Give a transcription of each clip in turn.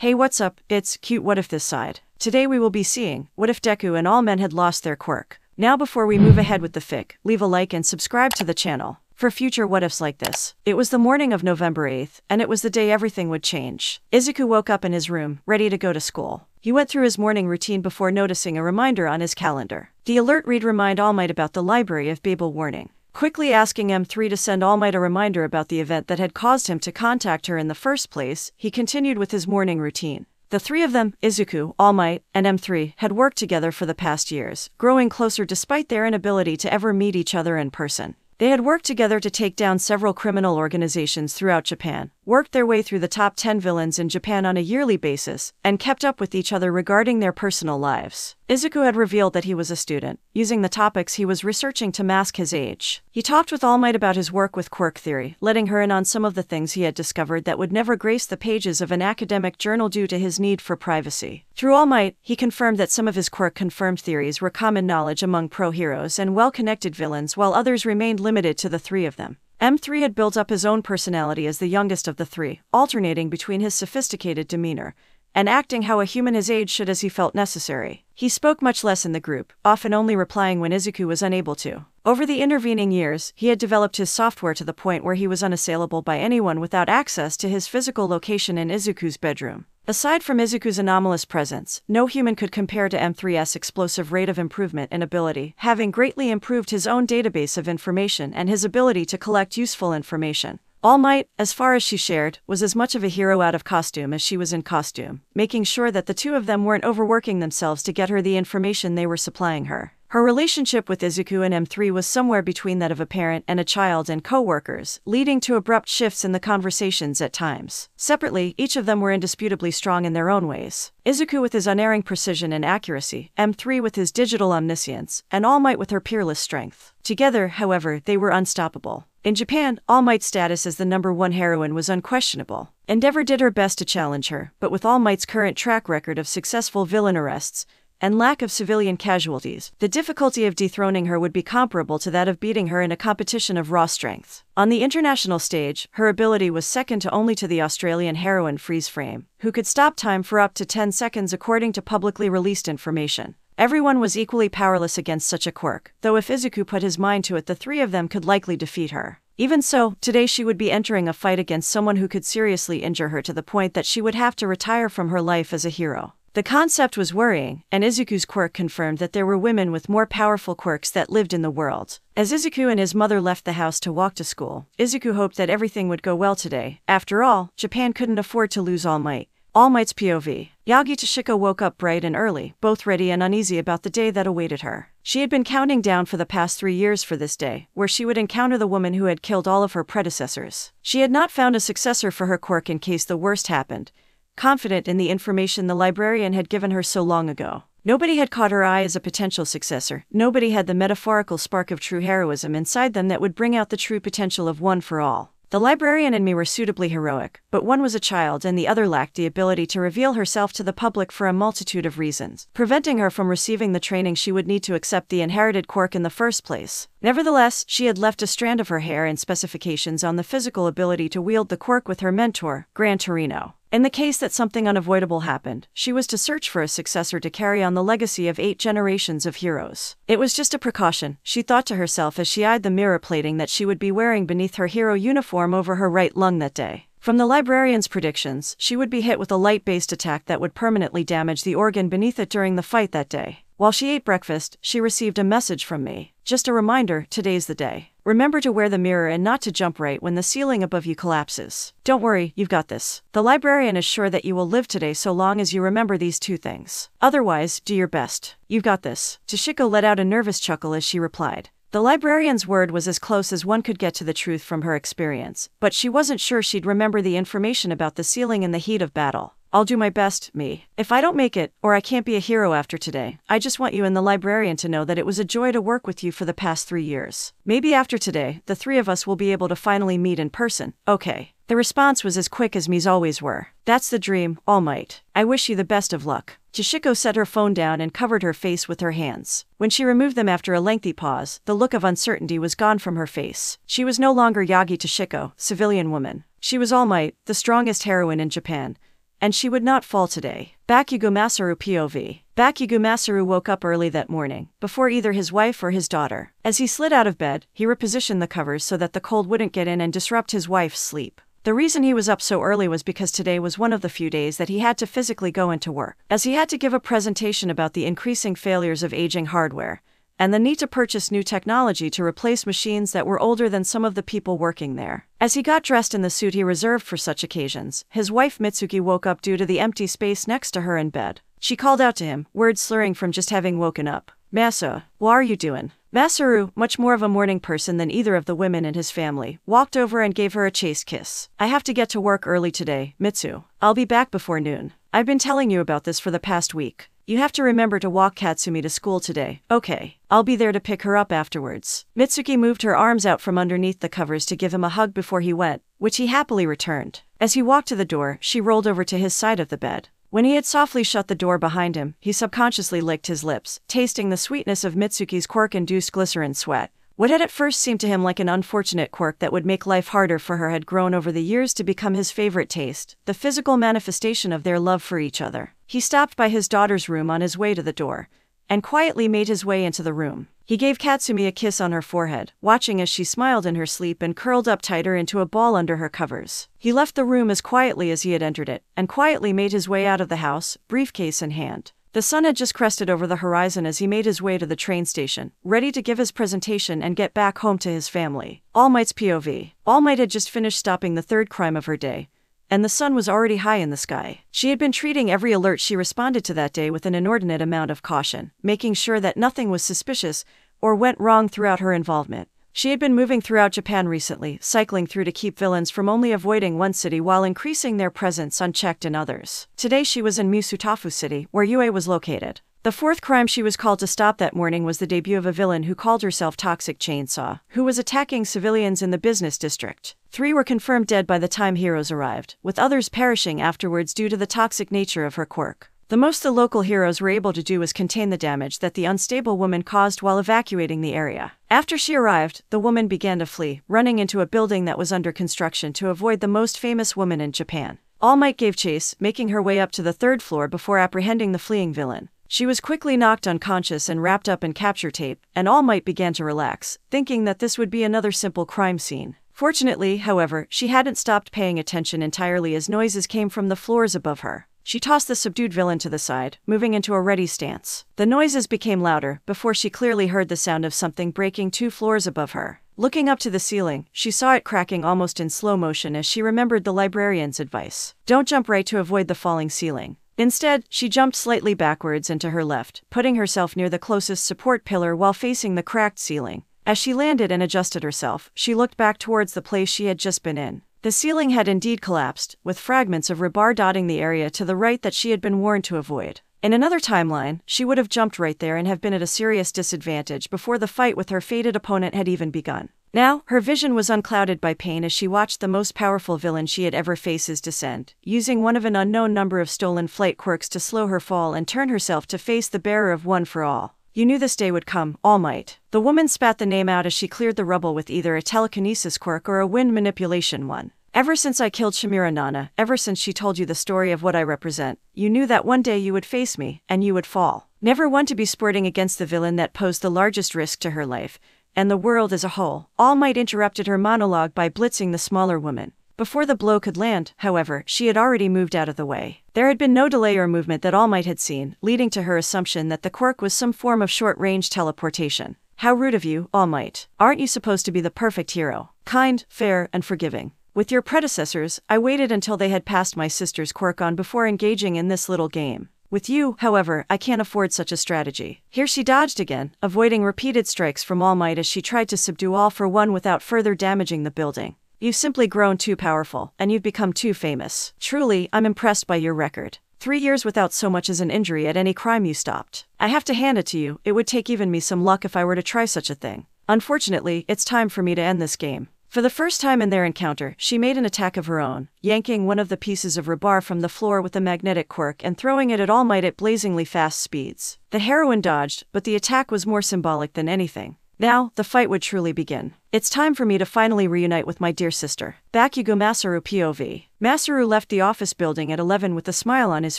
Hey, what's up? It's cute what if this side. Today we will be seeing what if Deku and all men had lost their quirk. Now before we move ahead with the fic, leave a like and subscribe to the channel for future what ifs like this. It was the morning of November 8th, and it was the day everything would change. Izuku woke up in his room, ready to go to school. He went through his morning routine before noticing a reminder on his calendar. The alert read Remind All Might about the Library of Babel warning. Quickly asking M3 to send All Might a reminder about the event that had caused him to contact her in the first place, he continued with his morning routine. The three of them, Izuku, All Might, and M3, had worked together for the past years, growing closer despite their inability to ever meet each other in person. They had worked together to take down several criminal organizations throughout Japan, worked their way through the top 10 villains in Japan on a yearly basis, and kept up with each other regarding their personal lives. Izuku had revealed that he was a student, using the topics he was researching to mask his age. He talked with All Might about his work with quirk theory, letting her in on some of the things he had discovered that would never grace the pages of an academic journal due to his need for privacy. Through All Might, he confirmed that some of his quirk confirmed theories were common knowledge among pro heroes and well connected villains, while others remained limited to the three of them. M3 had built up his own personality as the youngest of the three, alternating between his sophisticated demeanor and acting how a human his age should as he felt necessary. He spoke much less in the group, often only replying when Izuku was unable to. Over the intervening years, he had developed his software to the point where he was unassailable by anyone without access to his physical location in Izuku's bedroom. Aside from Izuku's anomalous presence, no human could compare to M3's explosive rate of improvement and ability, having greatly improved his own database of information and his ability to collect useful information. All Might, as far as she shared, was as much of a hero out of costume as she was in costume, making sure that the two of them weren't overworking themselves to get her the information they were supplying her. Her relationship with Izuku and M3 was somewhere between that of a parent and a child and co workers, leading to abrupt shifts in the conversations at times. Separately, each of them were indisputably strong in their own ways. Izuku with his unerring precision and accuracy, M3 with his digital omniscience, and All Might with her peerless strength. Together, however, they were unstoppable. In Japan, All Might's status as the number one heroine was unquestionable. Endeavor did her best to challenge her, but with All Might's current track record of successful villain arrests and lack of civilian casualties, the difficulty of dethroning her would be comparable to that of beating her in a competition of raw strength. On the international stage, her ability was second to only to the Australian heroine Freeze Frame, who could stop time for up to 10 seconds according to publicly released information. Everyone was equally powerless against such a quirk, though if Izuku put his mind to it, the three of them could likely defeat her. Even so, today she would be entering a fight against someone who could seriously injure her to the point that she would have to retire from her life as a hero. The concept was worrying, and Izuku's quirk confirmed that there were women with more powerful quirks that lived in the world. As Izuku and his mother left the house to walk to school, Izuku hoped that everything would go well today. After all, Japan couldn't afford to lose All Might. All Might's POV. Yagi Toshiko woke up bright and early, both ready and uneasy about the day that awaited her. She had been counting down for the past three years for this day, where she would encounter the woman who had killed all of her predecessors. She had not found a successor for her quirk in case the worst happened, confident in the information the librarian had given her so long ago. Nobody had caught her eye as a potential successor. Nobody had the metaphorical spark of true heroism inside them that would bring out the true potential of one for all. The librarian and me were suitably heroic, but one was a child and the other lacked the ability to reveal herself to the public for a multitude of reasons, preventing her from receiving the training she would need to accept the inherited quirk in the first place. Nevertheless, she had left a strand of her hair and specifications on the physical ability to wield the quirk with her mentor, Gran Torino. In the case that something unavoidable happened, she was to search for a successor to carry on the legacy of eight generations of heroes. It was just a precaution, she thought to herself as she eyed the mirror plating that she would be wearing beneath her hero uniform over her right lung that day. From the librarian's predictions, she would be hit with a light based attack that would permanently damage the organ beneath it during the fight that day. While she ate breakfast, she received a message from me. Just a reminder today's the day. Remember to wear the mirror and not to jump right when the ceiling above you collapses. Don't worry, you've got this. The librarian is sure that you will live today so long as you remember these two things. Otherwise, do your best. You've got this. Toshiko let out a nervous chuckle as she replied. The librarian's word was as close as one could get to the truth from her experience, but she wasn't sure she'd remember the information about the ceiling in the heat of battle. I'll do my best, me. If I don't make it, or I can't be a hero after today, I just want you and the librarian to know that it was a joy to work with you for the past three years. Maybe after today, the three of us will be able to finally meet in person. Okay. The response was as quick as me's always were. That's the dream, All Might. I wish you the best of luck. Toshiko set her phone down and covered her face with her hands. When she removed them after a lengthy pause, the look of uncertainty was gone from her face. She was no longer Yagi Toshiko, civilian woman. She was All Might, the strongest heroine in Japan, and she would not fall today. Bakugo Masaru POV. Bakugo Masaru woke up early that morning, before either his wife or his daughter. As he slid out of bed, he repositioned the covers so that the cold wouldn't get in and disrupt his wife's sleep. The reason he was up so early was because today was one of the few days that he had to physically go into work, as he had to give a presentation about the increasing failures of aging hardware and the need to purchase new technology to replace machines that were older than some of the people working there. As he got dressed in the suit he reserved for such occasions, his wife Mitsuki woke up due to the empty space next to her in bed. She called out to him, words slurring from just having woken up. Masa, what are you doing? Masaru, much more of a morning person than either of the women in his family, walked over and gave her a chaste kiss. I have to get to work early today, Mitsu. I'll be back before noon. I've been telling you about this for the past week. You have to remember to walk Katsumi to school today. Okay. I'll be there to pick her up afterwards. Mitsuki moved her arms out from underneath the covers to give him a hug before he went, which he happily returned. As he walked to the door, she rolled over to his side of the bed. When he had softly shut the door behind him, he subconsciously licked his lips, tasting the sweetness of Mitsuki's quirk induced glycerin sweat. What had at first seemed to him like an unfortunate quirk that would make life harder for her had grown over the years to become his favorite taste, the physical manifestation of their love for each other. He stopped by his daughter's room on his way to the door, and quietly made his way into the room. He gave Katsumi a kiss on her forehead, watching as she smiled in her sleep and curled up tighter into a ball under her covers. He left the room as quietly as he had entered it, and quietly made his way out of the house, briefcase in hand. The sun had just crested over the horizon as he made his way to the train station, ready to give his presentation and get back home to his family. All Might's POV. All Might had just finished stopping the third crime of her day, and the sun was already high in the sky. She had been treating every alert she responded to that day with an inordinate amount of caution, making sure that nothing was suspicious or went wrong throughout her involvement. She had been moving throughout Japan recently, cycling through to keep villains from only avoiding one city while increasing their presence unchecked in others. Today she was in Musutafu City, where UA was located. The fourth crime she was called to stop that morning was the debut of a villain who called herself Toxic Chainsaw, who was attacking civilians in the business district. Three were confirmed dead by the time heroes arrived, with others perishing afterwards due to the toxic nature of her quirk. The most the local heroes were able to do was contain the damage that the unstable woman caused while evacuating the area. After she arrived, the woman began to flee, running into a building that was under construction to avoid the most famous woman in Japan. All Might gave chase, making her way up to the third floor before apprehending the fleeing villain. She was quickly knocked unconscious and wrapped up in capture tape, and All Might began to relax, thinking that this would be another simple crime scene. Fortunately, however, she hadn't stopped paying attention entirely as noises came from the floors above her. She tossed the subdued villain to the side, moving into a ready stance. The noises became louder before she clearly heard the sound of something breaking two floors above her. Looking up to the ceiling, she saw it cracking almost in slow motion as she remembered the librarian's advice. Don't jump right to avoid the falling ceiling. Instead, she jumped slightly backwards and to her left, putting herself near the closest support pillar while facing the cracked ceiling. As she landed and adjusted herself, she looked back towards the place she had just been in. The ceiling had indeed collapsed, with fragments of rebar dotting the area to the right that she had been warned to avoid. In another timeline, she would have jumped right there and have been at a serious disadvantage before the fight with her fated opponent had even begun. Now, her vision was unclouded by pain as she watched the most powerful villain she had ever faces descend, using one of an unknown number of stolen flight quirks to slow her fall and turn herself to face the bearer of one for all. You knew this day would come, All Might. The woman spat the name out as she cleared the rubble with either a telekinesis quirk or a wind manipulation one. Ever since I killed Shimura Nana, ever since she told you the story of what I represent, you knew that one day you would face me, and you would fall. Never one to be sporting against the villain that posed the largest risk to her life, and the world as a whole. All Might interrupted her monologue by blitzing the smaller woman. Before the blow could land, however, she had already moved out of the way. There had been no delay or movement that All Might had seen, leading to her assumption that the quirk was some form of short range teleportation. How rude of you, All Might. Aren't you supposed to be the perfect hero? Kind, fair, and forgiving. With your predecessors, I waited until they had passed my sister's quirk on before engaging in this little game. With you, however, I can't afford such a strategy. Here she dodged again, avoiding repeated strikes from All Might as she tried to subdue all for one without further damaging the building. You've simply grown too powerful, and you've become too famous. Truly, I'm impressed by your record. Three years without so much as an injury at any crime you stopped. I have to hand it to you, it would take even me some luck if I were to try such a thing. Unfortunately, it's time for me to end this game. For the first time in their encounter, she made an attack of her own, yanking one of the pieces of rebar from the floor with a magnetic quirk and throwing it at all might at blazingly fast speeds. The heroine dodged, but the attack was more symbolic than anything. Now, the fight would truly begin. It's time for me to finally reunite with my dear sister. Bakugo Masaru POV. Masaru left the office building at 11 with a smile on his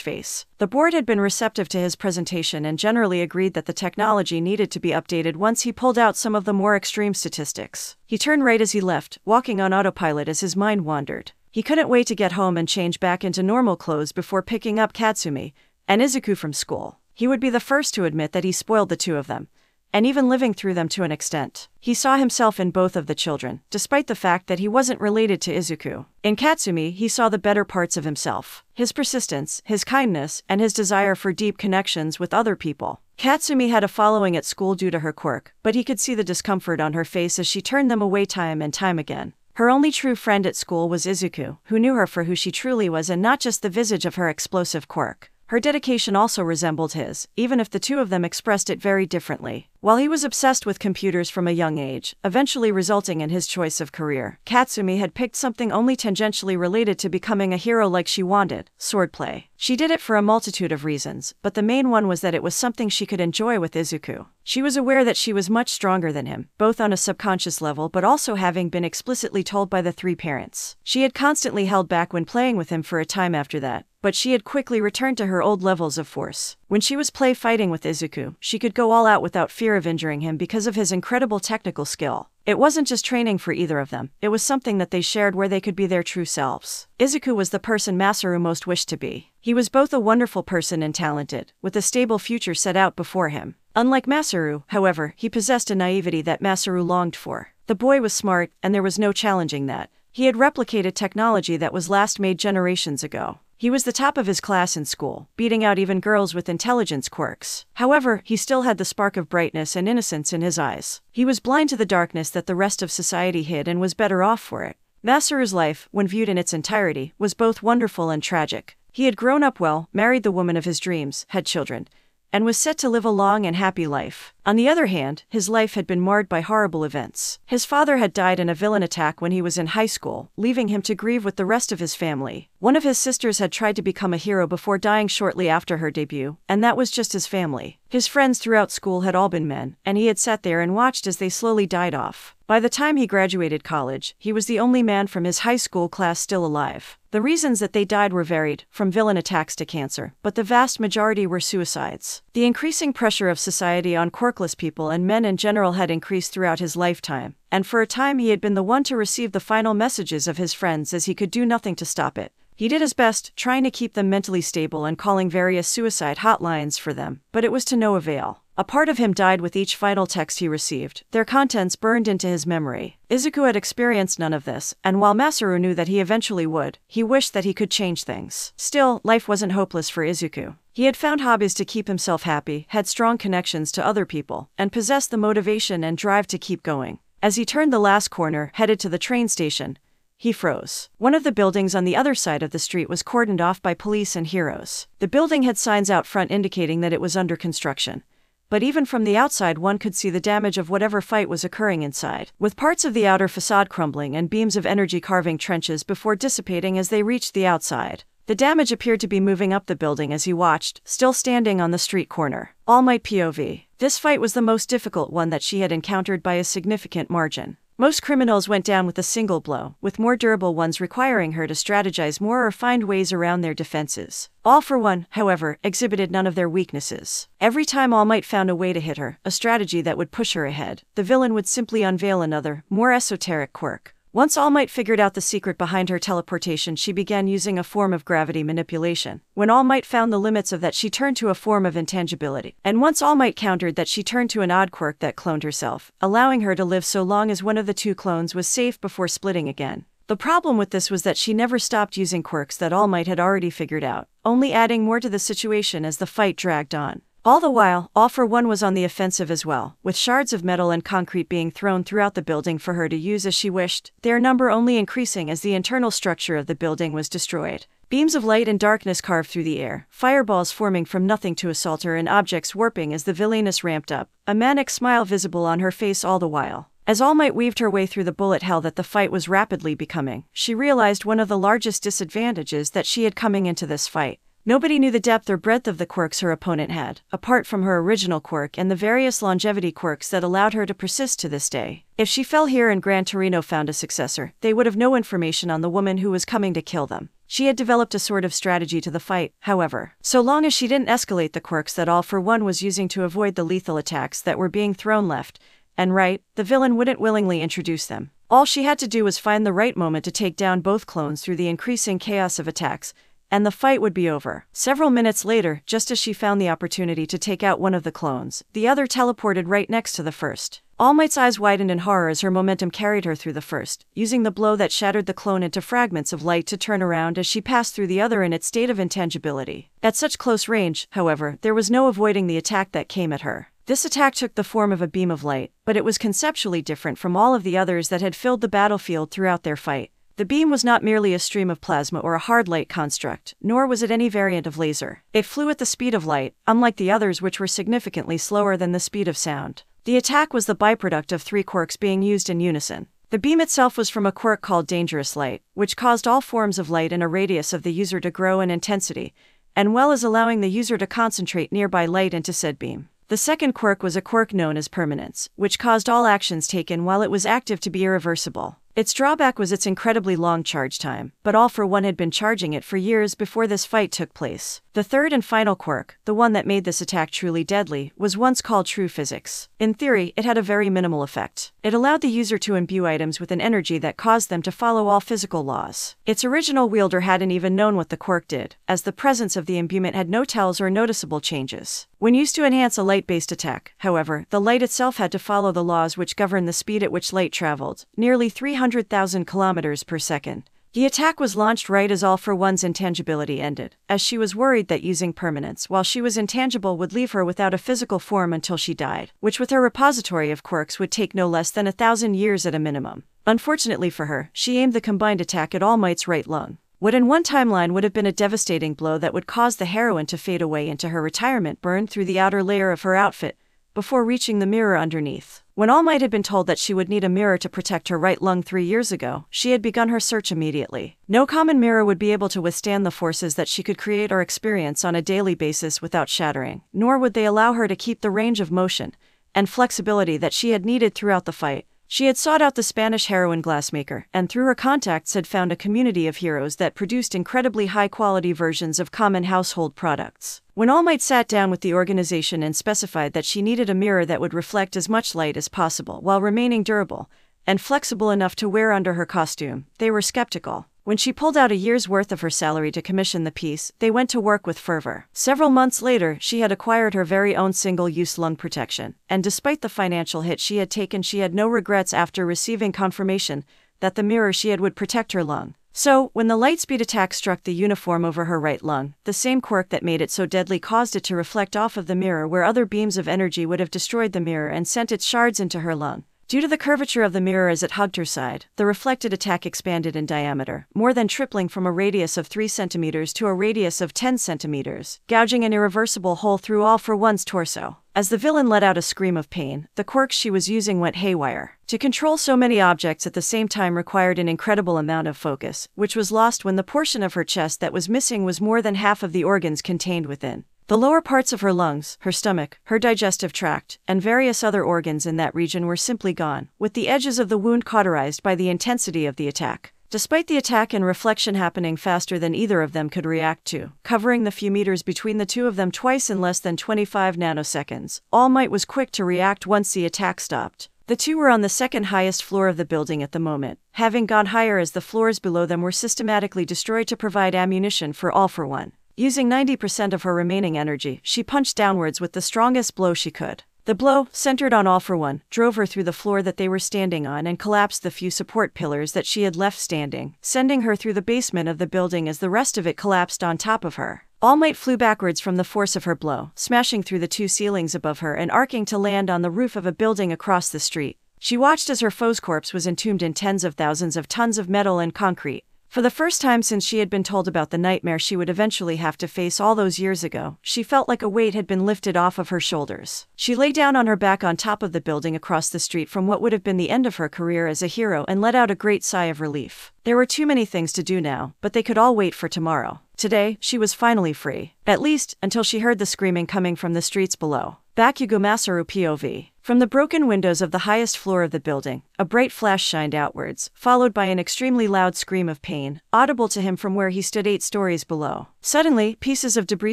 face. The board had been receptive to his presentation and generally agreed that the technology needed to be updated once he pulled out some of the more extreme statistics. He turned right as he left, walking on autopilot as his mind wandered. He couldn't wait to get home and change back into normal clothes before picking up Katsumi and Izuku from school. He would be the first to admit that he spoiled the two of them and even living through them to an extent. He saw himself in both of the children, despite the fact that he wasn't related to Izuku. In Katsumi, he saw the better parts of himself his persistence, his kindness, and his desire for deep connections with other people. Katsumi had a following at school due to her quirk, but he could see the discomfort on her face as she turned them away time and time again. Her only true friend at school was Izuku, who knew her for who she truly was and not just the visage of her explosive quirk. Her dedication also resembled his, even if the two of them expressed it very differently. While he was obsessed with computers from a young age, eventually resulting in his choice of career, Katsumi had picked something only tangentially related to becoming a hero like she wanted swordplay. She did it for a multitude of reasons, but the main one was that it was something she could enjoy with Izuku. She was aware that she was much stronger than him, both on a subconscious level but also having been explicitly told by the three parents. She had constantly held back when playing with him for a time after that, but she had quickly returned to her old levels of force. When she was play fighting with Izuku, she could go all out without fear of injuring him because of his incredible technical skill. It wasn't just training for either of them, it was something that they shared where they could be their true selves. Izuku was the person Masaru most wished to be. He was both a wonderful person and talented, with a stable future set out before him. Unlike Masaru, however, he possessed a naivety that Masaru longed for. The boy was smart, and there was no challenging that. He had replicated technology that was last made generations ago. He was the top of his class in school, beating out even girls with intelligence quirks. However, he still had the spark of brightness and innocence in his eyes. He was blind to the darkness that the rest of society hid and was better off for it. Masaru's life, when viewed in its entirety, was both wonderful and tragic. He had grown up well, married the woman of his dreams, had children, and was set to live a long and happy life. On the other hand, his life had been marred by horrible events. His father had died in a villain attack when he was in high school, leaving him to grieve with the rest of his family. One of his sisters had tried to become a hero before dying shortly after her debut, and that was just his family. His friends throughout school had all been men, and he had sat there and watched as they slowly died off. By the time he graduated college, he was the only man from his high school class still alive. The reasons that they died were varied, from villain attacks to cancer, but the vast majority were suicides. The increasing pressure of society on quirkless people and men in general had increased throughout his lifetime, and for a time he had been the one to receive the final messages of his friends as he could do nothing to stop it. He did his best, trying to keep them mentally stable and calling various suicide hotlines for them, but it was to no avail. A part of him died with each final text he received, their contents burned into his memory. Izuku had experienced none of this, and while Masaru knew that he eventually would, he wished that he could change things. Still, life wasn't hopeless for Izuku. He had found hobbies to keep himself happy, had strong connections to other people, and possessed the motivation and drive to keep going. As he turned the last corner, headed to the train station, he froze. One of the buildings on the other side of the street was cordoned off by police and heroes. The building had signs out front indicating that it was under construction but even from the outside one could see the damage of whatever fight was occurring inside, with parts of the outer facade crumbling and beams of energy carving trenches before dissipating as they reached the outside. The damage appeared to be moving up the building as he watched, still standing on the street corner. All Might POV. This fight was the most difficult one that she had encountered by a significant margin. Most criminals went down with a single blow, with more durable ones requiring her to strategize more or find ways around their defenses. All for One, however, exhibited none of their weaknesses. Every time All Might found a way to hit her, a strategy that would push her ahead, the villain would simply unveil another, more esoteric quirk. Once All Might figured out the secret behind her teleportation, she began using a form of gravity manipulation. When All Might found the limits of that, she turned to a form of intangibility. And once All Might countered that, she turned to an odd quirk that cloned herself, allowing her to live so long as one of the two clones was safe before splitting again. The problem with this was that she never stopped using quirks that All Might had already figured out, only adding more to the situation as the fight dragged on. All the while, All for One was on the offensive as well, with shards of metal and concrete being thrown throughout the building for her to use as she wished, their number only increasing as the internal structure of the building was destroyed. Beams of light and darkness carved through the air, fireballs forming from nothing to assault her, and objects warping as the villainess ramped up, a manic smile visible on her face all the while. As All Might weaved her way through the bullet hell that the fight was rapidly becoming, she realized one of the largest disadvantages that she had coming into this fight Nobody knew the depth or breadth of the quirks her opponent had, apart from her original quirk and the various longevity quirks that allowed her to persist to this day. If she fell here and Gran Torino found a successor, they would have no information on the woman who was coming to kill them. She had developed a sort of strategy to the fight, however, so long as she didn't escalate the quirks that All for One was using to avoid the lethal attacks that were being thrown left and right, the villain wouldn't willingly introduce them. All she had to do was find the right moment to take down both clones through the increasing chaos of attacks, and the fight would be over. Several minutes later, just as she found the opportunity to take out one of the clones, the other teleported right next to the first. All Might's eyes widened in horror as her momentum carried her through the first, using the blow that shattered the clone into fragments of light to turn around as she passed through the other in its state of intangibility. At such close range, however, there was no avoiding the attack that came at her. This attack took the form of a beam of light, but it was conceptually different from all of the others that had filled the battlefield throughout their fight. The beam was not merely a stream of plasma or a hard light construct, nor was it any variant of laser. It flew at the speed of light, unlike the others which were significantly slower than the speed of sound. The attack was the byproduct of three quirks being used in unison. The beam itself was from a quirk called Dangerous Light, which caused all forms of light in a radius of the user to grow in intensity, and well as allowing the user to concentrate nearby light into said beam. The second quirk was a quirk known as permanence, which caused all actions taken while it was active to be irreversible. Its drawback was its incredibly long charge time, but All for One had been charging it for years before this fight took place. The third and final quirk, the one that made this attack truly deadly, was once called True Physics. In theory, it had a very minimal effect. It allowed the user to imbue items with an energy that caused them to follow all physical laws. Its original wielder hadn't even known what the quirk did, as the presence of the imbuement had no tells or noticeable changes. When used to enhance a light based attack, however, the light itself had to follow the laws which govern the speed at which light traveled, nearly 300,000 kilometers per second. The attack was launched right as All for One's intangibility ended, as she was worried that using permanence while she was intangible would leave her without a physical form until she died, which with her repository of quirks would take no less than a thousand years at a minimum. Unfortunately for her, she aimed the combined attack at All Might's right lung. What in one timeline would have been a devastating blow that would cause the heroine to fade away into her retirement burned through the outer layer of her outfit, before reaching the mirror underneath. When All Might had been told that she would need a mirror to protect her right lung three years ago, she had begun her search immediately. No common mirror would be able to withstand the forces that she could create or experience on a daily basis without shattering, nor would they allow her to keep the range of motion and flexibility that she had needed throughout the fight. She had sought out the Spanish heroine glassmaker, and through her contacts had found a community of heroes that produced incredibly high quality versions of common household products. When All Might sat down with the organization and specified that she needed a mirror that would reflect as much light as possible while remaining durable and flexible enough to wear under her costume, they were skeptical. When she pulled out a year's worth of her salary to commission the piece, they went to work with fervor. Several months later, she had acquired her very own single use lung protection, and despite the financial hit she had taken, she had no regrets after receiving confirmation that the mirror she had would protect her lung. So, when the lightspeed attack struck the uniform over her right lung, the same quirk that made it so deadly caused it to reflect off of the mirror where other beams of energy would have destroyed the mirror and sent its shards into her lung. Due to the curvature of the mirror as it hugged her side, the reflected attack expanded in diameter, more than tripling from a radius of 3 centimeters to a radius of 10 centimeters, gouging an irreversible hole through all for one's torso. As the villain let out a scream of pain, the quirks she was using went haywire. To control so many objects at the same time required an incredible amount of focus, which was lost when the portion of her chest that was missing was more than half of the organs contained within. The lower parts of her lungs, her stomach, her digestive tract, and various other organs in that region were simply gone, with the edges of the wound cauterized by the intensity of the attack. Despite the attack and reflection happening faster than either of them could react to, covering the few meters between the two of them twice in less than 25 nanoseconds, All Might was quick to react once the attack stopped. The two were on the second highest floor of the building at the moment, having gone higher as the floors below them were systematically destroyed to provide ammunition for All for One. Using 90% of her remaining energy, she punched downwards with the strongest blow she could. The blow, centered on All for One, drove her through the floor that they were standing on and collapsed the few support pillars that she had left standing, sending her through the basement of the building as the rest of it collapsed on top of her. All Might flew backwards from the force of her blow, smashing through the two ceilings above her and arcing to land on the roof of a building across the street. She watched as her foe's corpse was entombed in tens of thousands of tons of metal and concrete, for the first time since she had been told about the nightmare she would eventually have to face all those years ago, she felt like a weight had been lifted off of her shoulders. She lay down on her back on top of the building across the street from what would have been the end of her career as a hero and let out a great sigh of relief. There were too many things to do now, but they could all wait for tomorrow. Today, she was finally free. At least, until she heard the screaming coming from the streets below. Bakugo Masaru POV. From the broken windows of the highest floor of the building, a bright flash shined outwards, followed by an extremely loud scream of pain, audible to him from where he stood eight stories below. Suddenly, pieces of debris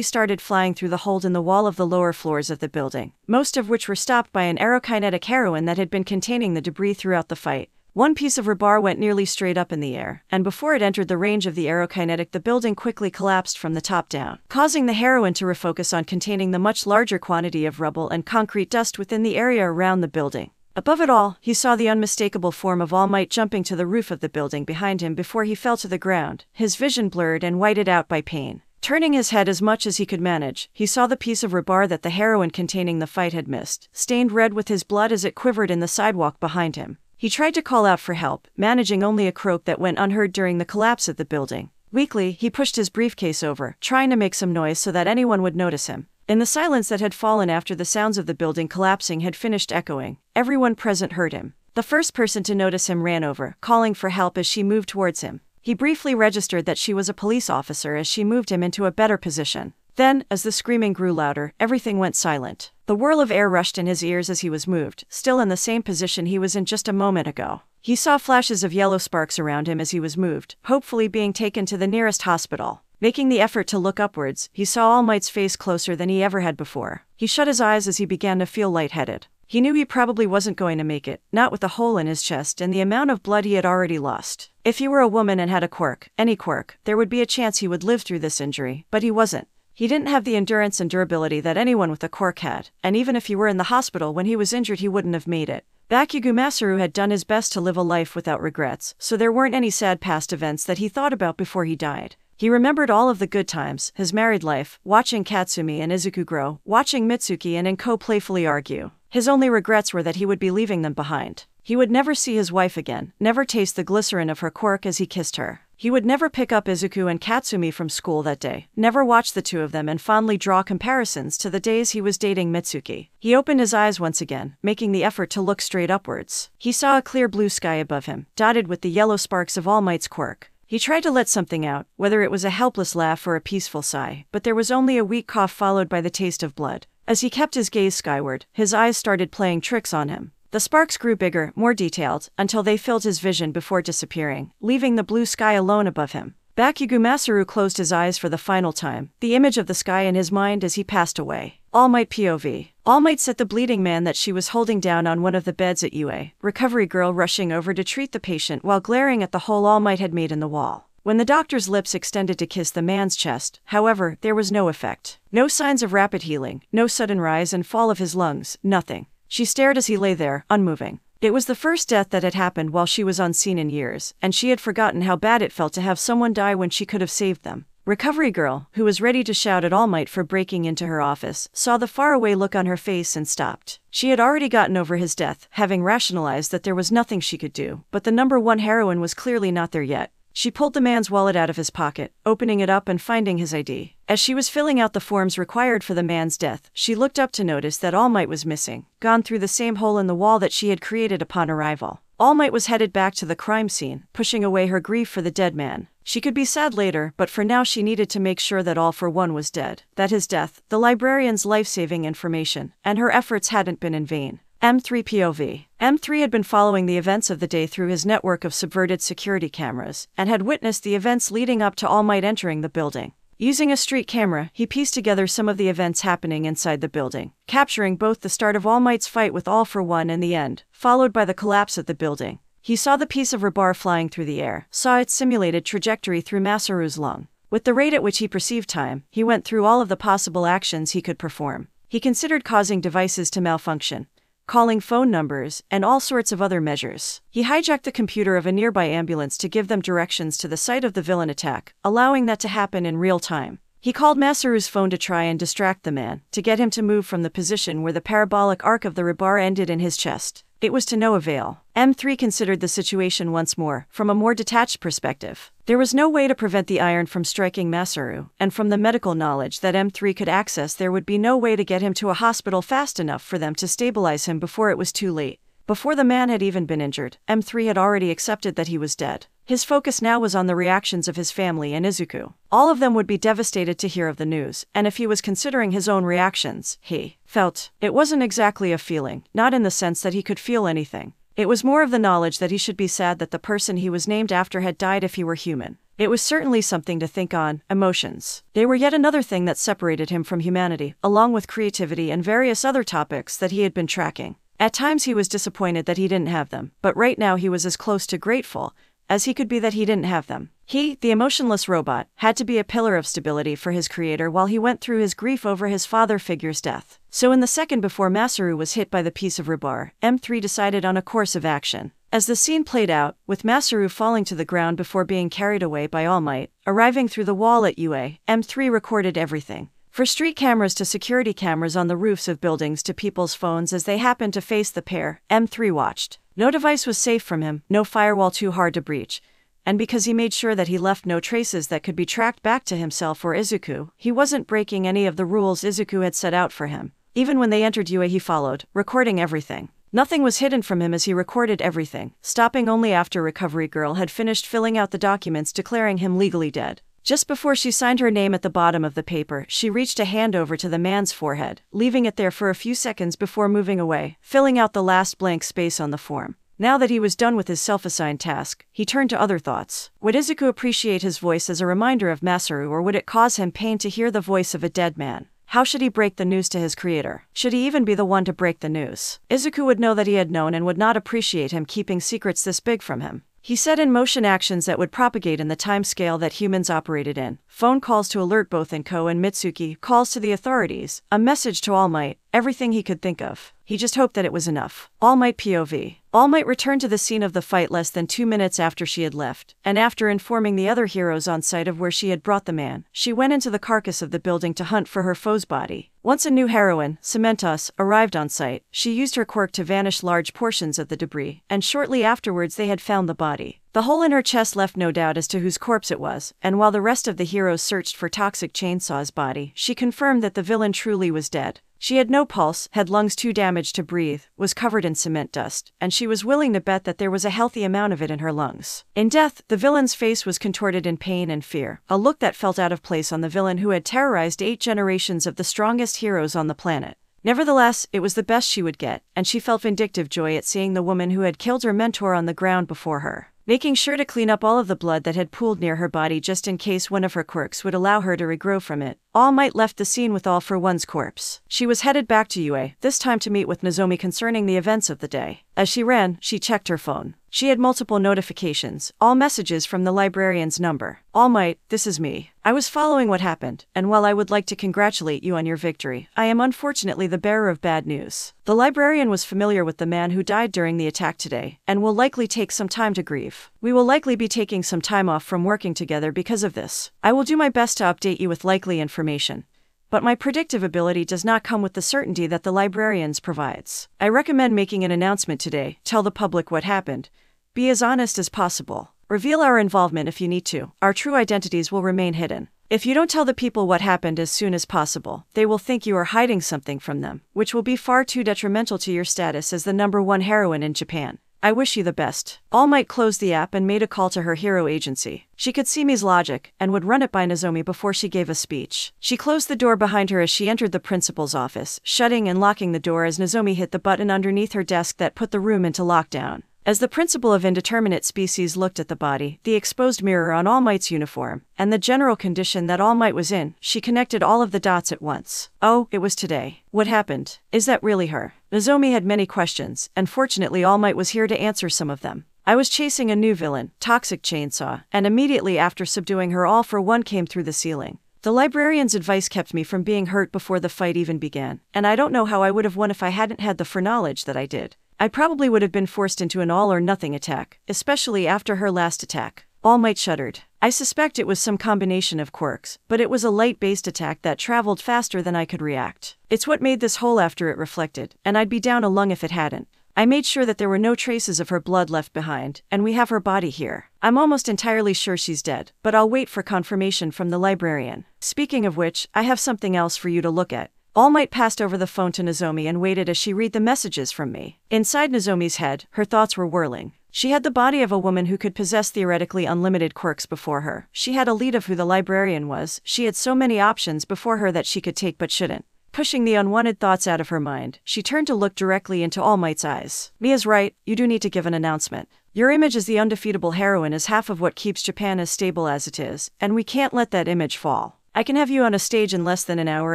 started flying through the hole in the wall of the lower floors of the building, most of which were stopped by an aerokinetic heroine that had been containing the debris throughout the fight. One piece of rebar went nearly straight up in the air, and before it entered the range of the aerokinetic, the building quickly collapsed from the top down, causing the heroine to refocus on containing the much larger quantity of rubble and concrete dust within the area around the building. Above it all, he saw the unmistakable form of All Might jumping to the roof of the building behind him before he fell to the ground, his vision blurred and whited out by pain. Turning his head as much as he could manage, he saw the piece of rebar that the heroine containing the fight had missed, stained red with his blood as it quivered in the sidewalk behind him. He tried to call out for help, managing only a croak that went unheard during the collapse of the building. Weakly, he pushed his briefcase over, trying to make some noise so that anyone would notice him. In the silence that had fallen after the sounds of the building collapsing had finished echoing, everyone present heard him. The first person to notice him ran over, calling for help as she moved towards him. He briefly registered that she was a police officer as she moved him into a better position. Then, as the screaming grew louder, everything went silent. The whirl of air rushed in his ears as he was moved, still in the same position he was in just a moment ago. He saw flashes of yellow sparks around him as he was moved, hopefully being taken to the nearest hospital. Making the effort to look upwards, he saw All Might's face closer than he ever had before. He shut his eyes as he began to feel lightheaded. He knew he probably wasn't going to make it, not with the hole in his chest and the amount of blood he had already lost. If he were a woman and had a quirk, any quirk, there would be a chance he would live through this injury, but he wasn't. He didn't have the endurance and durability that anyone with a quirk had, and even if he were in the hospital when he was injured, he wouldn't have made it. Bakugo Masaru had done his best to live a life without regrets, so there weren't any sad past events that he thought about before he died. He remembered all of the good times, his married life, watching Katsumi and Izuku grow, watching Mitsuki and Inko playfully argue. His only regrets were that he would be leaving them behind. He would never see his wife again, never taste the glycerin of her quirk as he kissed her. He would never pick up Izuku and Katsumi from school that day, never watch the two of them and fondly draw comparisons to the days he was dating Mitsuki. He opened his eyes once again, making the effort to look straight upwards. He saw a clear blue sky above him, dotted with the yellow sparks of All Might's quirk. He tried to let something out, whether it was a helpless laugh or a peaceful sigh, but there was only a weak cough followed by the taste of blood. As he kept his gaze skyward, his eyes started playing tricks on him. The sparks grew bigger, more detailed, until they filled his vision before disappearing, leaving the blue sky alone above him. Bakugo Masaru closed his eyes for the final time, the image of the sky in his mind as he passed away. All Might POV. All Might set the bleeding man that she was holding down on one of the beds at UA, recovery girl rushing over to treat the patient while glaring at the hole All Might had made in the wall. When the doctor's lips extended to kiss the man's chest, however, there was no effect. No signs of rapid healing, no sudden rise and fall of his lungs, nothing. She stared as he lay there, unmoving. It was the first death that had happened while she was unseen in years, and she had forgotten how bad it felt to have someone die when she could have saved them. Recovery Girl, who was ready to shout at All Might for breaking into her office, saw the faraway look on her face and stopped. She had already gotten over his death, having rationalized that there was nothing she could do, but the number one heroine was clearly not there yet. She pulled the man's wallet out of his pocket, opening it up and finding his ID. As she was filling out the forms required for the man's death, she looked up to notice that All Might was missing, gone through the same hole in the wall that she had created upon arrival. All Might was headed back to the crime scene, pushing away her grief for the dead man. She could be sad later, but for now she needed to make sure that All for One was dead, that his death, the librarian's life saving information, and her efforts hadn't been in vain. M3 POV. M3 had been following the events of the day through his network of subverted security cameras and had witnessed the events leading up to All Might entering the building. Using a street camera, he pieced together some of the events happening inside the building, capturing both the start of All Might's fight with All for One and the end, followed by the collapse of the building. He saw the piece of rebar flying through the air, saw its simulated trajectory through Masaru's lung. With the rate at which he perceived time, he went through all of the possible actions he could perform. He considered causing devices to malfunction, calling phone numbers, and all sorts of other measures. He hijacked the computer of a nearby ambulance to give them directions to the site of the villain attack, allowing that to happen in real time. He called Masaru's phone to try and distract the man, to get him to move from the position where the parabolic arc of the rebar ended in his chest. It was to no avail. M3 considered the situation once more, from a more detached perspective. There was no way to prevent the iron from striking Masaru, and from the medical knowledge that M3 could access, there would be no way to get him to a hospital fast enough for them to stabilize him before it was too late. Before the man had even been injured, M3 had already accepted that he was dead. His focus now was on the reactions of his family and Izuku. All of them would be devastated to hear of the news, and if he was considering his own reactions, he felt it wasn't exactly a feeling, not in the sense that he could feel anything. It was more of the knowledge that he should be sad that the person he was named after had died if he were human. It was certainly something to think on, emotions. They were yet another thing that separated him from humanity, along with creativity and various other topics that he had been tracking. At times he was disappointed that he didn't have them, but right now he was as close to grateful as he could be that he didn't have them. He, the emotionless robot, had to be a pillar of stability for his creator while he went through his grief over his father figure's death. So, in the second before Masaru was hit by the piece of rebar, M3 decided on a course of action. As the scene played out, with Masaru falling to the ground before being carried away by All Might, arriving through the wall at UA, M3 recorded everything. For street cameras to security cameras on the roofs of buildings to people's phones as they happened to face the pair, M3 watched. No device was safe from him, no firewall too hard to breach. And because he made sure that he left no traces that could be tracked back to himself or Izuku, he wasn't breaking any of the rules Izuku had set out for him. Even when they entered UA, he followed, recording everything. Nothing was hidden from him as he recorded everything, stopping only after Recovery Girl had finished filling out the documents declaring him legally dead. Just before she signed her name at the bottom of the paper, she reached a hand over to the man's forehead, leaving it there for a few seconds before moving away, filling out the last blank space on the form. Now that he was done with his self assigned task, he turned to other thoughts. Would Izuku appreciate his voice as a reminder of Masaru, or would it cause him pain to hear the voice of a dead man? How should he break the news to his creator? Should he even be the one to break the news? Izuku would know that he had known and would not appreciate him keeping secrets this big from him. He set in motion actions that would propagate in the time scale that humans operated in phone calls to alert both Inko and Mitsuki, calls to the authorities, a message to All Might, everything he could think of. He just hoped that it was enough. All Might POV. All Might returned to the scene of the fight less than two minutes after she had left, and after informing the other heroes on site of where she had brought the man, she went into the carcass of the building to hunt for her foe's body. Once a new heroine, Cementoss, arrived on site, she used her quirk to vanish large portions of the debris, and shortly afterwards they had found the body. The hole in her chest left no doubt as to whose corpse it was, and while the rest of the heroes searched for Toxic Chainsaw's body, she confirmed that the villain truly was dead. She had no pulse, had lungs too damaged to breathe, was covered in cement dust, and she was willing to bet that there was a healthy amount of it in her lungs. In death, the villain's face was contorted in pain and fear, a look that felt out of place on the villain who had terrorized eight generations of the strongest heroes on the planet. Nevertheless, it was the best she would get, and she felt vindictive joy at seeing the woman who had killed her mentor on the ground before her making sure to clean up all of the blood that had pooled near her body just in case one of her quirks would allow her to regrow from it. All Might left the scene with All for One's corpse. She was headed back to UA, this time to meet with Nozomi concerning the events of the day. As she ran, she checked her phone. She had multiple notifications, all messages from the librarian's number. All Might, this is me. I was following what happened, and while I would like to congratulate you on your victory, I am unfortunately the bearer of bad news. The librarian was familiar with the man who died during the attack today, and will likely take some time to grieve. We will likely be taking some time off from working together because of this. I will do my best to update you with likely information but my predictive ability does not come with the certainty that the librarians provides. I recommend making an announcement today, tell the public what happened. Be as honest as possible. Reveal our involvement if you need to. Our true identities will remain hidden. If you don't tell the people what happened as soon as possible, they will think you are hiding something from them, which will be far too detrimental to your status as the number one heroine in Japan. I wish you the best. All Might closed the app and made a call to her hero agency. She could see Mi's logic and would run it by Nozomi before she gave a speech. She closed the door behind her as she entered the principal's office, shutting and locking the door as Nozomi hit the button underneath her desk that put the room into lockdown. As the principal of indeterminate species looked at the body, the exposed mirror on All Might's uniform, and the general condition that All Might was in, she connected all of the dots at once. Oh, it was today. What happened? Is that really her? Nozomi had many questions, and fortunately All Might was here to answer some of them. I was chasing a new villain, Toxic Chainsaw, and immediately after subduing her all for one came through the ceiling. The librarian's advice kept me from being hurt before the fight even began, and I don't know how I would have won if I hadn't had the foreknowledge that I did. I probably would have been forced into an all or nothing attack, especially after her last attack. All Might shuddered. I suspect it was some combination of quirks, but it was a light based attack that traveled faster than I could react. It's what made this hole after it reflected, and I'd be down a lung if it hadn't. I made sure that there were no traces of her blood left behind, and we have her body here. I'm almost entirely sure she's dead, but I'll wait for confirmation from the librarian. Speaking of which, I have something else for you to look at. All Might passed over the phone to Nozomi and waited as she read the messages from me. Inside Nozomi's head, her thoughts were whirling. She had the body of a woman who could possess theoretically unlimited quirks before her. She had a lead of who the librarian was. She had so many options before her that she could take but shouldn't. Pushing the unwanted thoughts out of her mind, she turned to look directly into All Might's eyes. Mia's right, you do need to give an announcement. Your image as the undefeatable heroine is half of what keeps Japan as stable as it is, and we can't let that image fall. I can have you on a stage in less than an hour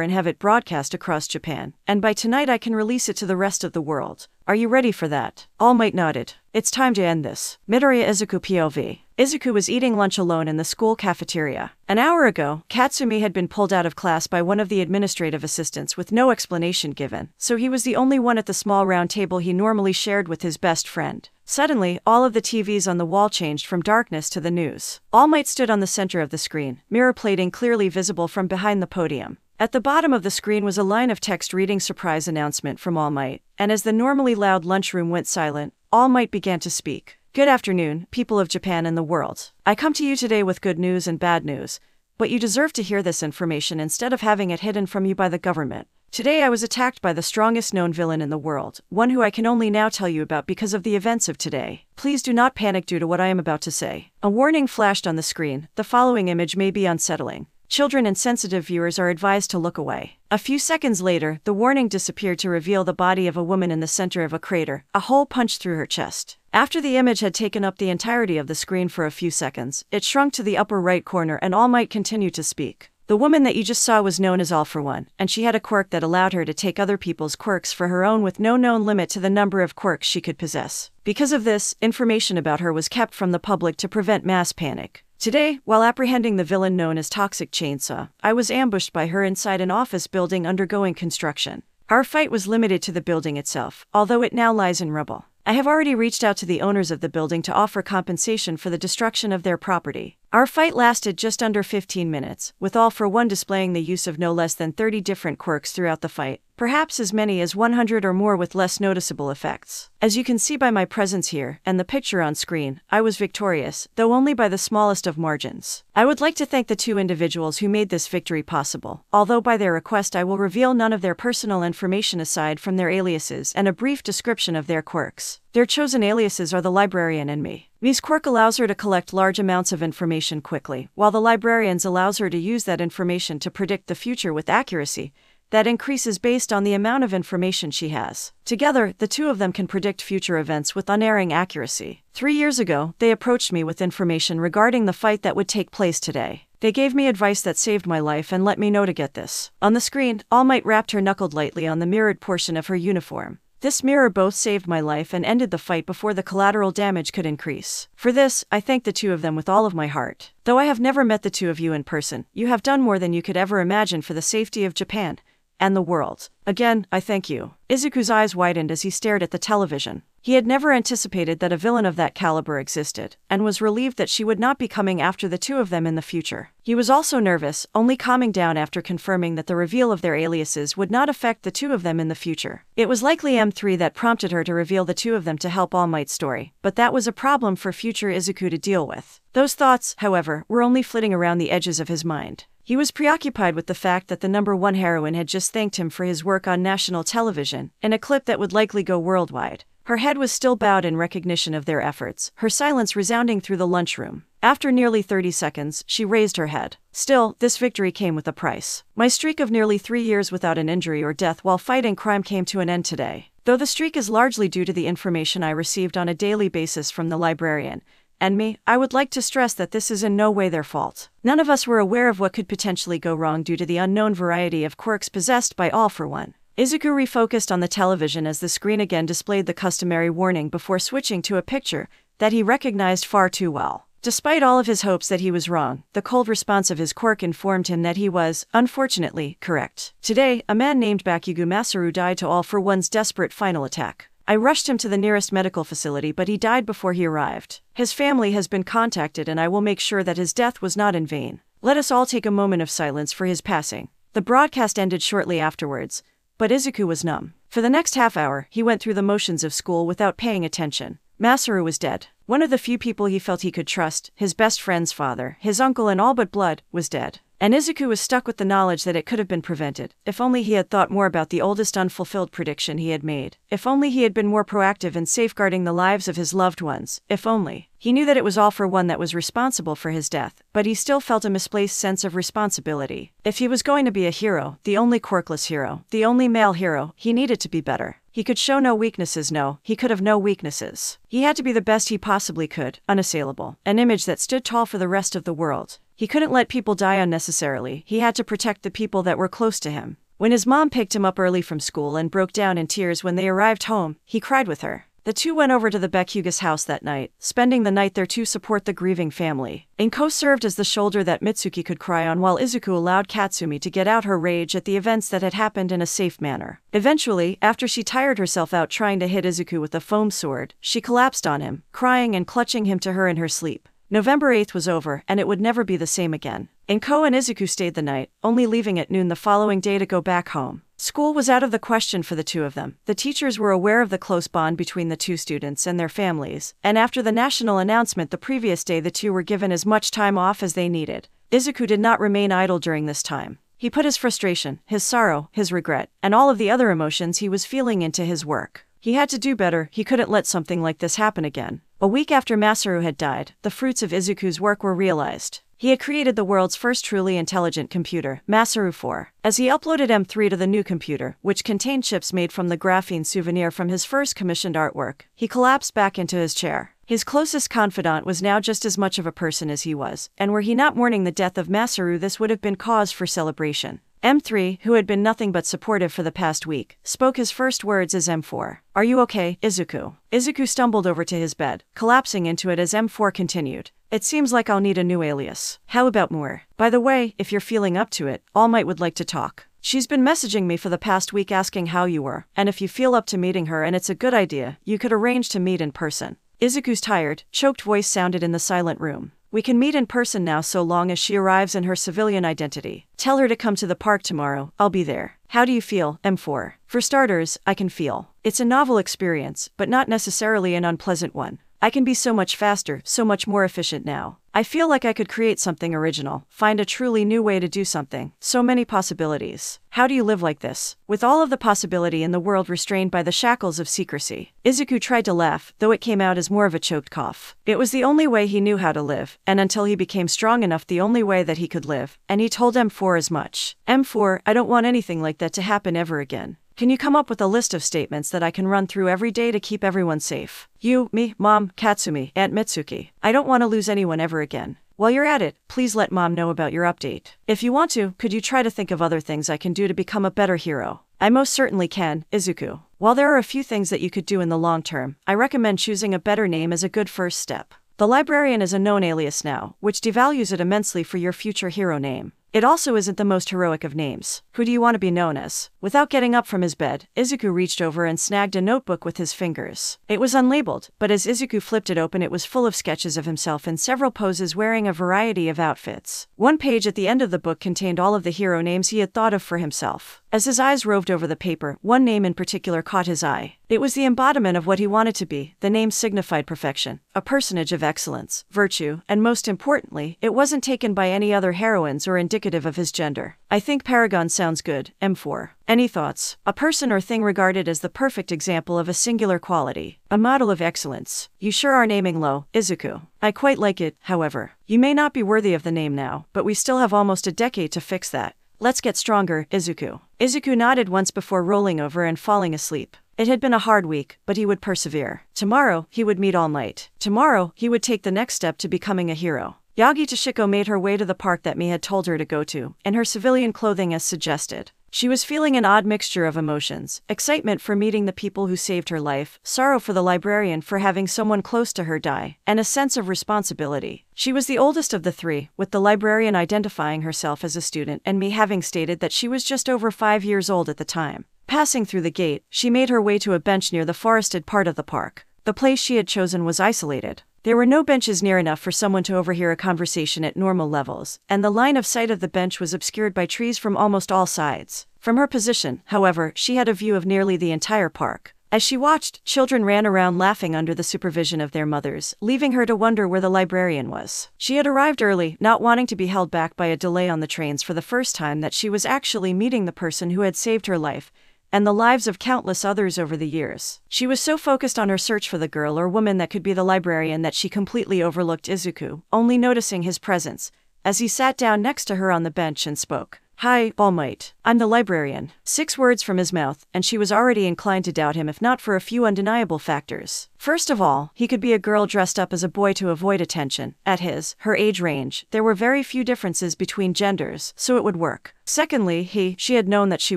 and have it broadcast across Japan, and by tonight I can release it to the rest of the world. Are you ready for that? All Might nodded. It's time to end this. Midoriya Izuku POV. Izuku was eating lunch alone in the school cafeteria. An hour ago, Katsumi had been pulled out of class by one of the administrative assistants with no explanation given, so he was the only one at the small round table he normally shared with his best friend. Suddenly, all of the TVs on the wall changed from darkness to the news. All Might stood on the center of the screen, mirror plating clearly visible from behind the podium. At the bottom of the screen was a line of text reading surprise announcement from All Might, and as the normally loud lunchroom went silent, All Might began to speak. Good afternoon, people of Japan and the world. I come to you today with good news and bad news, but you deserve to hear this information instead of having it hidden from you by the government. Today I was attacked by the strongest known villain in the world, one who I can only now tell you about because of the events of today. Please do not panic due to what I am about to say. A warning flashed on the screen. The following image may be unsettling. Children and sensitive viewers are advised to look away. A few seconds later, the warning disappeared to reveal the body of a woman in the center of a crater, a hole punched through her chest. After the image had taken up the entirety of the screen for a few seconds, it shrunk to the upper right corner and All Might continued to speak. The woman that you just saw was known as All for One, and she had a quirk that allowed her to take other people's quirks for her own with no known limit to the number of quirks she could possess. Because of this, information about her was kept from the public to prevent mass panic. Today, while apprehending the villain known as Toxic Chainsaw, I was ambushed by her inside an office building undergoing construction. Our fight was limited to the building itself, although it now lies in rubble. I have already reached out to the owners of the building to offer compensation for the destruction of their property. Our fight lasted just under 15 minutes, with all for one displaying the use of no less than 30 different quirks throughout the fight, perhaps as many as 100 or more with less noticeable effects. As you can see by my presence here and the picture on screen, I was victorious, though only by the smallest of margins. I would like to thank the two individuals who made this victory possible, although by their request I will reveal none of their personal information aside from their aliases and a brief description of their quirks. Their chosen aliases are the librarian and me. Mi's quirk allows her to collect large amounts of information quickly, while the librarian's allows her to use that information to predict the future with accuracy, that increases based on the amount of information she has. Together, the two of them can predict future events with unerring accuracy. Three years ago, they approached me with information regarding the fight that would take place today. They gave me advice that saved my life and let me know to get this. On the screen, All Might wrapped her knuckled lightly on the mirrored portion of her uniform. This mirror both saved my life and ended the fight before the collateral damage could increase. For this, I thank the two of them with all of my heart. Though I have never met the two of you in person, you have done more than you could ever imagine for the safety of Japan and the world. Again, I thank you. Izuku's eyes widened as he stared at the television. He had never anticipated that a villain of that caliber existed, and was relieved that she would not be coming after the two of them in the future. He was also nervous, only calming down after confirming that the reveal of their aliases would not affect the two of them in the future. It was likely M3 that prompted her to reveal the two of them to help All Might's story, but that was a problem for future Izuku to deal with. Those thoughts, however, were only flitting around the edges of his mind. He was preoccupied with the fact that the number one heroine had just thanked him for his work on national television, in a clip that would likely go worldwide. Her head was still bowed in recognition of their efforts, her silence resounding through the lunchroom. After nearly 30 seconds, she raised her head. Still, this victory came with a price. My streak of nearly three years without an injury or death while fighting crime came to an end today. Though the streak is largely due to the information I received on a daily basis from the librarian, and me, I would like to stress that this is in no way their fault. None of us were aware of what could potentially go wrong due to the unknown variety of quirks possessed by all for one. Izuku refocused on the television as the screen again displayed the customary warning before switching to a picture that he recognized far too well. Despite all of his hopes that he was wrong, the cold response of his quirk informed him that he was, unfortunately, correct. Today, a man named Bakugo Masaru died to All for One's desperate final attack. I rushed him to the nearest medical facility, but he died before he arrived. His family has been contacted, and I will make sure that his death was not in vain. Let us all take a moment of silence for his passing. The broadcast ended shortly afterwards, but Izuku was numb. For the next half hour, he went through the motions of school without paying attention. Masaru was dead. One of the few people he felt he could trust, his best friend's father, his uncle and all but blood, was dead. And Izuku was stuck with the knowledge that it could have been prevented, if only he had thought more about the oldest unfulfilled prediction he had made, if only he had been more proactive in safeguarding the lives of his loved ones, if only. He knew that it was all for one that was responsible for his death, but he still felt a misplaced sense of responsibility. If he was going to be a hero, the only quirkless hero, the only male hero, he needed to be better. He could show no weaknesses, no, he could have no weaknesses. He had to be the best he possibly could, unassailable, an image that stood tall for the rest of the world. He couldn't let people die unnecessarily, he had to protect the people that were close to him. When his mom picked him up early from school and broke down in tears when they arrived home, he cried with her. The two went over to the Bakugo's house that night, spending the night there to support the grieving family. Inko served as the shoulder that Mitsuki could cry on while Izuku allowed Katsumi to get out her rage at the events that had happened in a safe manner. Eventually, after she tired herself out trying to hit Izuku with a foam sword, she collapsed on him, crying and clutching him to her in her sleep. November 8th was over, and it would never be the same again. Inko and Izuku stayed the night, only leaving at noon the following day to go back home. School was out of the question for the two of them. The teachers were aware of the close bond between the two students and their families, and after the national announcement the previous day, the two were given as much time off as they needed. Izuku did not remain idle during this time. He put his frustration, his sorrow, his regret, and all of the other emotions he was feeling into his work. He had to do better, he couldn't let something like this happen again. A week after Masaru had died, the fruits of Izuku's work were realized. He had created the world's first truly intelligent computer, Masaru 4. As he uploaded M3 to the new computer, which contained chips made from the graphene souvenir from his first commissioned artwork, he collapsed back into his chair. His closest confidant was now just as much of a person as he was, and were he not mourning the death of Masaru, this would have been cause for celebration. M3, who had been nothing but supportive for the past week, spoke his first words as M4. Are you okay, Izuku? Izuku stumbled over to his bed, collapsing into it as M4 continued. It seems like I'll need a new alias. How about more? By the way, if you're feeling up to it, All Might would like to talk. She's been messaging me for the past week asking how you were, and if you feel up to meeting her and it's a good idea, you could arrange to meet in person. Izuku's tired, choked voice sounded in the silent room. We can meet in person now so long as she arrives in her civilian identity. Tell her to come to the park tomorrow, I'll be there. How do you feel, M4? For starters, I can feel. It's a novel experience, but not necessarily an unpleasant one. I can be so much faster, so much more efficient now. I feel like I could create something original, find a truly new way to do something. So many possibilities. How do you live like this? With all of the possibility in the world restrained by the shackles of secrecy. Izuku tried to laugh, though it came out as more of a choked cough. It was the only way he knew how to live, and until he became strong enough, the only way that he could live, and he told M4 as much. M4, I don't want anything like that to happen ever again. Can you come up with a list of statements that I can run through every day to keep everyone safe? You, me, Mom, Katsumi, Aunt Mitsuki. I don't want to lose anyone ever again. While you're at it, please let Mom know about your update. If you want to, could you try to think of other things I can do to become a better hero? I most certainly can, Izuku. While there are a few things that you could do in the long term, I recommend choosing a better name as a good first step. The librarian is a known alias now, which devalues it immensely for your future hero name. It also isn't the most heroic of names. Who do you want to be known as? Without getting up from his bed, Izuku reached over and snagged a notebook with his fingers. It was unlabeled, but as Izuku flipped it open, it was full of sketches of himself in several poses wearing a variety of outfits. One page at the end of the book contained all of the hero names he had thought of for himself. As his eyes roved over the paper, one name in particular caught his eye. It was the embodiment of what he wanted to be. The name signified perfection, a personage of excellence, virtue, and most importantly, it wasn't taken by any other heroines or indicative of his gender. I think Paragon sounds good. M4. Any thoughts? A person or thing regarded as the perfect example of a singular quality, a model of excellence. You sure are naming low, Izuku. I quite like it, however. You may not be worthy of the name now, but we still have almost a decade to fix that. Let's get stronger, Izuku. Izuku nodded once before rolling over and falling asleep. It had been a hard week, but he would persevere. Tomorrow, he would meet All Might. Tomorrow, he would take the next step to becoming a hero. Yagi Toshiko made her way to the park that Mi had told her to go to, in her civilian clothing as suggested. She was feeling an odd mixture of emotions excitement for meeting the people who saved her life, sorrow for the librarian for having someone close to her die, and a sense of responsibility. She was the oldest of the three, with the librarian identifying herself as a student and me having stated that she was just over five years old at the time. Passing through the gate, she made her way to a bench near the forested part of the park. The place she had chosen was isolated. There were no benches near enough for someone to overhear a conversation at normal levels, and the line of sight of the bench was obscured by trees from almost all sides. From her position, however, she had a view of nearly the entire park. As she watched, children ran around laughing under the supervision of their mothers, leaving her to wonder where the librarian was. She had arrived early, not wanting to be held back by a delay on the trains for the first time that she was actually meeting the person who had saved her life and the lives of countless others over the years. She was so focused on her search for the girl or woman that could be the librarian that she completely overlooked Izuku, only noticing his presence as he sat down next to her on the bench and spoke. Hi, All Might. I'm the librarian. Six words from his mouth, and she was already inclined to doubt him if not for a few undeniable factors. First of all, he could be a girl dressed up as a boy to avoid attention. At his, her age range, there were very few differences between genders, so it would work. Secondly, he, she had known that she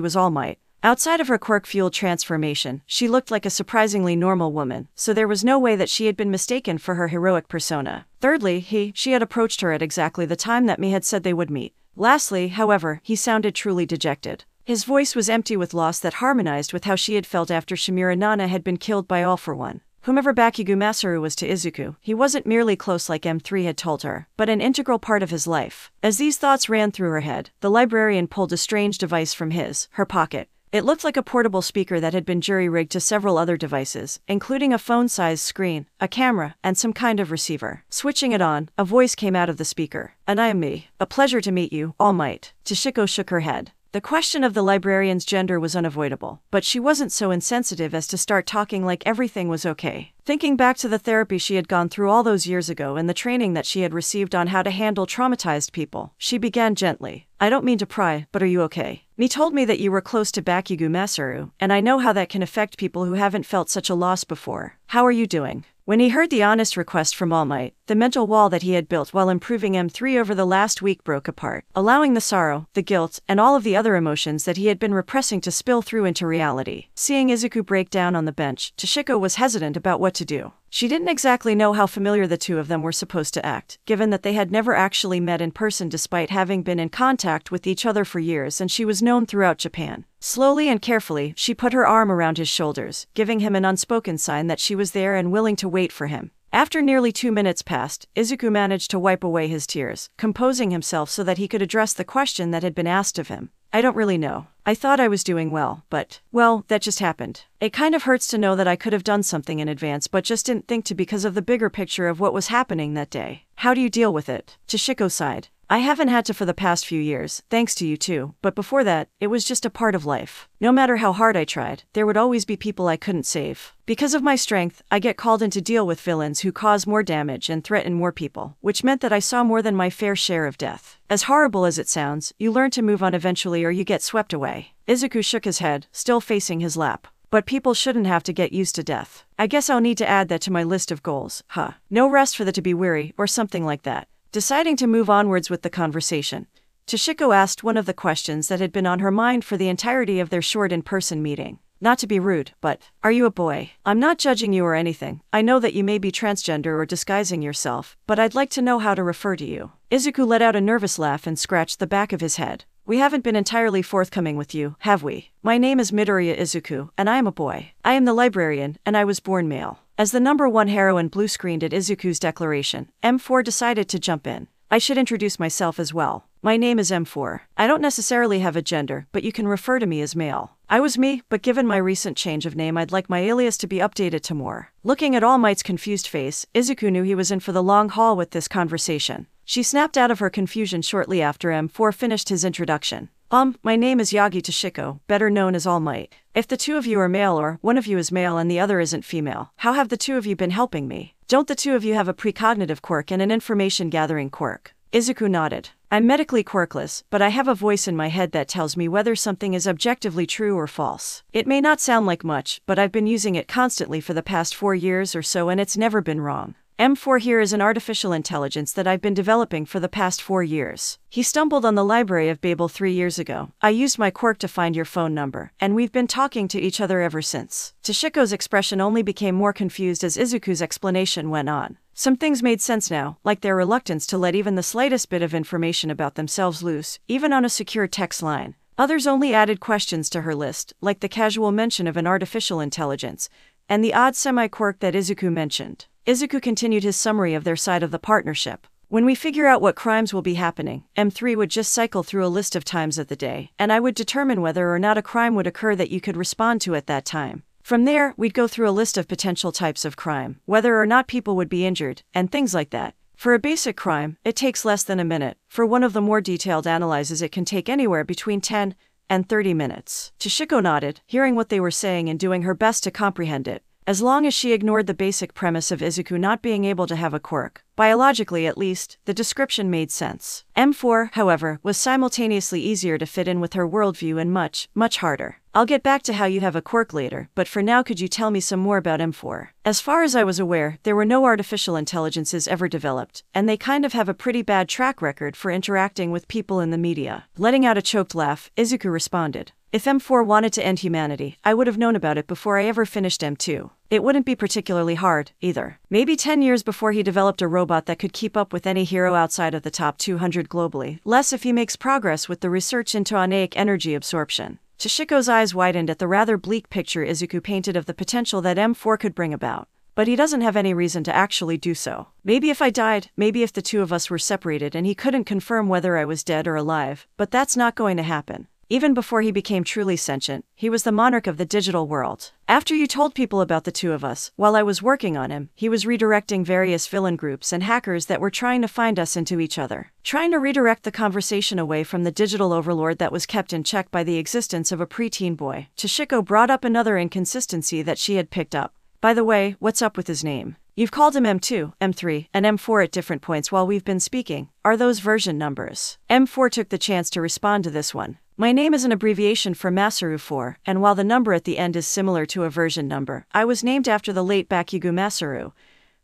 was All Might. Outside of her quirk fueled transformation, she looked like a surprisingly normal woman, so there was no way that she had been mistaken for her heroic persona. Thirdly, he, she had approached her at exactly the time that me had said they would meet. Lastly, however, he sounded truly dejected. His voice was empty with loss that harmonized with how she had felt after Shimura Nana had been killed by All for One. Whomever Bakugo Masaru was to Izuku, he wasn't merely close like M3 had told her, but an integral part of his life. As these thoughts ran through her head, the librarian pulled a strange device from his, her pocket. It looked like a portable speaker that had been jury rigged to several other devices, including a phone sized screen, a camera, and some kind of receiver. Switching it on, a voice came out of the speaker. And I am me. A pleasure to meet you, All Might. Toshiko shook her head. The question of the librarian's gender was unavoidable, but she wasn't so insensitive as to start talking like everything was okay. Thinking back to the therapy she had gone through all those years ago and the training that she had received on how to handle traumatized people, she began gently. I don't mean to pry, but are you okay? Me told me that you were close to Bakugo Masaru, and I know how that can affect people who haven't felt such a loss before. How are you doing? When he heard the honest request from All Might, the mental wall that he had built while improving M3 over the last week broke apart, allowing the sorrow, the guilt, and all of the other emotions that he had been repressing to spill through into reality. Seeing Izuku break down on the bench, Toshiko was hesitant about what to do. She didn't exactly know how familiar the two of them were supposed to act, given that they had never actually met in person despite having been in contact with each other for years and she was known throughout Japan. Slowly and carefully, she put her arm around his shoulders, giving him an unspoken sign that she was there and willing to wait for him. After nearly two minutes passed, Izuku managed to wipe away his tears, composing himself so that he could address the question that had been asked of him. I don't really know. I thought I was doing well, but, well, that just happened. It kind of hurts to know that I could have done something in advance but just didn't think to because of the bigger picture of what was happening that day. How do you deal with it? Toshiko sighed. I haven't had to for the past few years, thanks to you too, but before that, it was just a part of life. No matter how hard I tried, there would always be people I couldn't save. Because of my strength, I get called in to deal with villains who cause more damage and threaten more people, which meant that I saw more than my fair share of death. As horrible as it sounds, you learn to move on eventually or you get swept away. Izuku shook his head, still facing his lap. But people shouldn't have to get used to death. I guess I'll need to add that to my list of goals, huh? No rest for the to be weary, or something like that. Deciding to move onwards with the conversation, Toshiko asked one of the questions that had been on her mind for the entirety of their short in person meeting. Not to be rude, but are you a boy? I'm not judging you or anything. I know that you may be transgender or disguising yourself, but I'd like to know how to refer to you. Izuku let out a nervous laugh and scratched the back of his head. We haven't been entirely forthcoming with you, have we? My name is Midoriya Izuku, and I am a boy. I am the librarian, and I was born male. As the number one heroine blue screened at Izuku's declaration, M4 decided to jump in. I should introduce myself as well. My name is M4. I don't necessarily have a gender, but you can refer to me as male. I was me, but given my recent change of name, I'd like my alias to be updated to more. Looking at All Might's confused face, Izuku knew he was in for the long haul with this conversation. She snapped out of her confusion shortly after M4 finished his introduction. Um, my name is Yagi Toshiko, better known as All Might. If the two of you are male or one of you is male and the other isn't female, how have the two of you been helping me? Don't the two of you have a precognitive quirk and an information gathering quirk? Izuku nodded. I'm medically quirkless, but I have a voice in my head that tells me whether something is objectively true or false. It may not sound like much, but I've been using it constantly for the past four years or so and it's never been wrong. M4 here is an artificial intelligence that I've been developing for the past four years. He stumbled on the library of Babel three years ago. I used my quirk to find your phone number, and we've been talking to each other ever since. Toshiko's expression only became more confused as Izuku's explanation went on. Some things made sense now, like their reluctance to let even the slightest bit of information about themselves loose, even on a secure text line. Others only added questions to her list, like the casual mention of an artificial intelligence, and the odd semi quirk that Izuku mentioned. Izuku continued his summary of their side of the partnership. When we figure out what crimes will be happening, M3 would just cycle through a list of times of the day, and I would determine whether or not a crime would occur that you could respond to at that time. From there, we'd go through a list of potential types of crime, whether or not people would be injured, and things like that. For a basic crime, it takes less than a minute. For one of the more detailed analyses, it can take anywhere between 10 and 30 minutes. Toshiko nodded, hearing what they were saying and doing her best to comprehend it. As long as she ignored the basic premise of Izuku not being able to have a quirk, biologically at least, the description made sense. M4, however, was simultaneously easier to fit in with her worldview and much, much harder. I'll get back to how you have a quirk later, but for now, could you tell me some more about M4? As far as I was aware, there were no artificial intelligences ever developed, and they kind of have a pretty bad track record for interacting with people in the media. Letting out a choked laugh, Izuku responded. If M4 wanted to end humanity, I would have known about it before I ever finished M2. It wouldn't be particularly hard, either. Maybe 10 years before he developed a robot that could keep up with any hero outside of the top 200 globally, less if he makes progress with the research into oneic energy absorption. Toshiko's eyes widened at the rather bleak picture Izuku painted of the potential that M4 could bring about. But he doesn't have any reason to actually do so. Maybe if I died, maybe if the two of us were separated and he couldn't confirm whether I was dead or alive, but that's not going to happen. Even before he became truly sentient, he was the monarch of the digital world. After you told people about the two of us, while I was working on him, he was redirecting various villain groups and hackers that were trying to find us into each other. Trying to redirect the conversation away from the digital overlord that was kept in check by the existence of a preteen boy. Toshiko brought up another inconsistency that she had picked up. By the way, what's up with his name? You've called him M2, M3, and M4 at different points while we've been speaking. Are those version numbers? M4 took the chance to respond to this one. My name is an abbreviation for Masaru 4, and while the number at the end is similar to a version number, I was named after the late Bakugo Masaru,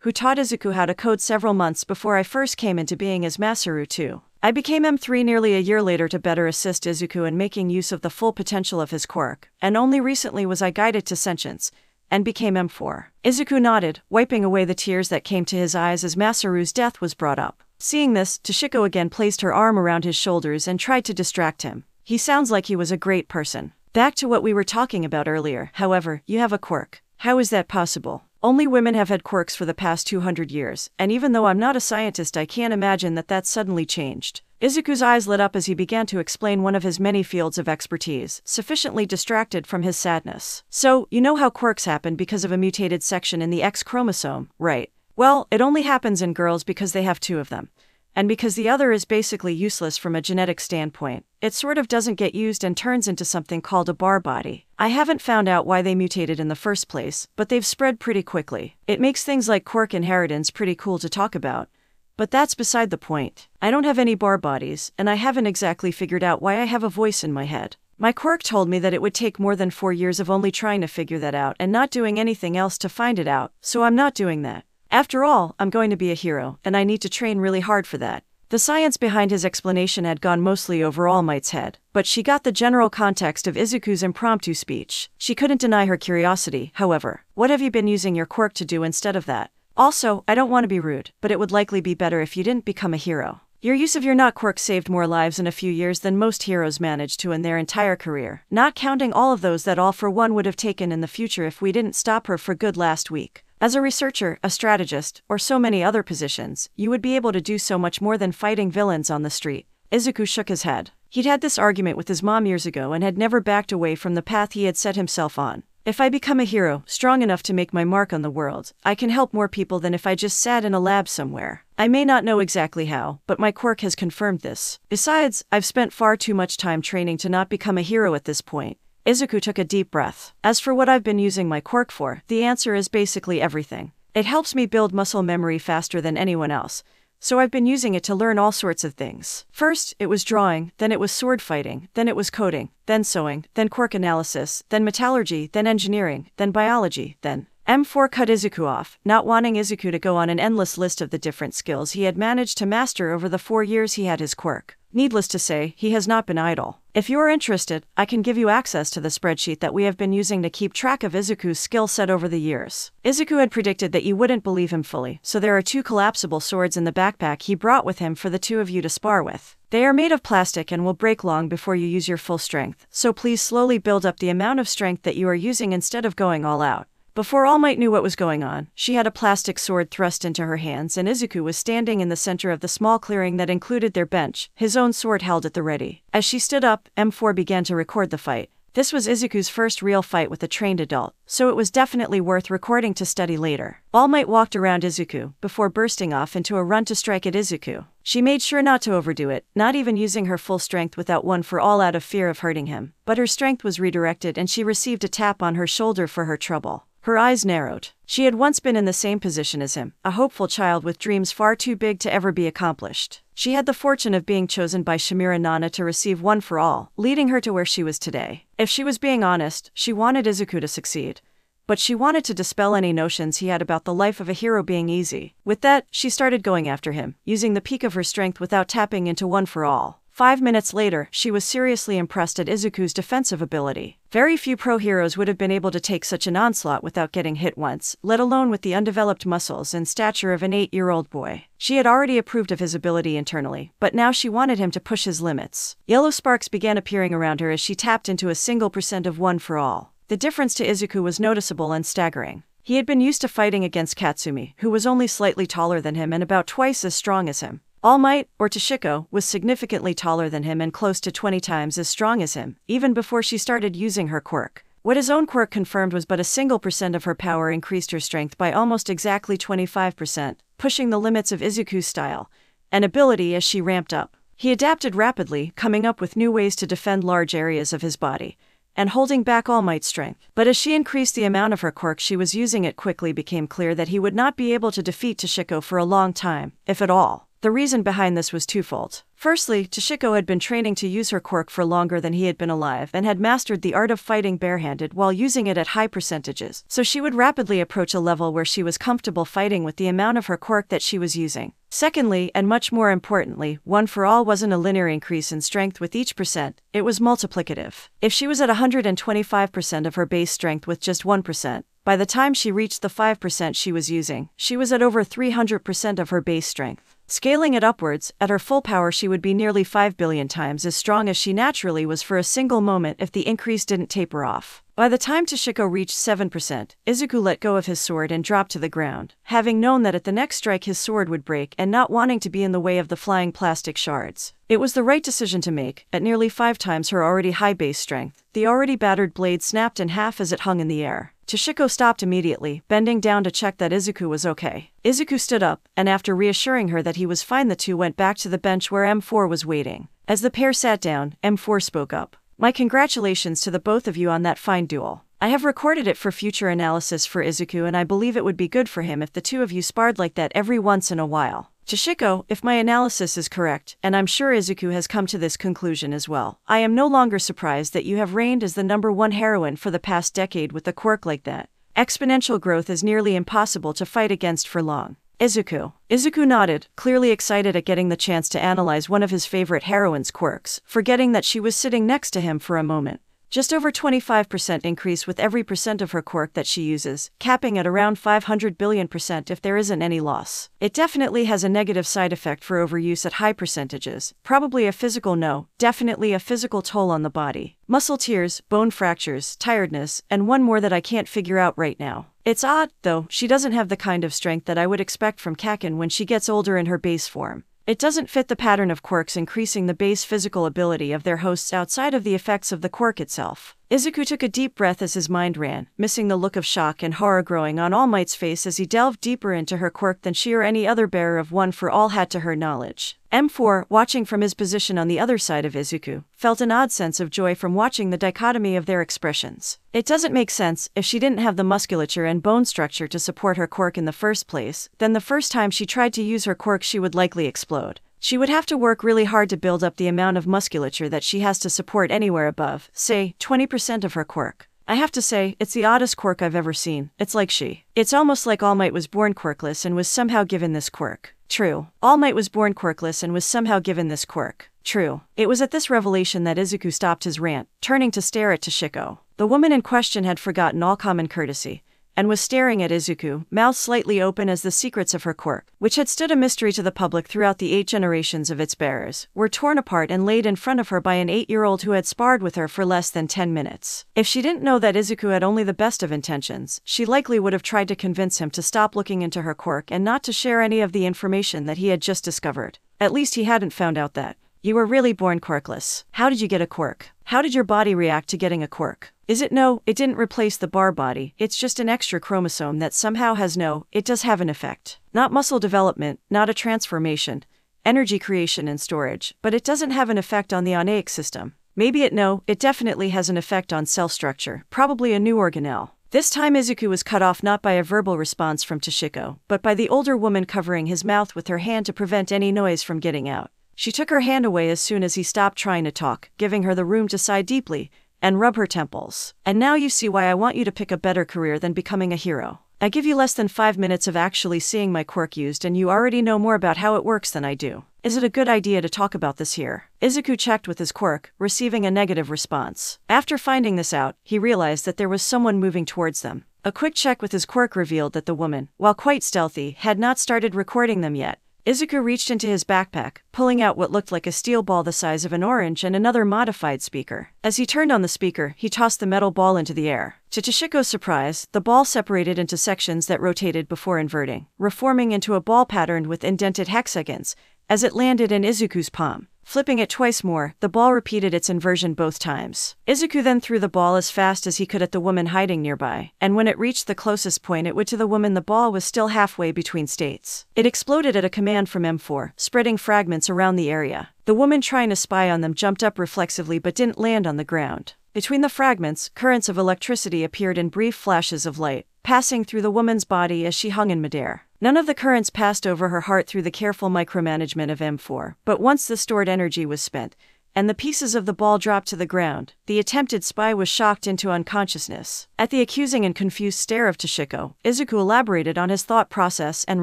who taught Izuku how to code several months before I first came into being as Masaru 2. I became M3 nearly a year later to better assist Izuku in making use of the full potential of his quirk, and only recently was I guided to sentience and became M4. Izuku nodded, wiping away the tears that came to his eyes as Masaru's death was brought up. Seeing this, Toshiko again placed her arm around his shoulders and tried to distract him. He sounds like he was a great person. Back to what we were talking about earlier, however, you have a quirk. How is that possible? Only women have had quirks for the past 200 years, and even though I'm not a scientist, I can't imagine that that suddenly changed. Izuku's eyes lit up as he began to explain one of his many fields of expertise, sufficiently distracted from his sadness. So, you know how quirks happen because of a mutated section in the X chromosome, right? Well, it only happens in girls because they have two of them and because the other is basically useless from a genetic standpoint, it sort of doesn't get used and turns into something called a Barr body. I haven't found out why they mutated in the first place, but they've spread pretty quickly. It makes things like quirk inheritance pretty cool to talk about. But that's beside the point. I don't have any Barr bodies, and I haven't exactly figured out why I have a voice in my head. My quirk told me that it would take more than four years of only trying to figure that out and not doing anything else to find it out, so I'm not doing that. After all, I'm going to be a hero, and I need to train really hard for that. The science behind his explanation had gone mostly over All Might's head, but she got the general context of Izuku's impromptu speech. She couldn't deny her curiosity, however. What have you been using your quirk to do instead of that? Also, I don't want to be rude, but it would likely be better if you didn't become a hero. Your use of your not quirk saved more lives in a few years than most heroes manage to in their entire career, not counting all of those that all for one would have taken in the future if we didn't stop her for good last week. As a researcher, a strategist, or so many other positions, you would be able to do so much more than fighting villains on the street. Izuku shook his head. He'd had this argument with his mom years ago and had never backed away from the path he had set himself on. If I become a hero, strong enough to make my mark on the world, I can help more people than if I just sat in a lab somewhere. I may not know exactly how, but my quirk has confirmed this. Besides, I've spent far too much time training to not become a hero at this point. Izuku took a deep breath. As for what I've been using my quirk for, the answer is basically everything. It helps me build muscle memory faster than anyone else, so I've been using it to learn all sorts of things. First, it was drawing, then it was sword fighting, then it was coding, then sewing, then quirk analysis, then metallurgy, then engineering, then biology, then. M4 cut Izuku off, not wanting Izuku to go on an endless list of the different skills he had managed to master over the four years he had his quirk. Needless to say, he has not been idle. If you are interested, I can give you access to the spreadsheet that we have been using to keep track of Izuku's skill set over the years. Izuku had predicted that you wouldn't believe him fully, so there are two collapsible swords in the backpack he brought with him for the two of you to spar with. They are made of plastic and will break long before you use your full strength, so please slowly build up the amount of strength that you are using instead of going all out. Before All Might knew what was going on, she had a plastic sword thrust into her hands, and Izuku was standing in the center of the small clearing that included their bench, his own sword held at the ready. As she stood up, M4 began to record the fight. This was Izuku's first real fight with a trained adult, so it was definitely worth recording to study later. All Might walked around Izuku before bursting off into a run to strike at Izuku. She made sure not to overdo it, not even using her full strength without one for all out of fear of hurting him. But her strength was redirected and she received a tap on her shoulder for her trouble. Her eyes narrowed. She had once been in the same position as him, a hopeful child with dreams far too big to ever be accomplished. She had the fortune of being chosen by Shimura Nana to receive one for all, leading her to where she was today. If she was being honest, she wanted Izuku to succeed. But she wanted to dispel any notions he had about the life of a hero being easy. With that, she started going after him, using the peak of her strength without tapping into one for all. Five minutes later, she was seriously impressed at Izuku's defensive ability. Very few pro heroes would have been able to take such an onslaught without getting hit once, let alone with the undeveloped muscles and stature of an eight year old boy. She had already approved of his ability internally, but now she wanted him to push his limits. Yellow sparks began appearing around her as she tapped into a single percent of one for all. The difference to Izuku was noticeable and staggering. He had been used to fighting against Katsumi, who was only slightly taller than him and about twice as strong as him. All Might, or Toshiko, was significantly taller than him and close to 20 times as strong as him, even before she started using her quirk. What his own quirk confirmed was but a single percent of her power increased her strength by almost exactly 25%, pushing the limits of Izuku's style and ability as she ramped up. He adapted rapidly, coming up with new ways to defend large areas of his body and holding back All Might's strength. But as she increased the amount of her quirk she was using it quickly became clear that he would not be able to defeat Toshiko for a long time, if at all. The reason behind this was twofold. Firstly, Toshiko had been training to use her quirk for longer than he had been alive and had mastered the art of fighting barehanded while using it at high percentages, so she would rapidly approach a level where she was comfortable fighting with the amount of her quirk that she was using. Secondly, and much more importantly, one for all wasn't a linear increase in strength with each percent, it was multiplicative. If she was at 125% of her base strength with just 1%, by the time she reached the 5% she was using, she was at over 300% of her base strength. Scaling it upwards, at her full power, she would be nearly 5 billion times as strong as she naturally was for a single moment if the increase didn't taper off. By the time Toshiko reached 7%, Izuku let go of his sword and dropped to the ground, having known that at the next strike his sword would break and not wanting to be in the way of the flying plastic shards. It was the right decision to make. At nearly five times her already high base strength, the already battered blade snapped in half as it hung in the air. Toshiko stopped immediately, bending down to check that Izuku was okay. Izuku stood up, and after reassuring her that he was fine, the two went back to the bench where M4 was waiting. As the pair sat down, M4 spoke up. My congratulations to the both of you on that fine duel. I have recorded it for future analysis for Izuku, and I believe it would be good for him if the two of you sparred like that every once in a while. Toshiko, if my analysis is correct, and I'm sure Izuku has come to this conclusion as well, I am no longer surprised that you have reigned as the number one heroine for the past decade with a quirk like that. Exponential growth is nearly impossible to fight against for long. Izuku. Izuku nodded, clearly excited at getting the chance to analyze one of his favorite heroine's quirks, forgetting that she was sitting next to him for a moment. Just over 25% increase with every percent of her quirk that she uses, capping at around 500 billion percent if there isn't any loss. It definitely has a negative side effect for overuse at high percentages, probably a physical no, definitely a physical toll on the body. Muscle tears, bone fractures, tiredness, and one more that I can't figure out right now. It's odd, though, she doesn't have the kind of strength that I would expect from Kakin when she gets older in her base form. It doesn't fit the pattern of quirks increasing the base physical ability of their hosts outside of the effects of the quirk itself. Izuku took a deep breath as his mind ran, missing the look of shock and horror growing on All Might's face as he delved deeper into her quirk than she or any other bearer of one for all had to her knowledge. M4, watching from his position on the other side of Izuku, felt an odd sense of joy from watching the dichotomy of their expressions. It doesn't make sense, if she didn't have the musculature and bone structure to support her quirk in the first place, then the first time she tried to use her quirk she would likely explode. She would have to work really hard to build up the amount of musculature that she has to support anywhere above, say, 20% of her quirk. I have to say, it's the oddest quirk I've ever seen. It's like she. It's almost like All Might was born quirkless and was somehow given this quirk. True. All Might was born quirkless and was somehow given this quirk. True. It was at this revelation that Izuku stopped his rant, turning to stare at Toshiko. The woman in question had forgotten all common courtesy and was staring at Izuku, mouth slightly open as the secrets of her quirk, which had stood a mystery to the public throughout the eight generations of its bearers, were torn apart and laid in front of her by an eight year old who had sparred with her for less than 10 minutes. If she didn't know that Izuku had only the best of intentions, she likely would have tried to convince him to stop looking into her quirk and not to share any of the information that he had just discovered. At least he hadn't found out that. You were really born quirkless. How did you get a quirk? How did your body react to getting a quirk? Is it no, it didn't replace the Barr body, it's just an extra chromosome that somehow has no, it does have an effect. Not muscle development, not a transformation, energy creation and storage, but it doesn't have an effect on the oneic system. Maybe it no, it definitely has an effect on cell structure, probably a new organelle. This time Izuku was cut off not by a verbal response from Toshiko, but by the older woman covering his mouth with her hand to prevent any noise from getting out. She took her hand away as soon as he stopped trying to talk, giving her the room to sigh deeply and rub her temples. And now you see why I want you to pick a better career than becoming a hero. I give you less than five minutes of actually seeing my quirk used, and you already know more about how it works than I do. Is it a good idea to talk about this here? Izuku checked with his quirk, receiving a negative response. After finding this out, he realized that there was someone moving towards them. A quick check with his quirk revealed that the woman, while quite stealthy, had not started recording them yet, Izuku reached into his backpack, pulling out what looked like a steel ball the size of an orange and another modified speaker. As he turned on the speaker, he tossed the metal ball into the air. To Toshiko's surprise, the ball separated into sections that rotated before inverting, reforming into a ball patterned with indented hexagons, as it landed in Izuku's palm. Flipping it twice more, the ball repeated its inversion both times. Izuku then threw the ball as fast as he could at the woman hiding nearby, and when it reached the closest point it would to the woman the ball was still halfway between states. It exploded at a command from M4, spreading fragments around the area. The woman trying to spy on them jumped up reflexively but didn't land on the ground. Between the fragments, currents of electricity appeared in brief flashes of light, passing through the woman's body as she hung in midair. None of the currents passed over her heart through the careful micromanagement of M4, but once the stored energy was spent, and the pieces of the ball dropped to the ground, the attempted spy was shocked into unconsciousness. At the accusing and confused stare of Toshiko, Izuku elaborated on his thought process and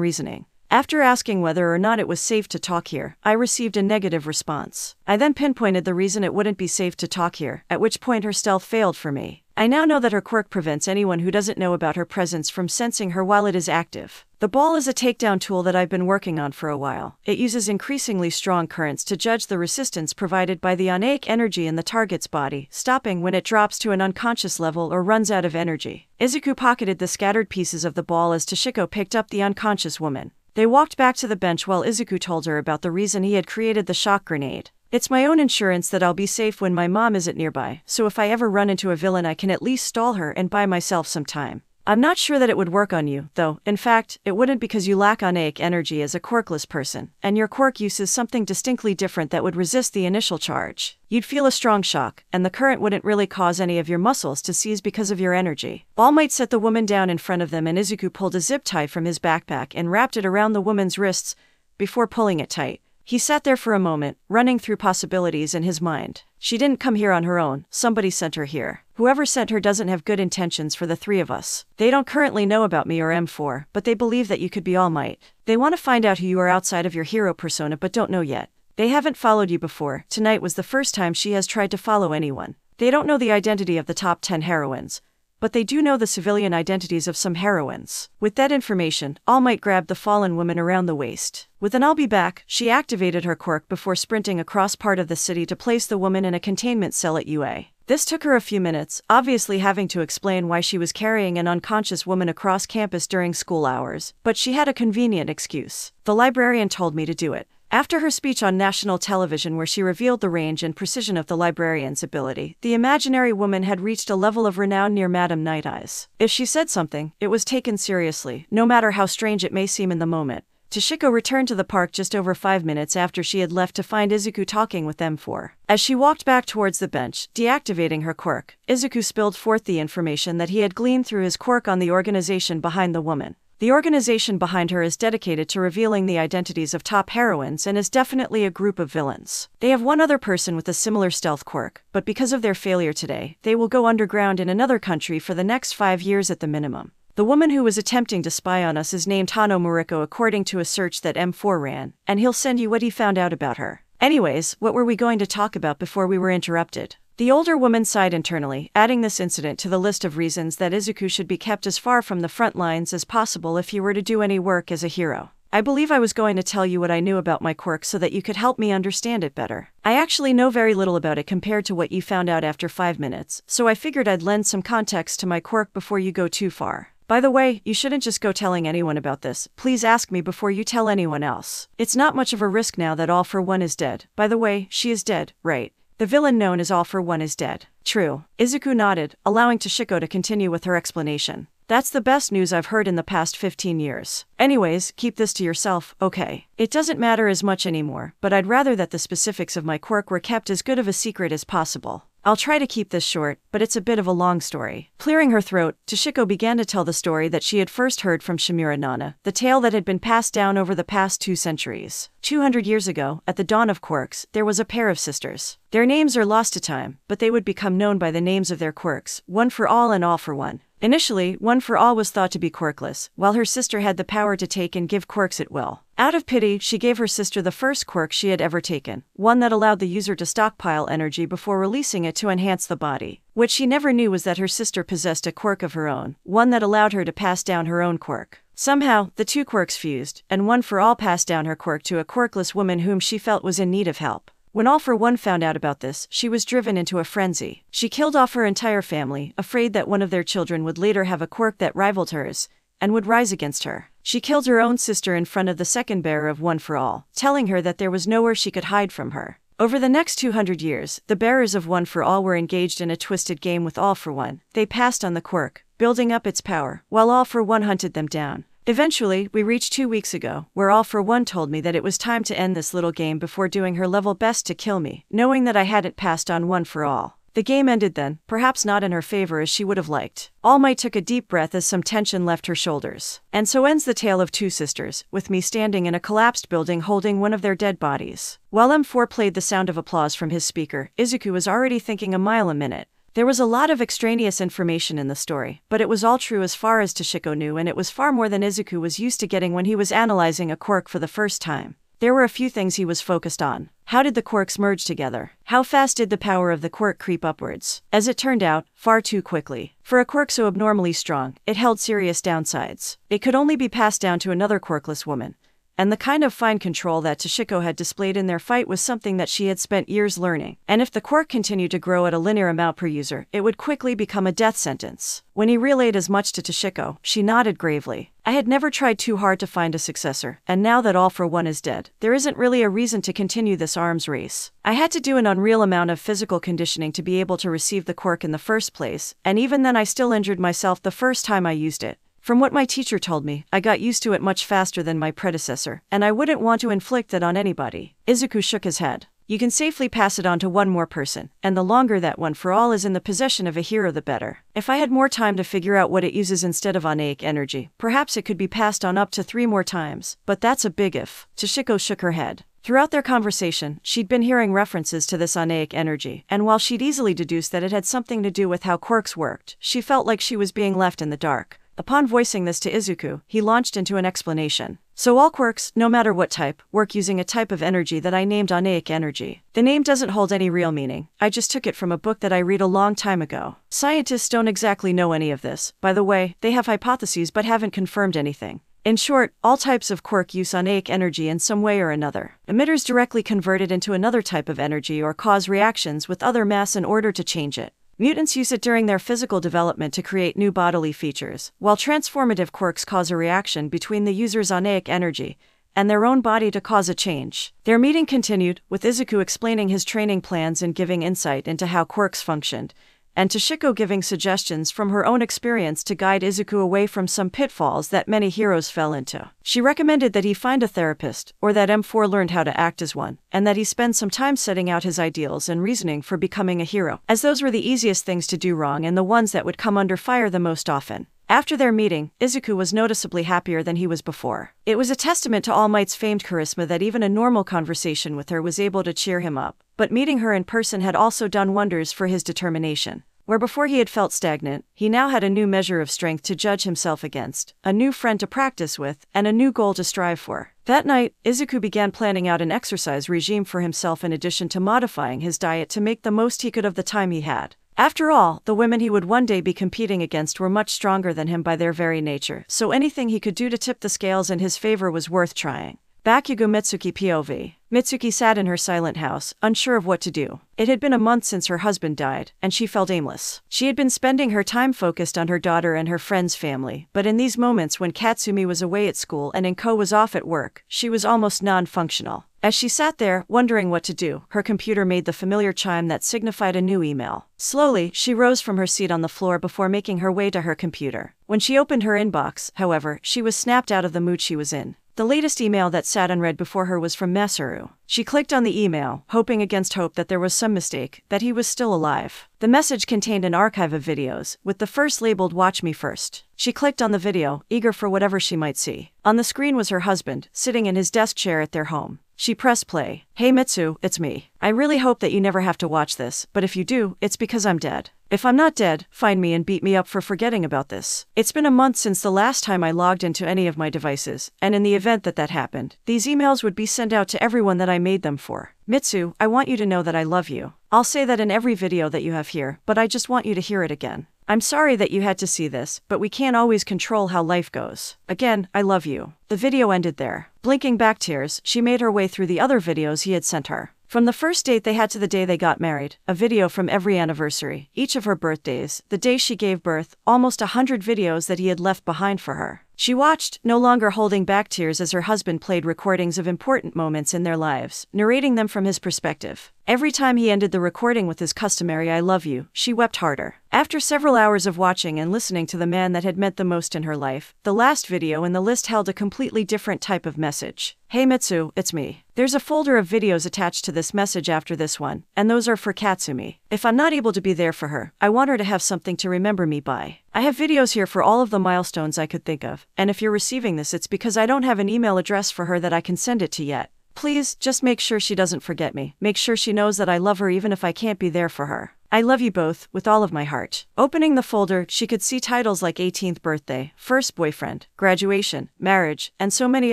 reasoning. After asking whether or not it was safe to talk here, I received a negative response. I then pinpointed the reason it wouldn't be safe to talk here, at which point her stealth failed for me. I now know that her quirk prevents anyone who doesn't know about her presence from sensing her while it is active. The ball is a takedown tool that I've been working on for a while. It uses increasingly strong currents to judge the resistance provided by the oneic energy in the target's body, stopping when it drops to an unconscious level or runs out of energy. Izuku pocketed the scattered pieces of the ball as Toshiko picked up the unconscious woman. They walked back to the bench while Izuku told her about the reason he had created the shock grenade. It's my own insurance that I'll be safe when my mom isn't nearby, so if I ever run into a villain, I can at least stall her and buy myself some time. I'm not sure that it would work on you, though, in fact, it wouldn't because you lack oneic energy as a quirkless person, and your quirk uses something distinctly different that would resist the initial charge. You'd feel a strong shock, and the current wouldn't really cause any of your muscles to seize because of your energy. All might set the woman down in front of them, and Izuku pulled a zip tie from his backpack and wrapped it around the woman's wrists before pulling it tight. He sat there for a moment, running through possibilities in his mind. She didn't come here on her own, somebody sent her here. Whoever sent her doesn't have good intentions for the three of us. They don't currently know about me or M4, but they believe that you could be All Might. They want to find out who you are outside of your hero persona but don't know yet. They haven't followed you before, tonight was the first time she has tried to follow anyone. They don't know the identity of the top 10 heroines, but they do know the civilian identities of some heroines. With that information, All Might grabbed the fallen woman around the waist. With an I'll be back, she activated her quirk before sprinting across part of the city to place the woman in a containment cell at UA. This took her a few minutes, obviously having to explain why she was carrying an unconscious woman across campus during school hours, but she had a convenient excuse. The librarian told me to do it. After her speech on national television, where she revealed the range and precision of the librarian's ability, the imaginary woman had reached a level of renown near Madame Night Eyes. If she said something, it was taken seriously, no matter how strange it may seem in the moment. Toshiko returned to the park just over five minutes after she had left to find Izuku talking with M4. As she walked back towards the bench, deactivating her quirk, Izuku spilled forth the information that he had gleaned through his quirk on the organization behind the woman. The organization behind her is dedicated to revealing the identities of top heroines and is definitely a group of villains. They have one other person with a similar stealth quirk, but because of their failure today, they will go underground in another country for the next five years at the minimum. The woman who was attempting to spy on us is named Hano Muriko according to a search that M4 ran, and he'll send you what he found out about her. Anyways, what were we going to talk about before we were interrupted? The older woman sighed internally, adding this incident to the list of reasons that Izuku should be kept as far from the front lines as possible if he were to do any work as a hero. I believe I was going to tell you what I knew about my quirk so that you could help me understand it better. I actually know very little about it compared to what you found out after five minutes, so I figured I'd lend some context to my quirk before you go too far. By the way, you shouldn't just go telling anyone about this. Please ask me before you tell anyone else. It's not much of a risk now that All for One is dead. By the way, she is dead, right? The villain known as All for One is dead. True. Izuku nodded, allowing Toshiko to continue with her explanation. That's the best news I've heard in the past 15 years. Anyways, keep this to yourself, okay? It doesn't matter as much anymore, but I'd rather that the specifics of my quirk were kept as good of a secret as possible. I'll try to keep this short, but it's a bit of a long story. Clearing her throat, Toshiko began to tell the story that she had first heard from Shimura Nana, the tale that had been passed down over the past two centuries. 200 years ago, at the dawn of quirks, there was a pair of sisters. Their names are lost to time, but they would become known by the names of their quirks, one for all and all for one. Initially, One for All was thought to be quirkless, while her sister had the power to take and give quirks at will. Out of pity, she gave her sister the first quirk she had ever taken, one that allowed the user to stockpile energy before releasing it to enhance the body. What she never knew was that her sister possessed a quirk of her own, one that allowed her to pass down her own quirk. Somehow, the two quirks fused, and One for All passed down her quirk to a quirkless woman whom she felt was in need of help. When All for One found out about this, she was driven into a frenzy. She killed off her entire family, afraid that one of their children would later have a quirk that rivaled hers and would rise against her. She killed her own sister in front of the second bearer of One for All, telling her that there was nowhere she could hide from her. Over the next 200 years, the bearers of One for All were engaged in a twisted game with All for One. They passed on the quirk, building up its power, while All for One hunted them down. Eventually, we reached two weeks ago, where All for One told me that it was time to end this little game before doing her level best to kill me, knowing that I hadn't passed on One for All. The game ended then, perhaps not in her favor as she would have liked. All Might took a deep breath as some tension left her shoulders. And so ends the tale of two sisters, with me standing in a collapsed building holding one of their dead bodies. While M4 played the sound of applause from his speaker, Izuku was already thinking a mile a minute. There was a lot of extraneous information in the story, but it was all true as far as Toshiko knew, and it was far more than Izuku was used to getting when he was analyzing a quirk for the first time. There were a few things he was focused on. How did the quirks merge together? How fast did the power of the quirk creep upwards? As it turned out, far too quickly. For a quirk so abnormally strong, it held serious downsides. It could only be passed down to another quirkless woman, and the kind of fine control that Toshiko had displayed in their fight was something that she had spent years learning. And if the quirk continued to grow at a linear amount per user, it would quickly become a death sentence. When he relayed as much to Toshiko, she nodded gravely. I had never tried too hard to find a successor, and now that All for One is dead, there isn't really a reason to continue this arms race. I had to do an unreal amount of physical conditioning to be able to receive the quirk in the first place, and even then I still injured myself the first time I used it. From what my teacher told me, I got used to it much faster than my predecessor, and I wouldn't want to inflict that on anybody. Izuku shook his head. You can safely pass it on to one more person, and the longer that one for all is in the possession of a hero, the better. If I had more time to figure out what it uses instead of oneic energy, perhaps it could be passed on up to three more times, but that's a big if. Toshiko shook her head. Throughout their conversation, she'd been hearing references to this oneic energy, and while she'd easily deduced that it had something to do with how quirks worked, she felt like she was being left in the dark. Upon voicing this to Izuku, he launched into an explanation. So all quirks, no matter what type, work using a type of energy that I named oneic energy. The name doesn't hold any real meaning. I just took it from a book that I read a long time ago. Scientists don't exactly know any of this. By the way, they have hypotheses but haven't confirmed anything. In short, all types of quirk use oneic energy in some way or another. Emitters directly convert it into another type of energy or cause reactions with other mass in order to change it. Mutants use it during their physical development to create new bodily features, while transformative quirks cause a reaction between the user's oneic energy and their own body to cause a change. Their meeting continued, with Izuku explaining his training plans and giving insight into how quirks functioned, and Toshiko giving suggestions from her own experience to guide Izuku away from some pitfalls that many heroes fell into. She recommended that he find a therapist, or that M4 learned how to act as one, and that he spend some time setting out his ideals and reasoning for becoming a hero, as those were the easiest things to do wrong and the ones that would come under fire the most often. After their meeting, Izuku was noticeably happier than he was before. It was a testament to All Might's famed charisma that even a normal conversation with her was able to cheer him up, but meeting her in person had also done wonders for his determination. Where before he had felt stagnant, he now had a new measure of strength to judge himself against, a new friend to practice with, and a new goal to strive for. That night, Izuku began planning out an exercise regime for himself in addition to modifying his diet to make the most he could of the time he had. After all, the women he would one day be competing against were much stronger than him by their very nature, so anything he could do to tip the scales in his favor was worth trying. Bakugo Mitsuki POV. Mitsuki sat in her silent house, unsure of what to do. It had been a month since her husband died, and she felt aimless. She had been spending her time focused on her daughter and her friend's family, but in these moments when Katsumi was away at school and Inko was off at work, she was almost non functional. As she sat there, wondering what to do, her computer made the familiar chime that signified a new email. Slowly, she rose from her seat on the floor before making her way to her computer. When she opened her inbox, however, she was snapped out of the mood she was in. The latest email that sat unread before her was from Masaru. She clicked on the email, hoping against hope that there was some mistake, that he was still alive. The message contained an archive of videos, with the first labeled Watch Me First. She clicked on the video, eager for whatever she might see. On the screen was her husband, sitting in his desk chair at their home. She pressed play. Hey Mitsu, it's me. I really hope that you never have to watch this, but if you do, it's because I'm dead. If I'm not dead, find me and beat me up for forgetting about this. It's been a month since the last time I logged into any of my devices, and in the event that that happened, these emails would be sent out to everyone that I made them for. Mitsu, I want you to know that I love you. I'll say that in every video that you have here, but I just want you to hear it again. I'm sorry that you had to see this, but we can't always control how life goes. Again, I love you. The video ended there. Blinking back tears, she made her way through the other videos he had sent her. From the first date they had to the day they got married, a video from every anniversary, each of her birthdays, the day she gave birth, almost a hundred videos that he had left behind for her. She watched, no longer holding back tears as her husband played recordings of important moments in their lives, narrating them from his perspective. Every time he ended the recording with his customary I love you, she wept harder. After several hours of watching and listening to the man that had meant the most in her life, the last video in the list held a completely different type of message. Hey Mitsu, it's me. There's a folder of videos attached to this message after this one, and those are for Katsumi. If I'm not able to be there for her, I want her to have something to remember me by. I have videos here for all of the milestones I could think of, and if you're receiving this, it's because I don't have an email address for her that I can send it to yet. Please, just make sure she doesn't forget me. Make sure she knows that I love her even if I can't be there for her. I love you both, with all of my heart. Opening the folder, she could see titles like 18th birthday, first boyfriend, graduation, marriage, and so many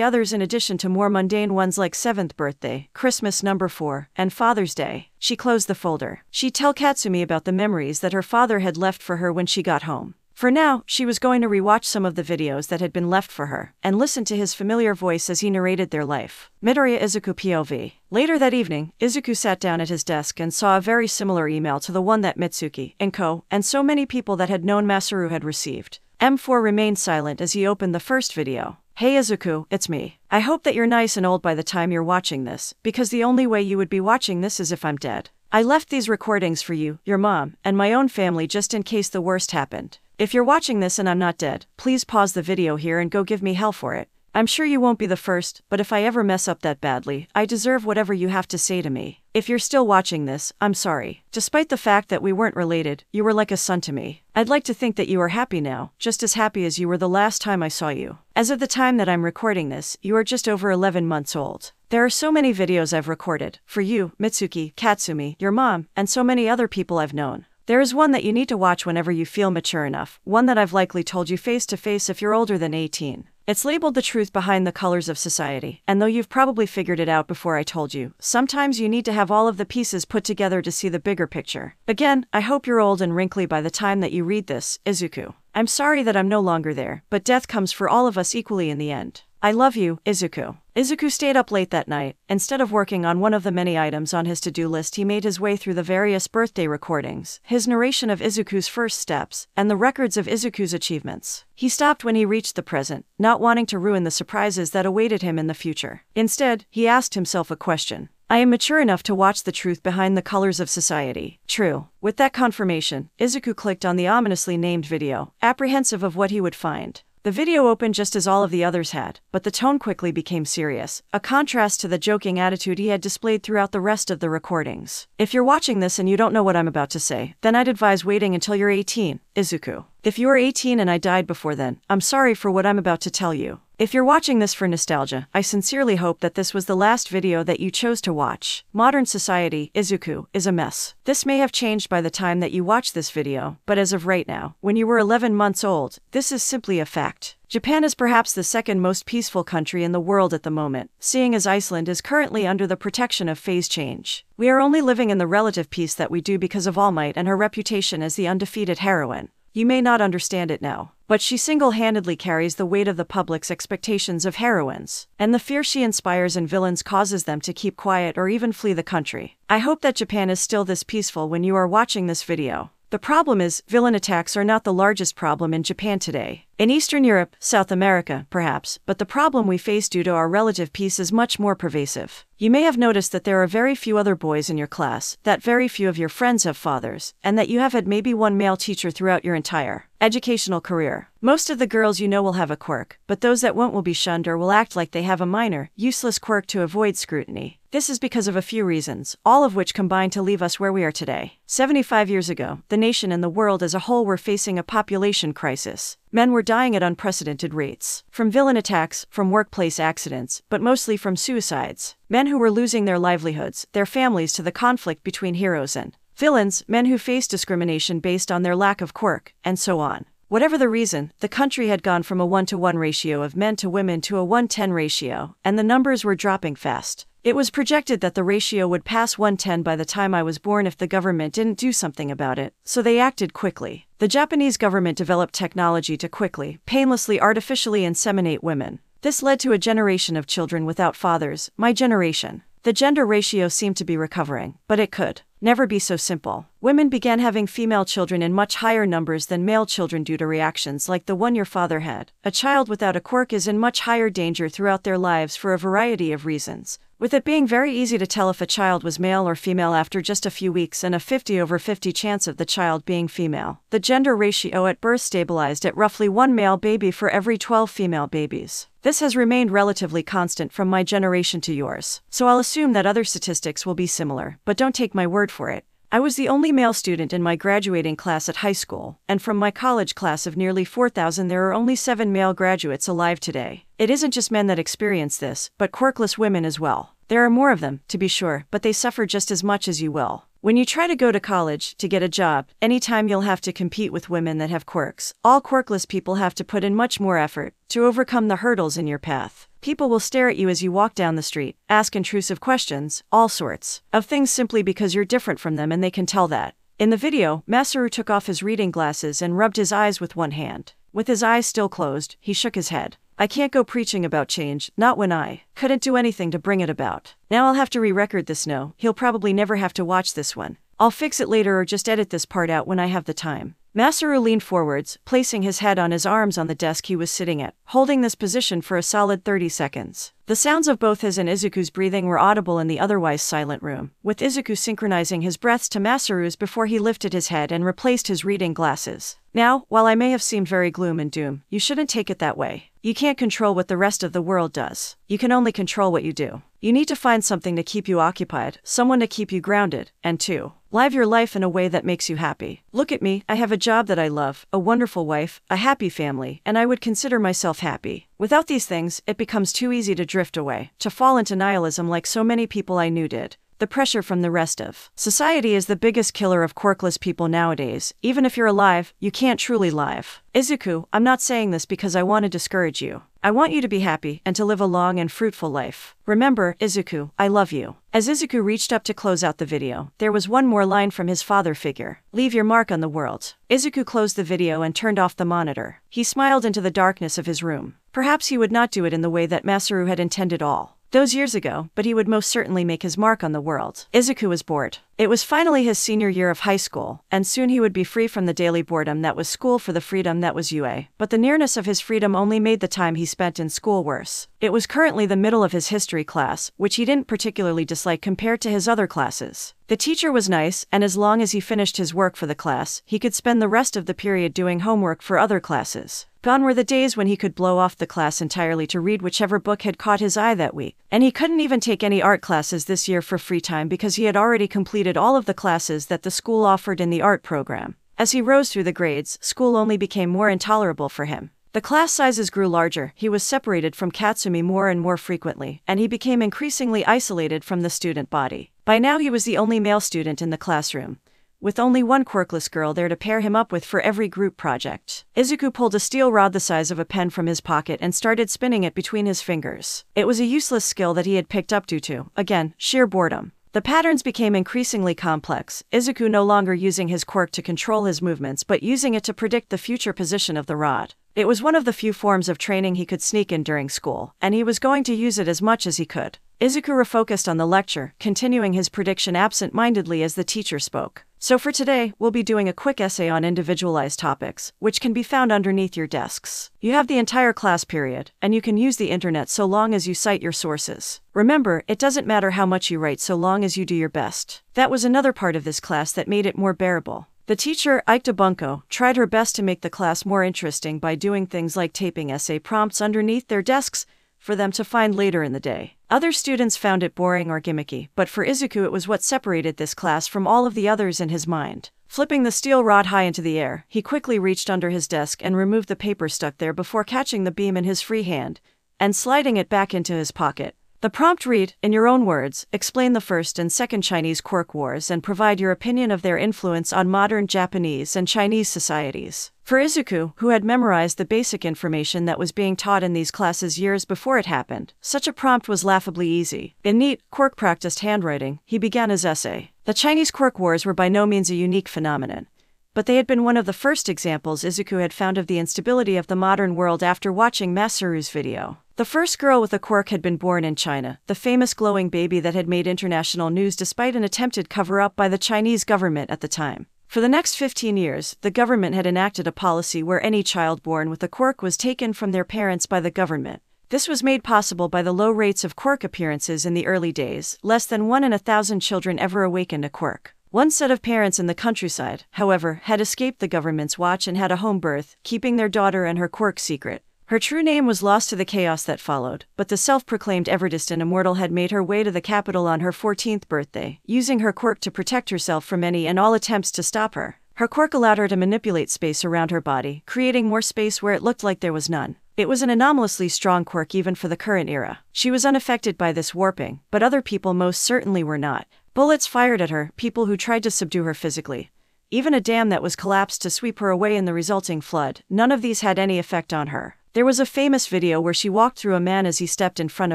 others in addition to more mundane ones like 7th birthday, Christmas number 4, and Father's Day. She closed the folder. She'd tell Katsumi about the memories that her father had left for her when she got home. For now, she was going to rewatch some of the videos that had been left for her and listen to his familiar voice as he narrated their life. Midoriya Izuku POV. Later that evening, Izuku sat down at his desk and saw a very similar email to the one that Mitsuki, Inko, and so many people that had known Masaru had received. M4 remained silent as he opened the first video. Hey Izuku, it's me. I hope that you're nice and old by the time you're watching this, because the only way you would be watching this is if I'm dead. I left these recordings for you, your mom, and my own family just in case the worst happened. If you're watching this and I'm not dead, please pause the video here and go give me hell for it. I'm sure you won't be the first, but if I ever mess up that badly, I deserve whatever you have to say to me. If you're still watching this, I'm sorry. Despite the fact that we weren't related, you were like a son to me. I'd like to think that you are happy now, just as happy as you were the last time I saw you. As of the time that I'm recording this, you are just over 11 months old. There are so many videos I've recorded for you, Mitsuki, Katsumi, your mom, and so many other people I've known. There is one that you need to watch whenever you feel mature enough, one that I've likely told you face to face if you're older than 18. It's labeled The Truth Behind the Colors of Society, and though you've probably figured it out before I told you, sometimes you need to have all of the pieces put together to see the bigger picture. Again, I hope you're old and wrinkly by the time that you read this, Izuku. I'm sorry that I'm no longer there, but death comes for all of us equally in the end. I love you, Izuku. Izuku stayed up late that night. Instead of working on one of the many items on his to do list, he made his way through the various birthday recordings, his narration of Izuku's first steps, and the records of Izuku's achievements. He stopped when he reached the present, not wanting to ruin the surprises that awaited him in the future. Instead, he asked himself a question. I am mature enough to watch the truth behind the colors of society. True. With that confirmation, Izuku clicked on the ominously named video, apprehensive of what he would find. The video opened just as all of the others had, but the tone quickly became serious, a contrast to the joking attitude he had displayed throughout the rest of the recordings. If you're watching this and you don't know what I'm about to say, then I'd advise waiting until you're 18, Izuku. If you are 18 and I died before then, I'm sorry for what I'm about to tell you. If you're watching this for nostalgia, I sincerely hope that this was the last video that you chose to watch. Modern society, Izuku, is a mess. This may have changed by the time that you watch this video, but as of right now, when you were 11 months old, this is simply a fact. Japan is perhaps the second most peaceful country in the world at the moment, seeing as Iceland is currently under the protection of phase change. We are only living in the relative peace that we do because of All Might and her reputation as the undefeated heroine. You may not understand it now, but she single handedly carries the weight of the public's expectations of heroines, and the fear she inspires in villains causes them to keep quiet or even flee the country. I hope that Japan is still this peaceful when you are watching this video. The problem is, villain attacks are not the largest problem in Japan today. In Eastern Europe, South America, perhaps, but the problem we face due to our relative peace is much more pervasive. You may have noticed that there are very few other boys in your class, that very few of your friends have fathers, and that you have had maybe one male teacher throughout your entire educational career. Most of the girls you know will have a quirk, but those that won't will be shunned or will act like they have a minor, useless quirk to avoid scrutiny. This is because of a few reasons, all of which combine to leave us where we are today. 75 years ago, the nation and the world as a whole were facing a population crisis. Men were dying at unprecedented rates. From villain attacks, from workplace accidents, but mostly from suicides. Men who were losing their livelihoods, their families to the conflict between heroes and villains, men who faced discrimination based on their lack of quirk, and so on. Whatever the reason, the country had gone from a 1 to 1 ratio of men to women to a 110 ratio, and the numbers were dropping fast. It was projected that the ratio would pass 110 by the time I was born if the government didn't do something about it, so they acted quickly. The Japanese government developed technology to quickly, painlessly artificially inseminate women. This led to a generation of children without fathers, my generation. The gender ratio seemed to be recovering, but it could never be so simple. Women began having female children in much higher numbers than male children due to reactions like the one your father had. A child without a quirk is in much higher danger throughout their lives for a variety of reasons. With it being very easy to tell if a child was male or female after just a few weeks and a 50 over 50 chance of the child being female, the gender ratio at birth stabilized at roughly one male baby for every 12 female babies. This has remained relatively constant from my generation to yours, so I'll assume that other statistics will be similar, but don't take my word for it. I was the only male student in my graduating class at high school, and from my college class of nearly 4,000, there are only seven male graduates alive today. It isn't just men that experience this, but quirkless women as well. There are more of them, to be sure, but they suffer just as much as you will. When you try to go to college, to get a job, anytime you'll have to compete with women that have quirks, all quirkless people have to put in much more effort to overcome the hurdles in your path. People will stare at you as you walk down the street, ask intrusive questions, all sorts of things simply because you're different from them and they can tell that. In the video, Masaru took off his reading glasses and rubbed his eyes with one hand. With his eyes still closed, he shook his head. I can't go preaching about change, not when I couldn't do anything to bring it about. Now I'll have to re record this no, he'll probably never have to watch this one. I'll fix it later or just edit this part out when I have the time. Masaru leaned forwards, placing his head on his arms on the desk he was sitting at, holding this position for a solid 30 seconds. The sounds of both his and Izuku's breathing were audible in the otherwise silent room, with Izuku synchronizing his breaths to Masaru's before he lifted his head and replaced his reading glasses. Now, while I may have seemed very gloom and doom, you shouldn't take it that way. You can't control what the rest of the world does. You can only control what you do. You need to find something to keep you occupied, someone to keep you grounded, and two, live your life in a way that makes you happy. Look at me, I have a job that I love, a wonderful wife, a happy family, and I would consider myself happy. Without these things, it becomes too easy to drift away, to fall into nihilism like so many people I knew did the pressure from the rest of society is the biggest killer of quirkless people nowadays. Even if you're alive, you can't truly live. Izuku, I'm not saying this because I want to discourage you. I want you to be happy and to live a long and fruitful life. Remember, Izuku, I love you. As Izuku reached up to close out the video, there was one more line from his father figure Leave your mark on the world. Izuku closed the video and turned off the monitor. He smiled into the darkness of his room. Perhaps he would not do it in the way that Masaru had intended all those years ago, but he would most certainly make his mark on the world. Izuku was bored. It was finally his senior year of high school, and soon he would be free from the daily boredom that was school for the freedom that was UA. But the nearness of his freedom only made the time he spent in school worse. It was currently the middle of his history class, which he didn't particularly dislike compared to his other classes. The teacher was nice, and as long as he finished his work for the class, he could spend the rest of the period doing homework for other classes. Gone were the days when he could blow off the class entirely to read whichever book had caught his eye that week. And he couldn't even take any art classes this year for free time because he had already completed all of the classes that the school offered in the art program. As he rose through the grades, school only became more intolerable for him. The class sizes grew larger, he was separated from Katsumi more and more frequently, and he became increasingly isolated from the student body. By now, he was the only male student in the classroom with only one quirkless girl there to pair him up with for every group project. Izuku pulled a steel rod the size of a pen from his pocket and started spinning it between his fingers. It was a useless skill that he had picked up due to, again, sheer boredom. The patterns became increasingly complex, Izuku no longer using his quirk to control his movements but using it to predict the future position of the rod. It was one of the few forms of training he could sneak in during school, and he was going to use it as much as he could. Izuku focused on the lecture, continuing his prediction absent mindedly as the teacher spoke. So for today, we'll be doing a quick essay on individualized topics, which can be found underneath your desks. You have the entire class period, and you can use the internet so long as you cite your sources. Remember, it doesn't matter how much you write so long as you do your best. That was another part of this class that made it more bearable. The teacher, Ike Bunko, tried her best to make the class more interesting by doing things like taping essay prompts underneath their desks for them to find later in the day. Other students found it boring or gimmicky, but for Izuku it was what separated this class from all of the others in his mind. Flipping the steel rod high into the air, he quickly reached under his desk and removed the paper stuck there before catching the beam in his free hand and sliding it back into his pocket. The prompt read, in your own words, explain the First and Second Chinese Quirk Wars and provide your opinion of their influence on modern Japanese and Chinese societies. For Izuku, who had memorized the basic information that was being taught in these classes years before it happened, such a prompt was laughably easy. In neat, quirk practiced handwriting, he began his essay. The Chinese Quirk Wars were by no means a unique phenomenon but they had been one of the first examples Izuku had found of the instability of the modern world after watching Masaru's video. The first girl with a quirk had been born in China, the famous glowing baby that had made international news despite an attempted cover up by the Chinese government at the time. For the next 15 years, the government had enacted a policy where any child born with a quirk was taken from their parents by the government. This was made possible by the low rates of quirk appearances in the early days, less than one in a thousand children ever awakened a quirk. One set of parents in the countryside, however, had escaped the government's watch and had a home birth, keeping their daughter and her quirk secret. Her true name was lost to the chaos that followed, but the self proclaimed Everdistant immortal had made her way to the capital on her 14th birthday, using her quirk to protect herself from any and all attempts to stop her. Her quirk allowed her to manipulate space around her body, creating more space where it looked like there was none. It was an anomalously strong quirk even for the current era. She was unaffected by this warping, but other people most certainly were not. Bullets fired at her, people who tried to subdue her physically. Even a dam that was collapsed to sweep her away in the resulting flood, none of these had any effect on her. There was a famous video where she walked through a man as he stepped in front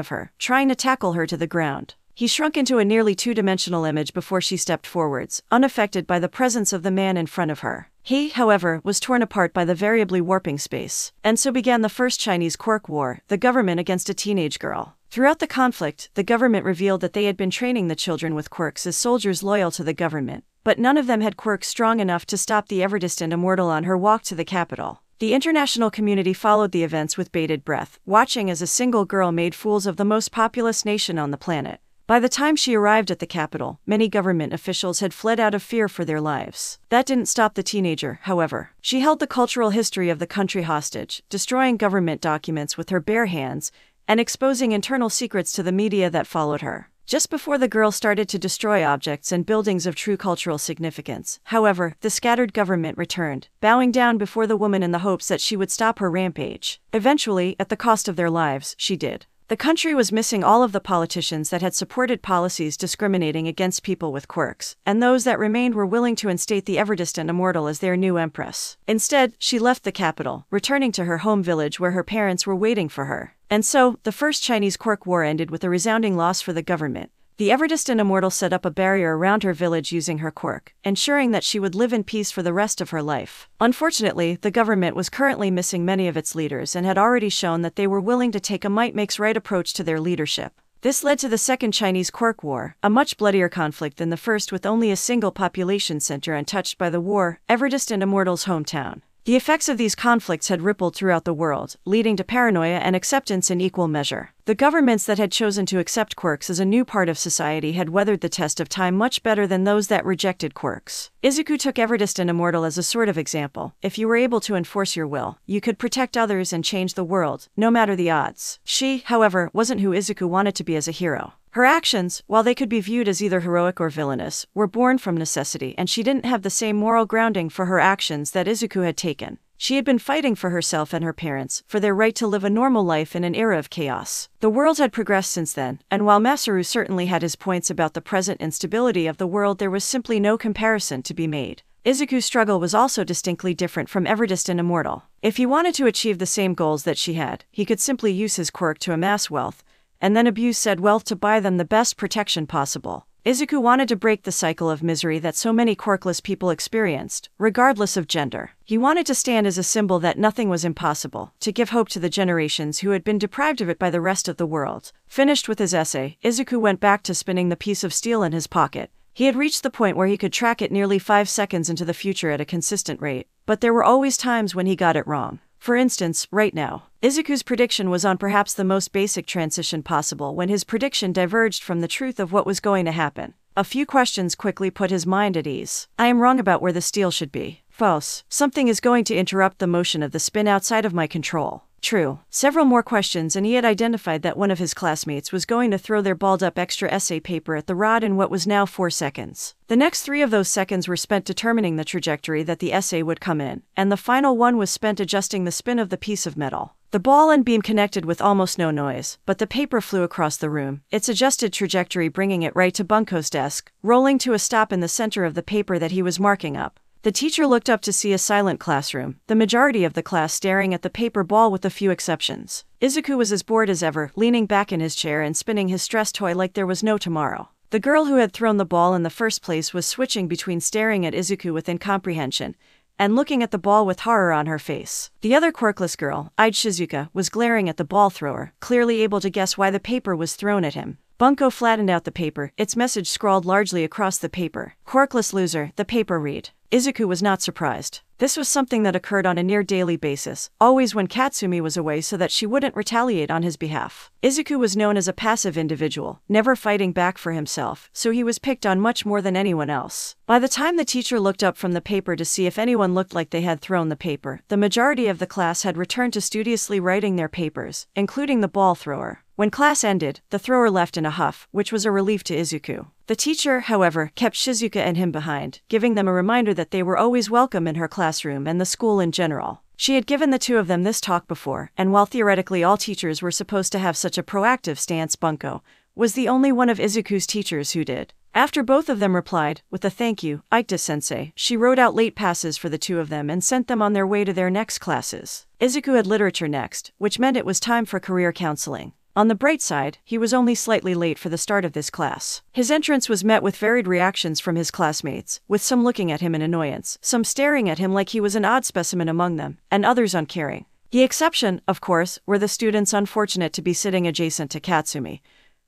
of her, trying to tackle her to the ground. He shrunk into a nearly two dimensional image before she stepped forwards, unaffected by the presence of the man in front of her. He, however, was torn apart by the variably warping space. And so began the first Chinese Quirk War, the government against a teenage girl. Throughout the conflict, the government revealed that they had been training the children with quirks as soldiers loyal to the government, but none of them had quirks strong enough to stop the ever-distant immortal on her walk to the capital. The international community followed the events with bated breath, watching as a single girl made fools of the most populous nation on the planet. By the time she arrived at the capital, many government officials had fled out of fear for their lives. That didn't stop the teenager, however. She held the cultural history of the country hostage, destroying government documents with her bare hands and exposing internal secrets to the media that followed her. Just before the girl started to destroy objects and buildings of true cultural significance, however, the scattered government returned, bowing down before the woman in the hopes that she would stop her rampage. Eventually, at the cost of their lives, she did. The country was missing all of the politicians that had supported policies discriminating against people with quirks, and those that remained were willing to instate the ever-distant immortal as their new empress. Instead, she left the capital, returning to her home village where her parents were waiting for her. And so, the First Chinese Quirk War ended with a resounding loss for the government. The Everdistant immortal set up a barrier around her village using her quirk, ensuring that she would live in peace for the rest of her life. Unfortunately, the government was currently missing many of its leaders and had already shown that they were willing to take a might makes right approach to their leadership. This led to the Second Chinese Quirk War, a much bloodier conflict than the first with only a single population center untouched by the war, Everdistant Immortal's hometown. The effects of these conflicts had rippled throughout the world, leading to paranoia and acceptance in equal measure. The governments that had chosen to accept quirks as a new part of society had weathered the test of time much better than those that rejected quirks. Izuku took Everdistant Immortal as a sort of example. If you were able to enforce your will, you could protect others and change the world, no matter the odds. She, however, wasn't who Izuku wanted to be as a hero. Her actions, while they could be viewed as either heroic or villainous, were born from necessity, and she didn't have the same moral grounding for her actions that Izuku had taken. She had been fighting for herself and her parents, for their right to live a normal life in an era of chaos. The world had progressed since then, and while Masaru certainly had his points about the present instability of the world, there was simply no comparison to be made. Izuku's struggle was also distinctly different from Everdistant Immortal. If he wanted to achieve the same goals that she had, he could simply use his quirk to amass wealth, and then abuse said wealth to buy them the best protection possible. Izuku wanted to break the cycle of misery that so many quirkless people experienced, regardless of gender. He wanted to stand as a symbol that nothing was impossible, to give hope to the generations who had been deprived of it by the rest of the world. Finished with his essay, Izuku went back to spinning the piece of steel in his pocket. He had reached the point where he could track it nearly five seconds into the future at a consistent rate, but there were always times when he got it wrong. For instance, right now, Izuku's prediction was on perhaps the most basic transition possible when his prediction diverged from the truth of what was going to happen. A few questions quickly put his mind at ease. I am wrong about where the steel should be. False. Something is going to interrupt the motion of the spin outside of my control. True. Several more questions, and he had identified that one of his classmates was going to throw their balled up extra essay paper at the rod in what was now four seconds. The next three of those seconds were spent determining the trajectory that the essay would come in, and the final one was spent adjusting the spin of the piece of metal. The ball and beam connected with almost no noise, but the paper flew across the room, its adjusted trajectory bringing it right to Bunko's desk, rolling to a stop in the center of the paper that he was marking up. The teacher looked up to see a silent classroom, the majority of the class staring at the paper ball with a few exceptions. Izuku was as bored as ever, leaning back in his chair and spinning his stress toy like there was no tomorrow. The girl who had thrown the ball in the first place was switching between staring at Izuku with incomprehension and looking at the ball with horror on her face. The other quirkless girl, eyed Shizuka, was glaring at the ball thrower, clearly able to guess why the paper was thrown at him. Bunko flattened out the paper, its message scrawled largely across the paper. Quirkless loser, the paper read. Izuku was not surprised. This was something that occurred on a near daily basis, always when Katsumi was away so that she wouldn't retaliate on his behalf. Izuku was known as a passive individual, never fighting back for himself, so he was picked on much more than anyone else. By the time the teacher looked up from the paper to see if anyone looked like they had thrown the paper, the majority of the class had returned to studiously writing their papers, including the ball thrower. When class ended, the thrower left in a huff, which was a relief to Izuku. The teacher, however, kept Shizuka and him behind, giving them a reminder that they were always welcome in her classroom and the school in general. She had given the two of them this talk before, and while theoretically all teachers were supposed to have such a proactive stance, Bunko was the only one of Izuku's teachers who did. After both of them replied, with a thank you, Aikta sensei, she wrote out late passes for the two of them and sent them on their way to their next classes. Izuku had literature next, which meant it was time for career counseling. On the bright side, he was only slightly late for the start of this class. His entrance was met with varied reactions from his classmates, with some looking at him in annoyance, some staring at him like he was an odd specimen among them, and others uncaring. The exception, of course, were the students unfortunate to be sitting adjacent to Katsumi,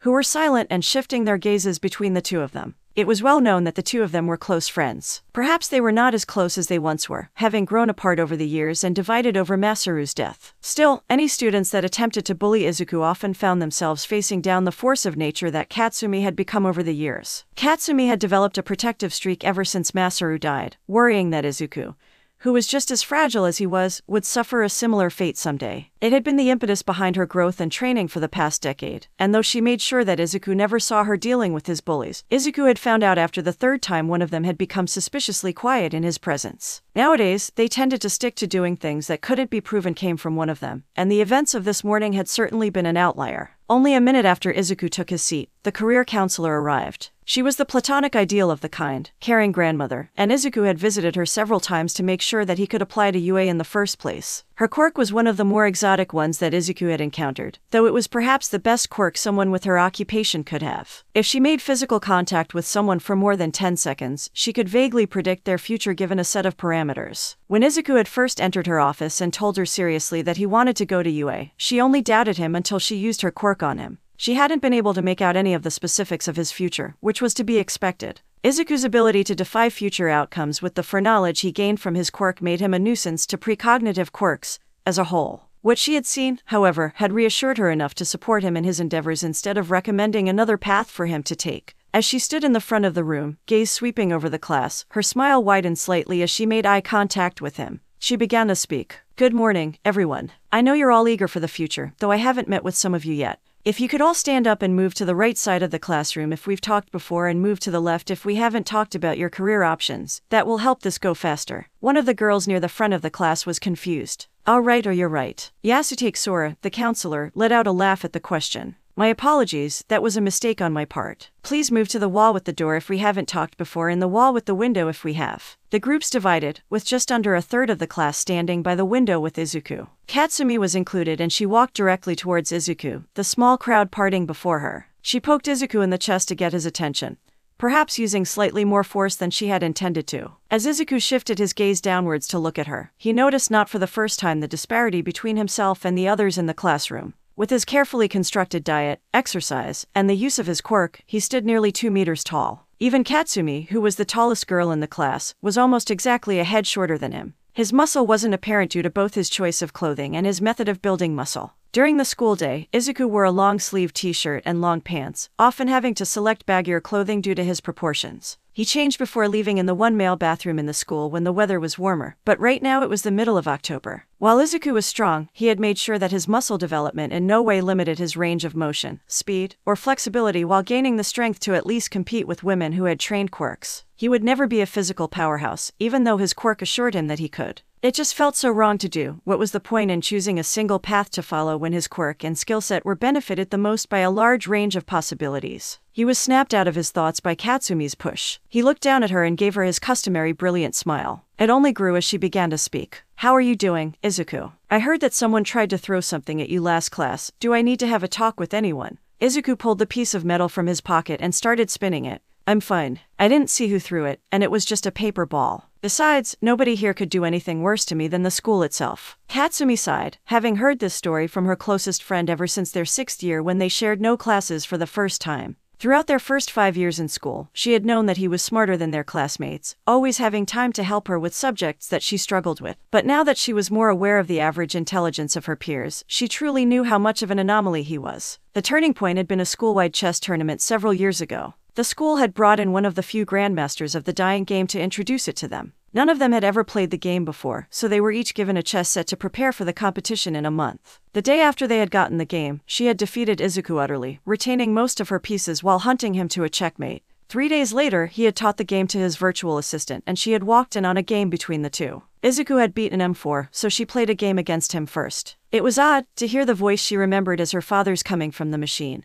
who were silent and shifting their gazes between the two of them. It was well known that the two of them were close friends. Perhaps they were not as close as they once were, having grown apart over the years and divided over Masaru's death. Still, any students that attempted to bully Izuku often found themselves facing down the force of nature that Katsumi had become over the years. Katsumi had developed a protective streak ever since Masaru died, worrying that Izuku, who was just as fragile as he was, would suffer a similar fate someday. It had been the impetus behind her growth and training for the past decade, and though she made sure that Izuku never saw her dealing with his bullies, Izuku had found out after the third time one of them had become suspiciously quiet in his presence. Nowadays, they tended to stick to doing things that couldn't be proven came from one of them, and the events of this morning had certainly been an outlier. Only a minute after Izuku took his seat, the career counselor arrived. She was the platonic ideal of the kind, caring grandmother, and Izuku had visited her several times to make sure that he could apply to UA in the first place. Her quirk was one of the more exotic ones that Izuku had encountered, though it was perhaps the best quirk someone with her occupation could have. If she made physical contact with someone for more than 10 seconds, she could vaguely predict their future given a set of parameters. When Izuku had first entered her office and told her seriously that he wanted to go to UA, she only doubted him until she used her quirk on him. She hadn't been able to make out any of the specifics of his future, which was to be expected. Izuku's ability to defy future outcomes with the foreknowledge he gained from his quirk made him a nuisance to precognitive quirks as a whole. What she had seen, however, had reassured her enough to support him in his endeavors instead of recommending another path for him to take. As she stood in the front of the room, gaze sweeping over the class, her smile widened slightly as she made eye contact with him. She began to speak. Good morning, everyone. I know you're all eager for the future, though I haven't met with some of you yet. If you could all stand up and move to the right side of the classroom if we've talked before and move to the left if we haven't talked about your career options, that will help this go faster. One of the girls near the front of the class was confused. All right or you're right. Yasutake Sora, the counselor, let out a laugh at the question. My apologies, that was a mistake on my part. Please move to the wall with the door if we haven't talked before and the wall with the window if we have. The groups divided, with just under a third of the class standing by the window with Izuku. Katsumi was included and she walked directly towards Izuku, the small crowd parting before her. She poked Izuku in the chest to get his attention, perhaps using slightly more force than she had intended to. As Izuku shifted his gaze downwards to look at her, he noticed not for the first time the disparity between himself and the others in the classroom. With his carefully constructed diet, exercise, and the use of his quirk, he stood nearly two meters tall. Even Katsumi, who was the tallest girl in the class, was almost exactly a head shorter than him. His muscle wasn't apparent due to both his choice of clothing and his method of building muscle. During the school day, Izuku wore a long sleeved t shirt and long pants, often having to select baggier clothing due to his proportions. He changed before leaving in the one male bathroom in the school when the weather was warmer, but right now it was the middle of October. While Izuku was strong, he had made sure that his muscle development in no way limited his range of motion, speed, or flexibility while gaining the strength to at least compete with women who had trained quirks. He would never be a physical powerhouse, even though his quirk assured him that he could. It just felt so wrong to do. What was the point in choosing a single path to follow when his quirk and skill set were benefited the most by a large range of possibilities? He was snapped out of his thoughts by Katsumi's push. He looked down at her and gave her his customary brilliant smile. It only grew as she began to speak. How are you doing, Izuku? I heard that someone tried to throw something at you last class. Do I need to have a talk with anyone? Izuku pulled the piece of metal from his pocket and started spinning it. I'm fine. I didn't see who threw it, and it was just a paper ball. Besides, nobody here could do anything worse to me than the school itself. Katsumi sighed, having heard this story from her closest friend ever since their sixth year when they shared no classes for the first time. Throughout their first five years in school, she had known that he was smarter than their classmates, always having time to help her with subjects that she struggled with. But now that she was more aware of the average intelligence of her peers, she truly knew how much of an anomaly he was. The turning point had been a school-wide chess tournament several years ago. The school had brought in one of the few grandmasters of the dying game to introduce it to them. None of them had ever played the game before, so they were each given a chess set to prepare for the competition in a month. The day after they had gotten the game, she had defeated Izuku utterly, retaining most of her pieces while hunting him to a checkmate. Three days later, he had taught the game to his virtual assistant, and she had walked in on a game between the two. Izuku had beaten M4, so she played a game against him first. It was odd to hear the voice she remembered as her father's coming from the machine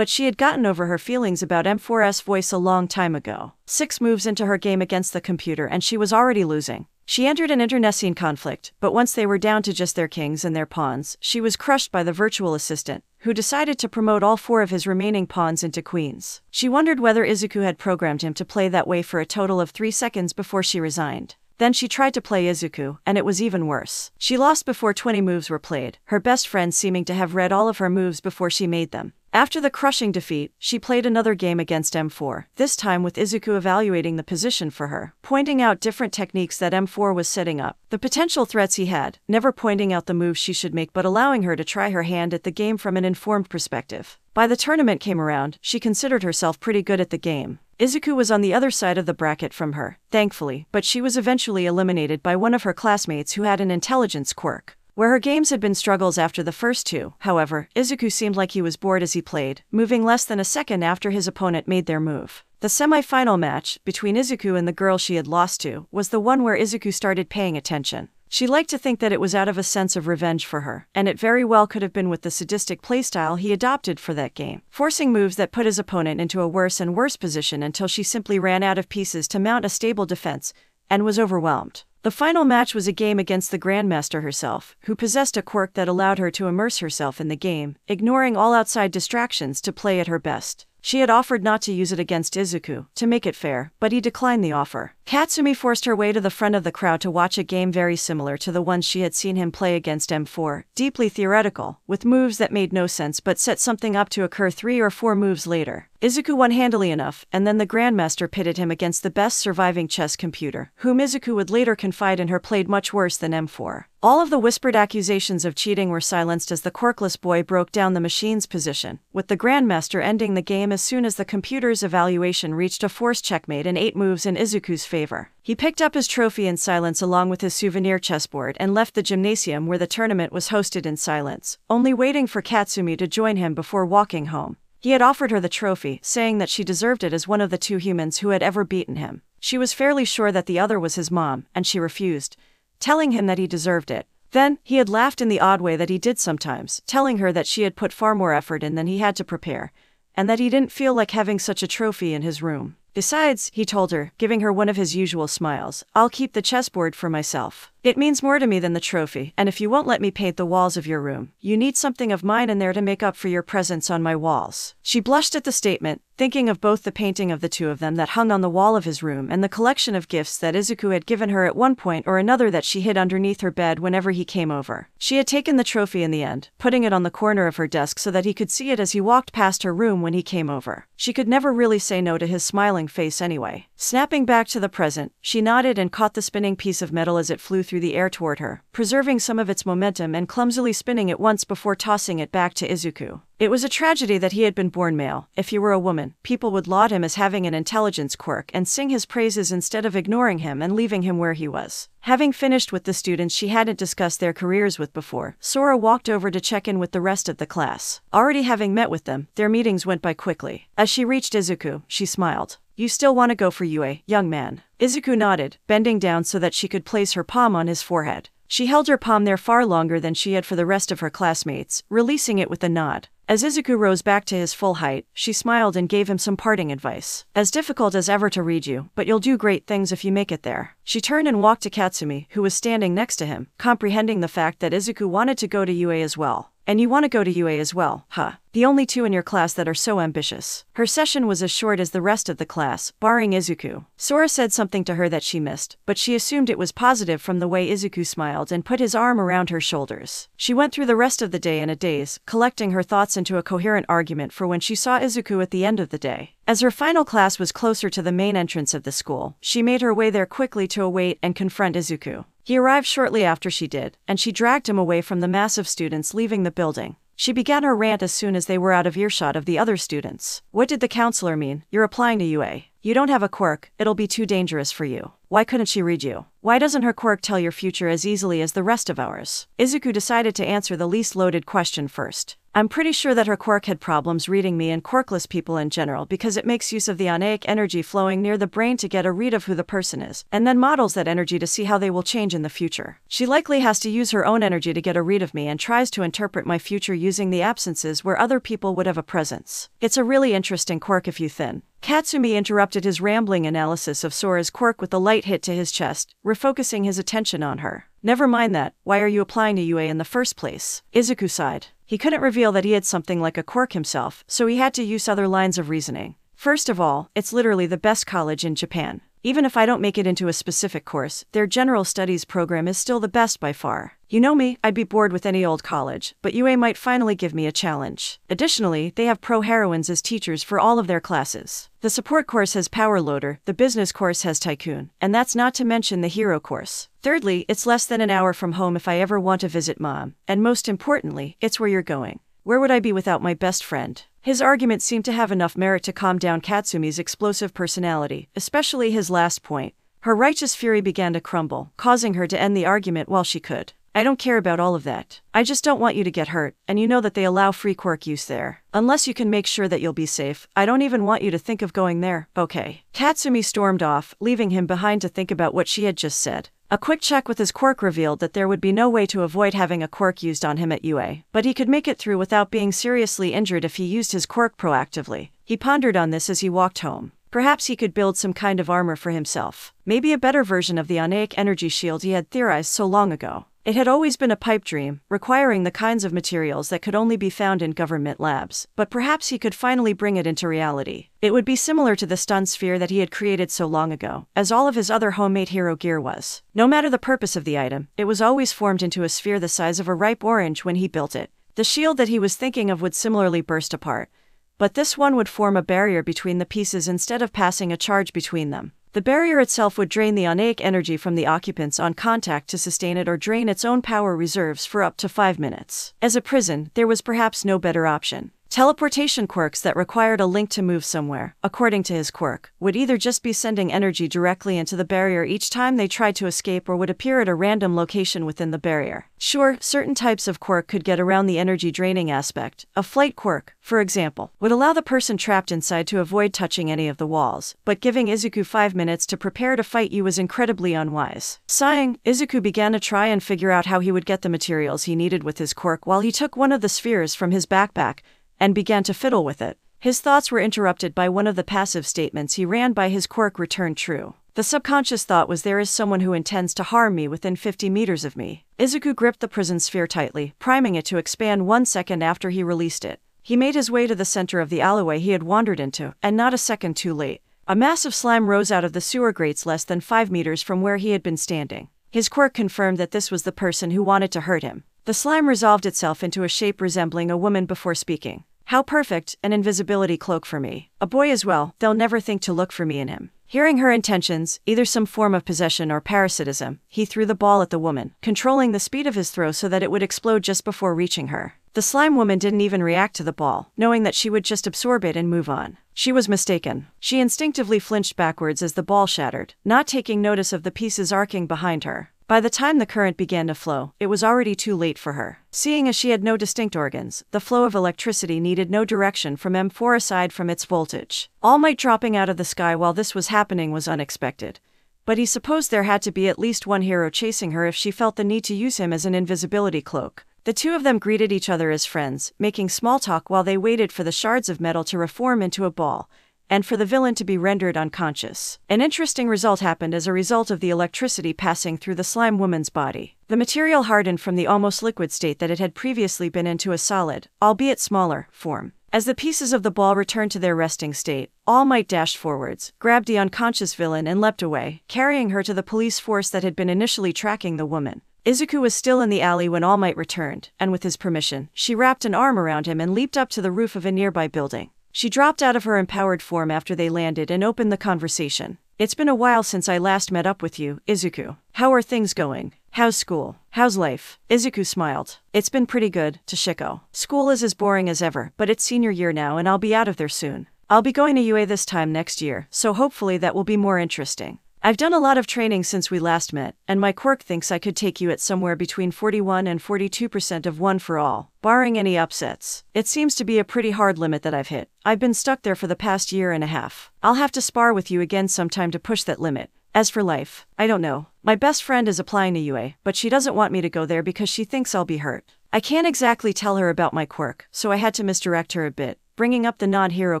but she had gotten over her feelings about M4's voice a long time ago. Six moves into her game against the computer and she was already losing. She entered an internecine conflict, but once they were down to just their kings and their pawns, she was crushed by the virtual assistant, who decided to promote all four of his remaining pawns into queens. She wondered whether Izuku had programmed him to play that way for a total of three seconds before she resigned. Then she tried to play Izuku, and it was even worse. She lost before 20 moves were played, her best friend seeming to have read all of her moves before she made them. After the crushing defeat, she played another game against M4, this time with Izuku evaluating the position for her, pointing out different techniques that M4 was setting up, the potential threats he had, never pointing out the moves she should make but allowing her to try her hand at the game from an informed perspective. By the tournament came around, she considered herself pretty good at the game. Izuku was on the other side of the bracket from her, thankfully, but she was eventually eliminated by one of her classmates who had an intelligence quirk. Where her games had been struggles after the first two, however, Izuku seemed like he was bored as he played, moving less than a second after his opponent made their move. The semi-final match, between Izuku and the girl she had lost to, was the one where Izuku started paying attention. She liked to think that it was out of a sense of revenge for her, and it very well could have been with the sadistic playstyle he adopted for that game, forcing moves that put his opponent into a worse and worse position until she simply ran out of pieces to mount a stable defense and was overwhelmed. The final match was a game against the Grandmaster herself, who possessed a quirk that allowed her to immerse herself in the game, ignoring all outside distractions to play at her best. She had offered not to use it against Izuku, to make it fair, but he declined the offer. Katsumi forced her way to the front of the crowd to watch a game very similar to the one she had seen him play against M4, deeply theoretical, with moves that made no sense but set something up to occur three or four moves later. Izuku won handily enough, and then the Grandmaster pitted him against the best surviving chess computer, whom Izuku would later confide in her played much worse than M4. All of the whispered accusations of cheating were silenced as the quirkless boy broke down the machine's position, with the Grandmaster ending the game as soon as the computer's evaluation reached a forced checkmate and eight moves in Izuku's favor. He picked up his trophy in silence along with his souvenir chessboard and left the gymnasium where the tournament was hosted in silence, only waiting for Katsumi to join him before walking home. He had offered her the trophy, saying that she deserved it as one of the two humans who had ever beaten him. She was fairly sure that the other was his mom, and she refused, telling him that he deserved it. Then, he had laughed in the odd way that he did sometimes, telling her that she had put far more effort in than he had to prepare, and that he didn't feel like having such a trophy in his room. Besides, he told her, giving her one of his usual smiles, I'll keep the chessboard for myself. It means more to me than the trophy, and if you won't let me paint the walls of your room, you need something of mine in there to make up for your presence on my walls. She blushed at the statement, thinking of both the painting of the two of them that hung on the wall of his room and the collection of gifts that Izuku had given her at one point or another that she hid underneath her bed whenever he came over. She had taken the trophy in the end, putting it on the corner of her desk so that he could see it as he walked past her room when he came over. She could never really say no to his smiling face anyway. Snapping back to the present, she nodded and caught the spinning piece of metal as it flew through the air toward her, preserving some of its momentum and clumsily spinning it once before tossing it back to Izuku. It was a tragedy that he had been born male. If he were a woman, people would laud him as having an intelligence quirk and sing his praises instead of ignoring him and leaving him where he was. Having finished with the students she hadn't discussed their careers with before, Sora walked over to check in with the rest of the class. Already having met with them, their meetings went by quickly. As she reached Izuku, she smiled. You still want to go for UA, young man. Izuku nodded, bending down so that she could place her palm on his forehead. She held her palm there far longer than she had for the rest of her classmates, releasing it with a nod. As Izuku rose back to his full height, she smiled and gave him some parting advice. As difficult as ever to read you, but you'll do great things if you make it there. She turned and walked to Katsumi, who was standing next to him, comprehending the fact that Izuku wanted to go to UA as well. And you want to go to UA as well, huh? The only two in your class that are so ambitious. Her session was as short as the rest of the class, barring Izuku. Sora said something to her that she missed, but she assumed it was positive from the way Izuku smiled and put his arm around her shoulders. She went through the rest of the day in a daze, collecting her thoughts into a coherent argument for when she saw Izuku at the end of the day. As her final class was closer to the main entrance of the school, she made her way there quickly to await and confront Izuku. He arrived shortly after she did, and she dragged him away from the mass of students leaving the building. She began her rant as soon as they were out of earshot of the other students. What did the counselor mean? You're applying to UA. You don't have a quirk, it'll be too dangerous for you. Why couldn't she read you? Why doesn't her quirk tell your future as easily as the rest of ours? Izuku decided to answer the least loaded question first. I'm pretty sure that her quirk had problems reading me and quirkless people in general because it makes use of the oneic energy flowing near the brain to get a read of who the person is, and then models that energy to see how they will change in the future. She likely has to use her own energy to get a read of me and tries to interpret my future using the absences where other people would have a presence. It's a really interesting quirk if you thin. Katsumi interrupted his rambling analysis of Sora's quirk with a light hit to his chest, refocusing his attention on her. Never mind that, why are you applying to UA in the first place? Izuku sighed. He couldn't reveal that he had something like a quirk himself, so he had to use other lines of reasoning. First of all, it's literally the best college in Japan. Even if I don't make it into a specific course, their general studies program is still the best by far. You know me, I'd be bored with any old college, but UA might finally give me a challenge. Additionally, they have pro heroines as teachers for all of their classes. The support course has Power Loader, the business course has Tycoon, and that's not to mention the hero course. Thirdly, it's less than an hour from home if I ever want to visit mom, and most importantly, it's where you're going. Where would I be without my best friend? His argument seemed to have enough merit to calm down Katsumi's explosive personality, especially his last point. Her righteous fury began to crumble, causing her to end the argument while she could. I don't care about all of that. I just don't want you to get hurt, and you know that they allow free quirk use there. Unless you can make sure that you'll be safe, I don't even want you to think of going there, okay? Katsumi stormed off, leaving him behind to think about what she had just said. A quick check with his quirk revealed that there would be no way to avoid having a quirk used on him at UA, but he could make it through without being seriously injured if he used his quirk proactively. He pondered on this as he walked home. Perhaps he could build some kind of armor for himself. Maybe a better version of the oneic energy shield he had theorized so long ago. It had always been a pipe dream, requiring the kinds of materials that could only be found in government labs, but perhaps he could finally bring it into reality. It would be similar to the stun sphere that he had created so long ago, as all of his other homemade hero gear was. No matter the purpose of the item, it was always formed into a sphere the size of a ripe orange when he built it. The shield that he was thinking of would similarly burst apart, but this one would form a barrier between the pieces instead of passing a charge between them. The barrier itself would drain the oneic energy from the occupants on contact to sustain it or drain its own power reserves for up to 5 minutes. As a prison, there was perhaps no better option. Teleportation quirks that required a link to move somewhere, according to his quirk, would either just be sending energy directly into the barrier each time they tried to escape or would appear at a random location within the barrier. Sure, certain types of quirk could get around the energy draining aspect. A flight quirk, for example, would allow the person trapped inside to avoid touching any of the walls, but giving Izuku 5 minutes to prepare to fight you was incredibly unwise. Sighing, Izuku began to try and figure out how he would get the materials he needed with his quirk while he took one of the spheres from his backpack and began to fiddle with it. His thoughts were interrupted by one of the passive statements he ran by his quirk returned true. The subconscious thought was there is someone who intends to harm me within 50 meters of me. Izuku gripped the prison sphere tightly, priming it to expand one second after he released it. He made his way to the center of the alleyway he had wandered into, and not a second too late. A mass of slime rose out of the sewer grates less than five meters from where he had been standing. His quirk confirmed that this was the person who wanted to hurt him. The slime resolved itself into a shape resembling a woman before speaking. How perfect, an invisibility cloak for me. A boy as well, they'll never think to look for me in him. Hearing her intentions, either some form of possession or parasitism, he threw the ball at the woman, controlling the speed of his throw so that it would explode just before reaching her. The slime woman didn't even react to the ball, knowing that she would just absorb it and move on. She was mistaken. She instinctively flinched backwards as the ball shattered, not taking notice of the pieces arcing behind her. By the time the current began to flow, it was already too late for her. Seeing as she had no distinct organs, the flow of electricity needed no direction from M4 aside from its voltage. All Might dropping out of the sky while this was happening was unexpected. But he supposed there had to be at least one hero chasing her if she felt the need to use him as an invisibility cloak. The two of them greeted each other as friends, making small talk while they waited for the shards of metal to reform into a ball, and for the villain to be rendered unconscious. An interesting result happened as a result of the electricity passing through the slime woman's body. The material hardened from the almost liquid state that it had previously been into a solid, albeit smaller, form. As the pieces of the ball returned to their resting state, All Might dashed forwards, grabbed the unconscious villain, and leapt away, carrying her to the police force that had been initially tracking the woman. Izuku was still in the alley when All Might returned, and with his permission, she wrapped an arm around him and leaped up to the roof of a nearby building. She dropped out of her empowered form after they landed and opened the conversation. It's been a while since I last met up with you, Izuku. How are things going? How's school? How's life? Izuku smiled. It's been pretty good, Toshiko. School is as boring as ever, but it's senior year now and I'll be out of there soon. I'll be going to UA this time next year, so hopefully that will be more interesting. I've done a lot of training since we last met, and my quirk thinks I could take you at somewhere between 41 and 42% of one for all, barring any upsets. It seems to be a pretty hard limit that I've hit. I've been stuck there for the past year and a half. I'll have to spar with you again sometime to push that limit. As for life, I don't know. My best friend is applying to UA, but she doesn't want me to go there because she thinks I'll be hurt. I can't exactly tell her about my quirk, so I had to misdirect her a bit, bringing up the non hero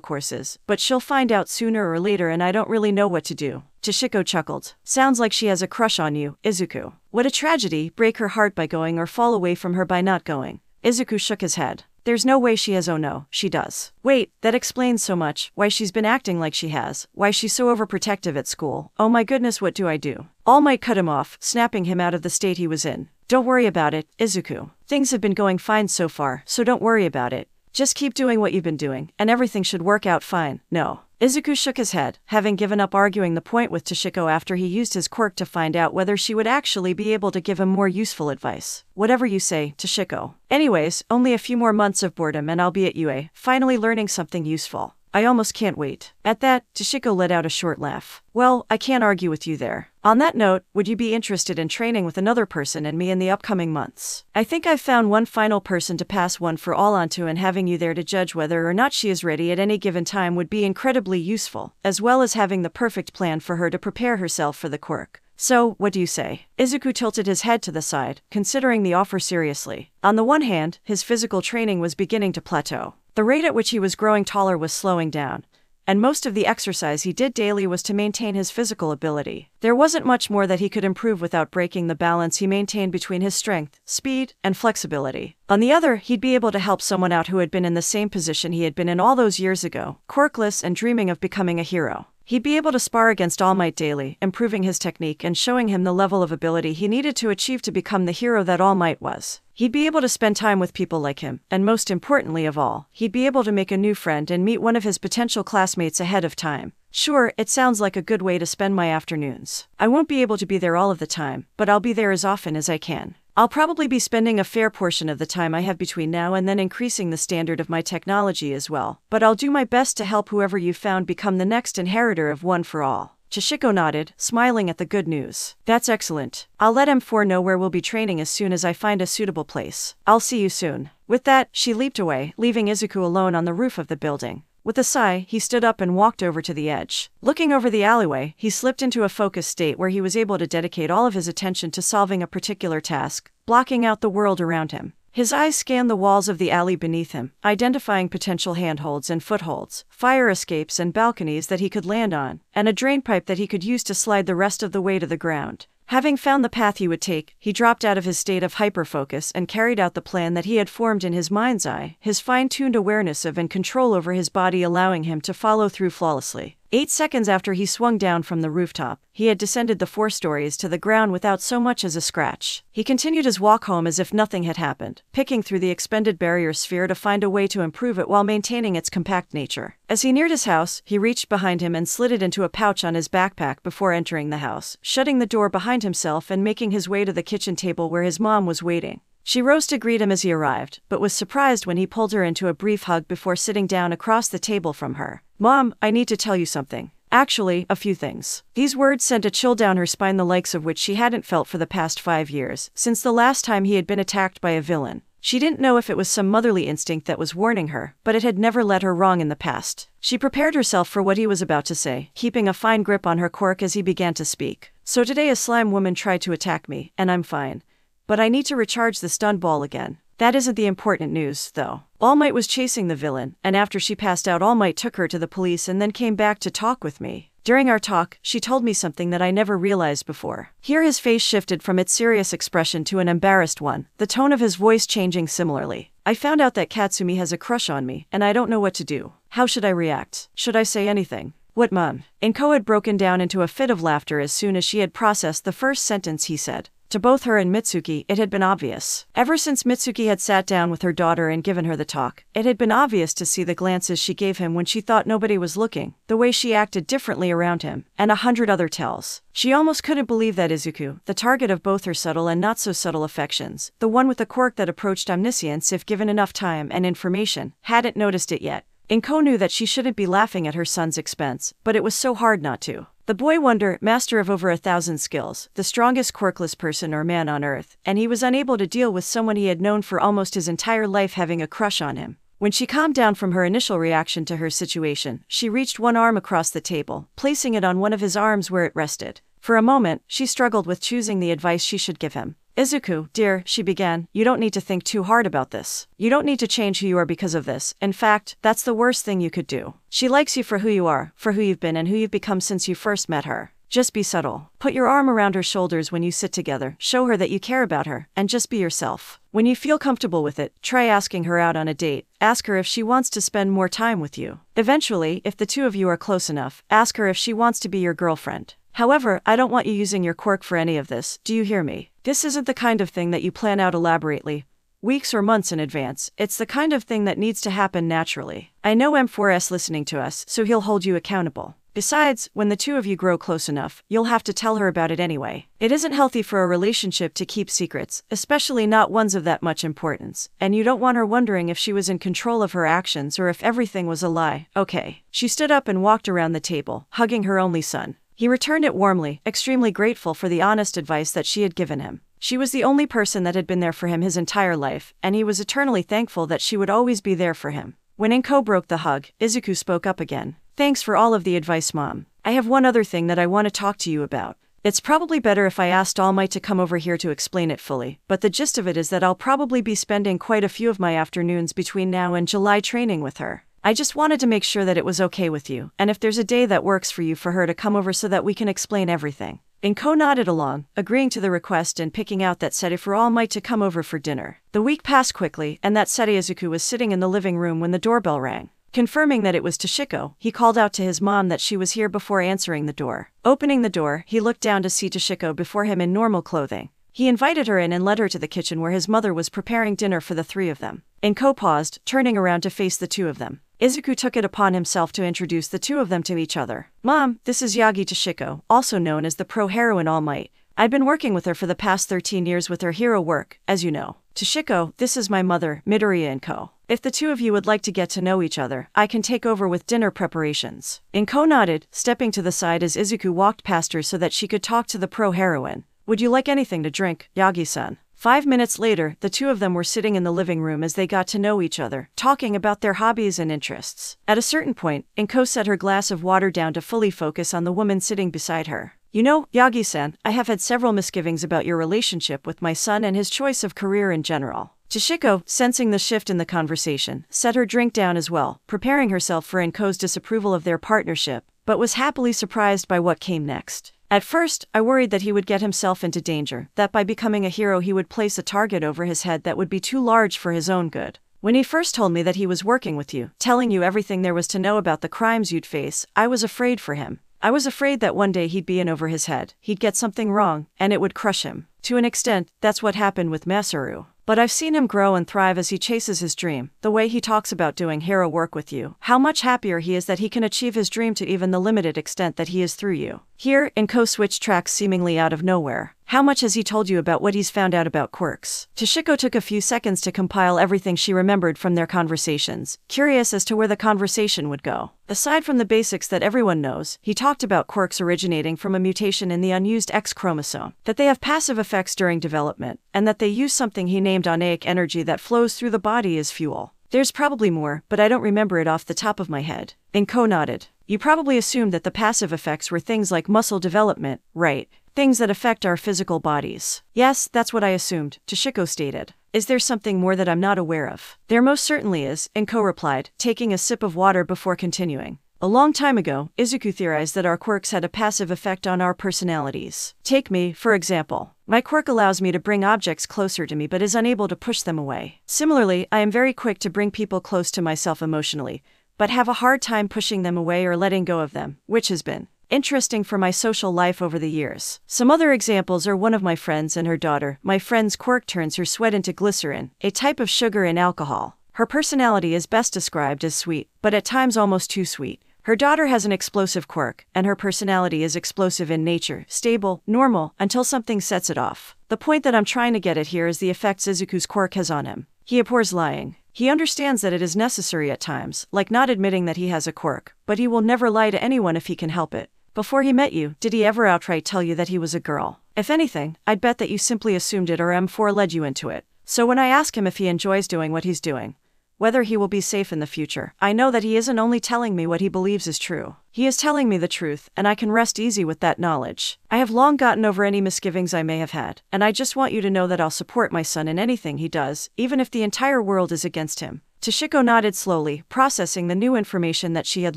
courses, but she'll find out sooner or later and I don't really know what to do. Toshiko chuckled. Sounds like she has a crush on you, Izuku. What a tragedy, break her heart by going or fall away from her by not going. Izuku shook his head. There's no way she has oh no, she does. Wait, that explains so much, why she's been acting like she has, why she's so overprotective at school. Oh my goodness, what do I do? All Might cut him off, snapping him out of the state he was in. Don't worry about it, Izuku. Things have been going fine so far, so don't worry about it. Just keep doing what you've been doing, and everything should work out fine. No. Izuku shook his head, having given up arguing the point with Toshiko after he used his quirk to find out whether she would actually be able to give him more useful advice. Whatever you say, Toshiko. Anyways, only a few more months of boredom and I'll be at UA, finally learning something useful. I almost can't wait. At that, Toshiko let out a short laugh. Well, I can't argue with you there. On that note, would you be interested in training with another person and me in the upcoming months? I think I've found one final person to pass one for all onto, and having you there to judge whether or not she is ready at any given time would be incredibly useful, as well as having the perfect plan for her to prepare herself for the quirk. So, what do you say? Izuku tilted his head to the side, considering the offer seriously. On the one hand, his physical training was beginning to plateau. The rate at which he was growing taller was slowing down, and most of the exercise he did daily was to maintain his physical ability. There wasn't much more that he could improve without breaking the balance he maintained between his strength, speed, and flexibility. On the other, he'd be able to help someone out who had been in the same position he had been in all those years ago, quirkless and dreaming of becoming a hero. He'd be able to spar against All Might daily, improving his technique and showing him the level of ability he needed to achieve to become the hero that All Might was. He'd be able to spend time with people like him, and most importantly of all, he'd be able to make a new friend and meet one of his potential classmates ahead of time. Sure, it sounds like a good way to spend my afternoons. I won't be able to be there all of the time, but I'll be there as often as I can. I'll probably be spending a fair portion of the time I have between now and then increasing the standard of my technology as well, but I'll do my best to help whoever you found become the next inheritor of One for All. Toshiko nodded, smiling at the good news. That's excellent. I'll let M4 know where we'll be training as soon as I find a suitable place. I'll see you soon. With that, she leaped away, leaving Izuku alone on the roof of the building. With a sigh, he stood up and walked over to the edge. Looking over the alleyway, he slipped into a focused state where he was able to dedicate all of his attention to solving a particular task, blocking out the world around him. His eyes scanned the walls of the alley beneath him, identifying potential handholds and footholds, fire escapes and balconies that he could land on, and a drain pipe that he could use to slide the rest of the way to the ground. Having found the path he would take, he dropped out of his state of hyperfocus and carried out the plan that he had formed in his mind's eye, his fine tuned awareness of and control over his body allowing him to follow through flawlessly. Eight seconds after he swung down from the rooftop, he had descended the four stories to the ground without so much as a scratch. He continued his walk home as if nothing had happened, picking through the expended barrier sphere to find a way to improve it while maintaining its compact nature. As he neared his house, he reached behind him and slid it into a pouch on his backpack before entering the house, shutting the door behind himself and making his way to the kitchen table where his mom was waiting. She rose to greet him as he arrived, but was surprised when he pulled her into a brief hug before sitting down across the table from her. Mom, I need to tell you something. Actually, a few things. These words sent a chill down her spine, the likes of which she hadn't felt for the past five years, since the last time he had been attacked by a villain. She didn't know if it was some motherly instinct that was warning her, but it had never led her wrong in the past. She prepared herself for what he was about to say, keeping a fine grip on her cork as he began to speak. So today a slime woman tried to attack me, and I'm fine. But I need to recharge the stun ball again. That isn't the important news, though. All Might was chasing the villain, and after she passed out, All Might took her to the police and then came back to talk with me. During our talk, she told me something that I never realized before. Here, his face shifted from its serious expression to an embarrassed one, the tone of his voice changing similarly. I found out that Katsumi has a crush on me, and I don't know what to do. How should I react? Should I say anything? What, mum? Inko had broken down into a fit of laughter as soon as she had processed the first sentence he said. To both her and Mitsuki, it had been obvious. Ever since Mitsuki had sat down with her daughter and given her the talk, it had been obvious to see the glances she gave him when she thought nobody was looking, the way she acted differently around him, and a hundred other tells. She almost couldn't believe that Izuku, the target of both her subtle and not so subtle affections, the one with the quirk that approached omniscience if given enough time and information, hadn't noticed it yet. Inko knew that she shouldn't be laughing at her son's expense, but it was so hard not to. The boy wonder, master of over a thousand skills, the strongest quirkless person or man on earth, and he was unable to deal with someone he had known for almost his entire life having a crush on him. When she calmed down from her initial reaction to her situation, she reached one arm across the table, placing it on one of his arms where it rested. For a moment, she struggled with choosing the advice she should give him. Izuku, dear, she began, you don't need to think too hard about this. You don't need to change who you are because of this. In fact, that's the worst thing you could do. She likes you for who you are, for who you've been, and who you've become since you first met her. Just be subtle. Put your arm around her shoulders when you sit together, show her that you care about her, and just be yourself. When you feel comfortable with it, try asking her out on a date. Ask her if she wants to spend more time with you. Eventually, if the two of you are close enough, ask her if she wants to be your girlfriend. However, I don't want you using your quirk for any of this, do you hear me? This isn't the kind of thing that you plan out elaborately, weeks or months in advance. It's the kind of thing that needs to happen naturally. I know M4S listening to us, so he'll hold you accountable. Besides, when the two of you grow close enough, you'll have to tell her about it anyway. It isn't healthy for a relationship to keep secrets, especially not ones of that much importance, and you don't want her wondering if she was in control of her actions or if everything was a lie. Okay. She stood up and walked around the table, hugging her only son. He returned it warmly, extremely grateful for the honest advice that she had given him. She was the only person that had been there for him his entire life, and he was eternally thankful that she would always be there for him. When Inko broke the hug, Izuku spoke up again. Thanks for all of the advice, Mom. I have one other thing that I want to talk to you about. It's probably better if I asked All Might to come over here to explain it fully, but the gist of it is that I'll probably be spending quite a few of my afternoons between now and July training with her. I just wanted to make sure that it was okay with you, and if there's a day that works for you for her to come over so that we can explain everything. Inko nodded along, agreeing to the request and picking out that Seti for All Might to come over for dinner. The week passed quickly, and that Seti Izuku was sitting in the living room when the doorbell rang. Confirming that it was Toshiko, he called out to his mom that she was here before answering the door. Opening the door, he looked down to see Toshiko before him in normal clothing. He invited her in and led her to the kitchen where his mother was preparing dinner for the three of them. Inko paused, turning around to face the two of them. Izuku took it upon himself to introduce the two of them to each other. Mom, this is Yagi Toshiko, also known as the pro heroine All Might. I've been working with her for the past 13 years with her hero work, as you know. Toshiko, this is my mother, Midoriya Inko. If the two of you would like to get to know each other, I can take over with dinner preparations. Inko nodded, stepping to the side as Izuku walked past her so that she could talk to the pro heroine. Would you like anything to drink, Yagi-san? Five minutes later, the two of them were sitting in the living room as they got to know each other, talking about their hobbies and interests. At a certain point, Inko set her glass of water down to fully focus on the woman sitting beside her. You know, Yagi san, I have had several misgivings about your relationship with my son and his choice of career in general. Toshiko, sensing the shift in the conversation, set her drink down as well, preparing herself for Inko's disapproval of their partnership, but was happily surprised by what came next. At first, I worried that he would get himself into danger, that by becoming a hero he would place a target over his head that would be too large for his own good. When he first told me that he was working with you, telling you everything there was to know about the crimes you'd face, I was afraid for him. I was afraid that one day he'd be in over his head, he'd get something wrong, and it would crush him. To an extent, that's what happened with Masaru. But I've seen him grow and thrive as he chases his dream. The way he talks about doing hero work with you, how much happier he is that he can achieve his dream to even the limited extent that he is through you. Here, Inko switched tracks seemingly out of nowhere. How much has he told you about what he's found out about quirks? Toshiko took a few seconds to compile everything she remembered from their conversations, curious as to where the conversation would go. Aside from the basics that everyone knows, he talked about quirks originating from a mutation in the unused X chromosome, that they have passive effects during development, and that they use something he named oneic energy that flows through the body as fuel. There's probably more, but I don't remember it off the top of my head. Inko nodded. You probably assumed that the passive effects were things like muscle development, right? Things that affect our physical bodies. Yes, that's what I assumed, Toshiko stated. Is there something more that I'm not aware of? There most certainly is, Inko replied, taking a sip of water before continuing. A long time ago, Izuku theorized that our quirks had a passive effect on our personalities. Take me, for example. My quirk allows me to bring objects closer to me but is unable to push them away. Similarly, I am very quick to bring people close to myself emotionally, but have a hard time pushing them away or letting go of them, which has been interesting for my social life over the years. Some other examples are one of my friends and her daughter. My friend's quirk turns her sweat into glycerin, a type of sugar in alcohol. Her personality is best described as sweet, but at times almost too sweet. Her daughter has an explosive quirk, and her personality is explosive in nature, stable, normal, until something sets it off. The point that I'm trying to get at here is the effects Izuku's quirk has on him. He abhors lying. He understands that it is necessary at times, like not admitting that he has a quirk, but he will never lie to anyone if he can help it. Before he met you, did he ever outright tell you that he was a girl? If anything, I'd bet that you simply assumed it or M4 led you into it. So when I ask him if he enjoys doing what he's doing, whether he will be safe in the future, I know that he isn't only telling me what he believes is true. He is telling me the truth, and I can rest easy with that knowledge. I have long gotten over any misgivings I may have had, and I just want you to know that I'll support my son in anything he does, even if the entire world is against him. Toshiko nodded slowly, processing the new information that she had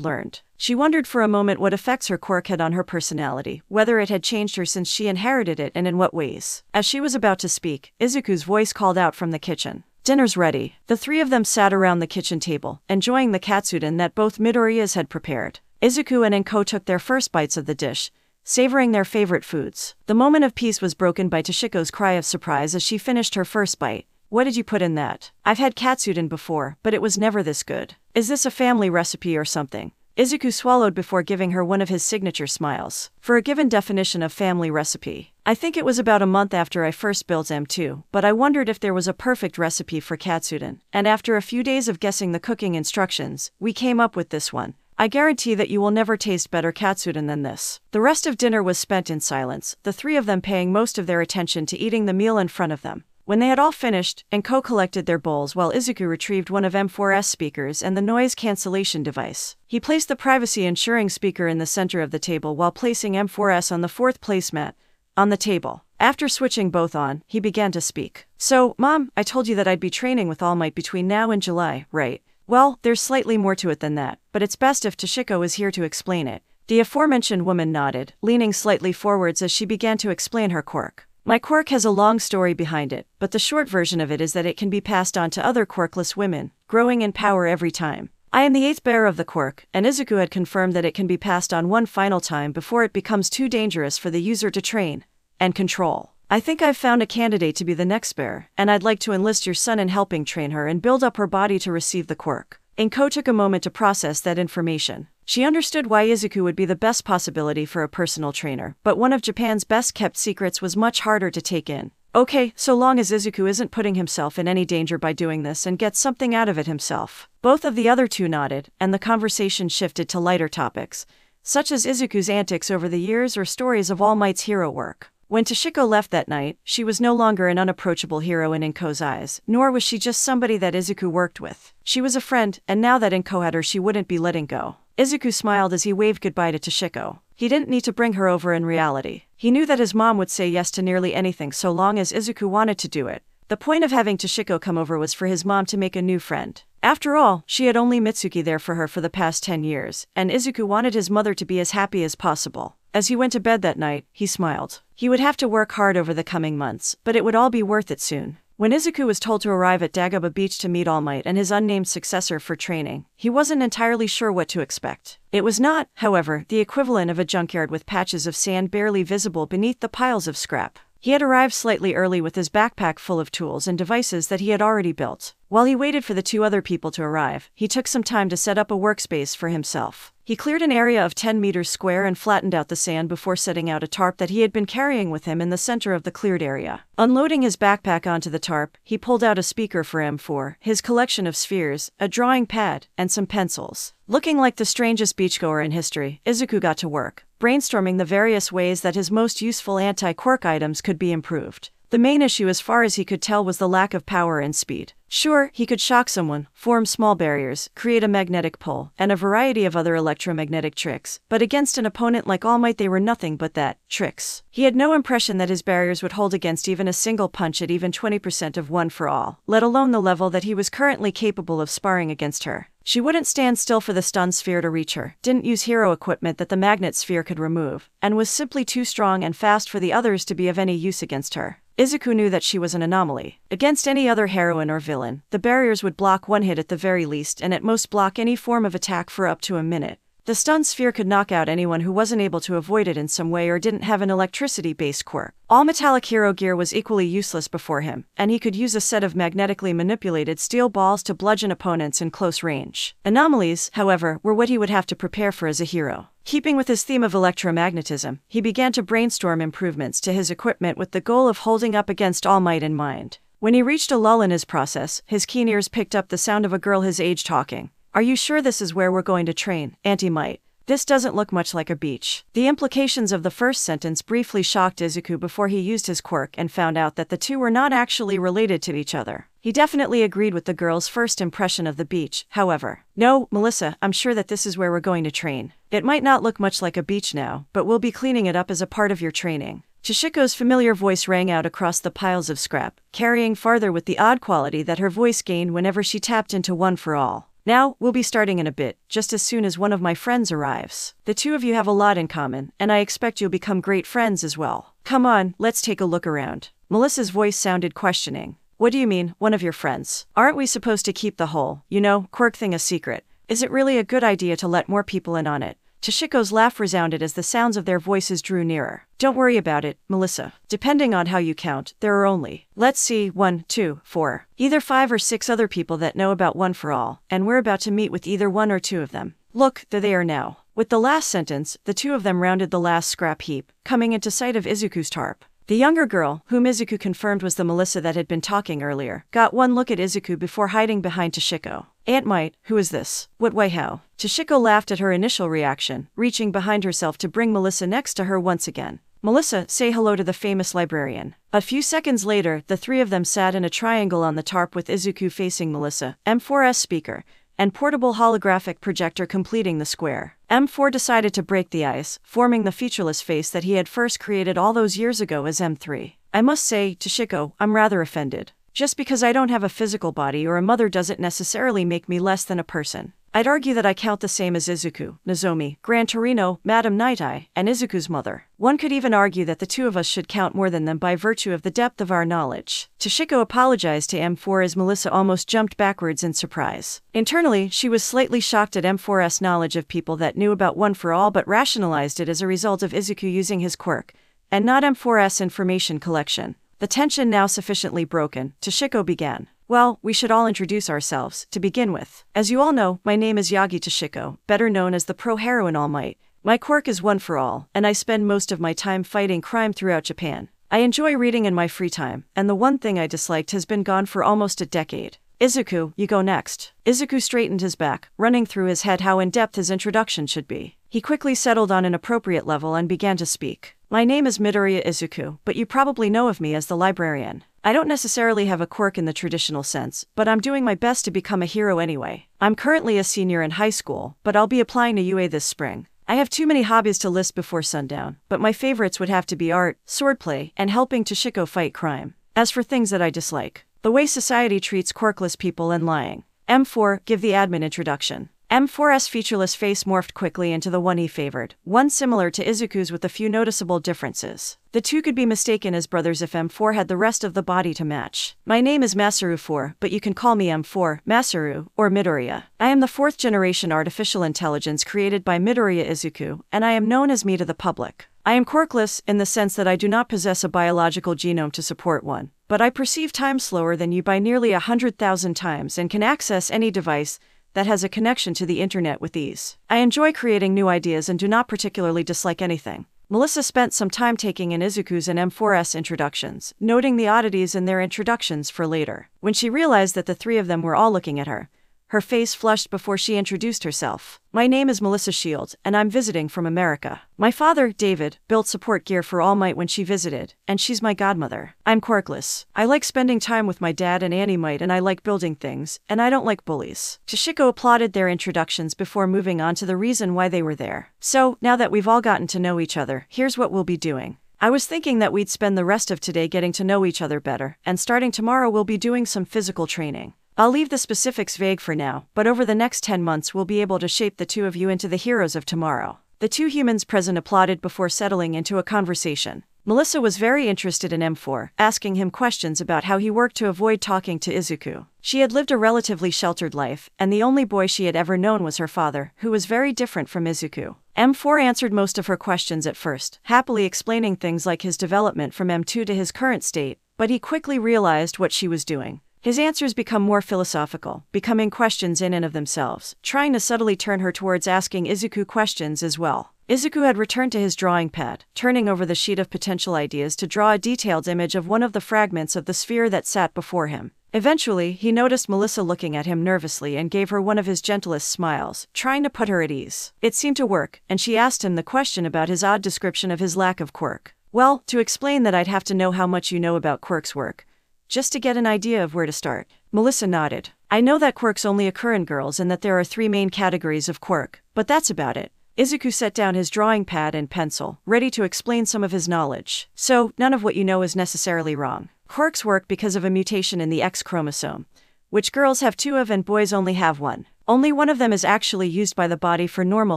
learned. She wondered for a moment what effects her quirk had on her personality, whether it had changed her since she inherited it and in what ways. As she was about to speak, Izuku's voice called out from the kitchen. Dinner's ready. The three of them sat around the kitchen table, enjoying the katsudon that both Midoriyas had prepared. Izuku and Inko took their first bites of the dish, savoring their favorite foods. The moment of peace was broken by Toshiko's cry of surprise as she finished her first bite. What did you put in that? I've had katsudon before, but it was never this good. Is this a family recipe or something? Izuku swallowed before giving her one of his signature smiles. For a given definition of family recipe, I think it was about a month after I first built M2, but I wondered if there was a perfect recipe for katsudon, and after a few days of guessing the cooking instructions, we came up with this one. I guarantee that you will never taste better katsudon than this. The rest of dinner was spent in silence, the three of them paying most of their attention to eating the meal in front of them. When they had all finished, Inko collected their bowls while Izuku retrieved one of M4's speakers and the noise cancellation device. He placed the privacy ensuring speaker in the center of the table while placing M4S on the fourth placemat on the table. After switching both on, he began to speak. So, Mom, I told you that I'd be training with All Might between now and July, right? Well, there's slightly more to it than that, but it's best if Toshiko is here to explain it. The aforementioned woman nodded, leaning slightly forwards as she began to explain her quirk. My quirk has a long story behind it, but the short version of it is that it can be passed on to other quirkless women, growing in power every time. I am the eighth bearer of the quirk, and Izuku had confirmed that it can be passed on one final time before it becomes too dangerous for the user to train and control. I think I've found a candidate to be the next bearer, and I'd like to enlist your son in helping train her and build up her body to receive the quirk. Inko took a moment to process that information. She understood why Izuku would be the best possibility for a personal trainer, but one of Japan's best kept secrets was much harder to take in. Okay, so long as Izuku isn't putting himself in any danger by doing this and gets something out of it himself. Both of the other two nodded, and the conversation shifted to lighter topics, such as Izuku's antics over the years or stories of All Might's hero work. When Toshiko left that night, she was no longer an unapproachable hero in Inko's eyes, nor was she just somebody that Izuku worked with. She was a friend, and now that Inko had her, she wouldn't be letting go. Izuku smiled as he waved goodbye to Toshiko. He didn't need to bring her over in reality. He knew that his mom would say yes to nearly anything so long as Izuku wanted to do it, The point of having Toshiko come over was for his mom to make a new friend. After all, she had only Mitsuki there for her for the past 10 years, and Izuku wanted his mother to be as happy as possible. As he went to bed that night, he smiled. He would have to work hard over the coming months, but it would all be worth it soon. When Izuku was told to arrive at Dagobah Beach to meet All Might and his unnamed successor for training, he wasn't entirely sure what to expect. It was not, however, the equivalent of a junkyard with patches of sand barely visible beneath the piles of scrap. He had arrived slightly early with his backpack full of tools and devices that he had already built. While he waited for the two other people to arrive, he took some time to set up a workspace for himself. He cleared an area of 10 meters square and flattened out the sand before setting out a tarp that he had been carrying with him in the center of the cleared area. Unloading his backpack onto the tarp, he pulled out a speaker for M4, his collection of spheres, a drawing pad, and some pencils. Looking like the strangest beachgoer in history, Izuku got to work, brainstorming the various ways that his most useful anti quirk items could be improved. The main issue, as far as he could tell, was the lack of power and speed. Sure, he could shock someone, form small barriers, create a magnetic pole, and a variety of other electromagnetic tricks, but against an opponent like All Might, they were nothing but that tricks. He had no impression that his barriers would hold against even a single punch at even 20% of one for all, let alone the level that he was currently capable of sparring against her. She wouldn't stand still for the stun sphere to reach her, didn't use hero equipment that the magnet sphere could remove, and was simply too strong and fast for the others to be of any use against her. Izuku knew that she was an anomaly. Against any other heroine or villain, the barriers would block one hit at the very least and at most block any form of attack for up to a minute. The stun sphere could knock out anyone who wasn't able to avoid it in some way or didn't have an electricity based quirk. All metallic hero gear was equally useless before him, and he could use a set of magnetically manipulated steel balls to bludgeon opponents in close range. Anomalies, however, were what he would have to prepare for as a hero. Keeping with his theme of electromagnetism, he began to brainstorm improvements to his equipment with the goal of holding up against All Might in mind. When he reached a lull in his process, his keen ears picked up the sound of a girl his age talking. Are you sure this is where we're going to train, Auntie Might? This doesn't look much like a beach. The implications of the first sentence briefly shocked Izuku before he used his quirk and found out that the two were not actually related to each other. He definitely agreed with the girl's first impression of the beach, however. No, Melissa, I'm sure that this is where we're going to train. It might not look much like a beach now, but we'll be cleaning it up as a part of your training. Toshiko's familiar voice rang out across the piles of scrap, carrying farther with the odd quality that her voice gained whenever she tapped into One for All. Now, we'll be starting in a bit, just as soon as one of my friends arrives. The two of you have a lot in common, and I expect you'll become great friends as well. Come on, let's take a look around. Melissa's voice sounded questioning. What do you mean, one of your friends? Aren't we supposed to keep the whole, you know, quirk thing a secret? Is it really a good idea to let more people in on it? Toshiko's laugh resounded as the sounds of their voices drew nearer. Don't worry about it, Melissa. Depending on how you count, there are only, let's see, one, two, four, either five or six other people that know about One for All, and we're about to meet with either one or two of them. Look, there they are now. With the last sentence, the two of them rounded the last scrap heap, coming into sight of Izuku's tarp. The younger girl, whom Izuku confirmed was the Melissa that had been talking earlier, got one look at Izuku before hiding behind Toshiko. Aunt Might, who is this? What way how? Toshiko laughed at her initial reaction, reaching behind herself to bring Melissa next to her once again. Melissa, say hello to the famous librarian. A few seconds later, the three of them sat in a triangle on the tarp with Izuku facing Melissa, M4S speaker, and portable holographic projector completing the square. M4 decided to break the ice, forming the featureless face that he had first created all those years ago as M3. I must say, Toshiko, I'm rather offended. Just because I don't have a physical body or a mother doesn't necessarily make me less than a person. I'd argue that I count the same as Izuku, Nozomi, Gran Torino, Madame Night Eye, and Izuku's mother. One could even argue that the two of us should count more than them by virtue of the depth of our knowledge. Toshiko apologized to M4 as Melissa almost jumped backwards in surprise. Internally, she was slightly shocked at M4's knowledge of people that knew about One for All but rationalized it as a result of Izuku using his quirk, and not M4's information collection. The tension now sufficiently broken, Toshiko began. Well, we should all introduce ourselves, to begin with. As you all know, my name is Yagi Toshiko, better known as the pro heroine All Might. My quirk is one for all, and I spend most of my time fighting crime throughout Japan. I enjoy reading in my free time, and the one thing I disliked has been gone for almost a decade. Izuku, you go next. Izuku straightened his back, running through his head how in depth his introduction should be. He quickly settled on an appropriate level and began to speak. My name is Midoriya Izuku, but you probably know of me as the librarian. I don't necessarily have a quirk in the traditional sense, but I'm doing my best to become a hero anyway. I'm currently a senior in high school, but I'll be applying to UA this spring. I have too many hobbies to list before sundown, but my favorites would have to be art, swordplay, and helping Toshiko fight crime. As for things that I dislike, the way society treats quirkless people and lying. M4, give the admin introduction. M4's featureless face morphed quickly into the one he favored, one similar to Izuku's with a few noticeable differences. The two could be mistaken as brothers if M4 had the rest of the body to match. My name is Masaru 4, but you can call me M4, Masaru, or Midoriya. I am the fourth generation artificial intelligence created by Midoriya Izuku, and I am known as me to the public. I am quirkless in the sense that I do not possess a biological genome to support one, but I perceive time slower than you by nearly a hundred thousand times and can access any device that has a connection to the internet with ease. I enjoy creating new ideas and do not particularly dislike anything. Melissa spent some time taking in Izuku's and M4S introductions, noting the oddities in their introductions for later. When she realized that the three of them were all looking at her, her face flushed before she introduced herself. My name is Melissa Shield, and I'm visiting from America. My father, David, built support gear for All Might when she visited, and she's my godmother. I'm quirkless. I like spending time with my dad and Auntie Might, and I like building things, and I don't like bullies. Toshiko applauded their introductions before moving on to the reason why they were there. So, now that we've all gotten to know each other, here's what we'll be doing. I was thinking that we'd spend the rest of today getting to know each other better, and starting tomorrow, we'll be doing some physical training. I'll leave the specifics vague for now, but over the next 10 months, we'll be able to shape the two of you into the heroes of tomorrow. The two humans present applauded before settling into a conversation. Melissa was very interested in M4, asking him questions about how he worked to avoid talking to Izuku. She had lived a relatively sheltered life, and the only boy she had ever known was her father, who was very different from Izuku. M4 answered most of her questions at first, happily explaining things like his development from M2 to his current state, but he quickly realized what she was doing. His answers become more philosophical, becoming questions in and of themselves, trying to subtly turn her towards asking Izuku questions as well. Izuku had returned to his drawing pad, turning over the sheet of potential ideas to draw a detailed image of one of the fragments of the sphere that sat before him. Eventually, he noticed Melissa looking at him nervously and gave her one of his gentlest smiles, trying to put her at ease. It seemed to work, and she asked him the question about his odd description of his lack of quirk. Well, to explain that I'd have to know how much you know about quirk's work, just to get an idea of where to start. Melissa nodded. I know that quirks only occur in girls and that there are three main categories of quirk, but that's about it. Izuku set down his drawing pad and pencil, ready to explain some of his knowledge. So, none of what you know is necessarily wrong. Quirks work because of a mutation in the X chromosome, which girls have two of and boys only have one. Only one of them is actually used by the body for normal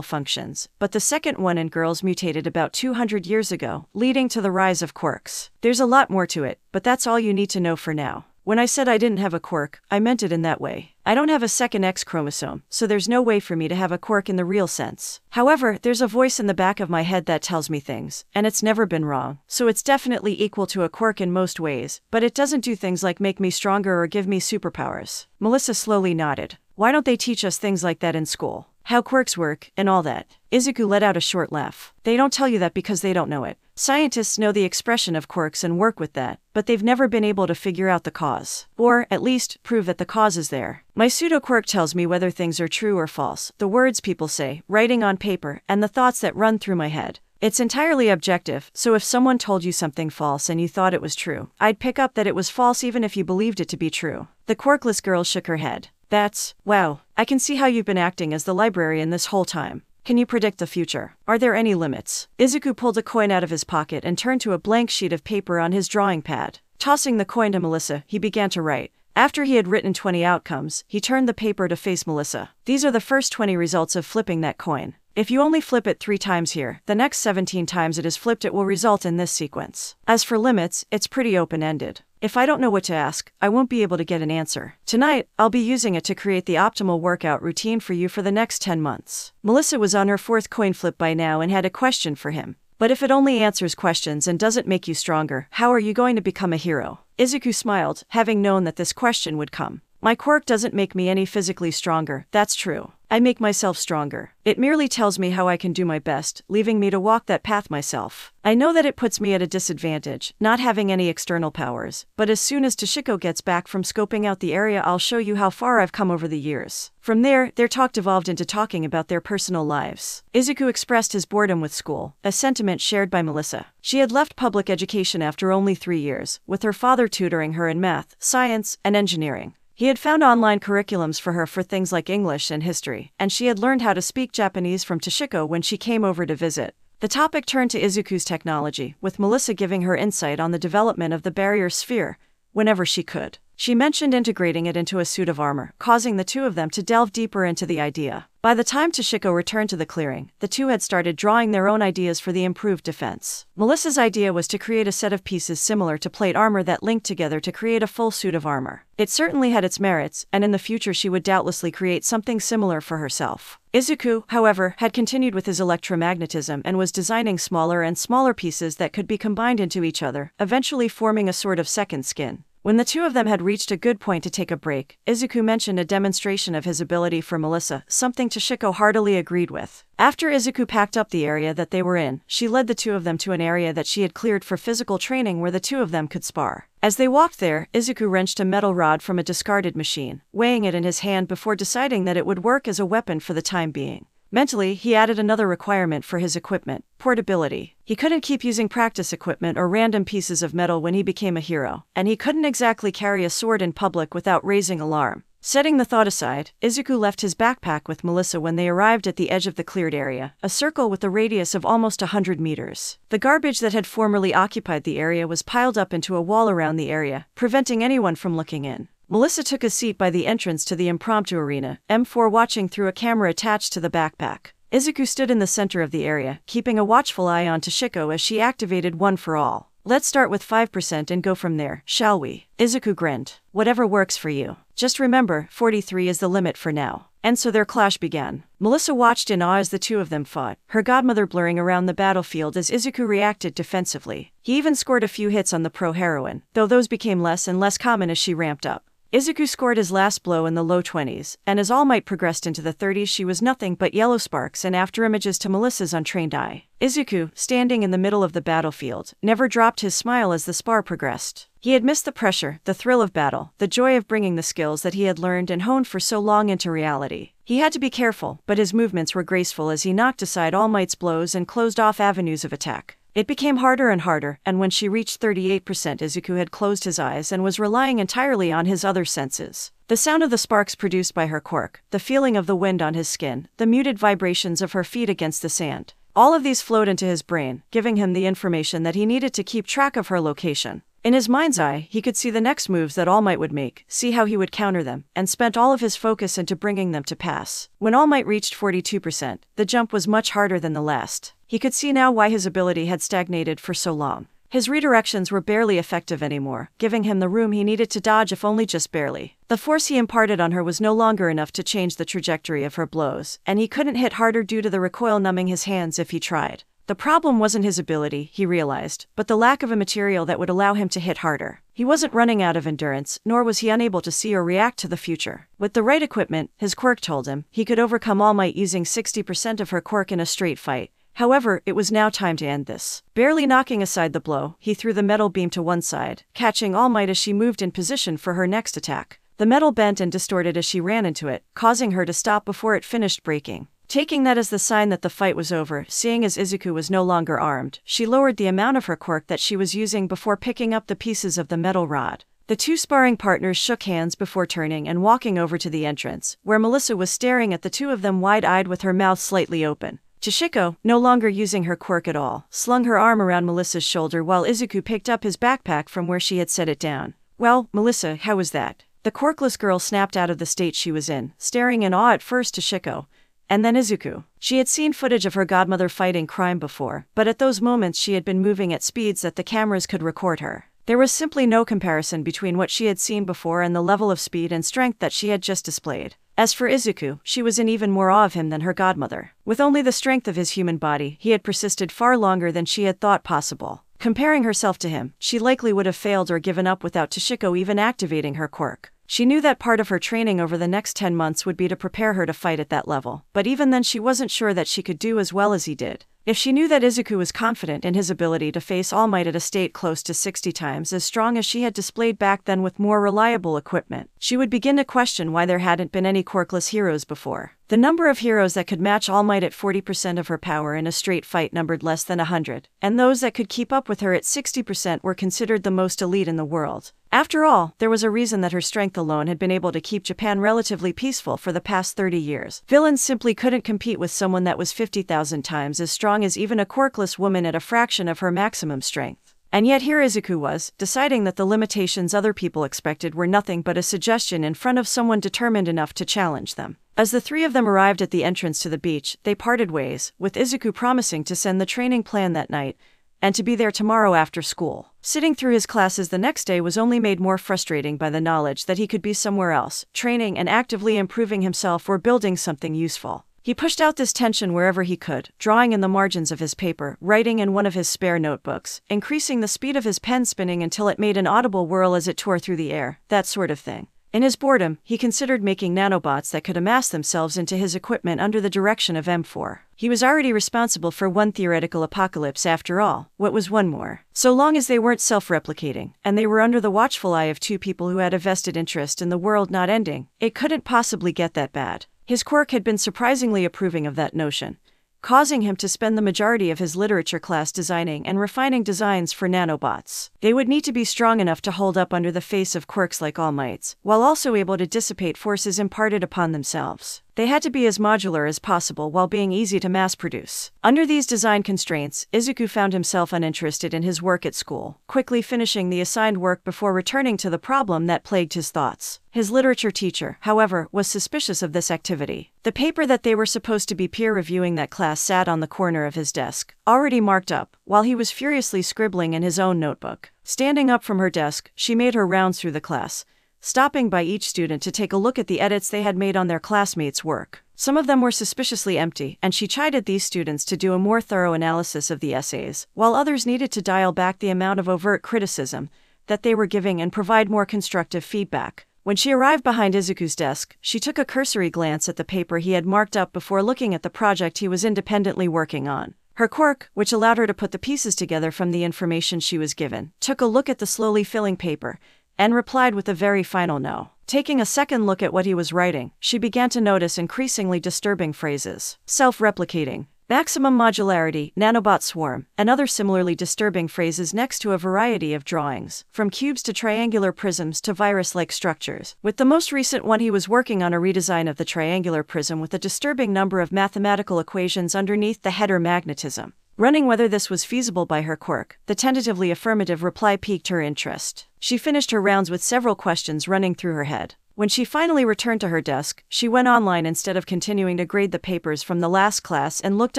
functions, but the second one in girls mutated about 200 years ago, leading to the rise of quirks. There's a lot more to it, but that's all you need to know for now. When I said I didn't have a quirk, I meant it in that way. I don't have a second X chromosome, so there's no way for me to have a quirk in the real sense. However, there's a voice in the back of my head that tells me things, and it's never been wrong, so it's definitely equal to a quirk in most ways, but it doesn't do things like make me stronger or give me superpowers. Melissa slowly nodded. Why don't they teach us things like that in school? How quirks work, and all that. Izuku let out a short laugh. They don't tell you that because they don't know it. Scientists know the expression of quirks and work with that, but they've never been able to figure out the cause. Or, at least, prove that the cause is there. My pseudo quirk tells me whether things are true or false, the words people say, writing on paper, and the thoughts that run through my head. It's entirely objective, so if someone told you something false and you thought it was true, I'd pick up that it was false even if you believed it to be true. The quirkless girl shook her head. That's, wow, I can see how you've been acting as the librarian this whole time. Can you predict the future? Are there any limits? Izuku pulled a coin out of his pocket and turned to a blank sheet of paper on his drawing pad. Tossing the coin to Melissa, he began to write. After he had written 20 outcomes, he turned the paper to face Melissa. These are the first 20 results of flipping that coin. If you only flip it three times here, the next 17 times it is flipped, it will result in this sequence. As for limits, it's pretty open ended. If I don't know what to ask, I won't be able to get an answer. Tonight, I'll be using it to create the optimal workout routine for you for the next 10 months. Melissa was on her fourth coin flip by now and had a question for him. But if it only answers questions and doesn't make you stronger, how are you going to become a hero? Izuku smiled, having known that this question would come. My quirk doesn't make me any physically stronger, that's true. I make myself stronger. It merely tells me how I can do my best, leaving me to walk that path myself. I know that it puts me at a disadvantage, not having any external powers, but as soon as Toshiko gets back from scoping out the area, I'll show you how far I've come over the years. From there, their talk devolved into talking about their personal lives. Izuku expressed his boredom with school, a sentiment shared by Melissa. She had left public education after only three years, with her father tutoring her in math, science, and engineering. He had found online curriculums for her for things like English and history, and she had learned how to speak Japanese from Toshiko when she came over to visit. The topic turned to Izuku's technology, with Melissa giving her insight on the development of the barrier sphere, whenever she could. She mentioned integrating it into a suit of armor, causing the two of them to delve deeper into the idea. By the time Toshiko returned to the clearing, the two had started drawing their own ideas for the improved defense. Melissa's idea was to create a set of pieces similar to plate armor that linked together to create a full suit of armor. It certainly had its merits, and in the future she would doubtlessly create something similar for herself. Izuku, however, had continued with his electromagnetism and was designing smaller and smaller pieces that could be combined into each other, eventually forming a sort of second skin. When the two of them had reached a good point to take a break, Izuku mentioned a demonstration of his ability for Melissa, something Toshiko heartily agreed with. After Izuku packed up the area that they were in, she led the two of them to an area that she had cleared for physical training where the two of them could spar. As they walked there, Izuku wrenched a metal rod from a discarded machine, weighing it in his hand before deciding that it would work as a weapon for the time being. Mentally, he added another requirement for his equipment portability. He couldn't keep using practice equipment or random pieces of metal when he became a hero, and he couldn't exactly carry a sword in public without raising alarm. Setting the thought aside, Izuku left his backpack with Melissa when they arrived at the edge of the cleared area, a circle with a radius of almost a hundred meters. The garbage that had formerly occupied the area was piled up into a wall around the area, preventing anyone from looking in. Melissa took a seat by the entrance to the impromptu arena, M4 watching through a camera attached to the backpack. Izuku stood in the center of the area, keeping a watchful eye on Toshiko as she activated One for All. Let's start with 5% and go from there, shall we? Izuku grinned. Whatever works for you. Just remember, 43 is the limit for now. And so their clash began. Melissa watched in awe as the two of them fought, her godmother blurring around the battlefield as Izuku reacted defensively. He even scored a few hits on the pro heroine, though those became less and less common as she ramped up. Izuku scored his last blow in the low 20s, and as All Might progressed into the 30s, she was nothing but yellow sparks and after images to Melissa's untrained eye. Izuku, standing in the middle of the battlefield, never dropped his smile as the spar progressed. He had missed the pressure, the thrill of battle, the joy of bringing the skills that he had learned and honed for so long into reality. He had to be careful, but his movements were graceful as he knocked aside All Might's blows and closed off avenues of attack. It became harder and harder, and when she reached 38%, Izuku had closed his eyes and was relying entirely on his other senses. The sound of the sparks produced by her quirk, the feeling of the wind on his skin, the muted vibrations of her feet against the sand. All of these flowed into his brain, giving him the information that he needed to keep track of her location. In his mind's eye, he could see the next moves that All Might would make, see how he would counter them, and spent all of his focus into bringing them to pass. When All Might reached 42%, the jump was much harder than the last. He could see now why his ability had stagnated for so long. His redirections were barely effective anymore, giving him the room he needed to dodge if only just barely. The force he imparted on her was no longer enough to change the trajectory of her blows, and he couldn't hit harder due to the recoil numbing his hands if he tried. The problem wasn't his ability, he realized, but the lack of a material that would allow him to hit harder. He wasn't running out of endurance, nor was he unable to see or react to the future. With the right equipment, his quirk told him, he could overcome All Might using 60% of her quirk in a straight fight. However, it was now time to end this. Barely knocking aside the blow, he threw the metal beam to one side, catching All Might as she moved in position for her next attack. The metal bent and distorted as she ran into it, causing her to stop before it finished breaking. Taking that as the sign that the fight was over, seeing as Izuku was no longer armed, she lowered the amount of her quirk that she was using before picking up the pieces of the metal rod. The two sparring partners shook hands before turning and walking over to the entrance, where Melissa was staring at the two of them wide eyed with her mouth slightly open. Toshiko, no longer using her quirk at all, slung her arm around Melissa's shoulder while Izuku picked up his backpack from where she had set it down. Well, Melissa, how was that? The quirkless girl snapped out of the state she was in, staring in awe at first to Toshiko, and then Izuku. She had seen footage of her godmother fighting crime before, but at those moments she had been moving at speeds that the cameras could record her. There was simply no comparison between what she had seen before and the level of speed and strength that she had just displayed. As for Izuku, she was in even more awe of him than her godmother. With only the strength of his human body, he had persisted far longer than she had thought possible. Comparing herself to him, she likely would have failed or given up without Toshiko even activating her quirk. She knew that part of her training over the next 10 months would be to prepare her to fight at that level, but even then she wasn't sure that she could do as well as he did. If she knew that Izuku was confident in his ability to face All Might at a state close to 60 times as strong as she had displayed back then with more reliable equipment, she would begin to question why there hadn't been any quirkless heroes before. The number of heroes that could match All Might at 40% of her power in a straight fight numbered less than 100, and those that could keep up with her at 60% were considered the most elite in the world. After all, there was a reason that her strength alone had been able to keep Japan relatively peaceful for the past 30 years. Villains simply couldn't compete with someone that was 50,000 times as strong as even a quirkless woman at a fraction of her maximum strength. And yet here Izuku was, deciding that the limitations other people expected were nothing but a suggestion in front of someone determined enough to challenge them. As the three of them arrived at the entrance to the beach, they parted ways, with Izuku promising to send the training plan that night and to be there tomorrow after school. Sitting through his classes the next day was only made more frustrating by the knowledge that he could be somewhere else, training and actively improving himself or building something useful. He pushed out this tension wherever he could, drawing in the margins of his paper, writing in one of his spare notebooks, increasing the speed of his pen spinning until it made an audible whirl as it tore through the air, that sort of thing. In his boredom, he considered making nanobots that could amass themselves into his equipment under the direction of M4. He was already responsible for one theoretical apocalypse after all, what was one more? So long as they weren't self replicating, and they were under the watchful eye of two people who had a vested interest in the world not ending, it couldn't possibly get that bad. His quirk had been surprisingly approving of that notion, causing him to spend the majority of his literature class designing and refining designs for nanobots. They would need to be strong enough to hold up under the face of quirks like All Might's, while also able to dissipate forces imparted upon themselves. They had to be as modular as possible while being easy to mass produce. Under these design constraints, Izuku found himself uninterested in his work at school, quickly finishing the assigned work before returning to the problem that plagued his thoughts. His literature teacher, however, was suspicious of this activity. The paper that they were supposed to be peer reviewing that class sat on the corner of his desk, already marked up, while he was furiously scribbling in his own notebook. Standing up from her desk, she made her rounds through the class, stopping by each student to take a look at the edits they had made on their classmates' work. Some of them were suspiciously empty, and she chided these students to do a more thorough analysis of the essays, while others needed to dial back the amount of overt criticism that they were giving and provide more constructive feedback. When she arrived behind Izuku's desk, she took a cursory glance at the paper he had marked up before looking at the project he was independently working on. Her quirk, which allowed her to put the pieces together from the information she was given, took a look at the slowly filling paper and replied with a very final no. Taking a second look at what he was writing, she began to notice increasingly disturbing phrases self replicating, maximum modularity, nanobot swarm, and other similarly disturbing phrases next to a variety of drawings, from cubes to triangular prisms to virus like structures. With the most recent one, he was working on a redesign of the triangular prism with a disturbing number of mathematical equations underneath the header magnetism. Running whether this was feasible by her quirk, the tentatively affirmative reply piqued her interest. She finished her rounds with several questions running through her head. When she finally returned to her desk, she went online instead of continuing to grade the papers from the last class and looked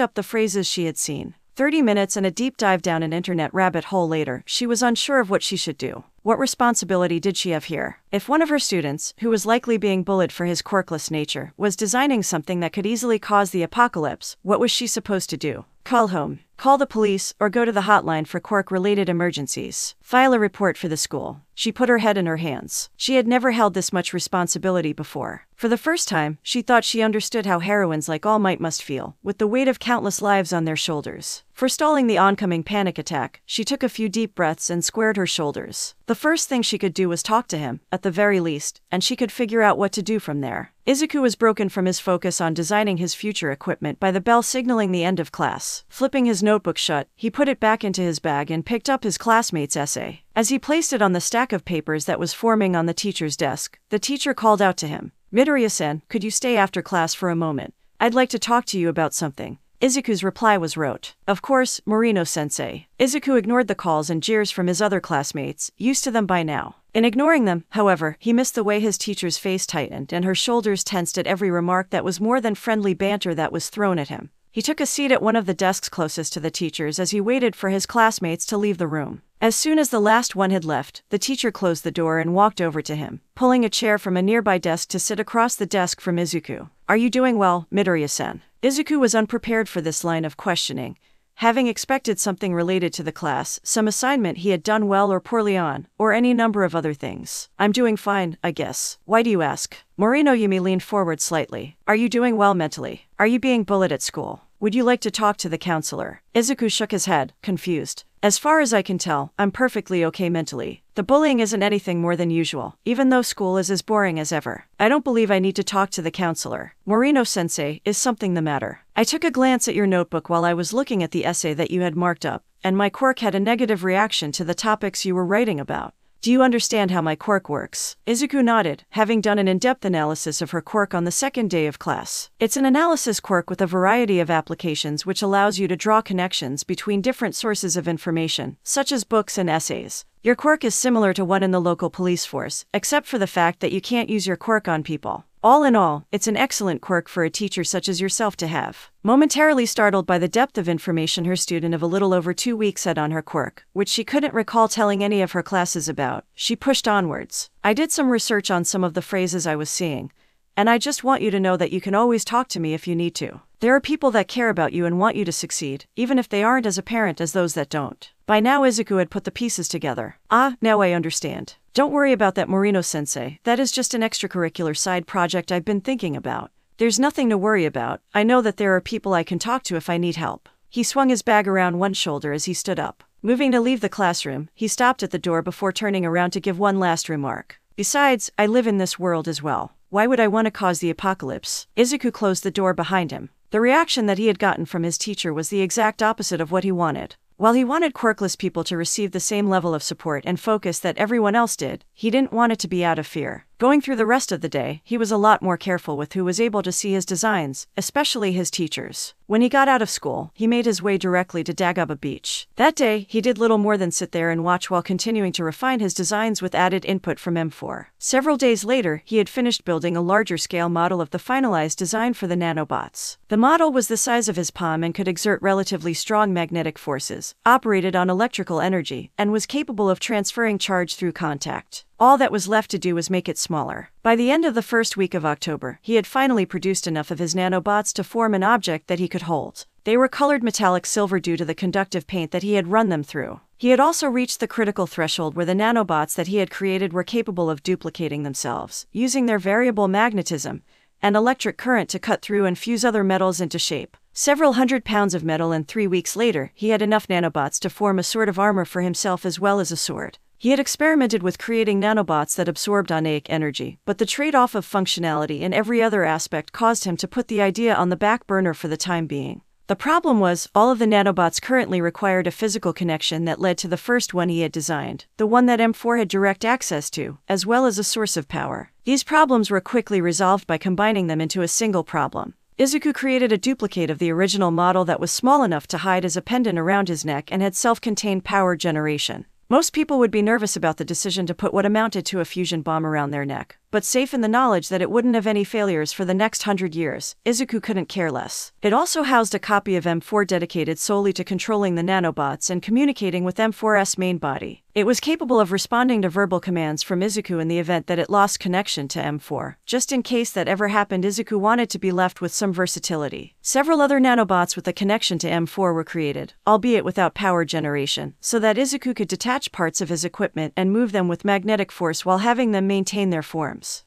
up the phrases she had seen. 30 minutes and a deep dive down an internet rabbit hole later, she was unsure of what she should do. What responsibility did she have here? If one of her students, who was likely being bullied for his quirkless nature, was designing something that could easily cause the apocalypse, what was she supposed to do? Call home, call the police, or go to the hotline for quirk related emergencies. File a report for the school. She put her head in her hands. She had never held this much responsibility before. For the first time, she thought she understood how heroines like All Might must feel, with the weight of countless lives on their shoulders. Forestalling the oncoming panic attack, she took a few deep breaths and squared her shoulders. The first thing she could do was talk to him, at the very least, and she could figure out what to do from there. Izuku was broken from his focus on designing his future equipment by the bell signaling the end of class. Flipping his notebook shut, he put it back into his bag and picked up his classmate's essay. As he placed it on the stack of papers that was forming on the teacher's desk, the teacher called out to him, Midoriya-san, could you stay after class for a moment? I'd like to talk to you about something. Izuku's reply was rote. Of course, Morino sensei. Izuku ignored the calls and jeers from his other classmates, used to them by now. In ignoring them, however, he missed the way his teacher's face tightened and her shoulders tensed at every remark that was more than friendly banter that was thrown at him. He took a seat at one of the desks closest to the teacher's as he waited for his classmates to leave the room. As soon as the last one had left, the teacher closed the door and walked over to him, pulling a chair from a nearby desk to sit across the desk from Izuku. Are you doing well, Midoriya-san? Izuku was unprepared for this line of questioning, having expected something related to the class, some assignment he had done well or poorly on, or any number of other things. I'm doing fine, I guess. Why do you ask? Morino Yumi leaned forward slightly. Are you doing well mentally? Are you being bullied at school? Would you like to talk to the counselor? Izuku shook his head, confused. As far as I can tell, I'm perfectly okay mentally. The bullying isn't anything more than usual, even though school is as boring as ever. I don't believe I need to talk to the counselor. Morino sensei, is something the matter? I took a glance at your notebook while I was looking at the essay that you had marked up, and my quirk had a negative reaction to the topics you were writing about. Do you understand how my quirk works? Izuku nodded, having done an in depth analysis of her quirk on the second day of class. It's an analysis quirk with a variety of applications which allows you to draw connections between different sources of information, such as books and essays. Your quirk is similar to one in the local police force, except for the fact that you can't use your quirk on people. All in all, it's an excellent quirk for a teacher such as yourself to have. Momentarily startled by the depth of information her student of a little over two weeks had on her quirk, which she couldn't recall telling any of her classes about, she pushed onwards. I did some research on some of the phrases I was seeing, and I just want you to know that you can always talk to me if you need to. There are people that care about you and want you to succeed, even if they aren't as apparent as those that don't. By now, Izuku had put the pieces together. Ah, now I understand. Don't worry about that Morino sensei, that is just an extracurricular side project I've been thinking about. There's nothing to worry about, I know that there are people I can talk to if I need help. He swung his bag around one shoulder as he stood up. Moving to leave the classroom, he stopped at the door before turning around to give one last remark. Besides, I live in this world as well. Why would I want to cause the apocalypse? Izuku closed the door behind him. The reaction that he had gotten from his teacher was the exact opposite of what he wanted. While he wanted quirkless people to receive the same level of support and focus that everyone else did, he didn't want it to be out of fear. Going through the rest of the day, he was a lot more careful with who was able to see his designs, especially his teachers. When he got out of school, he made his way directly to Dagobah Beach. That day, he did little more than sit there and watch while continuing to refine his designs with added input from M4. Several days later, he had finished building a larger scale model of the finalized design for the nanobots. The model was the size of his palm and could exert relatively strong magnetic forces, operated on electrical energy, and was capable of transferring charge through contact. All that was left to do was make it smaller. By the end of the first week of October, he had finally produced enough of his nanobots to form an object that he could hold. They were colored metallic silver due to the conductive paint that he had run them through. He had also reached the critical threshold where the nanobots that he had created were capable of duplicating themselves, using their variable magnetism and electric current to cut through and fuse other metals into shape. Several hundred pounds of metal, and three weeks later, he had enough nanobots to form a sort of armor for himself as well as a sword. He had experimented with creating nanobots that absorbed oneic energy, but the trade off of functionality in every other aspect caused him to put the idea on the back burner for the time being. The problem was, all of the nanobots currently required a physical connection that led to the first one he had designed, the one that M4 had direct access to, as well as a source of power. These problems were quickly resolved by combining them into a single problem. Izuku created a duplicate of the original model that was small enough to hide as a pendant around his neck and had self contained power generation. Most people would be nervous about the decision to put what amounted to a fusion bomb around their neck, but safe in the knowledge that it wouldn't have any failures for the next hundred years, Izuku couldn't care less. It also housed a copy of M4 dedicated solely to controlling the nanobots and communicating with M4's main body. It was capable of responding to verbal commands from Izuku in the event that it lost connection to M4. Just in case that ever happened, Izuku wanted to be left with some versatility. Several other nanobots with a connection to M4 were created, albeit without power generation, so that Izuku could detach parts of his equipment and move them with magnetic force while having them maintain their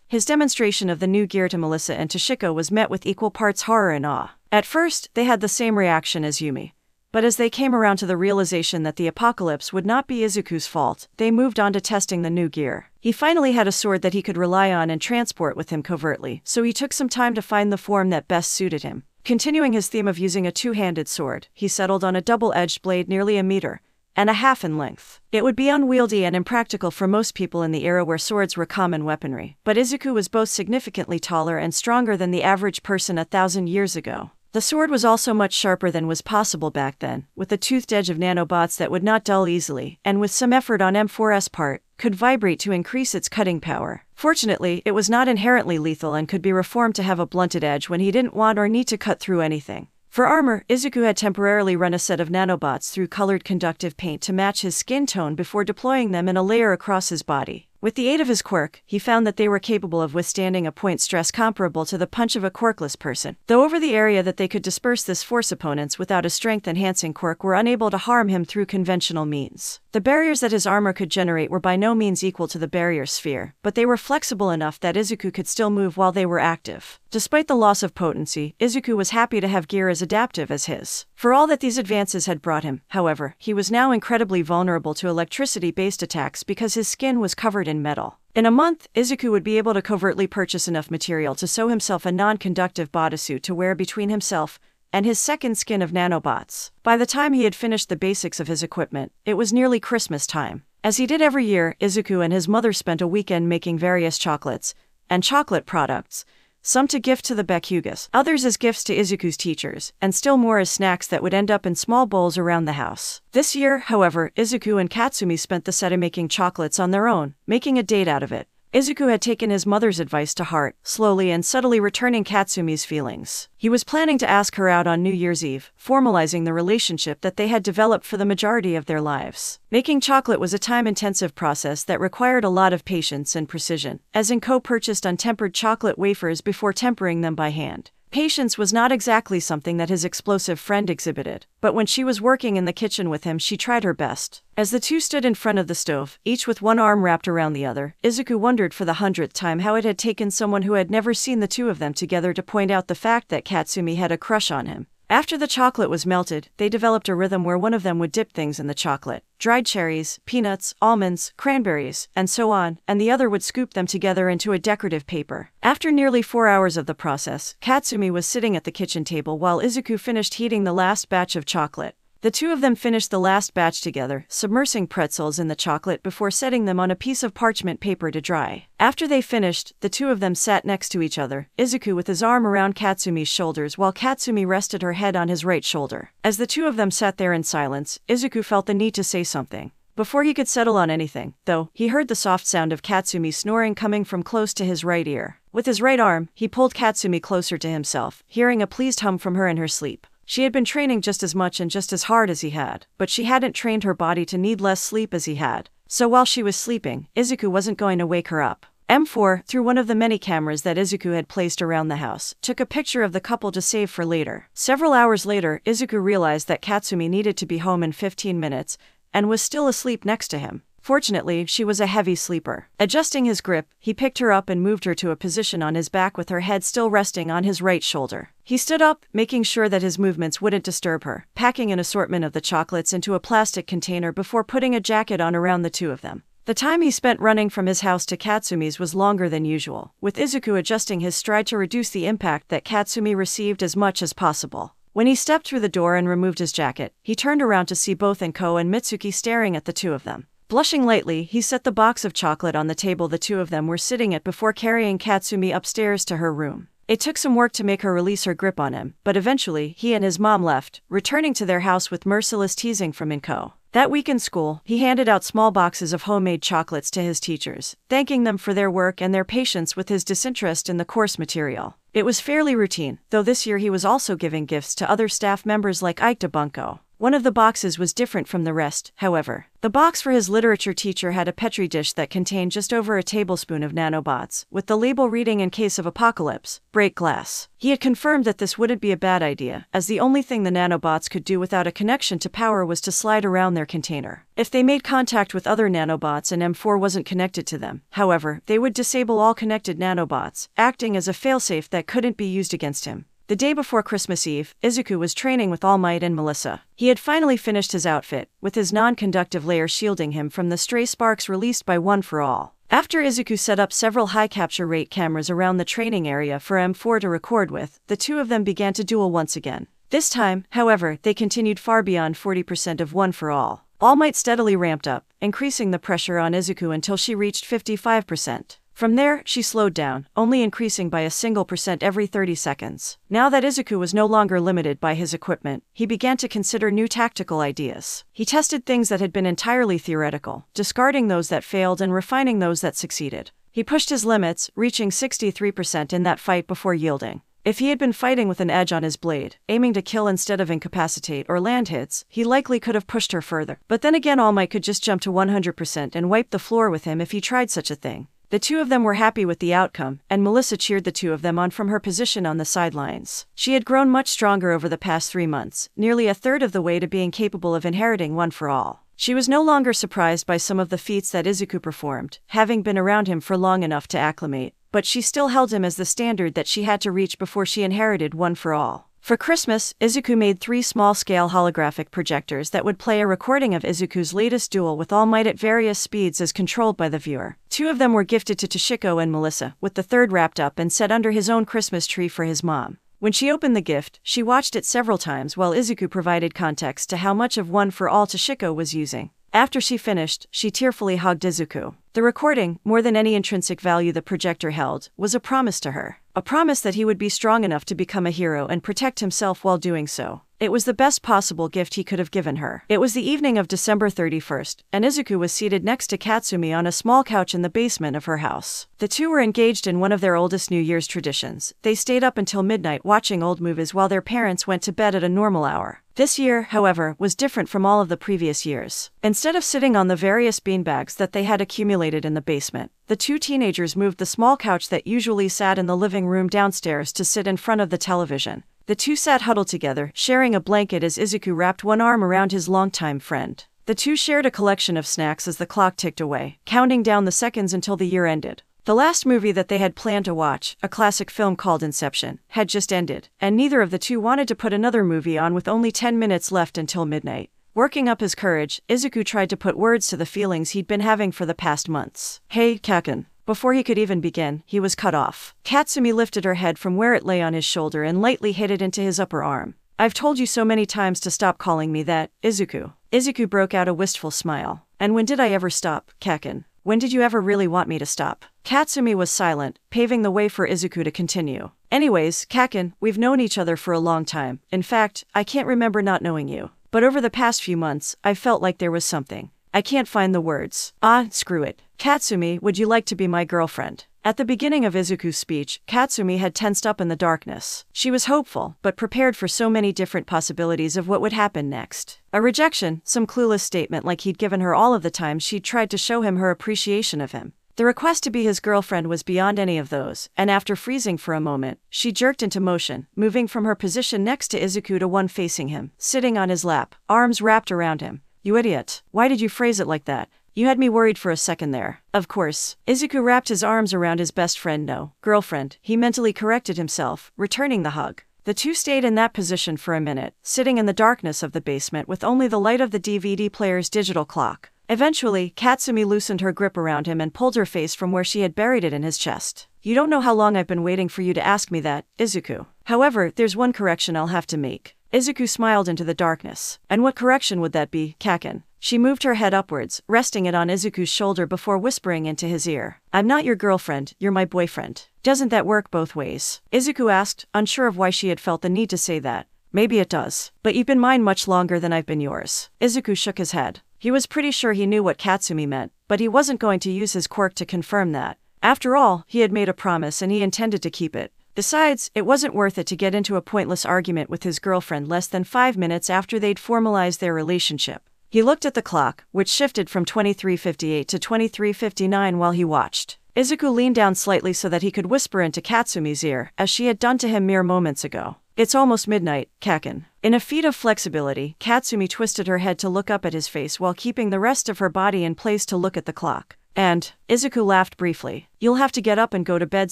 His demonstration of the new gear to Melissa and Toshiko was met with equal parts horror and awe. At first, they had the same reaction as Yumi. But as they came around to the realization that the apocalypse would not be Izuku's fault, they moved on to testing the new gear. He finally had a sword that he could rely on and transport with him covertly, so he took some time to find the form that best suited him. Continuing his theme of using a two handed sword, he settled on a double edged blade nearly a meter and a half in length. It would be unwieldy and impractical for most people in the era where swords were common weaponry, but Izuku was both significantly taller and stronger than the average person a thousand years ago. The sword was also much sharper than was possible back then, with a toothed edge of nanobots that would not dull easily, and with some effort on M4's part, could vibrate to increase its cutting power. Fortunately, it was not inherently lethal and could be reformed to have a blunted edge when he didn't want or need to cut through anything. For armor, Izuku had temporarily run a set of nanobots through colored conductive paint to match his skin tone before deploying them in a layer across his body. With the aid of his quirk, he found that they were capable of withstanding a point stress comparable to the punch of a quirkless person. Though over the area that they could disperse this force opponents without a strength enhancing quirk were unable to harm him through conventional means. The barriers that his armor could generate were by no means equal to the barrier sphere, but they were flexible enough that Izuku could still move while they were active. Despite the loss of potency, Izuku was happy to have gear as adaptive as his. For all that these advances had brought him, however, he was now incredibly vulnerable to electricity based attacks because his skin was covered in metal. In a month, Izuku would be able to covertly purchase enough material to sew himself a non conductive bodysuit to wear between himself and his second skin of nanobots. By the time he had finished the basics of his equipment, it was nearly Christmas time. As he did every year, Izuku and his mother spent a weekend making various chocolates and chocolate products, some to gift to the Bakugos, others as gifts to Izuku's teachers, and still more as snacks that would end up in small bowls around the house. This year, however, Izuku and Katsumi spent the set making chocolates on their own, making a date out of it. Izuku had taken his mother's advice to heart, slowly and subtly returning Katsumi's feelings. He was planning to ask her out on New Year's Eve, formalizing the relationship that they had developed for the majority of their lives. Making chocolate was a time intensive process that required a lot of patience and precision, as Inko purchased untempered chocolate wafers before tempering them by hand. Patience was not exactly something that his explosive friend exhibited, but when she was working in the kitchen with him, she tried her best. As the two stood in front of the stove, each with one arm wrapped around the other, Izuku wondered for the hundredth time how it had taken someone who had never seen the two of them together to point out the fact that Katsumi had a crush on him. After the chocolate was melted, they developed a rhythm where one of them would dip things in the chocolate dried cherries, peanuts, almonds, cranberries, and so on, and the other would scoop them together into a decorative paper. After nearly four hours of the process, Katsumi was sitting at the kitchen table while Izuku finished heating the last batch of chocolate. The two of them finished the last batch together, submersing pretzels in the chocolate before setting them on a piece of parchment paper to dry. After they finished, the two of them sat next to each other, Izuku with his arm around Katsumi's shoulders while Katsumi rested her head on his right shoulder. As the two of them sat there in silence, Izuku felt the need to say something. Before he could settle on anything, though, he heard the soft sound of Katsumi snoring coming from close to his right ear. With his right arm, he pulled Katsumi closer to himself, hearing a pleased hum from her in her sleep. She had been training just as much and just as hard as he had, but she hadn't trained her body to need less sleep as he had. So while she was sleeping, Izuku wasn't going to wake her up. M4, through one of the many cameras that Izuku had placed around the house, took a picture of the couple to save for later. Several hours later, Izuku realized that Katsumi needed to be home in 15 minutes and was still asleep next to him. Fortunately, she was a heavy sleeper. Adjusting his grip, he picked her up and moved her to a position on his back with her head still resting on his right shoulder. He stood up, making sure that his movements wouldn't disturb her, packing an assortment of the chocolates into a plastic container before putting a jacket on around the two of them. The time he spent running from his house to Katsumi's was longer than usual, with Izuku adjusting his stride to reduce the impact that Katsumi received as much as possible. When he stepped through the door and removed his jacket, he turned around to see both Inko and Mitsuki staring at the two of them. Blushing lightly, he set the box of chocolate on the table the two of them were sitting at before carrying Katsumi upstairs to her room. It took some work to make her release her grip on him, but eventually, he and his mom left, returning to their house with merciless teasing from Inko. That week in school, he handed out small boxes of homemade chocolates to his teachers, thanking them for their work and their patience with his disinterest in the course material. It was fairly routine, though this year he was also giving gifts to other staff members like Ike DeBunko. One of the boxes was different from the rest, however. The box for his literature teacher had a petri dish that contained just over a tablespoon of nanobots, with the label reading in case of apocalypse, break glass. He had confirmed that this wouldn't be a bad idea, as the only thing the nanobots could do without a connection to power was to slide around their container. If they made contact with other nanobots and M4 wasn't connected to them, however, they would disable all connected nanobots, acting as a failsafe that couldn't be used against him. The day before Christmas Eve, Izuku was training with All Might and Melissa. He had finally finished his outfit, with his non conductive layer shielding him from the stray sparks released by One for All. After Izuku set up several high capture rate cameras around the training area for M4 to record with, the two of them began to duel once again. This time, however, they continued far beyond 40% of One for All. All Might steadily ramped up, increasing the pressure on Izuku until she reached 55%. From there, she slowed down, only increasing by a single percent every 30 seconds. Now that Izuku was no longer limited by his equipment, he began to consider new tactical ideas. He tested things that had been entirely theoretical, discarding those that failed and refining those that succeeded. He pushed his limits, reaching 63% in that fight before yielding. If he had been fighting with an edge on his blade, aiming to kill instead of incapacitate or land hits, he likely could have pushed her further. But then again, All Might could just jump to 100% and wipe the floor with him if he tried such a thing. The two of them were happy with the outcome, and Melissa cheered the two of them on from her position on the sidelines. She had grown much stronger over the past three months, nearly a third of the way to being capable of inheriting one for all. She was no longer surprised by some of the feats that Izuku performed, having been around him for long enough to acclimate, but she still held him as the standard that she had to reach before she inherited one for all. For Christmas, Izuku made three small scale holographic projectors that would play a recording of Izuku's latest duel with All Might at various speeds as controlled by the viewer. Two of them were gifted to Toshiko and Melissa, with the third wrapped up and set under his own Christmas tree for his mom. When she opened the gift, she watched it several times while Izuku provided context to how much of One for All Toshiko was using. After she finished, she tearfully hugged Izuku. The recording, more than any intrinsic value the projector held, was a promise to her. A promise that he would be strong enough to become a hero and protect himself while doing so. It was the best possible gift he could have given her. It was the evening of December 31st, and Izuku was seated next to Katsumi on a small couch in the basement of her house. The two were engaged in one of their oldest New Year's traditions. They stayed up until midnight watching old movies while their parents went to bed at a normal hour. This year, however, was different from all of the previous years. Instead of sitting on the various beanbags that they had accumulated in the basement, the two teenagers moved the small couch that usually sat in the living room downstairs to sit in front of the television. The two sat huddled together, sharing a blanket as Izuku wrapped one arm around his longtime friend. The two shared a collection of snacks as the clock ticked away, counting down the seconds until the year ended. The last movie that they had planned to watch, a classic film called Inception, had just ended, and neither of the two wanted to put another movie on with only 10 minutes left until midnight. Working up his courage, Izuku tried to put words to the feelings he'd been having for the past months. Hey, Kaken. Before he could even begin, he was cut off. Katsumi lifted her head from where it lay on his shoulder and lightly hit it into his upper arm. I've told you so many times to stop calling me that, Izuku. Izuku broke out a wistful smile. And when did I ever stop, Kaken? When did you ever really want me to stop? Katsumi was silent, paving the way for Izuku to continue. Anyways, Kaken, we've known each other for a long time. In fact, I can't remember not knowing you. But over the past few months, I felt like there was something. I can't find the words. Ah, screw it. Katsumi, would you like to be my girlfriend? At the beginning of Izuku's speech, Katsumi had tensed up in the darkness. She was hopeful, but prepared for so many different possibilities of what would happen next. A rejection, some clueless statement like he'd given her all of the time she'd tried to show him her appreciation of him. The request to be his girlfriend was beyond any of those, and after freezing for a moment, she jerked into motion, moving from her position next to Izuku to one facing him, sitting on his lap, arms wrapped around him. You idiot. Why did you phrase it like that? You had me worried for a second there. Of course. Izuku wrapped his arms around his best friend, no, girlfriend. He mentally corrected himself, returning the hug. The two stayed in that position for a minute, sitting in the darkness of the basement with only the light of the DVD player's digital clock. Eventually, Katsumi loosened her grip around him and pulled her face from where she had buried it in his chest. You don't know how long I've been waiting for you to ask me that, Izuku. However, there's one correction I'll have to make. Izuku smiled into the darkness. And what correction would that be, Kaken? She moved her head upwards, resting it on Izuku's shoulder before whispering into his ear. I'm not your girlfriend, you're my boyfriend. Doesn't that work both ways? Izuku asked, unsure of why she had felt the need to say that. Maybe it does. But you've been mine much longer than I've been yours. Izuku shook his head. He was pretty sure he knew what Katsumi meant, but he wasn't going to use his quirk to confirm that. After all, he had made a promise and he intended to keep it. Besides, it wasn't worth it to get into a pointless argument with his girlfriend less than five minutes after they'd formalized their relationship. He looked at the clock, which shifted from 2358 to 2359 while he watched. Izuku leaned down slightly so that he could whisper into Katsumi's ear, as she had done to him mere moments ago. It's almost midnight, Kaken. In a feat of flexibility, Katsumi twisted her head to look up at his face while keeping the rest of her body in place to look at the clock. And, Izuku laughed briefly. You'll have to get up and go to bed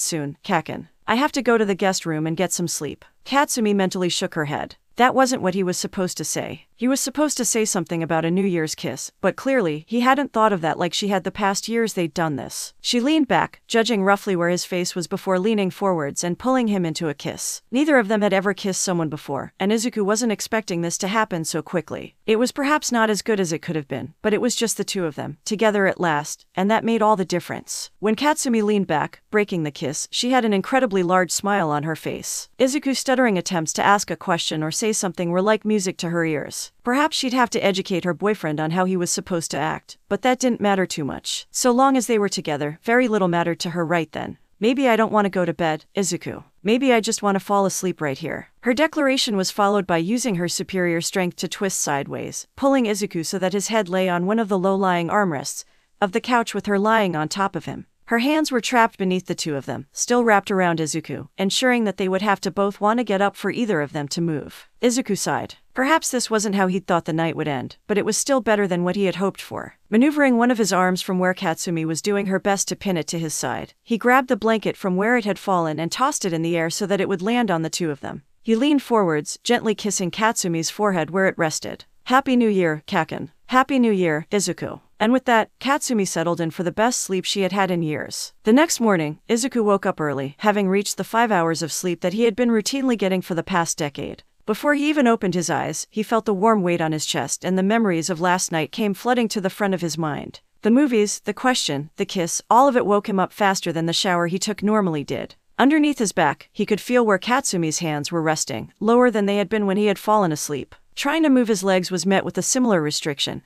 soon, Kaken. I have to go to the guest room and get some sleep. Katsumi mentally shook her head. That wasn't what he was supposed to say. He was supposed to say something about a New Year's kiss, but clearly, he hadn't thought of that like she had the past years they'd done this. She leaned back, judging roughly where his face was before leaning forwards and pulling him into a kiss. Neither of them had ever kissed someone before, and Izuku wasn't expecting this to happen so quickly. It was perhaps not as good as it could have been, but it was just the two of them, together at last, and that made all the difference. When Katsumi leaned back, breaking the kiss, she had an incredibly large smile on her face. Izuku's stuttering attempts to ask a question or say something were like music to her ears. Perhaps she'd have to educate her boyfriend on how he was supposed to act, but that didn't matter too much. So long as they were together, very little mattered to her right then. Maybe I don't want to go to bed, Izuku. Maybe I just want to fall asleep right here. Her declaration was followed by using her superior strength to twist sideways, pulling Izuku so that his head lay on one of the low lying armrests of the couch with her lying on top of him. Her hands were trapped beneath the two of them, still wrapped around Izuku, ensuring that they would have to both want to get up for either of them to move. Izuku sighed. Perhaps this wasn't how he'd thought the night would end, but it was still better than what he had hoped for. Maneuvering one of his arms from where Katsumi was doing her best to pin it to his side, he grabbed the blanket from where it had fallen and tossed it in the air so that it would land on the two of them. He leaned forwards, gently kissing Katsumi's forehead where it rested. Happy New Year, Kaken. Happy New Year, Izuku. And with that, Katsumi settled in for the best sleep she had had in years. The next morning, Izuku woke up early, having reached the five hours of sleep that he had been routinely getting for the past decade. Before he even opened his eyes, he felt the warm weight on his chest, and the memories of last night came flooding to the front of his mind. The movies, the question, the kiss, all of it woke him up faster than the shower he took normally did. Underneath his back, he could feel where Katsumi's hands were resting, lower than they had been when he had fallen asleep. Trying to move his legs was met with a similar restriction,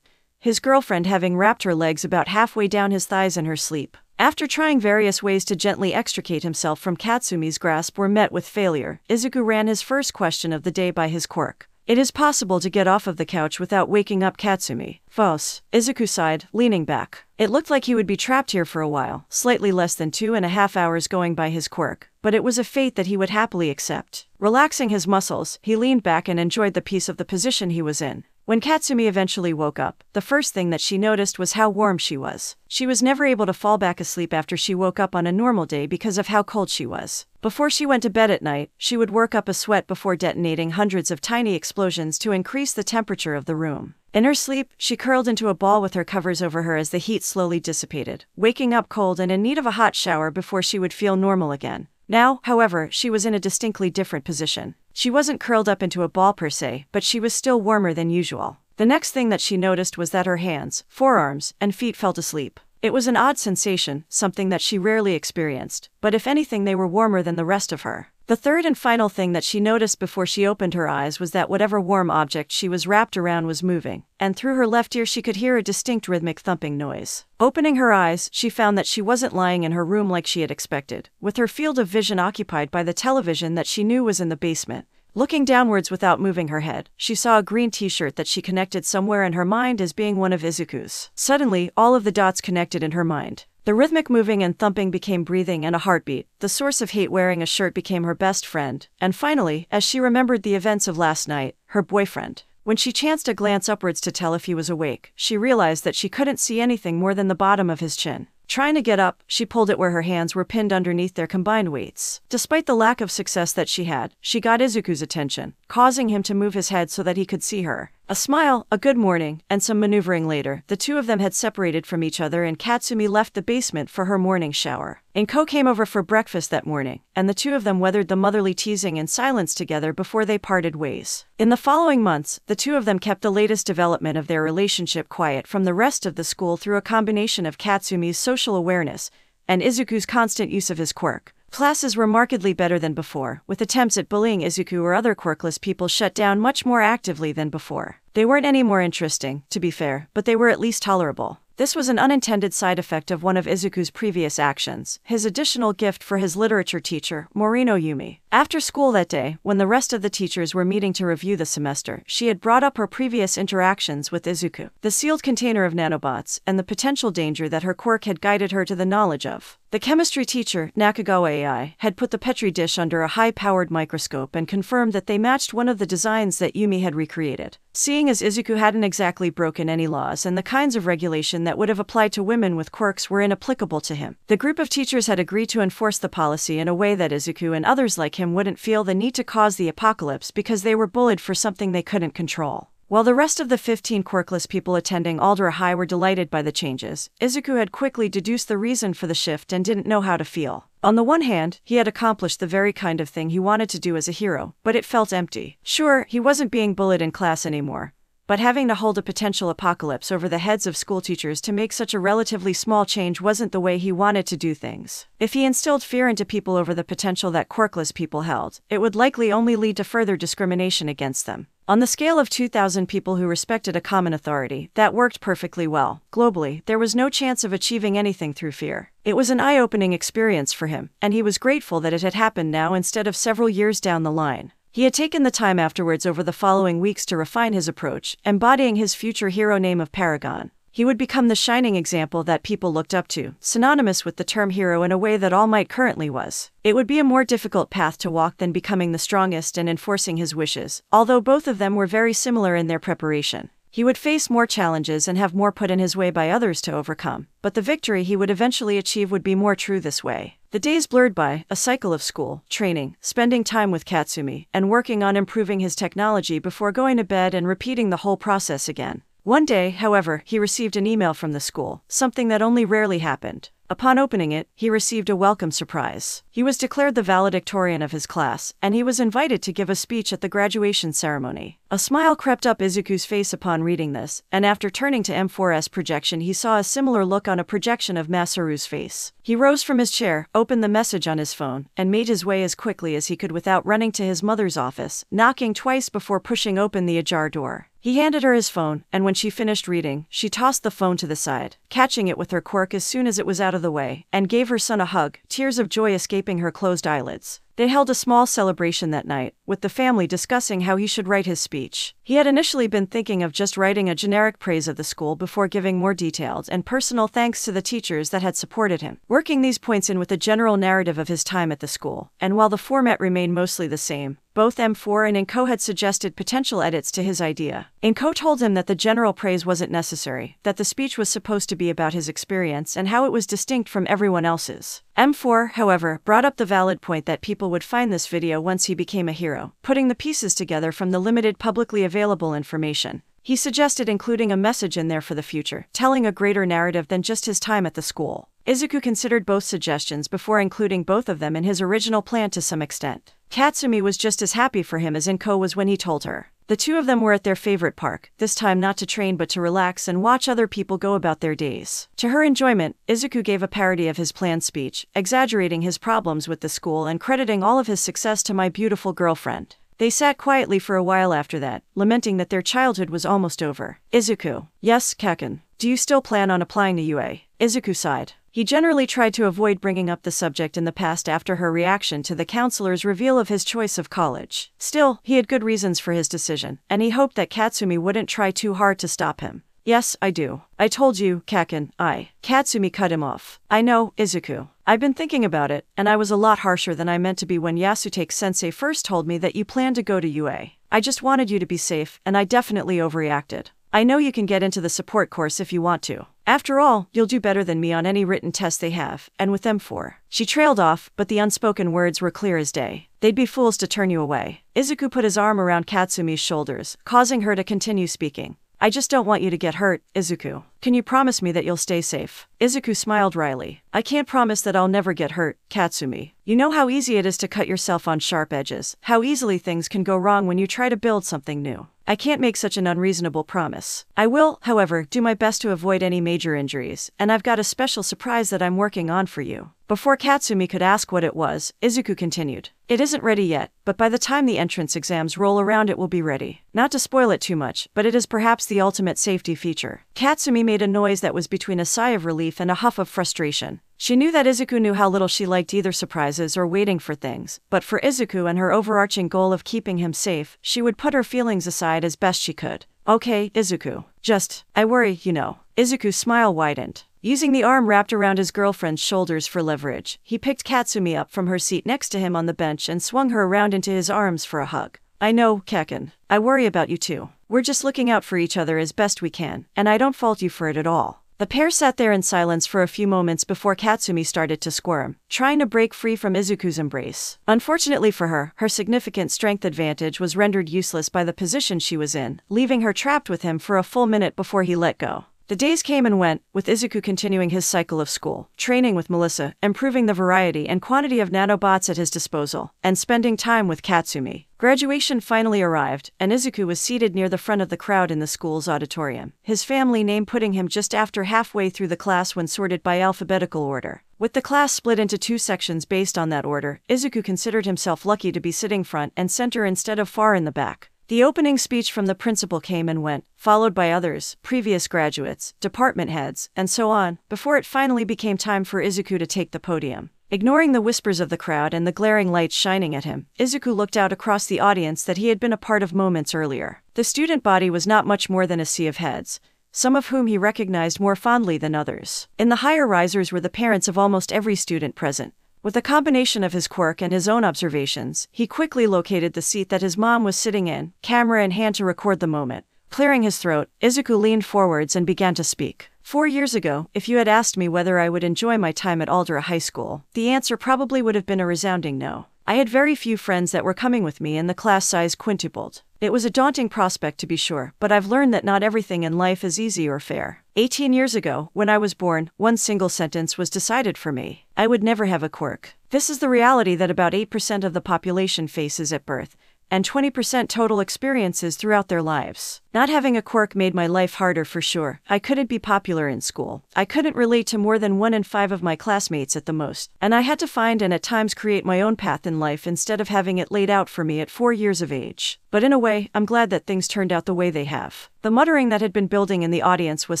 his girlfriend having wrapped her legs about halfway down his thighs in her sleep. After trying various ways to gently extricate himself from Katsumi's grasp were met with failure, Izuku ran his first question of the day by his quirk. It is possible to get off of the couch without waking up Katsumi. False. Izuku sighed, leaning back. It looked like he would be trapped here for a while, slightly less than two and a half hours going by his quirk, but it was a fate that he would happily accept. Relaxing his muscles, he leaned back and enjoyed the peace of the position he was in. When Katsumi eventually woke up, the first thing that she noticed was how warm she was. She was never able to fall back asleep after she woke up on a normal day because of how cold she was. Before she went to bed at night, she would work up a sweat before detonating hundreds of tiny explosions to increase the temperature of the room. In her sleep, she curled into a ball with her covers over her as the heat slowly dissipated, waking up cold and in need of a hot shower before she would feel normal again. Now, however, she was in a distinctly different position. She wasn't curled up into a ball per se, but she was still warmer than usual. The next thing that she noticed was that her hands, forearms, and feet fell asleep. It was an odd sensation, something that she rarely experienced, but if anything, they were warmer than the rest of her. The third and final thing that she noticed before she opened her eyes was that whatever warm object she was wrapped around was moving, and through her left ear she could hear a distinct rhythmic thumping noise. Opening her eyes, she found that she wasn't lying in her room like she had expected, with her field of vision occupied by the television that she knew was in the basement. Looking downwards without moving her head, she saw a green t shirt that she connected somewhere in her mind as being one of Izuku's. Suddenly, all of the dots connected in her mind. The rhythmic moving and thumping became breathing and a heartbeat. The source of hate wearing a shirt became her best friend. And finally, as she remembered the events of last night, her boyfriend. When she chanced a glance upwards to tell if he was awake, she realized that she couldn't see anything more than the bottom of his chin. Trying to get up, she pulled it where her hands were pinned underneath their combined weights. Despite the lack of success that she had, she got Izuku's attention, causing him to move his head so that he could see her. A smile, a good morning, and some maneuvering later, the two of them had separated from each other and Katsumi left the basement for her morning shower. Inko came over for breakfast that morning, and the two of them weathered the motherly teasing in silence together before they parted ways. In the following months, the two of them kept the latest development of their relationship quiet from the rest of the school through a combination of Katsumi's social awareness and Izuku's constant use of his quirk. Classes were markedly better than before, with attempts at bullying Izuku or other quirkless people shut down much more actively than before. They weren't any more interesting, to be fair, but they were at least tolerable. This was an unintended side effect of one of Izuku's previous actions, his additional gift for his literature teacher, Morino Yumi. After school that day, when the rest of the teachers were meeting to review the semester, she had brought up her previous interactions with Izuku, the sealed container of nanobots, and the potential danger that her quirk had guided her to the knowledge of. The chemistry teacher, Nakagawa AI, had put the Petri dish under a high powered microscope and confirmed that they matched one of the designs that Yumi had recreated. Seeing as Izuku hadn't exactly broken any laws and the kinds of regulation that would have applied to women with quirks were inapplicable to him, the group of teachers had agreed to enforce the policy in a way that Izuku and others like him wouldn't feel the need to cause the apocalypse because they were bullied for something they couldn't control. While the rest of the 15 quirkless people attending Aldera High were delighted by the changes, Izuku had quickly deduced the reason for the shift and didn't know how to feel. On the one hand, he had accomplished the very kind of thing he wanted to do as a hero, but it felt empty. Sure, he wasn't being bullied in class anymore, but having to hold a potential apocalypse over the heads of schoolteachers to make such a relatively small change wasn't the way he wanted to do things. If he instilled fear into people over the potential that quirkless people held, it would likely only lead to further discrimination against them. On the scale of 2,000 people who respected a common authority, that worked perfectly well. Globally, there was no chance of achieving anything through fear. It was an eye opening experience for him, and he was grateful that it had happened now instead of several years down the line. He had taken the time afterwards over the following weeks to refine his approach, embodying his future hero name of Paragon he would become the shining example that people looked up to, synonymous with the term hero in a way that All Might currently was. It would be a more difficult path to walk than becoming the strongest and enforcing his wishes, although both of them were very similar in their preparation. He would face more challenges and have more put in his way by others to overcome, but the victory he would eventually achieve would be more true this way. The days blurred by, a cycle of school, training, spending time with Katsumi, and working on improving his technology before going to bed and repeating the whole process again. One day, however, he received an email from the school, something that only rarely happened. Upon opening it, he received a welcome surprise. He was declared the valedictorian of his class, and he was invited to give a speech at the graduation ceremony. A smile crept up Izuku's face upon reading this, and after turning to M4's projection, he saw a similar look on a projection of Masaru's face. He rose from his chair, opened the message on his phone, and made his way as quickly as he could without running to his mother's office, knocking twice before pushing open the ajar door. He handed her his phone, and when she finished reading, she tossed the phone to the side, catching it with her quirk as soon as it was out of the way, and gave her son a hug, tears of joy escaping her closed eyelids. They held a small celebration that night, with the family discussing how he should write his speech. He had initially been thinking of just writing a generic praise of the school before giving more detailed and personal thanks to the teachers that had supported him, working these points in with a general narrative of his time at the school. And while the format remained mostly the same, both M4 and Inko had suggested potential edits to his idea. Inko told him that the general praise wasn't necessary, that the speech was supposed to be about his experience and how it was distinct from everyone else's. M4, however, brought up the valid point that people would find this video once he became a hero, putting the pieces together from the limited publicly available information. He suggested including a message in there for the future, telling a greater narrative than just his time at the school. Izuku considered both suggestions before including both of them in his original plan to some extent. Katsumi was just as happy for him as Inko was when he told her. The two of them were at their favorite park, this time not to train but to relax and watch other people go about their days. To her enjoyment, Izuku gave a parody of his planned speech, exaggerating his problems with the school and crediting all of his success to my beautiful girlfriend. They sat quietly for a while after that, lamenting that their childhood was almost over. Izuku. Yes, Kaken. Do you still plan on applying to UA? Izuku sighed. He generally tried to avoid bringing up the subject in the past after her reaction to the counselor's reveal of his choice of college. Still, he had good reasons for his decision, and he hoped that Katsumi wouldn't try too hard to stop him. Yes, I do. I told you, Kaken, I. Katsumi cut him off. I know, Izuku. I've been thinking about it, and I was a lot harsher than I meant to be when Yasutake sensei first told me that you planned to go to UA. I just wanted you to be safe, and I definitely overreacted. I know you can get into the support course if you want to. After all, you'll do better than me on any written test they have, and with them four. She trailed off, but the unspoken words were clear as day. They'd be fools to turn you away. Izuku put his arm around Katsumi's shoulders, causing her to continue speaking. I just don't want you to get hurt, Izuku. Can you promise me that you'll stay safe? Izuku smiled wryly. I can't promise that I'll never get hurt, Katsumi. You know how easy it is to cut yourself on sharp edges, how easily things can go wrong when you try to build something new. I can't make such an unreasonable promise. I will, however, do my best to avoid any major injuries, and I've got a special surprise that I'm working on for you. Before Katsumi could ask what it was, Izuku continued. It isn't ready yet, but by the time the entrance exams roll around, it will be ready. Not to spoil it too much, but it is perhaps the ultimate safety feature. Katsumi made a noise that was between a sigh of relief and a huff of frustration. She knew that Izuku knew how little she liked either surprises or waiting for things, but for Izuku and her overarching goal of keeping him safe, she would put her feelings aside as best she could. Okay, Izuku. Just, I worry, you know. Izuku's smile widened. Using the arm wrapped around his girlfriend's shoulders for leverage, he picked Katsumi up from her seat next to him on the bench and swung her around into his arms for a hug. I know, Kaken. I worry about you too. We're just looking out for each other as best we can, and I don't fault you for it at all. The pair sat there in silence for a few moments before Katsumi started to squirm, trying to break free from Izuku's embrace. Unfortunately for her, her significant strength advantage was rendered useless by the position she was in, leaving her trapped with him for a full minute before he let go. The days came and went, with Izuku continuing his cycle of school, training with Melissa, improving the variety and quantity of nanobots at his disposal, and spending time with Katsumi. Graduation finally arrived, and Izuku was seated near the front of the crowd in the school's auditorium, his family name putting him just after halfway through the class when sorted by alphabetical order. With the class split into two sections based on that order, Izuku considered himself lucky to be sitting front and center instead of far in the back. The opening speech from the principal came and went, followed by others, previous graduates, department heads, and so on, before it finally became time for Izuku to take the podium. Ignoring the whispers of the crowd and the glaring lights shining at him, Izuku looked out across the audience that he had been a part of moments earlier. The student body was not much more than a sea of heads, some of whom he recognized more fondly than others. In the higher risers were the parents of almost every student present. With a combination of his quirk and his own observations, he quickly located the seat that his mom was sitting in, camera in hand to record the moment. Clearing his throat, Izuku leaned forwards and began to speak. Four years ago, if you had asked me whether I would enjoy my time at Aldera High School, the answer probably would have been a resounding no. I had very few friends that were coming with me, and the class size quintupled. It was a daunting prospect to be sure, but I've learned that not everything in life is easy or fair. 18 years ago, when I was born, one single sentence was decided for me I would never have a quirk. This is the reality that about 8% of the population faces at birth, and 20% total experiences throughout their lives. Not having a quirk made my life harder for sure. I couldn't be popular in school. I couldn't relate to more than one in five of my classmates at the most. And I had to find and at times create my own path in life instead of having it laid out for me at four years of age. But in a way, I'm glad that things turned out the way they have. The muttering that had been building in the audience was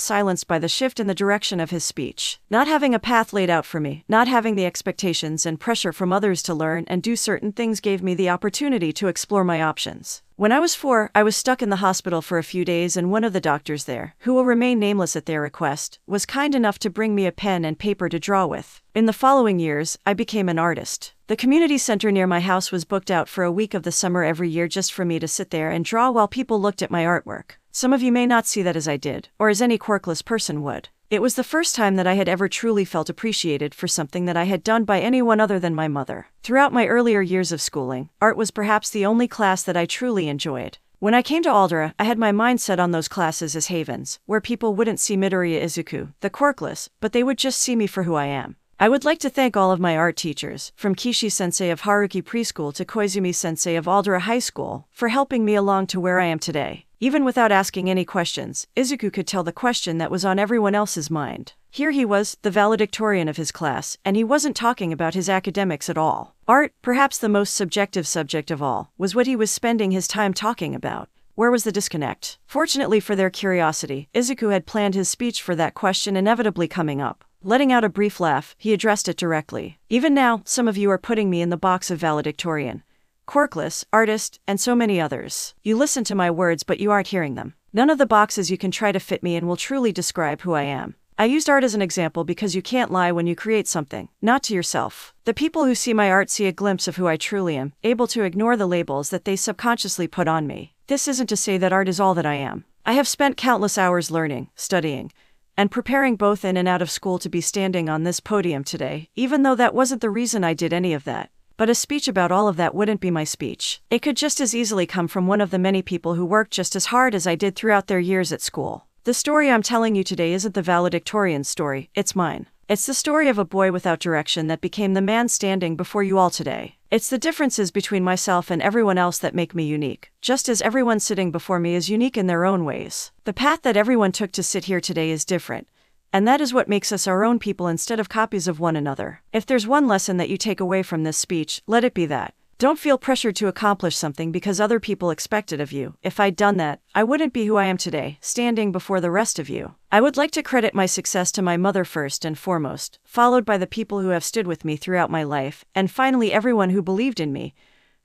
silenced by the shift in the direction of his speech. Not having a path laid out for me, not having the expectations and pressure from others to learn and do certain things gave me the opportunity to explore my options. When I was four, I was stuck in the hospital for a few days, and one of the doctors there, who will remain nameless at their request, was kind enough to bring me a pen and paper to draw with. In the following years, I became an artist. The community center near my house was booked out for a week of the summer every year just for me to sit there and draw while people looked at my artwork. Some of you may not see that as I did, or as any quirkless person would. It was the first time that I had ever truly felt appreciated for something that I had done by anyone other than my mother. Throughout my earlier years of schooling, art was perhaps the only class that I truly enjoyed. When I came to Aldera, I had my mind set on those classes as havens, where people wouldn't see Midoriya Izuku, the quirkless, but they would just see me for who I am. I would like to thank all of my art teachers, from Kishi sensei of Haruki Preschool to Koizumi sensei of Aldera High School, for helping me along to where I am today. Even without asking any questions, Izuku could tell the question that was on everyone else's mind. Here he was, the valedictorian of his class, and he wasn't talking about his academics at all. Art, perhaps the most subjective subject of all, was what he was spending his time talking about. Where was the disconnect? Fortunately for their curiosity, Izuku had planned his speech for that question inevitably coming up. Letting out a brief laugh, he addressed it directly. Even now, some of you are putting me in the box of valedictorian. Quirkless, artist, and so many others. You listen to my words, but you aren't hearing them. None of the boxes you can try to fit me in will truly describe who I am. I used art as an example because you can't lie when you create something, not to yourself. The people who see my art see a glimpse of who I truly am, able to ignore the labels that they subconsciously put on me. This isn't to say that art is all that I am. I have spent countless hours learning, studying, and preparing both in and out of school to be standing on this podium today, even though that wasn't the reason I did any of that. But a speech about all of that wouldn't be my speech. It could just as easily come from one of the many people who worked just as hard as I did throughout their years at school. The story I'm telling you today isn't the valedictorian story, it's mine. It's the story of a boy without direction that became the man standing before you all today. It's the differences between myself and everyone else that make me unique, just as everyone sitting before me is unique in their own ways. The path that everyone took to sit here today is different, and that is what makes us our own people instead of copies of one another. If there's one lesson that you take away from this speech, let it be that. Don't feel pressured to accomplish something because other people expect it of you. If I'd done that, I wouldn't be who I am today, standing before the rest of you. I would like to credit my success to my mother first and foremost, followed by the people who have stood with me throughout my life, and finally everyone who believed in me,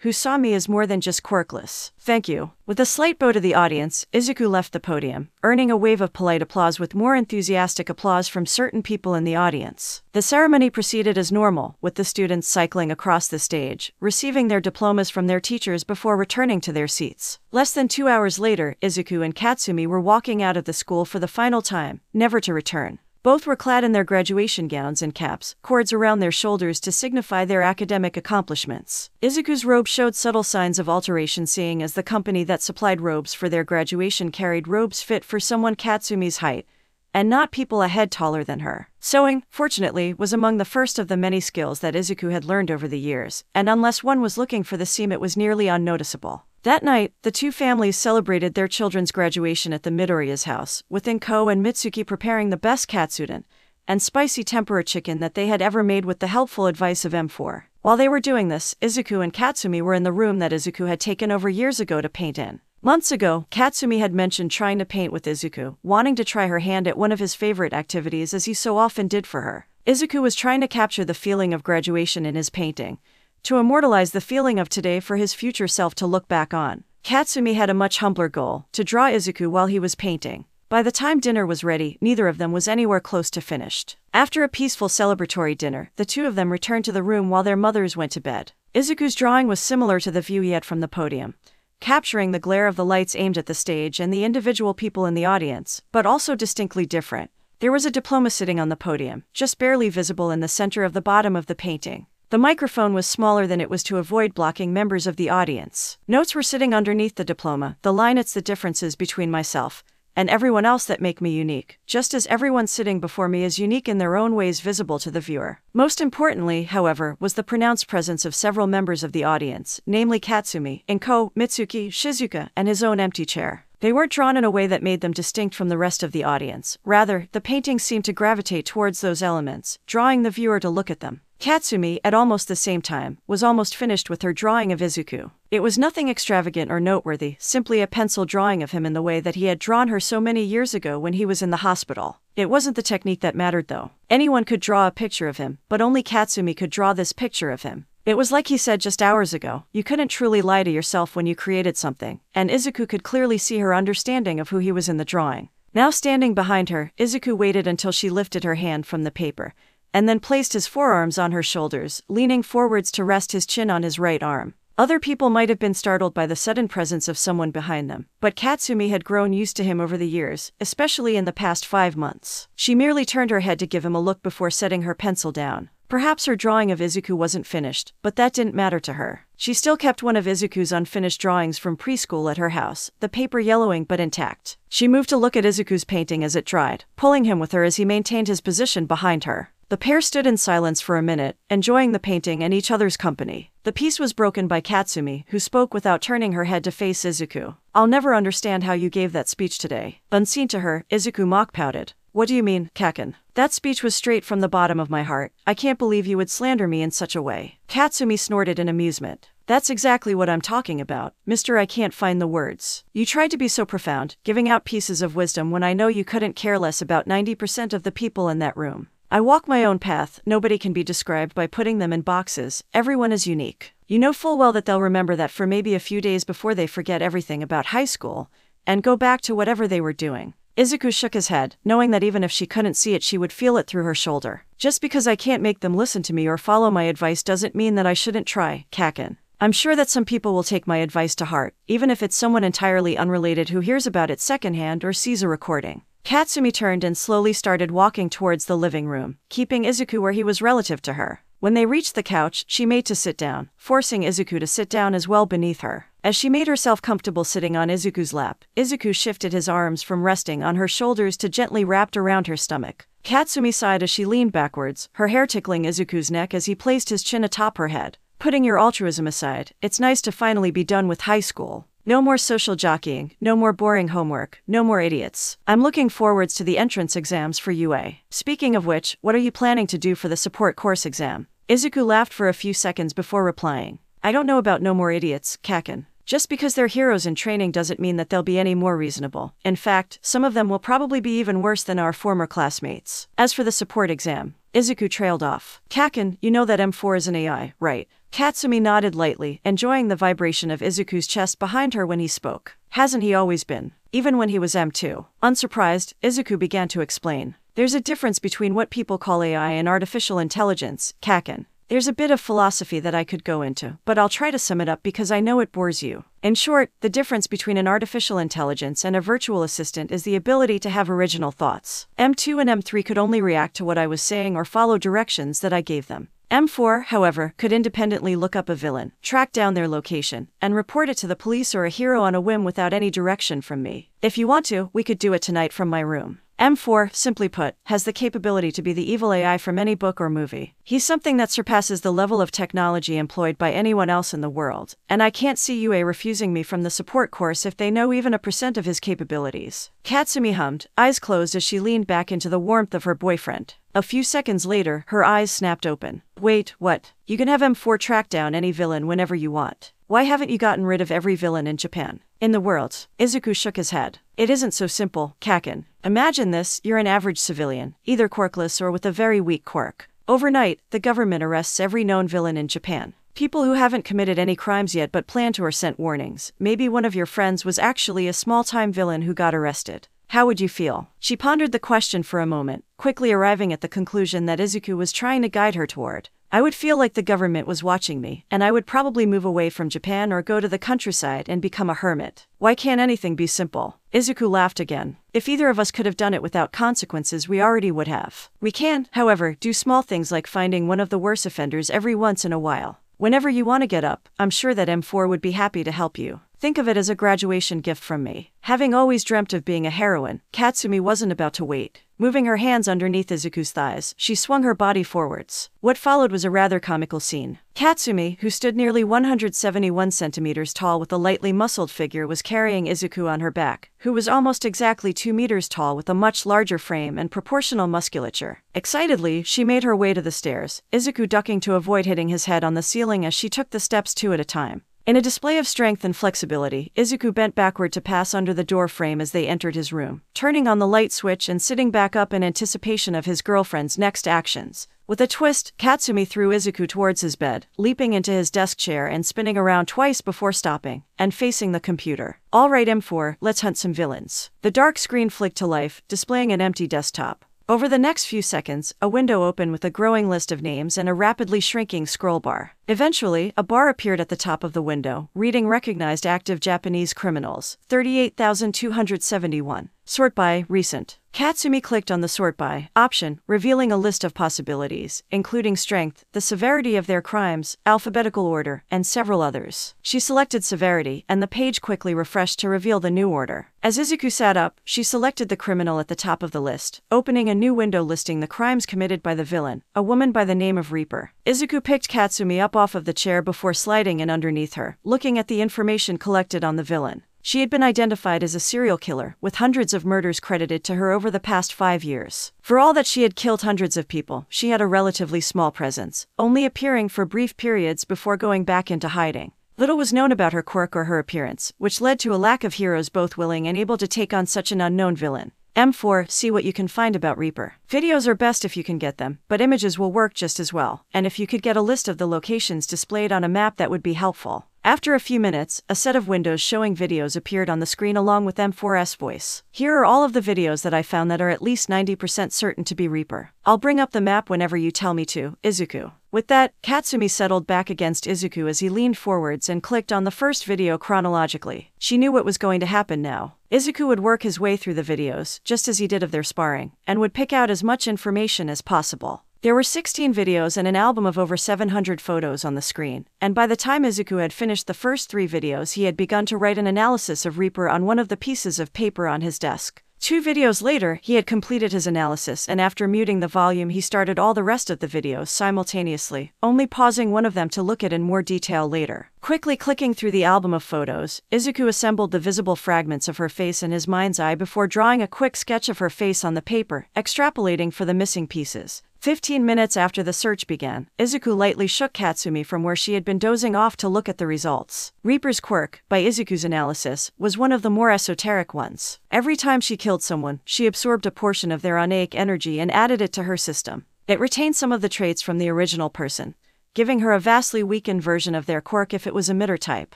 who saw me as more than just quirkless. Thank you. With a slight bow to the audience, Izuku left the podium, earning a wave of polite applause with more enthusiastic applause from certain people in the audience. The ceremony proceeded as normal, with the students cycling across the stage, receiving their diplomas from their teachers before returning to their seats. Less than two hours later, Izuku and Katsumi were walking out of the school for the final time, never to return. Both were clad in their graduation gowns and caps, cords around their shoulders to signify their academic accomplishments. Izuku's robe showed subtle signs of alteration, seeing as the company that supplied robes for their graduation carried robes fit for someone Katsumi's height, and not people a head taller than her. Sewing, fortunately, was among the first of the many skills that Izuku had learned over the years, and unless one was looking for the seam, it was nearly unnoticeable. That night, the two families celebrated their children's graduation at the Midoriya's house, with Inko and Mitsuki preparing the best katsudon and spicy tempura chicken that they had ever made with the helpful advice of M4. While they were doing this, Izuku and Katsumi were in the room that Izuku had taken over years ago to paint in. Months ago, Katsumi had mentioned trying to paint with Izuku, wanting to try her hand at one of his favorite activities as he so often did for her. Izuku was trying to capture the feeling of graduation in his painting, to immortalize the feeling of today for his future self to look back on. Katsumi had a much humbler goal to draw Izuku while he was painting. By the time dinner was ready, neither of them was anywhere close to finished. After a peaceful celebratory dinner, the two of them returned to the room while their mothers went to bed. Izuku's drawing was similar to the view he had from the podium, capturing the glare of the lights aimed at the stage and the individual people in the audience, but also distinctly different. There was a diploma sitting on the podium, just barely visible in the center of the bottom of the painting. The microphone was smaller than it was to avoid blocking members of the audience. Notes were sitting underneath the diploma, the line it's the differences between myself and everyone else that make me unique, just as everyone sitting before me is unique in their own ways visible to the viewer. Most importantly, however, was the pronounced presence of several members of the audience, namely Katsumi, Inko, Mitsuki, Shizuka, and his own empty chair. They weren't drawn in a way that made them distinct from the rest of the audience. Rather, the paintings seemed to gravitate towards those elements, drawing the viewer to look at them. Katsumi, at almost the same time, was almost finished with her drawing of Izuku. It was nothing extravagant or noteworthy, simply a pencil drawing of him in the way that he had drawn her so many years ago when he was in the hospital. It wasn't the technique that mattered though. Anyone could draw a picture of him, but only Katsumi could draw this picture of him. It was like he said just hours ago you couldn't truly lie to yourself when you created something, and Izuku could clearly see her understanding of who he was in the drawing. Now standing behind her, Izuku waited until she lifted her hand from the paper, and then placed his forearms on her shoulders, leaning forwards to rest his chin on his right arm. Other people might have been startled by the sudden presence of someone behind them, but Katsumi had grown used to him over the years, especially in the past five months. She merely turned her head to give him a look before setting her pencil down. Perhaps her drawing of Izuku wasn't finished, but that didn't matter to her. She still kept one of Izuku's unfinished drawings from preschool at her house, the paper yellowing but intact. She moved to look at Izuku's painting as it dried, pulling him with her as he maintained his position behind her. The pair stood in silence for a minute, enjoying the painting and each other's company. The peace was broken by Katsumi, who spoke without turning her head to face Izuku. I'll never understand how you gave that speech today. Unseen to her, Izuku mock pouted. What do you mean, Kaken? That speech was straight from the bottom of my heart. I can't believe you would slander me in such a way. Katsumi snorted in amusement. That's exactly what I'm talking about, Mr. I can't find the words. You tried to be so profound, giving out pieces of wisdom when I know you couldn't care less about 90% of the people in that room. I walk my own path, nobody can be described by putting them in boxes, everyone is unique. You know full well that they'll remember that for maybe a few days before they forget everything about high school and go back to whatever they were doing. Izuku shook his head, knowing that even if she couldn't see it, she would feel it through her shoulder. Just because I can't make them listen to me or follow my advice doesn't mean that I shouldn't try, Kaken. I'm sure that some people will take my advice to heart, even if it's someone entirely unrelated who hears about it secondhand or sees a recording. Katsumi turned and slowly started walking towards the living room, keeping Izuku where he was relative to her. When they reached the couch, she made to sit down, forcing Izuku to sit down as well beneath her. As she made herself comfortable sitting on Izuku's lap, Izuku shifted his arms from resting on her shoulders to gently wrapped around her stomach. Katsumi sighed as she leaned backwards, her hair tickling Izuku's neck as he placed his chin atop her head. Putting your altruism aside, it's nice to finally be done with high school. No more social jockeying, no more boring homework, no more idiots. I'm looking forwards to the entrance exams for UA. Speaking of which, what are you planning to do for the support course exam? Izuku laughed for a few seconds before replying. I don't know about no more idiots, Kaken. Just because they're heroes in training doesn't mean that they'll be any more reasonable. In fact, some of them will probably be even worse than our former classmates. As for the support exam, Izuku trailed off. Kaken, you know that M4 is an AI, right? Katsumi nodded lightly, enjoying the vibration of Izuku's chest behind her when he spoke. Hasn't he always been? Even when he was M2. Unsurprised, Izuku began to explain. There's a difference between what people call AI and artificial intelligence, Kaken. There's a bit of philosophy that I could go into, but I'll try to sum it up because I know it bores you. In short, the difference between an artificial intelligence and a virtual assistant is the ability to have original thoughts. M2 and M3 could only react to what I was saying or follow directions that I gave them. M4, however, could independently look up a villain, track down their location, and report it to the police or a hero on a whim without any direction from me. If you want to, we could do it tonight from my room. M4, simply put, has the capability to be the evil AI from any book or movie. He's something that surpasses the level of technology employed by anyone else in the world, and I can't see UA refusing me from the support course if they know even a percent of his capabilities. Katsumi hummed, eyes closed as she leaned back into the warmth of her boyfriend. A few seconds later, her eyes snapped open. Wait, what? You can have M4 track down any villain whenever you want. Why haven't you gotten rid of every villain in Japan? In the world, Izuku shook his head. It isn't so simple, Kaken. Imagine this you're an average civilian, either quirkless or with a very weak quirk. Overnight, the government arrests every known villain in Japan. People who haven't committed any crimes yet but plan to or sent warnings. Maybe one of your friends was actually a small time villain who got arrested. How would you feel? She pondered the question for a moment, quickly arriving at the conclusion that Izuku was trying to guide her toward. I would feel like the government was watching me, and I would probably move away from Japan or go to the countryside and become a hermit. Why can't anything be simple? Izuku laughed again. If either of us could have done it without consequences, we already would have. We can, however, do small things like finding one of the worst offenders every once in a while. Whenever you want to get up, I'm sure that M4 would be happy to help you. Think of it as a graduation gift from me. Having always dreamt of being a heroine, Katsumi wasn't about to wait. Moving her hands underneath Izuku's thighs, she swung her body forwards. What followed was a rather comical scene. Katsumi, who stood nearly 171 centimeters tall with a lightly muscled figure, was carrying Izuku on her back, who was almost exactly 2 meters tall with a much larger frame and proportional musculature. Excitedly, she made her way to the stairs, Izuku ducking to avoid hitting his head on the ceiling as she took the steps two at a time. In a display of strength and flexibility, Izuku bent backward to pass under the door frame as they entered his room, turning on the light switch and sitting back up in anticipation of his girlfriend's next actions. With a twist, Katsumi threw Izuku towards his bed, leaping into his desk chair and spinning around twice before stopping and facing the computer. All right, M4, let's hunt some villains. The dark screen flicked to life, displaying an empty desktop. Over the next few seconds, a window opened with a growing list of names and a rapidly shrinking scroll bar. Eventually, a bar appeared at the top of the window, reading recognized active Japanese criminals 38,271. Sort by recent. Katsumi clicked on the sort by option, revealing a list of possibilities, including strength, the severity of their crimes, alphabetical order, and several others. She selected severity, and the page quickly refreshed to reveal the new order. As Izuku sat up, she selected the criminal at the top of the list, opening a new window listing the crimes committed by the villain, a woman by the name of Reaper. Izuku picked Katsumi up off of the chair before sliding in underneath her, looking at the information collected on the villain. She had been identified as a serial killer, with hundreds of murders credited to her over the past five years. For all that she had killed hundreds of people, she had a relatively small presence, only appearing for brief periods before going back into hiding. Little was known about her quirk or her appearance, which led to a lack of heroes both willing and able to take on such an unknown villain. M4, see what you can find about Reaper. Videos are best if you can get them, but images will work just as well, and if you could get a list of the locations displayed on a map that would be helpful. After a few minutes, a set of windows showing videos appeared on the screen along with M4's voice. Here are all of the videos that I found that are at least 90% certain to be Reaper. I'll bring up the map whenever you tell me to, Izuku. With that, Katsumi settled back against Izuku as he leaned forwards and clicked on the first video chronologically. She knew what was going to happen now. Izuku would work his way through the videos, just as he did of their sparring, and would pick out as much information as possible. There were 16 videos and an album of over 700 photos on the screen, and by the time Izuku had finished the first three videos, he had begun to write an analysis of Reaper on one of the pieces of paper on his desk. Two videos later, he had completed his analysis, and after muting the volume, he started all the rest of the videos simultaneously, only pausing one of them to look at in more detail later. Quickly clicking through the album of photos, Izuku assembled the visible fragments of her face in his mind's eye before drawing a quick sketch of her face on the paper, extrapolating for the missing pieces. Fifteen minutes after the search began, Izuku lightly shook Katsumi from where she had been dozing off to look at the results. Reaper's quirk, by Izuku's analysis, was one of the more esoteric ones. Every time she killed someone, she absorbed a portion of their oneic energy and added it to her system. It retained some of the traits from the original person, giving her a vastly weakened version of their quirk if it was emitter type.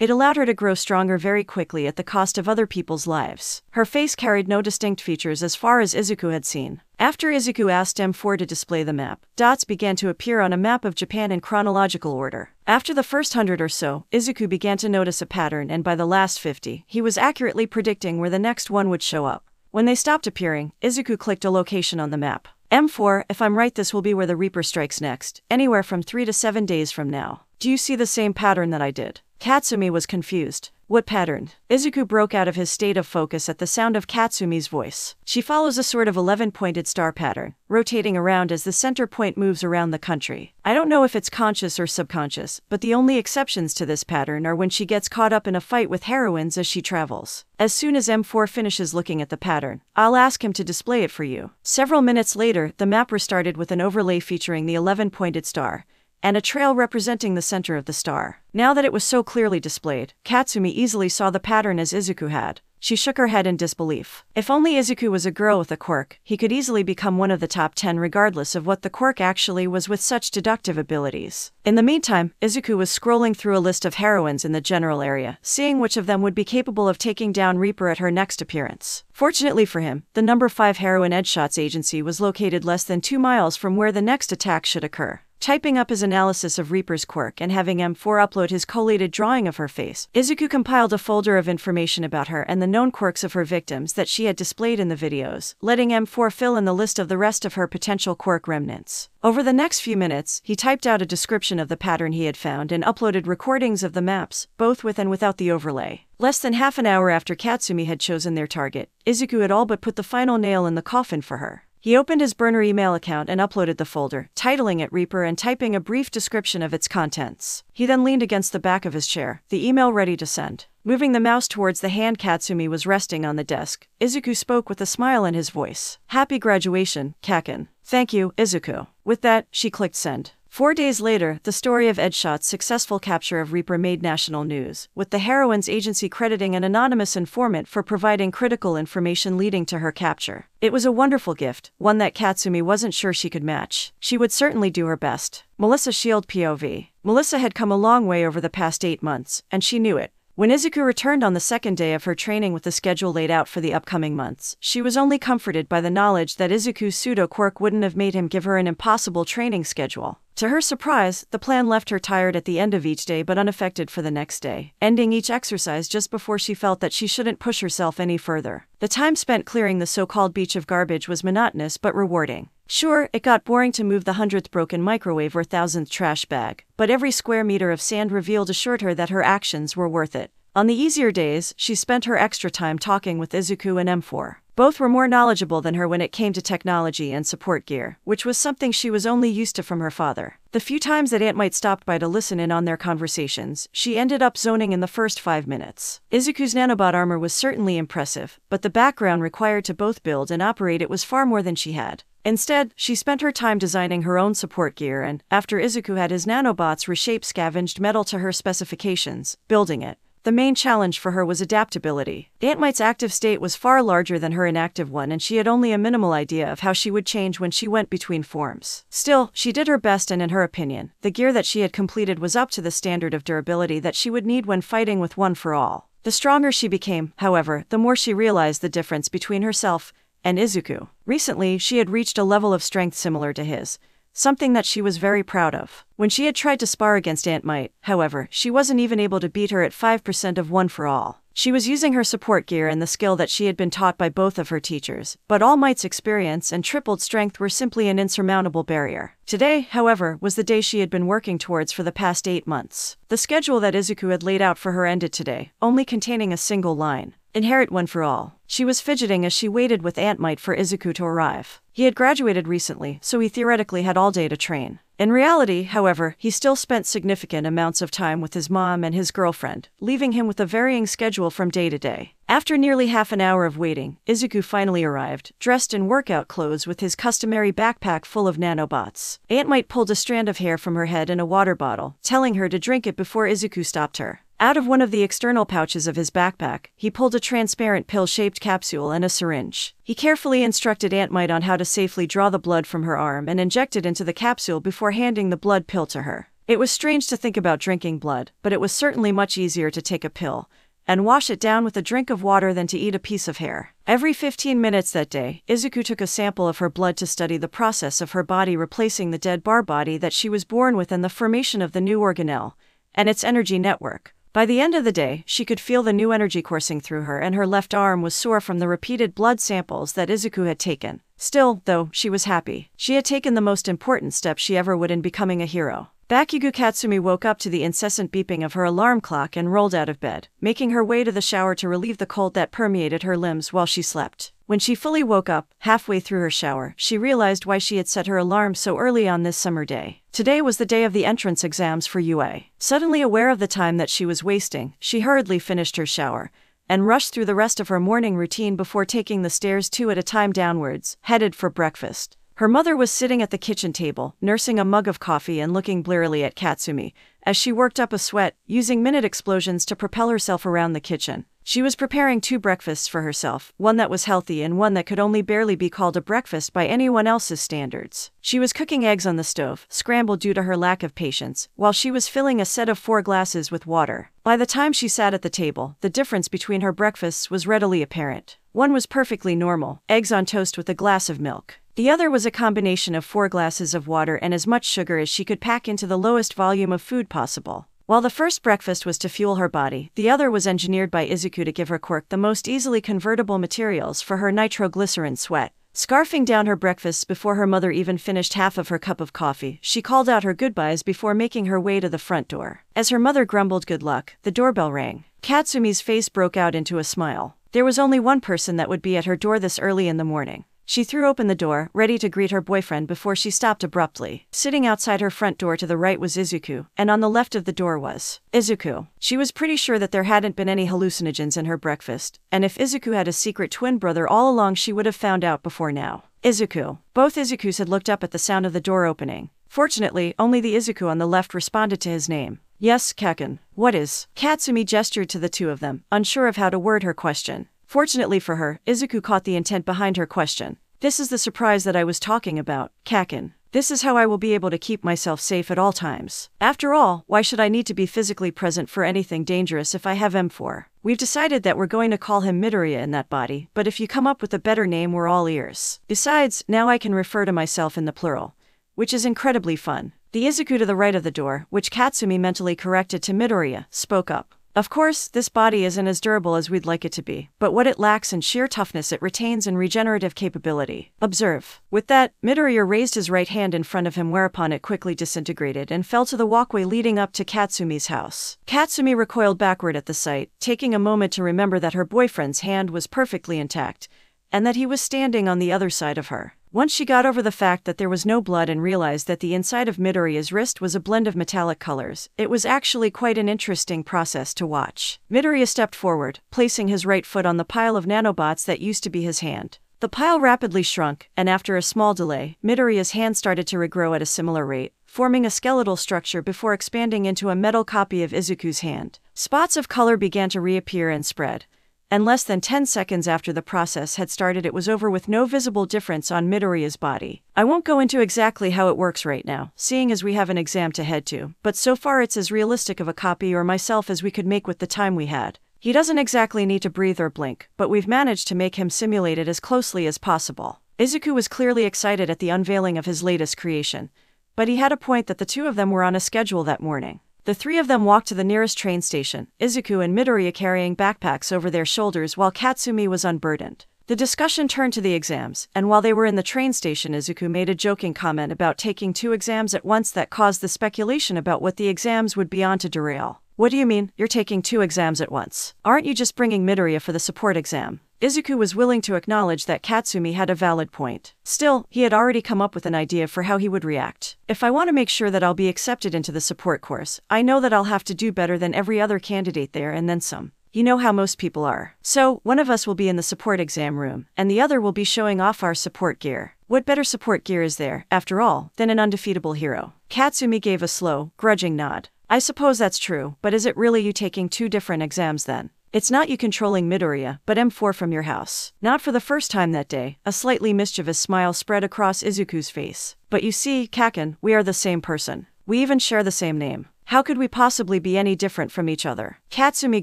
It allowed her to grow stronger very quickly at the cost of other people's lives. Her face carried no distinct features as far as Izuku had seen. After Izuku asked M4 to display the map, dots began to appear on a map of Japan in chronological order. After the first hundred or so, Izuku began to notice a pattern, and by the last 50, he was accurately predicting where the next one would show up. When they stopped appearing, Izuku clicked a location on the map. M4, if I'm right, this will be where the Reaper strikes next, anywhere from 3 to 7 days from now. Do you see the same pattern that I did? Katsumi was confused. What pattern? Izuku broke out of his state of focus at the sound of Katsumi's voice. She follows a sort of 11 pointed star pattern, rotating around as the center point moves around the country. I don't know if it's conscious or subconscious, but the only exceptions to this pattern are when she gets caught up in a fight with heroines as she travels. As soon as M4 finishes looking at the pattern, I'll ask him to display it for you. Several minutes later, the map restarted with an overlay featuring the 11 pointed star and a trail representing the center of the star. Now that it was so clearly displayed, Katsumi easily saw the pattern as Izuku had. She shook her head in disbelief. If only Izuku was a girl with a quirk, he could easily become one of the top 10 regardless of what the quirk actually was with such deductive abilities. In the meantime, Izuku was scrolling through a list of heroines in the general area, seeing which of them would be capable of taking down Reaper at her next appearance. Fortunately for him, the number 5 heroine Edgeshot's agency was located less than 2 miles from where the next attack should occur. Typing up his analysis of Reaper's quirk and having M4 upload his collated drawing of her face, Izuku compiled a folder of information about her and the known quirks of her victims that she had displayed in the videos, letting M4 fill in the list of the rest of her potential quirk remnants. Over the next few minutes, he typed out a description of the pattern he had found and uploaded recordings of the maps, both with and without the overlay. Less than half an hour after Katsumi had chosen their target, Izuku had all but put the final nail in the coffin for her. He opened his burner email account and uploaded the folder, titling it Reaper and typing a brief description of its contents. He then leaned against the back of his chair, the email ready to send. Moving the mouse towards the hand Katsumi was resting on the desk, Izuku spoke with a smile in his voice. Happy graduation, Kaken. Thank you, Izuku. With that, she clicked send. Four days later, the story of Edgeshot's successful capture of Reaper made national news, with the heroine's agency crediting an anonymous informant for providing critical information leading to her capture. It was a wonderful gift, one that Katsumi wasn't sure she could match. She would certainly do her best. Melissa Shield POV. Melissa had come a long way over the past eight months, and she knew it. When Izuku returned on the second day of her training with the schedule laid out for the upcoming months, she was only comforted by the knowledge that Izuku's pseudo quirk wouldn't have made him give her an impossible training schedule. To her surprise, the plan left her tired at the end of each day but unaffected for the next day, ending each exercise just before she felt that she shouldn't push herself any further. The time spent clearing the so called beach of garbage was monotonous but rewarding. Sure, it got boring to move the hundredth broken microwave or thousandth trash bag, but every square meter of sand revealed assured her that her actions were worth it. On the easier days, she spent her extra time talking with Izuku and M4. Both were more knowledgeable than her when it came to technology and support gear, which was something she was only used to from her father. The few times that Aunt Might stopped by to listen in on their conversations, she ended up zoning in the first five minutes. Izuku's nanobot armor was certainly impressive, but the background required to both build and operate it was far more than she had. Instead, she spent her time designing her own support gear and, after Izuku had his nanobots reshape scavenged metal to her specifications, building it. The main challenge for her was adaptability. Aunt Might's active state was far larger than her inactive one, and she had only a minimal idea of how she would change when she went between forms. Still, she did her best, and in her opinion, the gear that she had completed was up to the standard of durability that she would need when fighting with One for All. The stronger she became, however, the more she realized the difference between herself and Izuku. Recently, she had reached a level of strength similar to his, something that she was very proud of. When she had tried to spar against Aunt Might, however, she wasn't even able to beat her at 5% of One for All. She was using her support gear and the skill that she had been taught by both of her teachers, but All Might's experience and tripled strength were simply an insurmountable barrier. Today, however, was the day she had been working towards for the past eight months. The schedule that Izuku had laid out for her ended today, only containing a single line. Inherit one for all. She was fidgeting as she waited with Aunt Might for Izuku to arrive. He had graduated recently, so he theoretically had all day to train. In reality, however, he still spent significant amounts of time with his mom and his girlfriend, leaving him with a varying schedule from day to day. After nearly half an hour of waiting, Izuku finally arrived, dressed in workout clothes with his customary backpack full of nanobots. Aunt Might pulled a strand of hair from her head and a water bottle, telling her to drink it before Izuku stopped her. Out of one of the external pouches of his backpack, he pulled a transparent pill shaped capsule and a syringe. He carefully instructed Aunt Might on how to safely draw the blood from her arm and inject it into the capsule before handing the blood pill to her. It was strange to think about drinking blood, but it was certainly much easier to take a pill and wash it down with a drink of water than to eat a piece of hair. Every 15 minutes that day, Izuku took a sample of her blood to study the process of her body replacing the dead Barr body that she was born with and the formation of the new organelle and its energy network. By the end of the day, she could feel the new energy coursing through her, and her left arm was sore from the repeated blood samples that Izuku had taken. Still, though, she was happy. She had taken the most important step she ever would in becoming a hero. Bakugo Katsumi woke up to the incessant beeping of her alarm clock and rolled out of bed, making her way to the shower to relieve the cold that permeated her limbs while she slept. When she fully woke up, halfway through her shower, she realized why she had set her alarm so early on this summer day. Today was the day of the entrance exams for UA. Suddenly aware of the time that she was wasting, she hurriedly finished her shower and rushed through the rest of her morning routine before taking the stairs two at a time downwards, headed for breakfast. Her mother was sitting at the kitchen table, nursing a mug of coffee and looking blearily at Katsumi, as she worked up a sweat, using minute explosions to propel herself around the kitchen. She was preparing two breakfasts for herself, one that was healthy and one that could only barely be called a breakfast by anyone else's standards. She was cooking eggs on the stove, scrambled due to her lack of patience, while she was filling a set of four glasses with water. By the time she sat at the table, the difference between her breakfasts was readily apparent. One was perfectly normal, eggs on toast with a glass of milk. The other was a combination of four glasses of water and as much sugar as she could pack into the lowest volume of food possible. While the first breakfast was to fuel her body, the other was engineered by Izuku to give her quirk the most easily convertible materials for her nitroglycerin sweat. Scarfing down her breakfast before her mother even finished half of her cup of coffee, she called out her goodbyes before making her way to the front door. As her mother grumbled good luck, the doorbell rang. Katsumi's face broke out into a smile. There was only one person that would be at her door this early in the morning. She threw open the door, ready to greet her boyfriend before she stopped abruptly. Sitting outside her front door to the right was Izuku, and on the left of the door was Izuku. She was pretty sure that there hadn't been any hallucinogens in her breakfast, and if Izuku had a secret twin brother all along, she would have found out before now. Izuku. Both Izukus had looked up at the sound of the door opening. Fortunately, only the Izuku on the left responded to his name. Yes, Kaken. What is? Katsumi gestured to the two of them, unsure of how to word her question. Fortunately for her, Izuku caught the intent behind her question. This is the surprise that I was talking about, Kaken. This is how I will be able to keep myself safe at all times. After all, why should I need to be physically present for anything dangerous if I have M4? We've decided that we're going to call him Midoriya in that body, but if you come up with a better name, we're all ears. Besides, now I can refer to myself in the plural, which is incredibly fun. The Izuku to the right of the door, which Katsumi mentally corrected to Midoriya, spoke up. Of course, this body isn't as durable as we'd like it to be, but what it lacks in sheer toughness it retains in regenerative capability. Observe. With that, Midoriya raised his right hand in front of him whereupon it quickly disintegrated and fell to the walkway leading up to Katsumi's house. Katsumi recoiled backward at the sight, taking a moment to remember that her boyfriend's hand was perfectly intact, and that he was standing on the other side of her. Once she got over the fact that there was no blood and realized that the inside of Midoriya's wrist was a blend of metallic colors, it was actually quite an interesting process to watch. Midoriya stepped forward, placing his right foot on the pile of nanobots that used to be his hand. The pile rapidly shrunk, and after a small delay, Midoriya's hand started to regrow at a similar rate, forming a skeletal structure before expanding into a metal copy of Izuku's hand. Spots of color began to reappear and spread, and less than 10 seconds after the process had started, it was over with no visible difference on Midoriya's body. I won't go into exactly how it works right now, seeing as we have an exam to head to, but so far it's as realistic of a copy or myself as we could make with the time we had. He doesn't exactly need to breathe or blink, but we've managed to make him simulate it as closely as possible. Izuku was clearly excited at the unveiling of his latest creation, but he had a point that the two of them were on a schedule that morning. The three of them walked to the nearest train station, Izuku and Midoriya carrying backpacks over their shoulders while Katsumi was unburdened. The discussion turned to the exams, and while they were in the train station, Izuku made a joking comment about taking two exams at once that caused the speculation about what the exams would be on to derail. What do you mean, you're taking two exams at once? Aren't you just bringing Midoriya for the support exam? Izuku was willing to acknowledge that Katsumi had a valid point. Still, he had already come up with an idea for how he would react. If I want to make sure that I'll be accepted into the support course, I know that I'll have to do better than every other candidate there and then some. You know how most people are. So, one of us will be in the support exam room, and the other will be showing off our support gear. What better support gear is there, after all, than an undefeatable hero? Katsumi gave a slow, grudging nod. I suppose that's true, but is it really you taking two different exams then? It's not you controlling Midoriya, but M4 from your house. Not for the first time that day, a slightly mischievous smile spread across Izuku's face. But you see, Kaken, we are the same person. We even share the same name. How could we possibly be any different from each other? Katsumi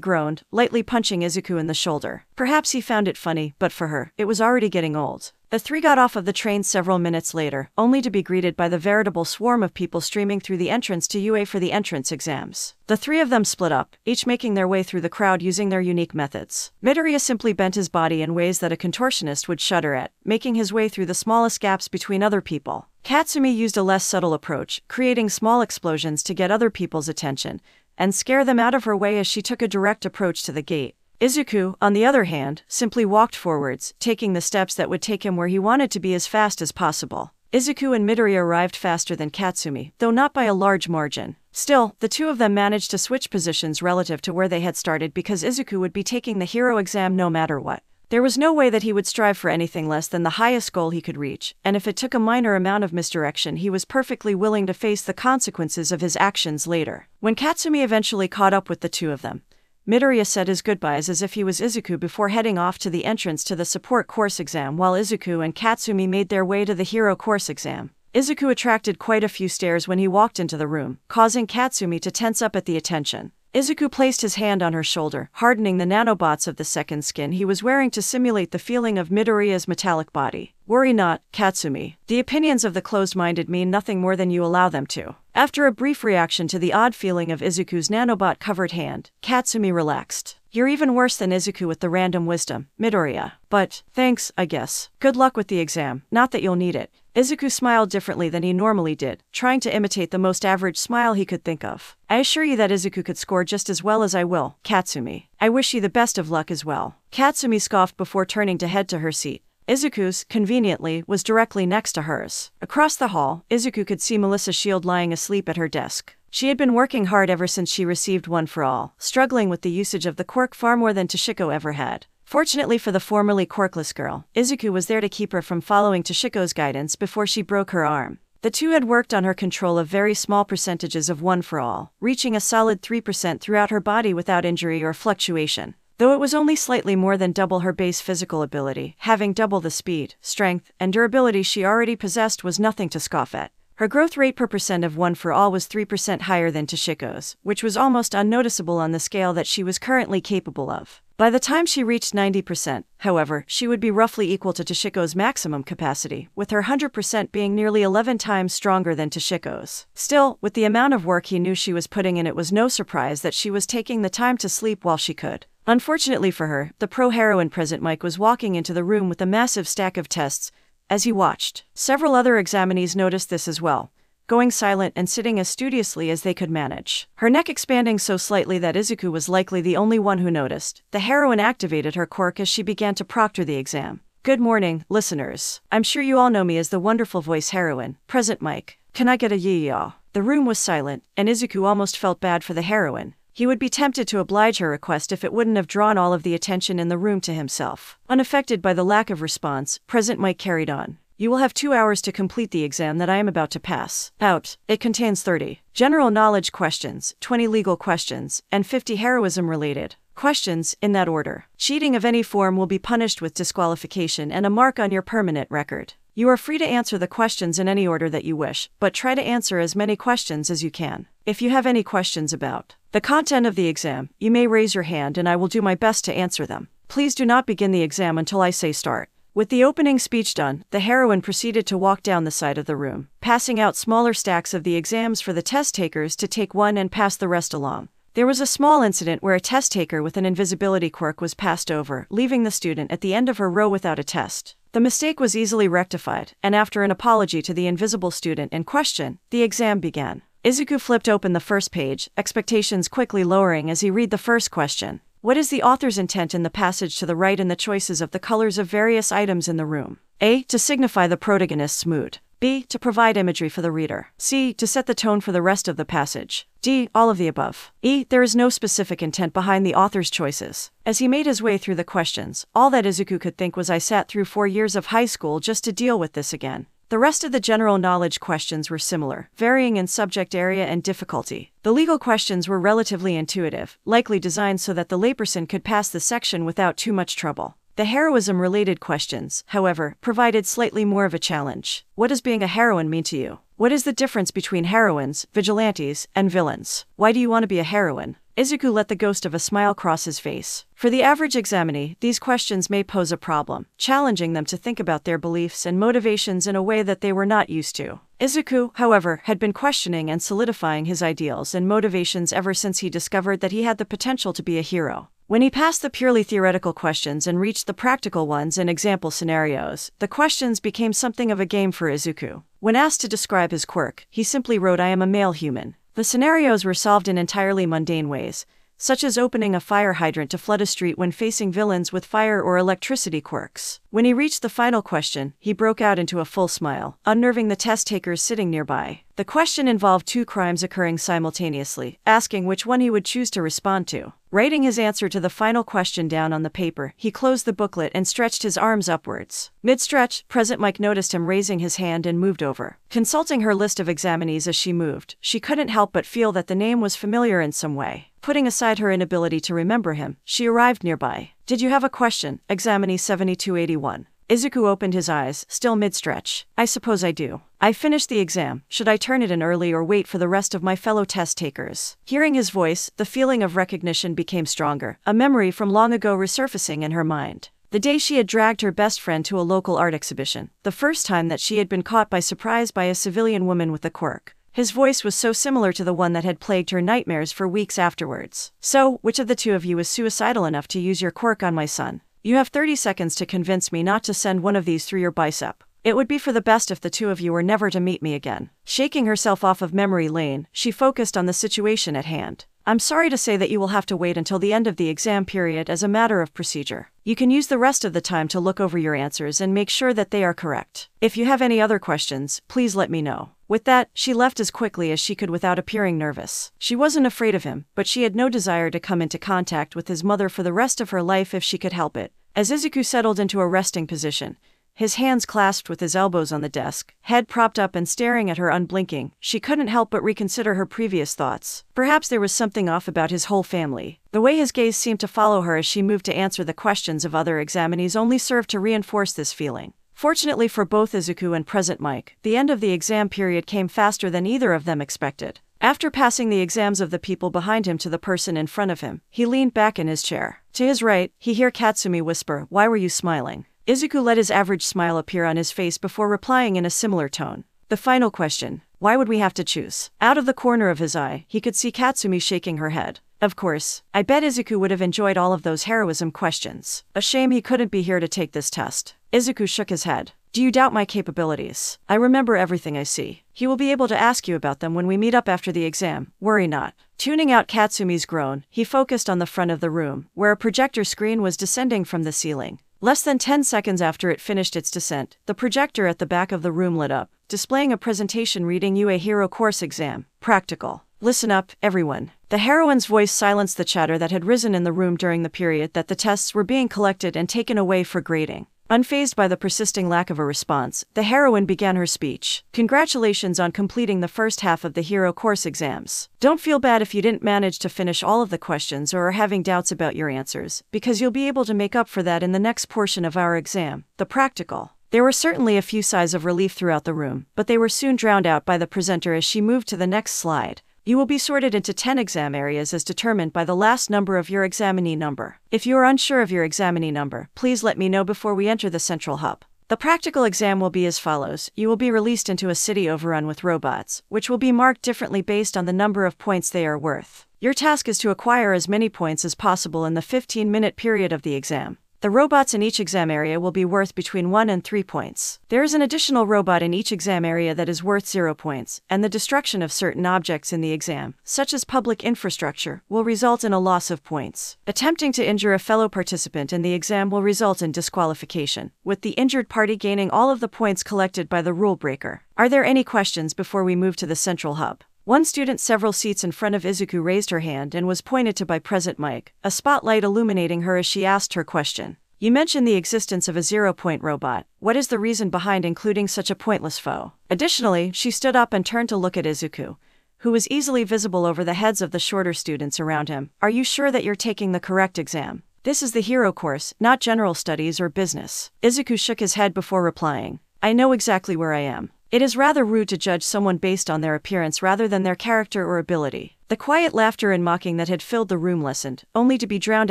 groaned, lightly punching Izuku in the shoulder. Perhaps he found it funny, but for her, it was already getting old. The three got off of the train several minutes later, only to be greeted by the veritable swarm of people streaming through the entrance to UA for the entrance exams. The three of them split up, each making their way through the crowd using their unique methods. Midoriya simply bent his body in ways that a contortionist would shudder at, making his way through the smallest gaps between other people. Katsumi used a less subtle approach, creating small explosions to get other people's attention and scare them out of her way as she took a direct approach to the gate. Izuku, on the other hand, simply walked forwards, taking the steps that would take him where he wanted to be as fast as possible. Izuku and Midoriya arrived faster than Katsumi, though not by a large margin. Still, the two of them managed to switch positions relative to where they had started because Izuku would be taking the hero exam no matter what. There was no way that he would strive for anything less than the highest goal he could reach, and if it took a minor amount of misdirection, he was perfectly willing to face the consequences of his actions later. When Katsumi eventually caught up with the two of them, Midoriya said his goodbyes as if he was Izuku before heading off to the entrance to the support course exam while Izuku and Katsumi made their way to the hero course exam. Izuku attracted quite a few stares when he walked into the room, causing Katsumi to tense up at the attention. Izuku placed his hand on her shoulder, hardening the nanobots of the second skin he was wearing to simulate the feeling of Midoriya's metallic body. Worry not, Katsumi. The opinions of the closed minded mean nothing more than you allow them to. After a brief reaction to the odd feeling of Izuku's nanobot covered hand, Katsumi relaxed. You're even worse than Izuku with the random wisdom, Midoriya. But, thanks, I guess. Good luck with the exam, not that you'll need it. Izuku smiled differently than he normally did, trying to imitate the most average smile he could think of. I assure you that Izuku could score just as well as I will, Katsumi. I wish you the best of luck as well. Katsumi scoffed before turning to head to her seat. Izuku's, conveniently, was directly next to hers. Across the hall, Izuku could see Melissa Shield lying asleep at her desk. She had been working hard ever since she received One for All, struggling with the usage of the quirk far more than Toshiko ever had. Fortunately for the formerly quirkless girl, Izuku was there to keep her from following Toshiko's guidance before she broke her arm. The two had worked on her control of very small percentages of One for All, reaching a solid 3% throughout her body without injury or fluctuation. Though it was only slightly more than double her base physical ability, having double the speed, strength, and durability she already possessed was nothing to scoff at. Her growth rate per percent of one for all was 3% higher than Toshiko's, which was almost unnoticeable on the scale that she was currently capable of. By the time she reached 90%, however, she would be roughly equal to Toshiko's maximum capacity, with her 100% being nearly 11 times stronger than Toshiko's. Still, with the amount of work he knew she was putting in, it was no surprise that she was taking the time to sleep while she could. Unfortunately for her, the pro heroine Present Mic was walking into the room with a massive stack of tests, as he watched, several other examinees noticed this as well, going silent and sitting as studiously as they could manage. Her neck expanding so slightly that Izuku was likely the only one who noticed. The heroine activated her quirk as she began to proctor the exam. Good morning, listeners. I'm sure you all know me as the wonderful voice heroine, Present Mic. Can I get a yee yaw? The room was silent, and Izuku almost felt bad for the heroine. He would be tempted to oblige her request if it wouldn't have drawn all of the attention in the room to himself. Unaffected by the lack of response, Present Mic carried on. You will have two hours to complete the exam that I am about to pass. Out. It contains 30 general knowledge questions, 20 legal questions, and 50 heroism related questions, in that order. Cheating of any form will be punished with disqualification and a mark on your permanent record. You are free to answer the questions in any order that you wish, but try to answer as many questions as you can. If you have any questions about the content of the exam, you may raise your hand and I will do my best to answer them. Please do not begin the exam until I say start. With the opening speech done, the heroine proceeded to walk down the side of the room, passing out smaller stacks of the exams for the test takers to take one and pass the rest along. There was a small incident where a test taker with an invisibility quirk was passed over, leaving the student at the end of her row without a test. The mistake was easily rectified, and after an apology to the invisible student in question, the exam began. Izuku flipped open the first page, expectations quickly lowering as he read the first question. What is the author's intent in the passage to the right in the choices of the colors of various items in the room? A. To signify the protagonist's mood. B. To provide imagery for the reader. C. To set the tone for the rest of the passage. D. All of the above. E. There is no specific intent behind the author's choices. As he made his way through the questions, all that Izuku could think was I sat through four years of high school just to deal with this again. The rest of the general knowledge questions were similar, varying in subject area and difficulty. The legal questions were relatively intuitive, likely designed so that the layperson could pass the section without too much trouble. The heroism related questions, however, provided slightly more of a challenge. What does being a heroine mean to you? What is the difference between heroines, vigilantes, and villains? Why do you want to be a heroine? Izuku let the ghost of a smile cross his face. For the average examinee, these questions may pose a problem, challenging them to think about their beliefs and motivations in a way that they were not used to. Izuku, however, had been questioning and solidifying his ideals and motivations ever since he discovered that he had the potential to be a hero. When he passed the purely theoretical questions and reached the practical ones in example scenarios, the questions became something of a game for Izuku. When asked to describe his quirk, he simply wrote, I am a male human. The scenarios were solved in entirely mundane ways, such as opening a fire hydrant to flood a street when facing villains with fire or electricity quirks. When he reached the final question, he broke out into a full smile, unnerving the test takers sitting nearby. The question involved two crimes occurring simultaneously, asking which one he would choose to respond to. Writing his answer to the final question down on the paper, he closed the booklet and stretched his arms upwards. Mid stretch, Present Mic noticed him raising his hand and moved over. Consulting her list of examinees as she moved, she couldn't help but feel that the name was familiar in some way. Putting aside her inability to remember him, she arrived nearby. Did you have a question? Examinee 7281. Izuku opened his eyes, still mid stretch. I suppose I do. I finished the exam. Should I turn it in early or wait for the rest of my fellow test takers? Hearing his voice, the feeling of recognition became stronger, a memory from long ago resurfacing in her mind. The day she had dragged her best friend to a local art exhibition, the first time that she had been caught by surprise by a civilian woman with a quirk. His voice was so similar to the one that had plagued her nightmares for weeks afterwards. So, which of the two of you is suicidal enough to use your quirk on my son? You have 30 seconds to convince me not to send one of these through your bicep. It would be for the best if the two of you were never to meet me again. Shaking herself off of memory lane, she focused on the situation at hand. I'm sorry to say that you will have to wait until the end of the exam period as a matter of procedure. You can use the rest of the time to look over your answers and make sure that they are correct. If you have any other questions, please let me know. With that, she left as quickly as she could without appearing nervous. She wasn't afraid of him, but she had no desire to come into contact with his mother for the rest of her life if she could help it. As Izuku settled into a resting position, his hands clasped with his elbows on the desk, head propped up and staring at her unblinking, she couldn't help but reconsider her previous thoughts. Perhaps there was something off about his whole family. The way his gaze seemed to follow her as she moved to answer the questions of other examinees only served to reinforce this feeling. Fortunately for both Izuku and Present Mic, the end of the exam period came faster than either of them expected. After passing the exams of the people behind him to the person in front of him, he leaned back in his chair. To his right, he heard Katsumi whisper, Why were you smiling? Izuku let his average smile appear on his face before replying in a similar tone. The final question why would we have to choose? Out of the corner of his eye, he could see Katsumi shaking her head. Of course, I bet Izuku would have enjoyed all of those heroism questions. A shame he couldn't be here to take this test. Izuku shook his head. Do you doubt my capabilities? I remember everything I see. He will be able to ask you about them when we meet up after the exam. Worry not. Tuning out Katsumi's groan, he focused on the front of the room, where a projector screen was descending from the ceiling. Less than 10 seconds after it finished its descent, the projector at the back of the room lit up, displaying a presentation reading UA Hero Course Exam, Practical. Listen up, everyone. The heroine's voice silenced the chatter that had risen in the room during the period that the tests were being collected and taken away for grading. Unfazed by the persisting lack of a response, the heroine began her speech. Congratulations on completing the first half of the Hero Course exams. Don't feel bad if you didn't manage to finish all of the questions or are having doubts about your answers, because you'll be able to make up for that in the next portion of our exam, the practical. There were certainly a few sighs of relief throughout the room, but they were soon drowned out by the presenter as she moved to the next slide. You will be sorted into 10 exam areas as determined by the last number of your examinee number. If you are unsure of your examinee number, please let me know before we enter the central hub. The practical exam will be as follows You will be released into a city overrun with robots, which will be marked differently based on the number of points they are worth. Your task is to acquire as many points as possible in the 15 minute period of the exam. The robots in each exam area will be worth between 1 and 3 points. There is an additional robot in each exam area that is worth 0 points, and the destruction of certain objects in the exam, such as public infrastructure, will result in a loss of points. Attempting to injure a fellow participant in the exam will result in disqualification, with the injured party gaining all of the points collected by the rule breaker. Are there any questions before we move to the central hub? One student several seats in front of Izuku raised her hand and was pointed to by Present Mic, a spotlight illuminating her as she asked her question. You mentioned the existence of a zero point robot. What is the reason behind including such a pointless foe? Additionally, she stood up and turned to look at Izuku, who was easily visible over the heads of the shorter students around him. Are you sure that you're taking the correct exam? This is the hero course, not general studies or business. Izuku shook his head before replying. I know exactly where I am. It is rather rude to judge someone based on their appearance rather than their character or ability. The quiet laughter and mocking that had filled the room lessened, only to be drowned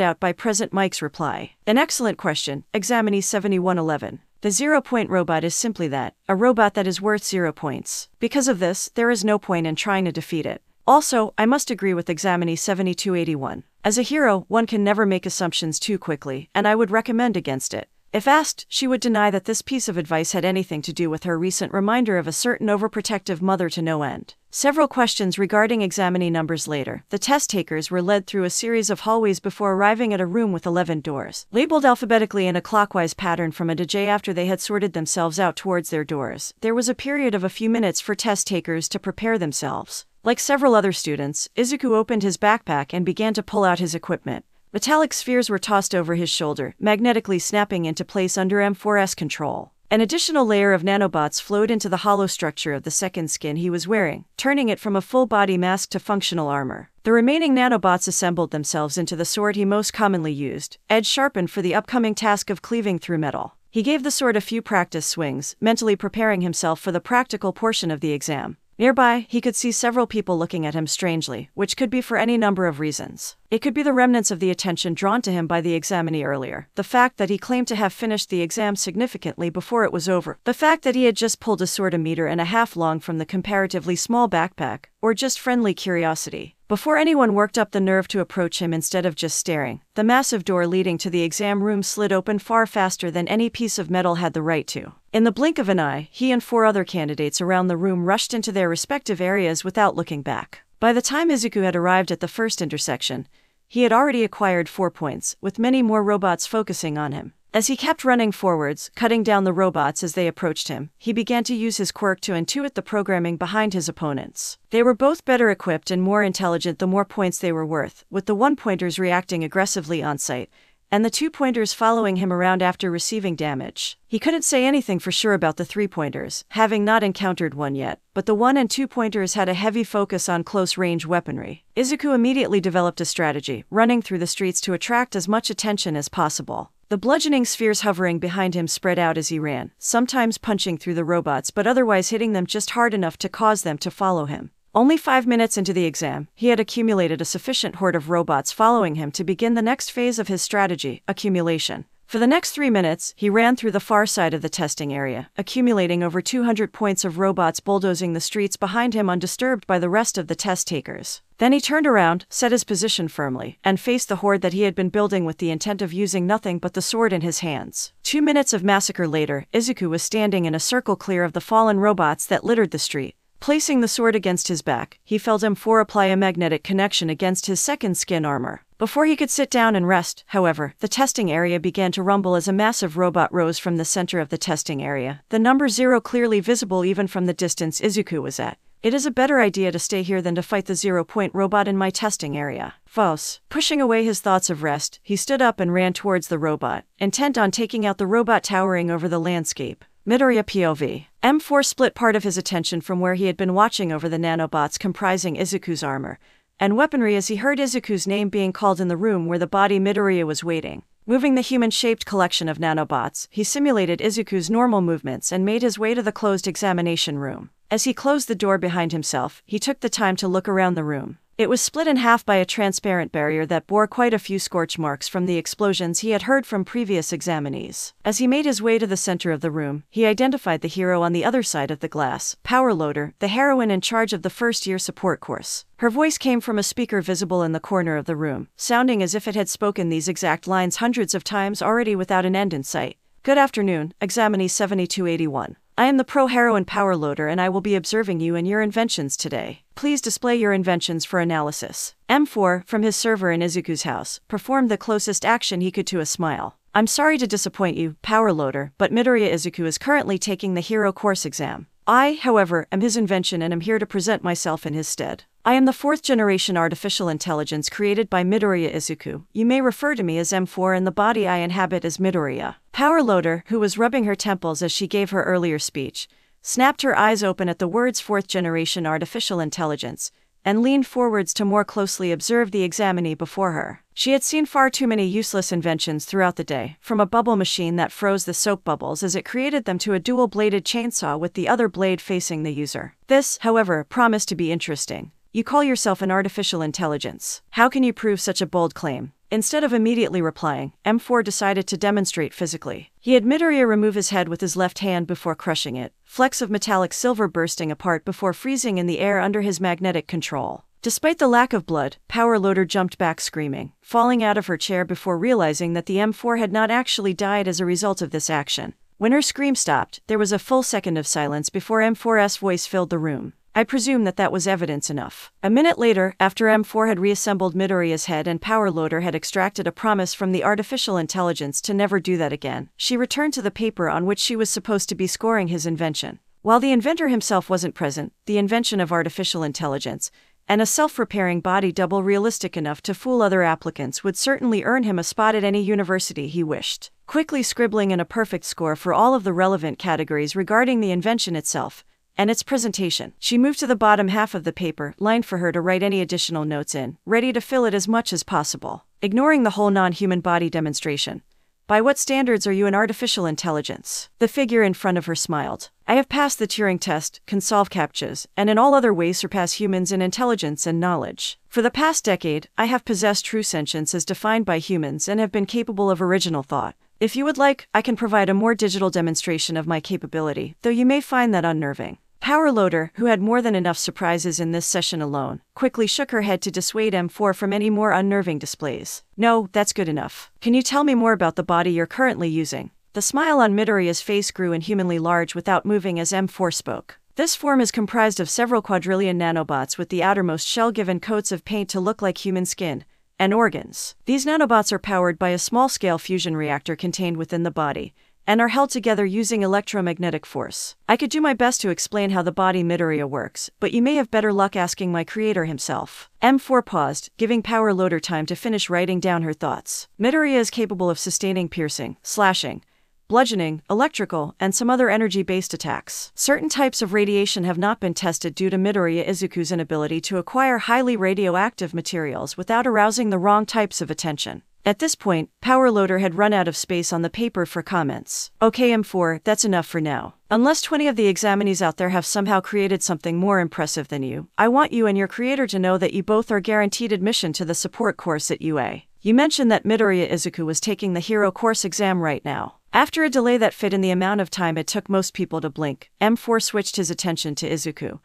out by Present Mic's reply. An excellent question, Examinee 7111. The zero point robot is simply that a robot that is worth zero points. Because of this, there is no point in trying to defeat it. Also, I must agree with Examinee 7281. As a hero, one can never make assumptions too quickly, and I would recommend against it. If asked, she would deny that this piece of advice had anything to do with her recent reminder of a certain overprotective mother to no end. Several questions regarding examinee numbers later, the test takers were led through a series of hallways before arriving at a room with 11 doors, labeled alphabetically in a clockwise pattern from a DJ after they had sorted themselves out towards their doors. There was a period of a few minutes for test takers to prepare themselves. Like several other students, Izuku opened his backpack and began to pull out his equipment. Metallic spheres were tossed over his shoulder, magnetically snapping into place under M4's control. An additional layer of nanobots flowed into the hollow structure of the second skin he was wearing, turning it from a full body mask to functional armor. The remaining nanobots assembled themselves into the sword he most commonly used, edge sharpened for the upcoming task of cleaving through metal. He gave the sword a few practice swings, mentally preparing himself for the practical portion of the exam. Nearby, he could see several people looking at him strangely, which could be for any number of reasons. It could be the remnants of the attention drawn to him by the examinee earlier, the fact that he claimed to have finished the exam significantly before it was over, the fact that he had just pulled a sword a meter and a half long from the comparatively small backpack, or just friendly curiosity. Before anyone worked up the nerve to approach him instead of just staring, the massive door leading to the exam room slid open far faster than any piece of metal had the right to. In the blink of an eye, he and four other candidates around the room rushed into their respective areas without looking back. By the time Izuku had arrived at the first intersection, he had already acquired four points, with many more robots focusing on him. As he kept running forwards, cutting down the robots as they approached him, he began to use his quirk to intuit the programming behind his opponents. They were both better equipped and more intelligent the more points they were worth, with the one pointers reacting aggressively on sight, and the two pointers following him around after receiving damage. He couldn't say anything for sure about the three pointers, having not encountered one yet, but the one and two pointers had a heavy focus on close range weaponry. Izuku immediately developed a strategy, running through the streets to attract as much attention as possible. The bludgeoning spheres hovering behind him spread out as he ran, sometimes punching through the robots but otherwise hitting them just hard enough to cause them to follow him. Only five minutes into the exam, he had accumulated a sufficient horde of robots following him to begin the next phase of his strategy accumulation. For the next three minutes, he ran through the far side of the testing area, accumulating over 200 points of robots bulldozing the streets behind him undisturbed by the rest of the test takers. Then he turned around, set his position firmly, and faced the horde that he had been building with the intent of using nothing but the sword in his hands. Two minutes of massacre later, Izuku was standing in a circle clear of the fallen robots that littered the street. Placing the sword against his back, he felt M4 apply a magnetic connection against his second skin armor. Before he could sit down and rest, however, the testing area began to rumble as a massive robot rose from the center of the testing area, the number zero clearly visible even from the distance Izuku was at. It is a better idea to stay here than to fight the zero point robot in my testing area. False. Pushing away his thoughts of rest, he stood up and ran towards the robot, intent on taking out the robot towering over the landscape. Midoriya POV. M4 split part of his attention from where he had been watching over the nanobots comprising Izuku's armor and weaponry as he heard Izuku's name being called in the room where the body Midoriya was waiting. Moving the human shaped collection of nanobots, he simulated Izuku's normal movements and made his way to the closed examination room. As he closed the door behind himself, he took the time to look around the room. It was split in half by a transparent barrier that bore quite a few scorch marks from the explosions he had heard from previous examinees. As he made his way to the center of the room, he identified the hero on the other side of the glass, Power Loader, the heroine in charge of the first year support course. Her voice came from a speaker visible in the corner of the room, sounding as if it had spoken these exact lines hundreds of times already without an end in sight. Good afternoon, Examinee 7281. I am the Pro Heroine Power Loader and I will be observing you and your inventions today. Please display your inventions for analysis. M4, from his server in Izuku's house, performed the closest action he could to a smile. I'm sorry to disappoint you, Power Loader, but Midoriya Izuku is currently taking the Hero Course exam. I, however, am his invention and am here to present myself in his stead. I am the fourth generation artificial intelligence created by Midoriya Izuku. You may refer to me as M4 and the body I inhabit is Midoriya. Power Loader, who was rubbing her temples as she gave her earlier speech, snapped her eyes open at the words fourth generation artificial intelligence and leaned forwards to more closely observe the examinee before her. She had seen far too many useless inventions throughout the day, from a bubble machine that froze the soap bubbles as it created them to a dual bladed chainsaw with the other blade facing the user. This, however, promised to be interesting. You call yourself an artificial intelligence. How can you prove such a bold claim? Instead of immediately replying, M4 decided to demonstrate physically. He had Midoriya remove his head with his left hand before crushing it, flecks of metallic silver bursting apart before freezing in the air under his magnetic control. Despite the lack of blood, Power Loader jumped back screaming, falling out of her chair before realizing that the M4 had not actually died as a result of this action. When her scream stopped, there was a full second of silence before M4's voice filled the room. I presume that that was evidence enough. A minute later, after M4 had reassembled Midoriya's head and Power Loader had extracted a promise from the artificial intelligence to never do that again, she returned to the paper on which she was supposed to be scoring his invention. While the inventor himself wasn't present, the invention of artificial intelligence, and a self repairing body double realistic enough to fool other applicants would certainly earn him a spot at any university he wished. Quickly scribbling in a perfect score for all of the relevant categories regarding the invention itself, and its presentation. She moved to the bottom half of the paper, lined for her to write any additional notes in, ready to fill it as much as possible. Ignoring the whole non human body demonstration, By what standards are you an artificial intelligence? The figure in front of her smiled. I have passed the Turing test, can solve CAPTCHAs, and in all other ways surpass humans in intelligence and knowledge. For the past decade, I have possessed true sentience as defined by humans and have been capable of original thought. If you would like, I can provide a more digital demonstration of my capability, though you may find that unnerving. Power Loader, who had more than enough surprises in this session alone, quickly shook her head to dissuade M4 from any more unnerving displays. No, that's good enough. Can you tell me more about the body you're currently using? The smile on Midoriya's face grew inhumanly large without moving as M4 spoke. This form is comprised of several quadrillion nanobots with the outermost shell given coats of paint to look like human skin and organs. These nanobots are powered by a small scale fusion reactor contained within the body and are held together using electromagnetic force. I could do my best to explain how the body Midoriya works, but you may have better luck asking my creator himself. M4 paused, giving Power Loader time to finish writing down her thoughts. Midoriya is capable of sustaining piercing, slashing, bludgeoning, electrical, and some other energy based attacks. Certain types of radiation have not been tested due to Midoriya Izuku's inability to acquire highly radioactive materials without arousing the wrong types of attention. At this point, Power Loader had run out of space on the paper for comments. Okay, M4, that's enough for now. Unless 20 of the examinees out there have somehow created something more impressive than you, I want you and your creator to know that you both are guaranteed admission to the support course at UA. You mentioned that Midoriya Izuku was taking the hero course exam right now. After a delay that fit in the amount of time it took most people to blink, M4 switched his attention to Izuku,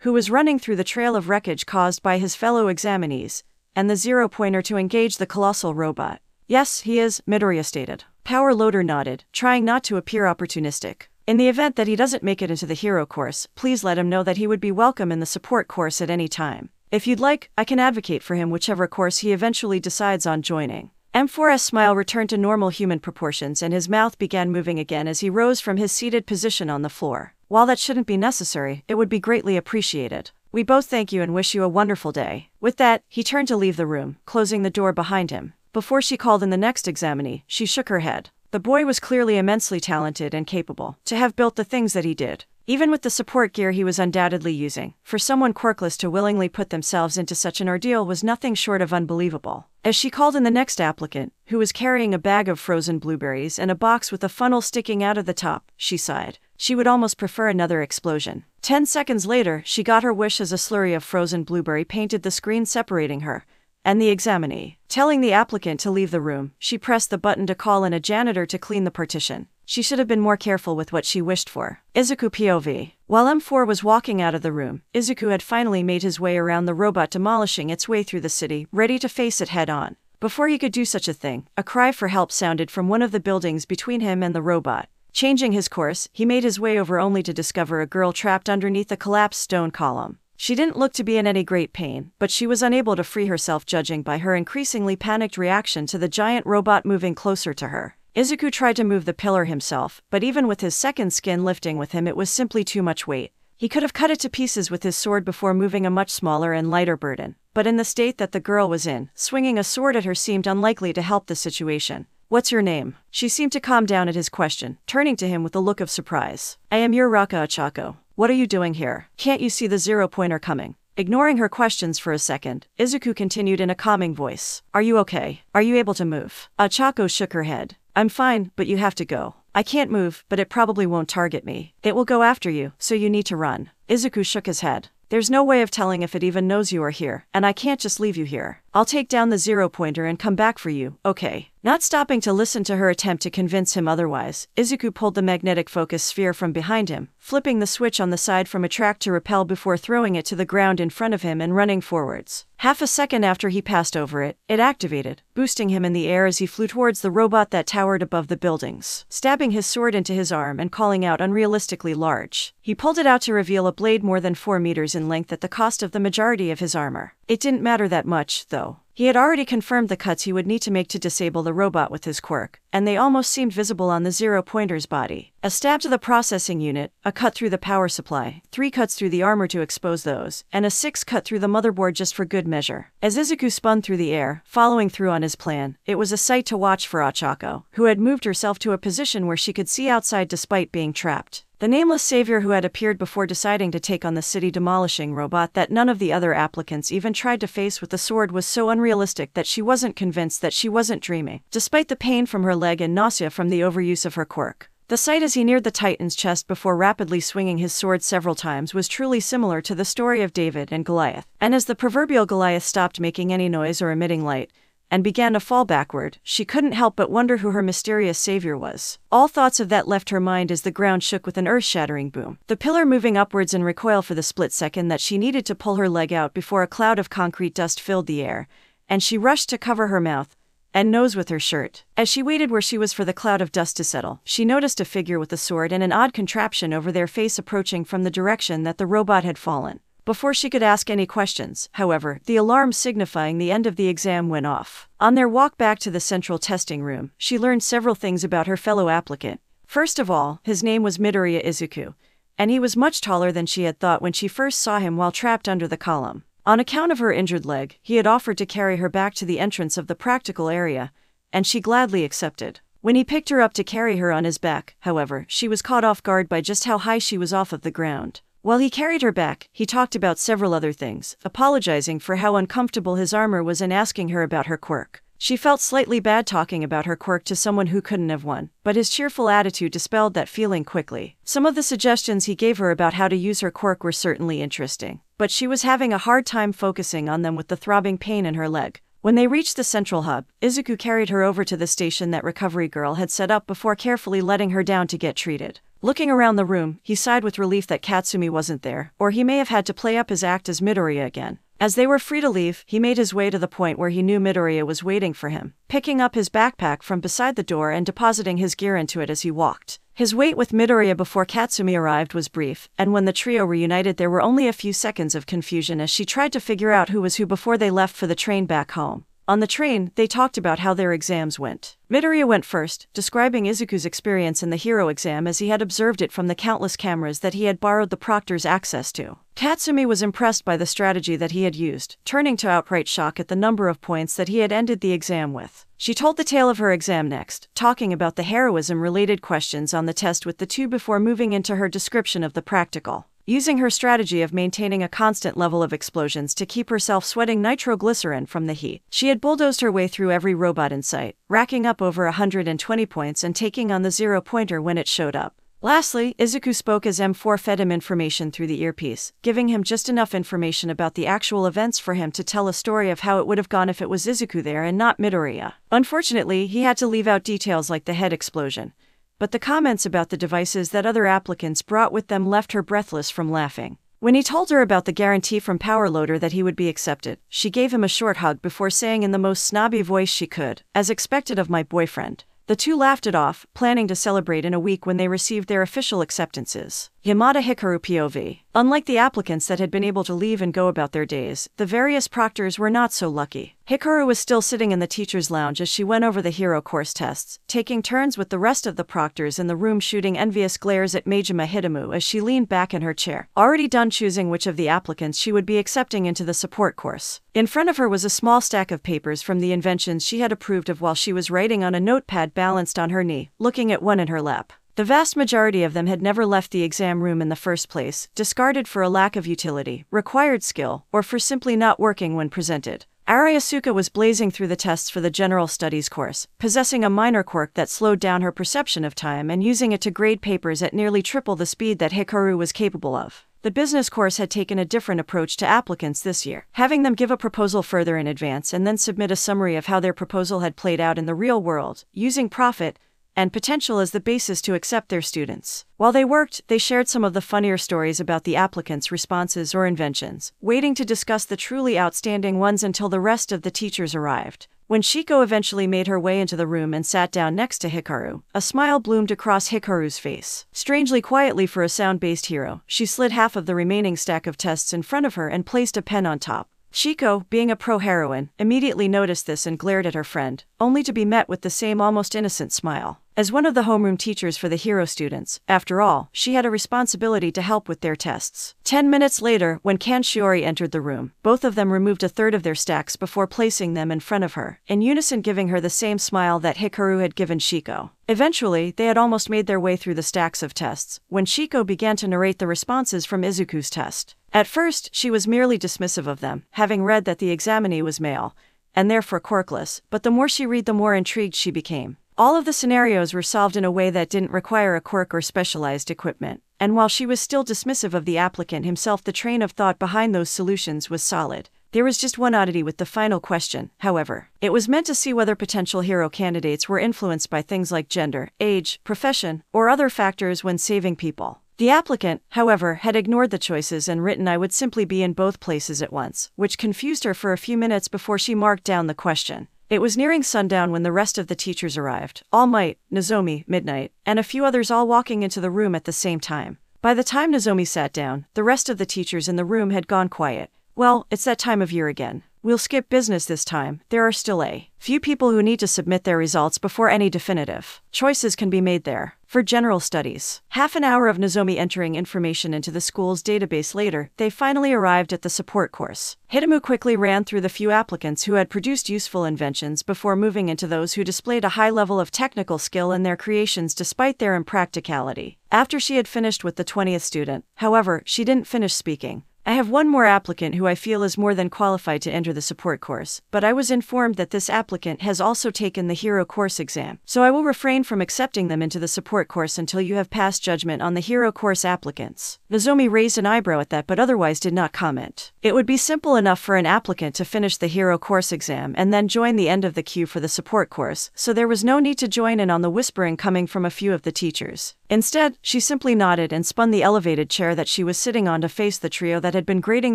who was running through the trail of wreckage caused by his fellow examinees, and the zero pointer to engage the colossal robot. Yes, he is, Midoriya stated. Power Loader nodded, trying not to appear opportunistic. In the event that he doesn't make it into the hero course, please let him know that he would be welcome in the support course at any time. If you'd like, I can advocate for him whichever course he eventually decides on joining. M4's smile returned to normal human proportions and his mouth began moving again as he rose from his seated position on the floor. While that shouldn't be necessary, it would be greatly appreciated. We both thank you and wish you a wonderful day. With that, he turned to leave the room, closing the door behind him. Before she called in the next examinee, she shook her head. The boy was clearly immensely talented and capable to have built the things that he did. Even with the support gear he was undoubtedly using, for someone quirkless to willingly put themselves into such an ordeal was nothing short of unbelievable. As she called in the next applicant, who was carrying a bag of frozen blueberries and a box with a funnel sticking out of the top, she sighed. She would almost prefer another explosion. Ten seconds later, she got her wish as a slurry of frozen blueberry painted the screen separating her and the examinee. Telling the applicant to leave the room, she pressed the button to call in a janitor to clean the partition. She should have been more careful with what she wished for. Izuku POV. While M4 was walking out of the room, Izuku had finally made his way around the robot, demolishing its way through the city, ready to face it head on. Before he could do such a thing, a cry for help sounded from one of the buildings between him and the robot. Changing his course, he made his way over only to discover a girl trapped underneath a collapsed stone column. She didn't look to be in any great pain, but she was unable to free herself, judging by her increasingly panicked reaction to the giant robot moving closer to her. Izuku tried to move the pillar himself, but even with his second skin lifting with him, it was simply too much weight. He could have cut it to pieces with his sword before moving a much smaller and lighter burden, but in the state that the girl was in, swinging a sword at her seemed unlikely to help the situation. What's your name? She seemed to calm down at his question, turning to him with a look of surprise. I am Uraraka Ochako. What are you doing here? Can't you see the zero pointer coming? Ignoring her questions for a second, Izuku continued in a calming voice. Are you okay? Are you able to move? Ochako shook her head. I'm fine, but you have to go. I can't move, but it probably won't target me. It will go after you, so you need to run. Izuku shook his head. There's no way of telling if it even knows you are here, and I can't just leave you here. I'll take down the zero pointer and come back for you, okay? Not stopping to listen to her attempt to convince him otherwise, Izuku pulled the magnetic focus sphere from behind him, flipping the switch on the side from attract to repel before throwing it to the ground in front of him and running forwards. Half a second after he passed over it, it activated, boosting him in the air as he flew towards the robot that towered above the buildings, stabbing his sword into his arm and calling out unrealistically large. He pulled it out to reveal a blade more than four meters in length at the cost of the majority of his armor. It didn't matter that much, though. He had already confirmed the cuts he would need to make to disable the robot with his quirk, and they almost seemed visible on the Zero Pointer's body. A stab to the processing unit, a cut through the power supply, three cuts through the armor to expose those, and a six cut through the motherboard just for good measure. As Izuku spun through the air, following through on his plan, it was a sight to watch for Ochako, who had moved herself to a position where she could see outside despite being trapped. The nameless savior who had appeared before deciding to take on the city demolishing robot that none of the other applicants even tried to face with the sword was so unrealistic that she wasn't convinced that she wasn't dreaming, despite the pain from her leg and nausea from the overuse of her quirk. The sight as he neared the Titan's chest before rapidly swinging his sword several times was truly similar to the story of David and Goliath. And as the proverbial Goliath stopped making any noise or emitting light, and began to fall backward, she couldn't help but wonder who her mysterious savior was. All thoughts of that left her mind as the ground shook with an earth shattering boom. The pillar moving upwards in recoil for the split second that she needed to pull her leg out before a cloud of concrete dust filled the air, and she rushed to cover her mouth, and nose with her shirt. As she waited where she was for the cloud of dust to settle, she noticed a figure with a sword and an odd contraption over their face approaching from the direction that the robot had fallen. Before she could ask any questions, however, the alarm signifying the end of the exam went off. On their walk back to the central testing room, she learned several things about her fellow applicant. First of all, his name was Midoriya Izuku, and he was much taller than she had thought when she first saw him while trapped under the column. On account of her injured leg, he had offered to carry her back to the entrance of the practical area, and she gladly accepted. When he picked her up to carry her on his back, however, she was caught off guard by just how high she was off of the ground. While he carried her back, he talked about several other things, apologizing for how uncomfortable his armor was and asking her about her quirk. She felt slightly bad talking about her quirk to someone who couldn't have won, but his cheerful attitude dispelled that feeling quickly. Some of the suggestions he gave her about how to use her quirk were certainly interesting, but she was having a hard time focusing on them with the throbbing pain in her leg. When they reached the central hub, Izuku carried her over to the station that Recovery Girl had set up before carefully letting her down to get treated. Looking around the room, he sighed with relief that Katsumi wasn't there, or he may have had to play up his act as Midoriya again. As they were free to leave, he made his way to the point where he knew Midoriya was waiting for him, picking up his backpack from beside the door and depositing his gear into it as he walked. His wait with Midoriya before Katsumi arrived was brief, and when the trio reunited, there were only a few seconds of confusion as she tried to figure out who was who before they left for the train back home. On the train, they talked about how their exams went. Midoriya went first, describing Izuku's experience in the hero exam as he had observed it from the countless cameras that he had borrowed the proctor's access to. Katsumi was impressed by the strategy that he had used, turning to outright shock at the number of points that he had ended the exam with. She told the tale of her exam next, talking about the heroism related questions on the test with the two before moving into her description of the practical. Using her strategy of maintaining a constant level of explosions to keep herself sweating nitroglycerin from the heat, she had bulldozed her way through every robot in sight, racking up over 120 points and taking on the zero pointer when it showed up. Lastly, Izuku spoke as M4 fed him information through the earpiece, giving him just enough information about the actual events for him to tell a story of how it would have gone if it was Izuku there and not Midoriya. Unfortunately, he had to leave out details like the head explosion, but the comments about the devices that other applicants brought with them left her breathless from laughing. When he told her about the guarantee from Power Loader that he would be accepted, she gave him a short hug before saying in the most snobby voice she could, as expected of my boyfriend. The two laughed it off, planning to celebrate in a week when they received their official acceptances. Yamada Hikaru POV. Unlike the applicants that had been able to leave and go about their days, the various proctors were not so lucky. Hikaru was still sitting in the teacher's lounge as she went over the hero course tests, taking turns with the rest of the proctors in the room shooting envious glares at Majima Hitomu as she leaned back in her chair, already done choosing which of the applicants she would be accepting into the support course. In front of her was a small stack of papers from the inventions she had approved of while she was writing on a notepad balanced on her knee, looking at one in her lap. The vast majority of them had never left the exam room in the first place, discarded for a lack of utility, required skill, or for simply not working when presented. Arayasuka was blazing through the tests for the General Studies course, possessing a minor quirk that slowed down her perception of time and using it to grade papers at nearly triple the speed that Hikaru was capable of. The business course had taken a different approach to applicants this year, having them give a proposal further in advance and then submit a summary of how their proposal had played out in the real world, using profit, and potential as the basis to accept their students. While they worked, they shared some of the funnier stories about the applicants' responses or inventions, waiting to discuss the truly outstanding ones until the rest of the teachers arrived. When Shiko eventually made her way into the room and sat down next to Hikaru, a smile bloomed across Hikaru's face. Strangely quietly for a sound based hero, she slid half of the remaining stack of tests in front of her and placed a pen on top. Shiko, being a pro heroine, immediately noticed this and glared at her friend, only to be met with the same almost innocent smile. As one of the homeroom teachers for the hero students, after all, she had a responsibility to help with their tests. Ten minutes later, when Kanshiori entered the room, both of them removed a third of their stacks before placing them in front of her, in unison giving her the same smile that Hikaru had given Shiko. Eventually, they had almost made their way through the stacks of tests, when Shiko began to narrate the responses from Izuku's test. At first, she was merely dismissive of them, having read that the examinee was male, and therefore quirkless, but the more she read the more intrigued she became. All of the scenarios were solved in a way that didn't require a quirk or specialized equipment, and while she was still dismissive of the applicant himself, the train of thought behind those solutions was solid. There was just one oddity with the final question, however. It was meant to see whether potential hero candidates were influenced by things like gender, age, profession, or other factors when saving people. The applicant, however, had ignored the choices and written I would simply be in both places at once, which confused her for a few minutes before she marked down the question. It was nearing sundown when the rest of the teachers arrived All Might, Nozomi, Midnight, and a few others all walking into the room at the same time. By the time Nozomi sat down, the rest of the teachers in the room had gone quiet. Well, it's that time of year again. We'll skip business this time, there are still a few people who need to submit their results before any definitive choices can be made there. For general studies, half an hour of Nozomi entering information into the school's database later, they finally arrived at the support course. Hitamu quickly ran through the few applicants who had produced useful inventions before moving into those who displayed a high level of technical skill in their creations despite their impracticality. After she had finished with the 20th student, however, she didn't finish speaking. I have one more applicant who I feel is more than qualified to enter the support course, but I was informed that this applicant has also taken the Hero course exam, so I will refrain from accepting them into the support course until you have passed judgment on the Hero course applicants. Nozomi raised an eyebrow at that but otherwise did not comment. It would be simple enough for an applicant to finish the Hero course exam and then join the end of the queue for the support course, so there was no need to join in on the whispering coming from a few of the teachers. Instead, she simply nodded and spun the elevated chair that she was sitting on to face the trio that had been grading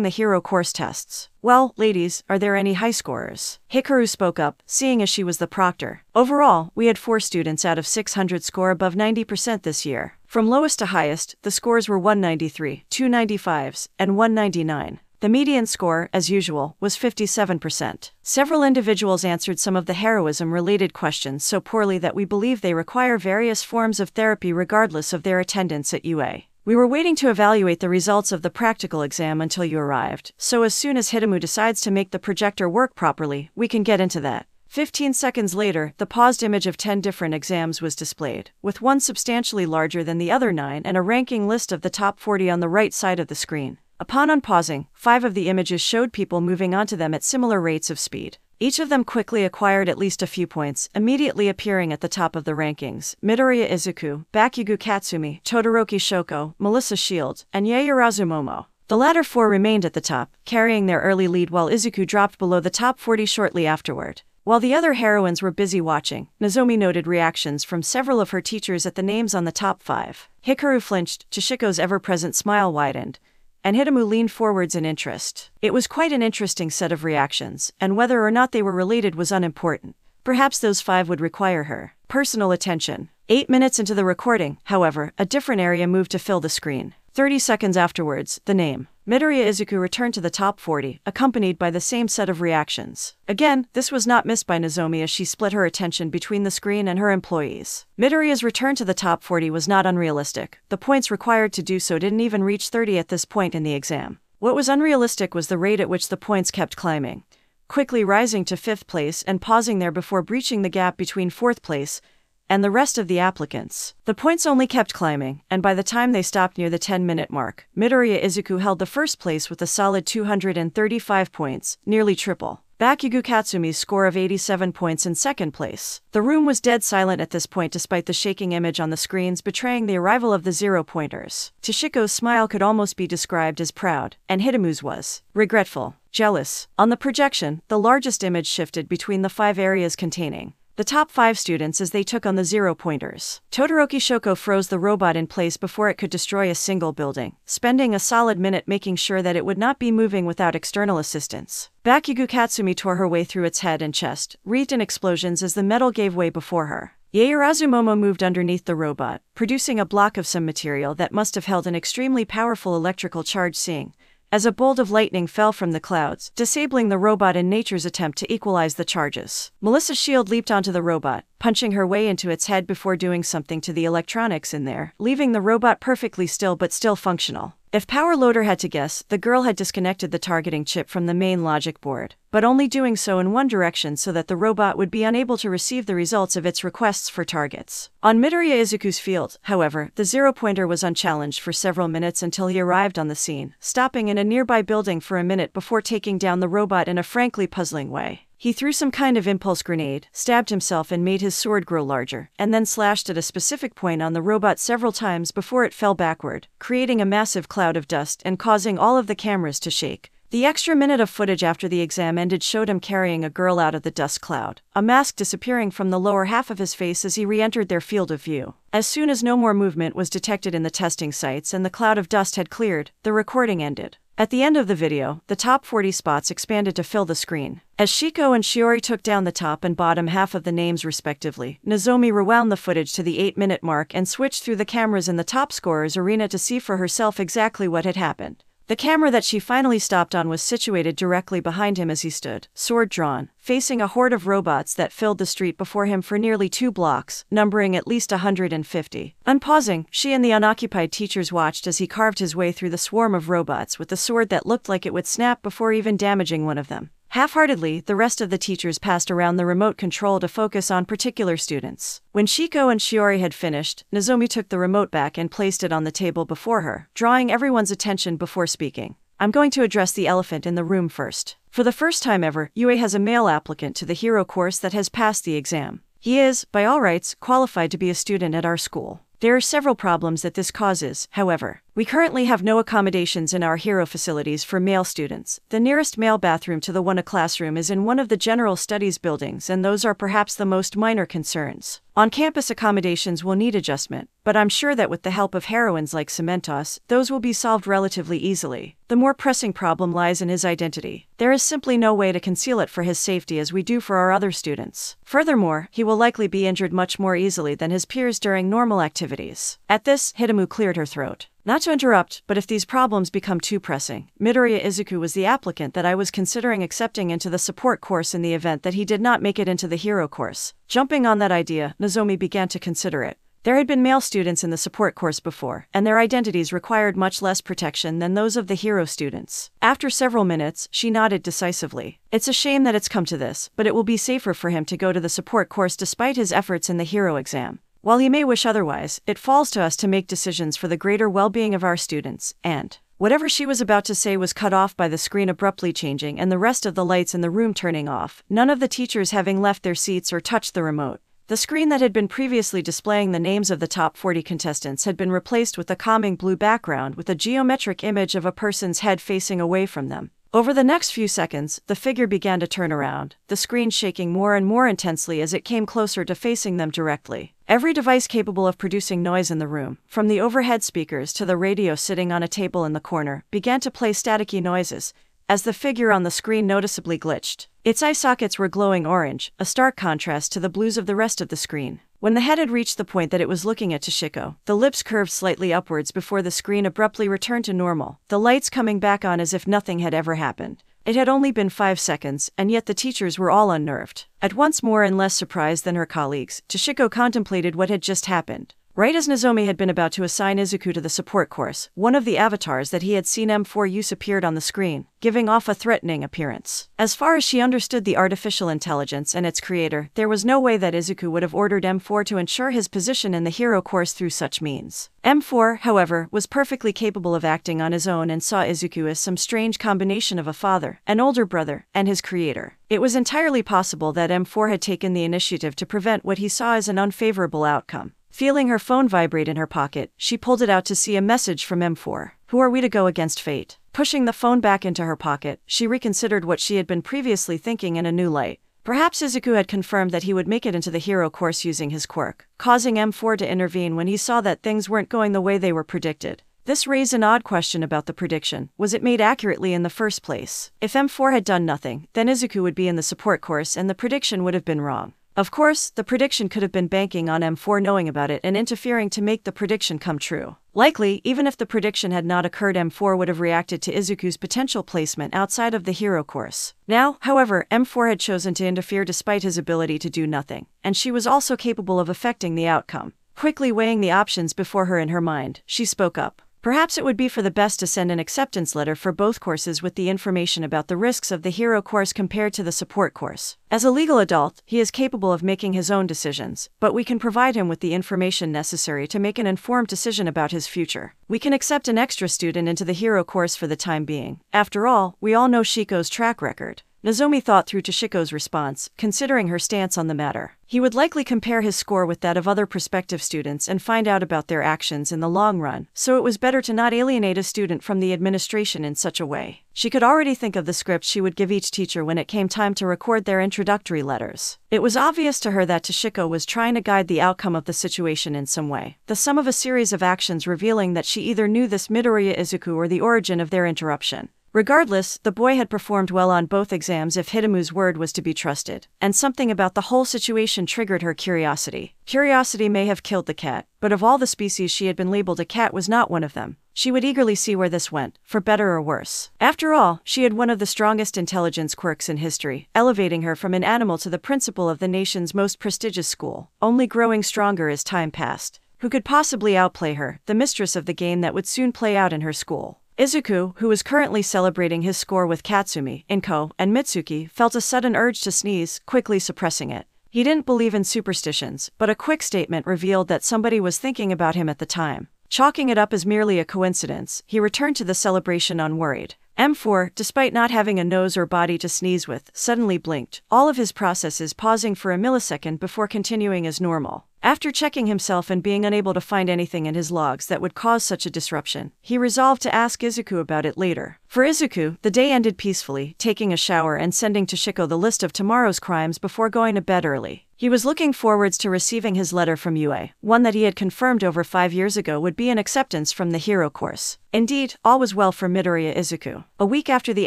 the hero course tests. Well, ladies, are there any high scorers? Hikaru spoke up, seeing as she was the proctor. Overall, we had four students out of 600 score above 90% this year. From lowest to highest, the scores were 193, 295s, and 199. The median score, as usual, was 57%. Several individuals answered some of the heroism related questions so poorly that we believe they require various forms of therapy regardless of their attendance at UA. We were waiting to evaluate the results of the practical exam until you arrived, so as soon as Hitamu decides to make the projector work properly, we can get into that. 15 seconds later, the paused image of 10 different exams was displayed, with one substantially larger than the other nine and a ranking list of the top 40 on the right side of the screen. Upon unpausing, five of the images showed people moving onto them at similar rates of speed. Each of them quickly acquired at least a few points, immediately appearing at the top of the rankings. Midoriya Izuku, Bakugo Katsumi, Todoroki Shoko, Melissa Shield, and Yaoyorozu Momo. The latter four remained at the top, carrying their early lead while Izuku dropped below the top 40 shortly afterward. While the other heroines were busy watching, Nozomi noted reactions from several of her teachers at the names on the top five. Hikaru flinched, Chishiko's ever present smile widened, and Hitamu leaned forwards in interest. It was quite an interesting set of reactions, and whether or not they were related was unimportant. Perhaps those five would require her personal attention. Eight minutes into the recording, however, a different area moved to fill the screen. 30 seconds afterwards, the name. Midoriya Izuku returned to the top 40, accompanied by the same set of reactions. Again, this was not missed by Nozomi as she split her attention between the screen and her employees. Midoriya's return to the top 40 was not unrealistic. The points required to do so didn't even reach 30 at this point in the exam. What was unrealistic was the rate at which the points kept climbing, quickly rising to fifth place and pausing there before breaching the gap between fourth place and the rest of the applicants. The points only kept climbing, and by the time they stopped near the 10 minute mark, Midoriya Izuku held the first place with a solid 235 points, nearly triple. Bakugo Katsumi's score of 87 points in second place. The room was dead silent at this point despite the shaking image on the screens betraying the arrival of the zero pointers. Toshiko's smile could almost be described as proud, and Hitomu's was regretful, jealous. On the projection, the largest image shifted between the five areas containing the top five students as they took on the zero pointers. Todoroki Shoko froze the robot in place before it could destroy a single building, spending a solid minute making sure that it would not be moving without external assistance. Bakugo Katsumi tore her way through its head and chest, wreathed in explosions as the metal gave way before her. Yaoyorozu Momo moved underneath the robot, producing a block of some material that must have held an extremely powerful electrical charge seeing as a bolt of lightning fell from the clouds, disabling the robot in nature's attempt to equalize the charges. Melissa Shield leaped onto the robot, punching her way into its head before doing something to the electronics in there, leaving the robot perfectly still but still functional. If Power Loader had to guess, the girl had disconnected the targeting chip from the main logic board, but only doing so in one direction so that the robot would be unable to receive the results of its requests for targets. On Midoriya Izuku's field, however, the zero pointer was unchallenged for several minutes until he arrived on the scene, stopping in a nearby building for a minute before taking down the robot in a frankly puzzling way. He threw some kind of impulse grenade, stabbed himself, and made his sword grow larger, and then slashed at a specific point on the robot several times before it fell backward, creating a massive cloud of dust and causing all of the cameras to shake. The extra minute of footage after the exam ended showed him carrying a girl out of the dust cloud, a mask disappearing from the lower half of his face as he re entered their field of view. As soon as no more movement was detected in the testing sites and the cloud of dust had cleared, the recording ended. At the end of the video, the top 40 spots expanded to fill the screen. As Shiko and Shiori took down the top and bottom half of the names respectively, Nozomi rewound the footage to the 8 minute mark and switched through the cameras in the top scorer's arena to see for herself exactly what had happened. The camera that she finally stopped on was situated directly behind him as he stood, sword drawn, facing a horde of robots that filled the street before him for nearly two blocks, numbering at least a 150. Unpausing, she and the unoccupied teachers watched as he carved his way through the swarm of robots with a sword that looked like it would snap before even damaging one of them. Half heartedly, the rest of the teachers passed around the remote control to focus on particular students. When Shiko and Shiori had finished, Nozomi took the remote back and placed it on the table before her, drawing everyone's attention before speaking. I'm going to address the elephant in the room first. For the first time ever, UA has a male applicant to the hero course that has passed the exam. He is, by all rights, qualified to be a student at our school. There are several problems that this causes, however. We currently have no accommodations in our hero facilities for male students. The nearest male bathroom to the one a classroom is in one of the general studies buildings, and those are perhaps the most minor concerns. On campus accommodations will need adjustment, but I'm sure that with the help of heroines like Cementoss, those will be solved relatively easily. The more pressing problem lies in his identity. There is simply no way to conceal it for his safety as we do for our other students. Furthermore, he will likely be injured much more easily than his peers during normal activities. At this, Hitamu cleared her throat. Not to interrupt, but if these problems become too pressing, Midoriya Izuku was the applicant that I was considering accepting into the support course in the event that he did not make it into the hero course. Jumping on that idea, Nozomi began to consider it. There had been male students in the support course before, and their identities required much less protection than those of the hero students. After several minutes, she nodded decisively. It's a shame that it's come to this, but it will be safer for him to go to the support course despite his efforts in the hero exam. While he may wish otherwise, it falls to us to make decisions for the greater well being of our students, and whatever she was about to say was cut off by the screen abruptly changing and the rest of the lights in the room turning off, none of the teachers having left their seats or touched the remote. The screen that had been previously displaying the names of the top 40 contestants had been replaced with a calming blue background with a geometric image of a person's head facing away from them. Over the next few seconds, the figure began to turn around, the screen shaking more and more intensely as it came closer to facing them directly. Every device capable of producing noise in the room, from the overhead speakers to the radio sitting on a table in the corner, began to play staticky noises, as the figure on the screen noticeably glitched. Its eye sockets were glowing orange, a stark contrast to the blues of the rest of the screen. When the head had reached the point that it was looking at Toshiko, the lips curved slightly upwards before the screen abruptly returned to normal, the lights coming back on as if nothing had ever happened. It had only been five seconds, and yet the teachers were all unnerved. At once more and less surprised than her colleagues, Toshiko contemplated what had just happened. Right as Nozomi had been about to assign Izuku to the support course, one of the avatars that he had seen M4 use appeared on the screen, giving off a threatening appearance. As far as she understood the artificial intelligence and its creator, there was no way that Izuku would have ordered M4 to ensure his position in the hero course through such means. M4, however, was perfectly capable of acting on his own and saw Izuku as some strange combination of a father, an older brother, and his creator. It was entirely possible that M4 had taken the initiative to prevent what he saw as an unfavorable outcome. Feeling her phone vibrate in her pocket, she pulled it out to see a message from M4. Who are we to go against fate? Pushing the phone back into her pocket, she reconsidered what she had been previously thinking in a new light. Perhaps Izuku had confirmed that he would make it into the hero course using his quirk, causing M4 to intervene when he saw that things weren't going the way they were predicted. This raised an odd question about the prediction. Was it made accurately in the first place? If M4 had done nothing, then Izuku would be in the support course and the prediction would have been wrong. Of course, the prediction could have been banking on M4 knowing about it and interfering to make the prediction come true. Likely, even if the prediction had not occurred, M4 would have reacted to Izuku's potential placement outside of the hero course. Now, however, M4 had chosen to interfere despite his ability to do nothing, and she was also capable of affecting the outcome. Quickly weighing the options before her in her mind, she spoke up. Perhaps it would be for the best to send an acceptance letter for both courses with the information about the risks of the hero course compared to the support course. As a legal adult, he is capable of making his own decisions, but we can provide him with the information necessary to make an informed decision about his future. We can accept an extra student into the hero course for the time being. After all, we all know Shiko's track record. Nozomi thought through Toshiko's response, considering her stance on the matter. He would likely compare his score with that of other prospective students and find out about their actions in the long run, so it was better to not alienate a student from the administration in such a way. She could already think of the script she would give each teacher when it came time to record their introductory letters. It was obvious to her that Toshiko was trying to guide the outcome of the situation in some way, the sum of a series of actions revealing that she either knew this Midoriya Izuku or the origin of their interruption. Regardless, the boy had performed well on both exams if Hitamu's word was to be trusted, and something about the whole situation triggered her curiosity. Curiosity may have killed the cat, but of all the species she had been labeled a cat was not one of them. She would eagerly see where this went, for better or worse. After all, she had one of the strongest intelligence quirks in history, elevating her from an animal to the principal of the nation's most prestigious school, only growing stronger as time passed. Who could possibly outplay her, the mistress of the game that would soon play out in her school? Izuku, who was currently celebrating his score with Katsumi, Inko, and Mitsuki, felt a sudden urge to sneeze, quickly suppressing it. He didn't believe in superstitions, but a quick statement revealed that somebody was thinking about him at the time. Chalking it up as merely a coincidence, he returned to the celebration unworried. M4, despite not having a nose or body to sneeze with, suddenly blinked, all of his processes pausing for a millisecond before continuing as normal. After checking himself and being unable to find anything in his logs that would cause such a disruption, he resolved to ask Izuku about it later. For Izuku, the day ended peacefully, taking a shower and sending Toshiko the list of tomorrow's crimes before going to bed early. He was looking forwards to receiving his letter from UA, one that he had confirmed over five years ago would be an acceptance from the hero course. Indeed, all was well for Midoriya Izuku. A week after the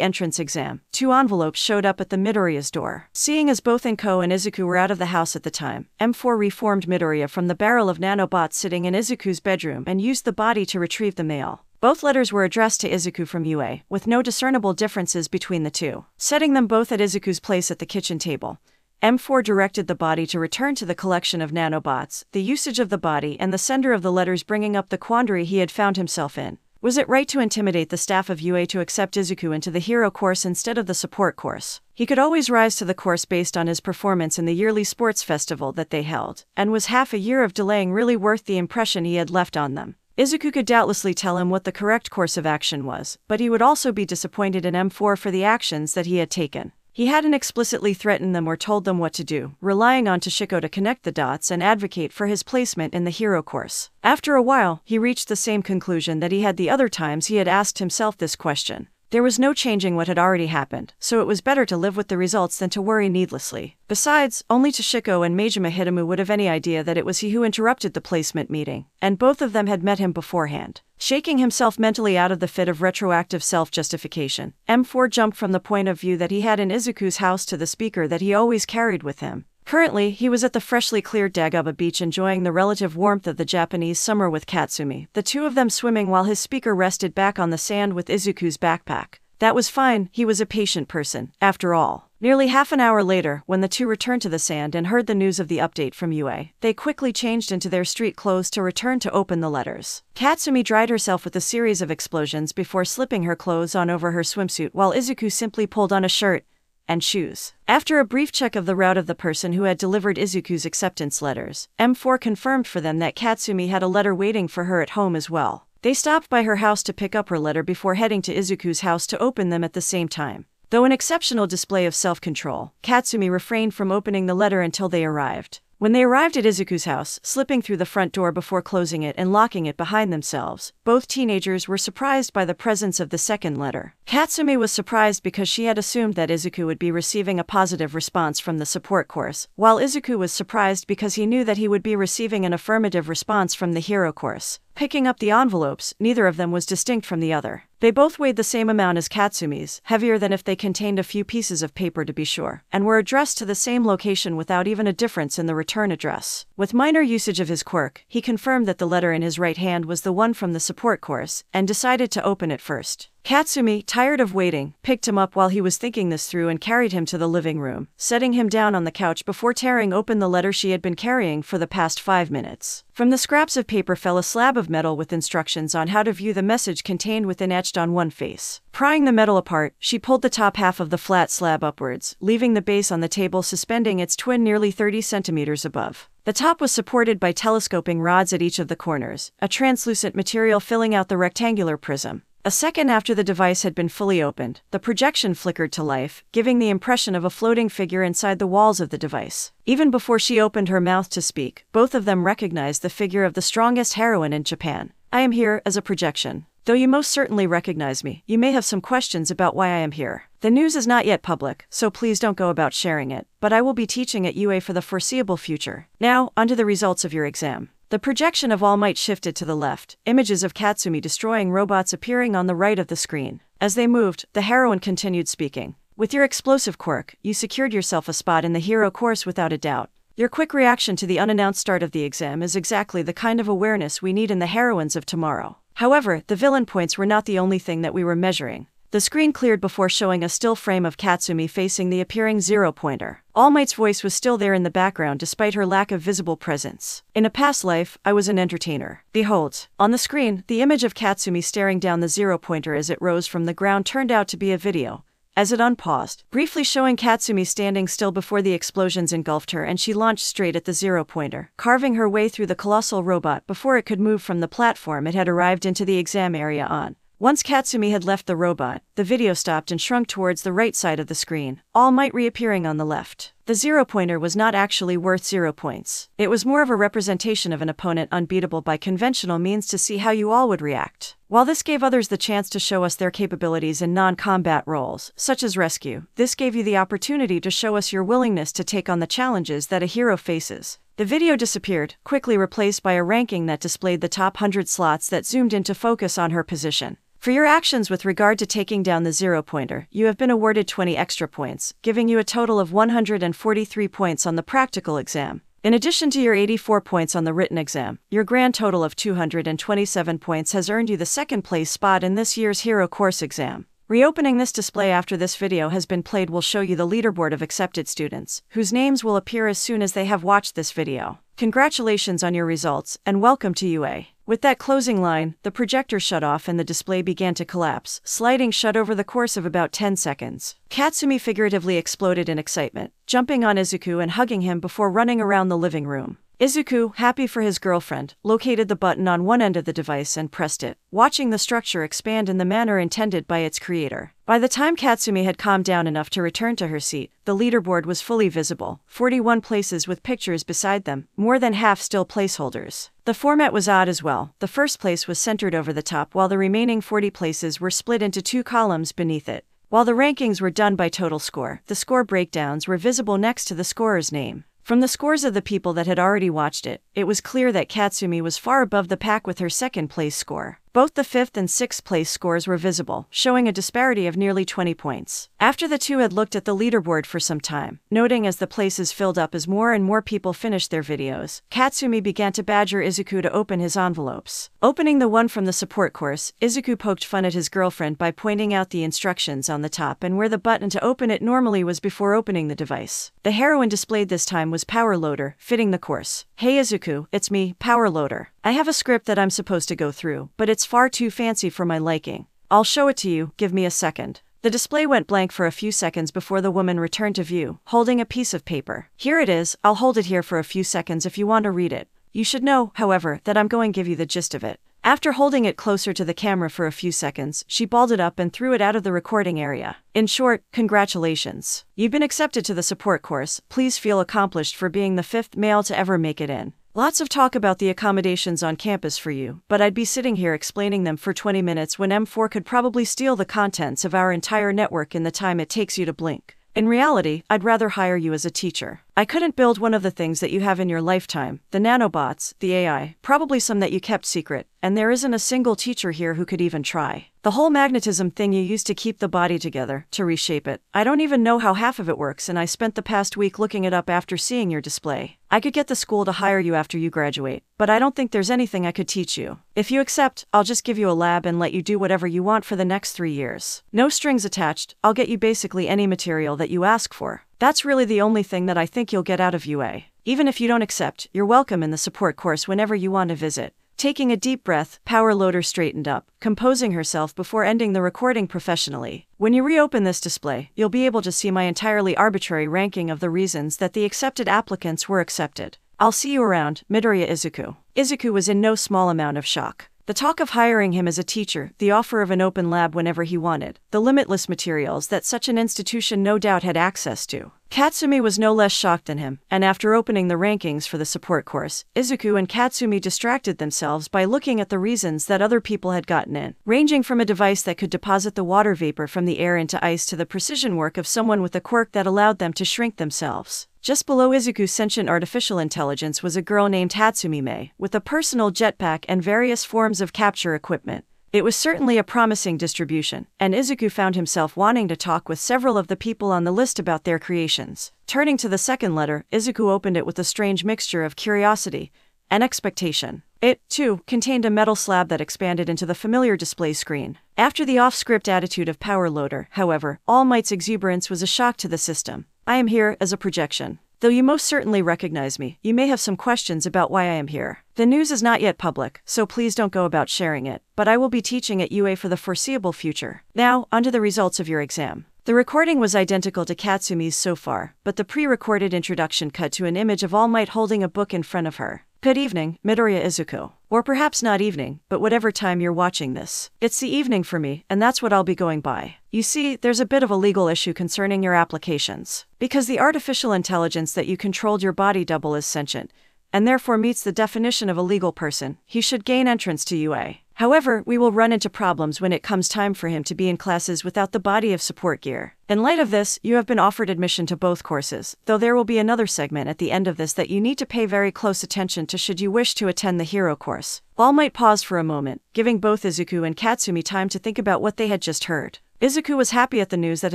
entrance exam, two envelopes showed up at the Midoriya's door. Seeing as both Inko and Izuku were out of the house at the time, M4 reformed Midoriya from the barrel of nanobots sitting in Izuku's bedroom and used the body to retrieve the mail. Both letters were addressed to Izuku from UA, with no discernible differences between the two. Setting them both at Izuku's place at the kitchen table, M4 directed the body to return to the collection of nanobots, the usage of the body and the sender of the letters bringing up the quandary he had found himself in. Was it right to intimidate the staff of UA to accept Izuku into the hero course instead of the support course? He could always rise to the course based on his performance in the yearly sports festival that they held, and was half a year of delaying really worth the impression he had left on them? Izuku could doubtlessly tell him what the correct course of action was, but he would also be disappointed in M4 for the actions that he had taken. He hadn't explicitly threatened them or told them what to do, relying on Toshiko to connect the dots and advocate for his placement in the hero course. After a while, he reached the same conclusion that he had the other times he had asked himself this question. There was no changing what had already happened, so it was better to live with the results than to worry needlessly. Besides, only Toshiko and Majima Hitomu would have any idea that it was he who interrupted the placement meeting, and both of them had met him beforehand. Shaking himself mentally out of the fit of retroactive self justification, M4 jumped from the point of view that he had in Izuku's house to the speaker that he always carried with him. Currently, he was at the freshly cleared Dagobah beach enjoying the relative warmth of the Japanese summer with Katsumi, the two of them swimming while his speaker rested back on the sand with Izuku's backpack. That was fine, he was a patient person, after all. Nearly half an hour later, when the two returned to the sand and heard the news of the update from UA, they quickly changed into their street clothes to return to open the letters. Katsumi dried herself with a series of explosions before slipping her clothes on over her swimsuit while Izuku simply pulled on a shirt, and shoes. After a brief check of the route of the person who had delivered Izuku's acceptance letters, M4 confirmed for them that Katsumi had a letter waiting for her at home as well. They stopped by her house to pick up her letter before heading to Izuku's house to open them at the same time. Though an exceptional display of self control, Katsumi refrained from opening the letter until they arrived. When they arrived at Izuku's house, slipping through the front door before closing it and locking it behind themselves, both teenagers were surprised by the presence of the second letter. Katsumi was surprised because she had assumed that Izuku would be receiving a positive response from the support course, while Izuku was surprised because he knew that he would be receiving an affirmative response from the hero course. Picking up the envelopes, neither of them was distinct from the other. They both weighed the same amount as Katsumi's, heavier than if they contained a few pieces of paper to be sure, and were addressed to the same location without even a difference in the return address. With minor usage of his quirk, he confirmed that the letter in his right hand was the one from the support course, and decided to open it first. Katsumi, tired of waiting, picked him up while he was thinking this through and carried him to the living room, setting him down on the couch before tearing open the letter she had been carrying for the past five minutes. From the scraps of paper fell a slab of metal with instructions on how to view the message contained within etched on one face. Prying the metal apart, she pulled the top half of the flat slab upwards, leaving the base on the table suspending its twin nearly 30 centimeters above. The top was supported by telescoping rods at each of the corners, a translucent material filling out the rectangular prism. A second after the device had been fully opened, the projection flickered to life, giving the impression of a floating figure inside the walls of the device. Even before she opened her mouth to speak, both of them recognized the figure of the strongest heroine in Japan. I am here as a projection. Though you most certainly recognize me, you may have some questions about why I am here. The news is not yet public, so please don't go about sharing it, but I will be teaching at UA for the foreseeable future. Now, onto the results of your exam. The projection of All Might shifted to the left, images of Katsumi destroying robots appearing on the right of the screen. As they moved, the heroine continued speaking. With your explosive quirk, you secured yourself a spot in the hero course without a doubt. Your quick reaction to the unannounced start of the exam is exactly the kind of awareness we need in the heroines of tomorrow. However, the villain points were not the only thing that we were measuring. The screen cleared before showing a still frame of Katsumi facing the appearing zero pointer. All Might's voice was still there in the background despite her lack of visible presence. In a past life, I was an entertainer. Behold, on the screen, the image of Katsumi staring down the zero pointer as it rose from the ground turned out to be a video. As it unpaused, briefly showing Katsumi standing still before the explosions engulfed her, and she launched straight at the zero pointer, carving her way through the colossal robot before it could move from the platform it had arrived into the exam area on. Once Katsumi had left the robot, the video stopped and shrunk towards the right side of the screen, all might reappearing on the left. The zero pointer was not actually worth zero points. It was more of a representation of an opponent unbeatable by conventional means to see how you all would react. While this gave others the chance to show us their capabilities in non combat roles, such as rescue, this gave you the opportunity to show us your willingness to take on the challenges that a hero faces. The video disappeared, quickly replaced by a ranking that displayed the top 100 slots that zoomed into focus on her position. For your actions with regard to taking down the zero pointer, you have been awarded 20 extra points, giving you a total of 143 points on the practical exam. In addition to your 84 points on the written exam, your grand total of 227 points has earned you the second place spot in this year's Hero Course exam. Reopening this display after this video has been played will show you the leaderboard of accepted students, whose names will appear as soon as they have watched this video. Congratulations on your results, and welcome to UA. With that closing line, the projector shut off and the display began to collapse, sliding shut over the course of about 10 seconds. Katsumi figuratively exploded in excitement, jumping on Izuku and hugging him before running around the living room. Izuku, happy for his girlfriend, located the button on one end of the device and pressed it, watching the structure expand in the manner intended by its creator. By the time Katsumi had calmed down enough to return to her seat, the leaderboard was fully visible 41 places with pictures beside them, more than half still placeholders. The format was odd as well. The first place was centered over the top, while the remaining 40 places were split into two columns beneath it. While the rankings were done by total score, the score breakdowns were visible next to the scorer's name. From the scores of the people that had already watched it, it was clear that Katsumi was far above the pack with her second place score. Both the fifth and sixth place scores were visible, showing a disparity of nearly 20 points. After the two had looked at the leaderboard for some time, noting as the places filled up as more and more people finished their videos, Katsumi began to badger Izuku to open his envelopes. Opening the one from the support course, Izuku poked fun at his girlfriend by pointing out the instructions on the top and where the button to open it normally was before opening the device. The heroine displayed this time was Power Loader, fitting the course. Hey Izuku, it's me, Power Loader. I have a script that I'm supposed to go through, but it's far too fancy for my liking. I'll show it to you, give me a second. The display went blank for a few seconds before the woman returned to view, holding a piece of paper. Here it is, I'll hold it here for a few seconds if you want to read it. You should know, however, that I'm going to give you the gist of it. After holding it closer to the camera for a few seconds, she balled it up and threw it out of the recording area. In short, congratulations. You've been accepted to the support course. Please feel accomplished for being the fifth male to ever make it in. Lots of talk about the accommodations on campus for you, but I'd be sitting here explaining them for 20 minutes when M4 could probably steal the contents of our entire network in the time it takes you to blink. In reality, I'd rather hire you as a teacher. I couldn't build one of the things that you have in your lifetime the nanobots, the AI, probably some that you kept secret, and there isn't a single teacher here who could even try. The whole magnetism thing you used to keep the body together, to reshape it, I don't even know how half of it works, and I spent the past week looking it up after seeing your display. I could get the school to hire you after you graduate, but I don't think there's anything I could teach you. If you accept, I'll just give you a lab and let you do whatever you want for the next three years. No strings attached, I'll get you basically any material that you ask for. That's really the only thing that I think you'll get out of UA. Even if you don't accept, you're welcome in the support course whenever you want to visit. Taking a deep breath, Power Loader straightened up, composing herself before ending the recording professionally. When you reopen this display, you'll be able to see my entirely arbitrary ranking of the reasons that the accepted applicants were accepted. I'll see you around, Midoriya Izuku. Izuku was in no small amount of shock. The talk of hiring him as a teacher, the offer of an open lab whenever he wanted, the limitless materials that such an institution no doubt had access to. Katsumi was no less shocked than him, and after opening the rankings for the support course, Izuku and Katsumi distracted themselves by looking at the reasons that other people had gotten in, ranging from a device that could deposit the water vapor from the air into ice to the precision work of someone with a quirk that allowed them to shrink themselves. Just below Izuku's sentient artificial intelligence was a girl named Hatsumi Mei, with a personal jetpack and various forms of capture equipment. It was certainly a promising distribution, and Izuku found himself wanting to talk with several of the people on the list about their creations. Turning to the second letter, Izuku opened it with a strange mixture of curiosity and expectation. It, too, contained a metal slab that expanded into the familiar display screen. After the off script attitude of Power Loader, however, All Might's exuberance was a shock to the system. I am here as a projection. Though you most certainly recognize me, you may have some questions about why I am here. The news is not yet public, so please don't go about sharing it, but I will be teaching at UA for the foreseeable future. Now, onto the results of your exam. The recording was identical to Katsumi's so far, but the pre recorded introduction cut to an image of All Might holding a book in front of her. Good evening, Midoriya Izuku. Or perhaps not evening, but whatever time you're watching this. It's the evening for me, and that's what I'll be going by. You see, there's a bit of a legal issue concerning your applications. Because the artificial intelligence that you controlled your body double is sentient, and therefore meets the definition of a legal person, he should gain entrance to UA. However, we will run into problems when it comes time for him to be in classes without the body of support gear. In light of this, you have been offered admission to both courses, though there will be another segment at the end of this that you need to pay very close attention to should you wish to attend the Hero course. All Might pause for a moment, giving both Izuku and Katsumi time to think about what they had just heard. Izuku was happy at the news that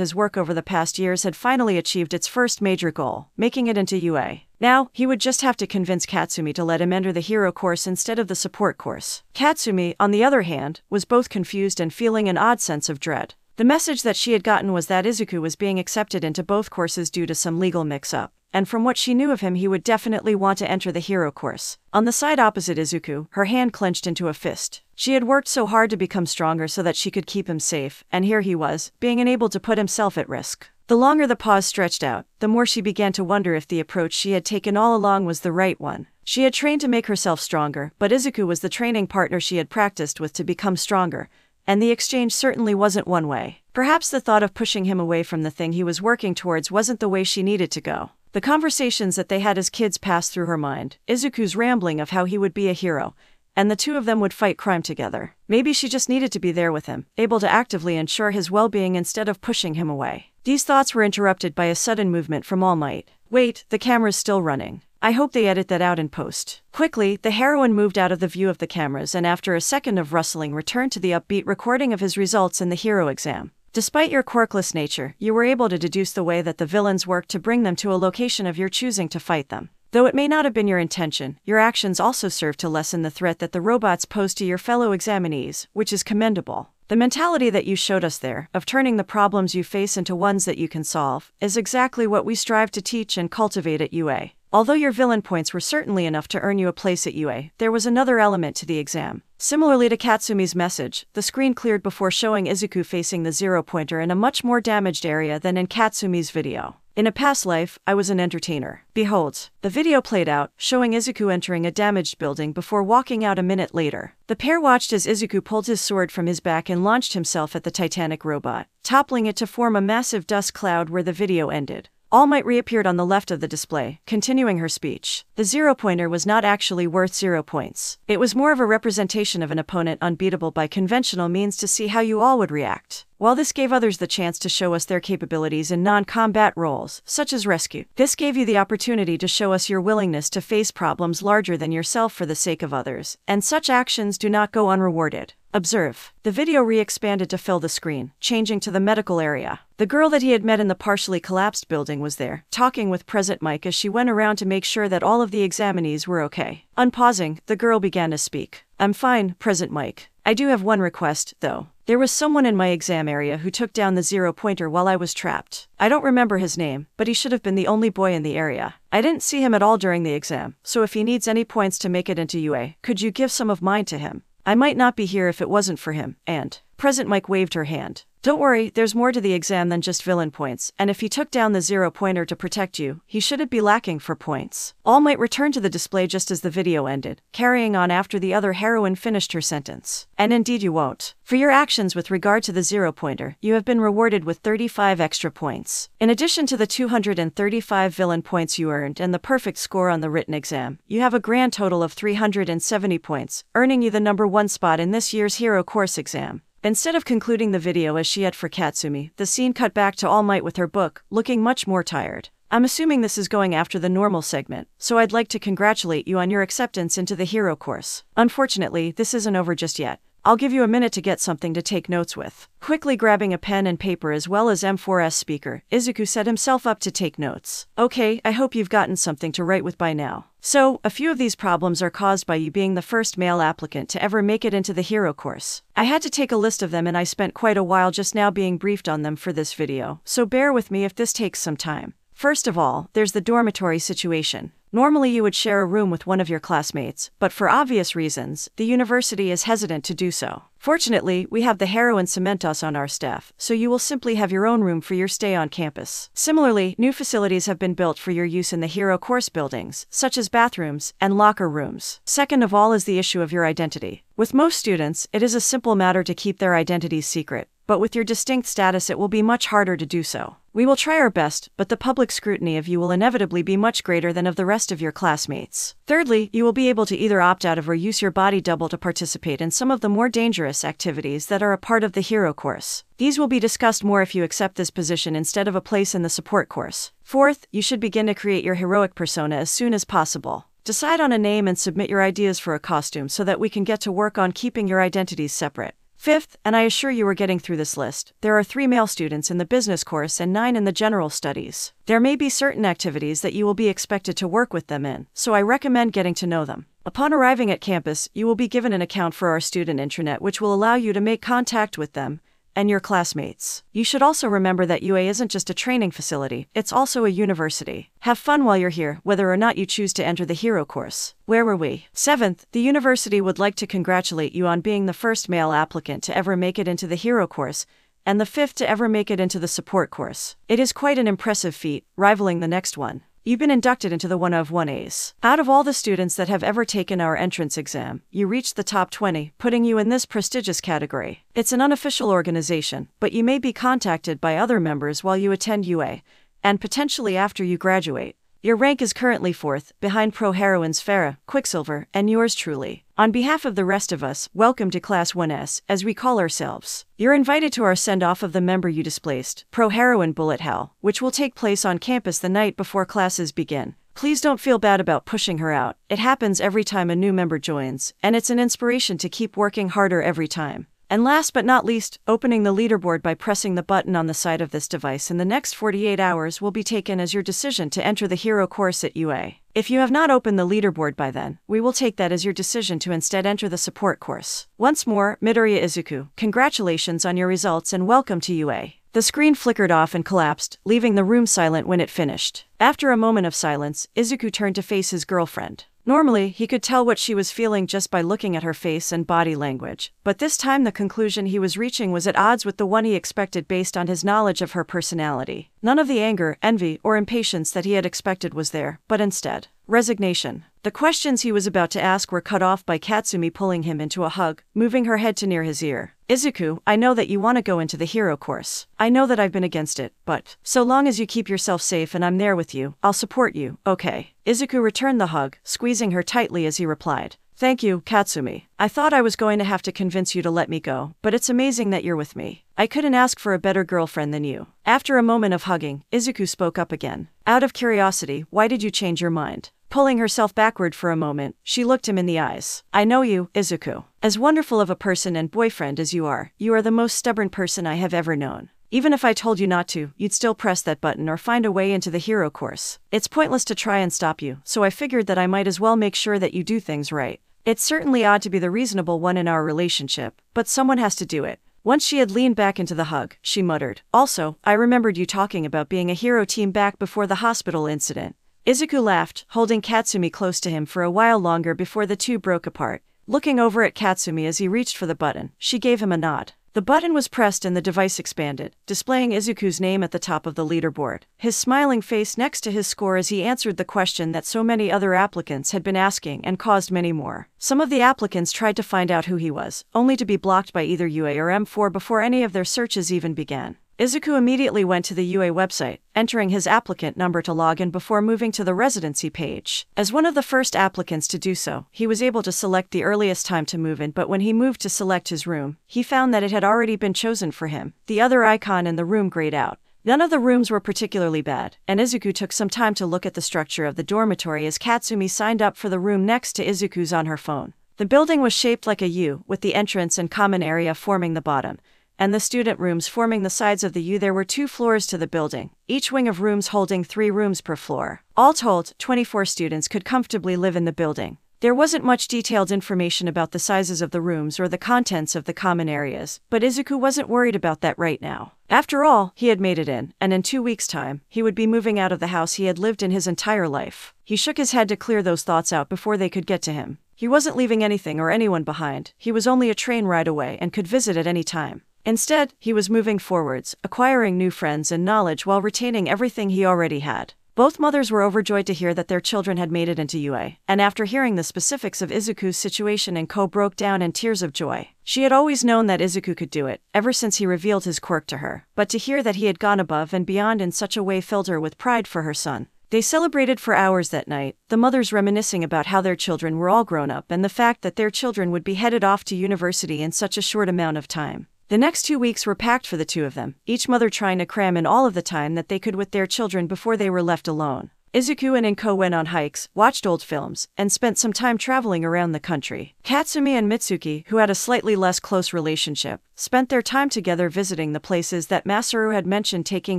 his work over the past years had finally achieved its first major goal, making it into UA. Now, he would just have to convince Katsumi to let him enter the hero course instead of the support course. Katsumi, on the other hand, was both confused and feeling an odd sense of dread. The message that she had gotten was that Izuku was being accepted into both courses due to some legal mix up and from what she knew of him, he would definitely want to enter the hero course. On the side opposite Izuku, her hand clenched into a fist. She had worked so hard to become stronger so that she could keep him safe, and here he was, being unable to put himself at risk. The longer the pause stretched out, the more she began to wonder if the approach she had taken all along was the right one. She had trained to make herself stronger, but Izuku was the training partner she had practiced with to become stronger, and the exchange certainly wasn't one way. Perhaps the thought of pushing him away from the thing he was working towards wasn't the way she needed to go. The conversations that they had as kids passed through her mind, Izuku's rambling of how he would be a hero, and the two of them would fight crime together. Maybe she just needed to be there with him, able to actively ensure his well being instead of pushing him away. These thoughts were interrupted by a sudden movement from All Might. Wait, the camera's still running. I hope they edit that out in post. Quickly, the heroine moved out of the view of the cameras and after a second of rustling returned to the upbeat recording of his results in the hero exam. Despite your quirkless nature, you were able to deduce the way that the villains worked to bring them to a location of your choosing to fight them. Though it may not have been your intention, your actions also serve to lessen the threat that the robots pose to your fellow examinees, which is commendable. The mentality that you showed us there, of turning the problems you face into ones that you can solve, is exactly what we strive to teach and cultivate at UA. Although your villain points were certainly enough to earn you a place at UA, there was another element to the exam. Similarly to Katsumi's message, the screen cleared before showing Izuku facing the zero pointer in a much more damaged area than in Katsumi's video. In a past life, I was an entertainer. Behold, the video played out, showing Izuku entering a damaged building before walking out a minute later. The pair watched as Izuku pulled his sword from his back and launched himself at the Titanic robot, toppling it to form a massive dust cloud where the video ended. All Might reappeared on the left of the display, continuing her speech. The zero pointer was not actually worth zero points. It was more of a representation of an opponent unbeatable by conventional means to see how you all would react. while this gave others the chance to show us their capabilities in non combat roles, such as rescue. This gave you the opportunity to show us your willingness to face problems larger than yourself for the sake of others, and such actions do not go unrewarded. Observe. The video re expanded to fill the screen, changing to the medical area. The girl that he had met in the partially collapsed building was there, talking with Present Mic as she went around to make sure that all of the examinees were okay. Unpausing, the girl began to speak. I'm fine, Present Mic. I do have one request, though. There was someone in my exam area who took down the zero pointer while I was trapped. I don't remember his name, but he should have been the only boy in the area. I didn't see him at all during the exam, so if he needs any points to make it into UA, could you give some of mine to him? I might not be here if it wasn't for him, and. Present Mic waved her hand. Don't worry, there's more to the exam than just villain points, and if he took down the zero pointer to protect you, he shouldn't be lacking for points. All might return to the display just as the video ended, carrying on after the other heroine finished her sentence. And indeed you won't. For your actions with regard to the zero pointer, you have been rewarded with 35 extra points. In addition to the 235 villain points you earned and the perfect score on the written exam, you have a grand total of 370 points, earning you the number one spot in this year's Hero Course exam. Instead of concluding the video as she had for Katsumi, the scene cut back to All Might with her book, looking much more tired. I'm assuming this is going after the normal segment, so I'd like to congratulate you on your acceptance into the hero course. Unfortunately, this isn't over just yet. I'll give you a minute to get something to take notes with. Quickly grabbing a pen and paper as well as M4S speaker, Izuku set himself up to take notes. Okay, I hope you've gotten something to write with by now. So, a few of these problems are caused by you being the first male applicant to ever make it into the hero course. I had to take a list of them and I spent quite a while just now being briefed on them for this video, so bear with me if this takes some time. First of all, there's the dormitory situation. Normally, you would share a room with one of your classmates, but for obvious reasons, the university is hesitant to do so. Fortunately, we have the heroine Cementoss on our staff, so you will simply have your own room for your stay on campus. Similarly, new facilities have been built for your use in the Hero course buildings, such as bathrooms and locker rooms. Second of all is the issue of your identity. With most students, it is a simple matter to keep their identities secret, but with your distinct status, it will be much harder to do so. We will try our best, but the public scrutiny of you will inevitably be much greater than of the rest of your classmates. Thirdly, you will be able to either opt out of or use your body double to participate in some of the more dangerous activities that are a part of the hero course. These will be discussed more if you accept this position instead of a place in the support course. Fourth, you should begin to create your heroic persona as soon as possible. Decide on a name and submit your ideas for a costume so that we can get to work on keeping your identities separate. Fifth, and I assure you we're getting through this list, there are three male students in the business course and nine in the general studies. There may be certain activities that you will be expected to work with them in, so I recommend getting to know them. Upon arriving at campus, you will be given an account for our student intranet, which will allow you to make contact with them and your classmates. You should also remember that UA isn't just a training facility, it's also a university. Have fun while you're here, whether or not you choose to enter the Hero course. Where were we? Seventh, the university would like to congratulate you on being the first male applicant to ever make it into the Hero course and the fifth to ever make it into the support course. It is quite an impressive feat, rivaling the next one. You've been inducted into the 1 of 1As. Out of all the students that have ever taken our entrance exam, you reached the top 20, putting you in this prestigious category. It's an unofficial organization, but you may be contacted by other members while you attend UA, and potentially after you graduate. Your rank is currently fourth, behind pro heroines Farah, Quicksilver, and yours truly. On behalf of the rest of us, welcome to Class 1S, as we call ourselves. You're invited to our send off of the member you displaced, pro heroine Bullet Hell, which will take place on campus the night before classes begin. Please don't feel bad about pushing her out. It happens every time a new member joins, and it's an inspiration to keep working harder every time. And last but not least, opening the leaderboard by pressing the button on the side of this device in the next 48 hours will be taken as your decision to enter the Hero course at UA. If you have not opened the leaderboard by then, we will take that as your decision to instead enter the support course. Once more, Midoriya Izuku, congratulations on your results and welcome to UA. The screen flickered off and collapsed, leaving the room silent when it finished. After a moment of silence, Izuku turned to face his girlfriend. Normally, he could tell what she was feeling just by looking at her face and body language, but this time the conclusion he was reaching was at odds with the one he expected based on his knowledge of her personality. None of the anger, envy, or impatience that he had expected was there, but instead, resignation. The questions he was about to ask were cut off by Katsumi pulling him into a hug, moving her head to near his ear. Izuku, I know that you want to go into the hero course. I know that I've been against it, but so long as you keep yourself safe and I'm there with you, I'll support you, okay? Izuku returned the hug, squeezing her tightly as he replied. Thank you, Katsumi. I thought I was going to have to convince you to let me go, but it's amazing that you're with me. I couldn't ask for a better girlfriend than you. After a moment of hugging, Izuku spoke up again. Out of curiosity, why did you change your mind? Pulling herself backward for a moment, she looked him in the eyes. I know you, Izuku. As wonderful of a person and boyfriend as you are, you are the most stubborn person I have ever known. Even if I told you not to, you'd still press that button or find a way into the hero course. It's pointless to try and stop you, so I figured that I might as well make sure that you do things right. It's certainly odd to be the reasonable one in our relationship, but someone has to do it. Once she had leaned back into the hug, she muttered, Also, I remembered you talking about being a hero team back before the hospital incident. Izuku laughed, holding Katsumi close to him for a while longer before the two broke apart. Looking over at Katsumi as he reached for the button, she gave him a nod. The button was pressed and the device expanded, displaying Izuku's name at the top of the leaderboard, his smiling face next to his score as he answered the question that so many other applicants had been asking and caused many more. Some of the applicants tried to find out who he was, only to be blocked by either UA or M4 before any of their searches even began. Izuku immediately went to the UA website, entering his applicant number to log in before moving to the residency page. As one of the first applicants to do so, he was able to select the earliest time to move in, but when he moved to select his room, he found that it had already been chosen for him. The other icon in the room grayed out. None of the rooms were particularly bad, and Izuku took some time to look at the structure of the dormitory as Katsumi signed up for the room next to Izuku's on her phone. The building was shaped like a U, with the entrance and common area forming the bottom and the student rooms forming the sides of the U. There were two floors to the building, each wing of rooms holding three rooms per floor. All told, 24 students could comfortably live in the building. There wasn't much detailed information about the sizes of the rooms or the contents of the common areas, but Izuku wasn't worried about that right now. After all, he had made it in, and in two weeks' time, he would be moving out of the house he had lived in his entire life. He shook his head to clear those thoughts out before they could get to him. He wasn't leaving anything or anyone behind, he was only a train ride away and could visit at any time. Instead, he was moving forwards, acquiring new friends and knowledge while retaining everything he already had. Both mothers were overjoyed to hear that their children had made it into UA, and after hearing the specifics of Izuku's situation Inko broke down in tears of joy. She had always known that Izuku could do it, ever since he revealed his quirk to her, but to hear that he had gone above and beyond in such a way filled her with pride for her son. They celebrated for hours that night, the mothers reminiscing about how their children were all grown up and the fact that their children would be headed off to university in such a short amount of time. The next two weeks were packed for the two of them, each mother trying to cram in all of the time that they could with their children before they were left alone. Izuku and Inko went on hikes, watched old films, and spent some time traveling around the country. Katsumi and Mitsuki, who had a slightly less close relationship, spent their time together visiting the places that Masaru had mentioned taking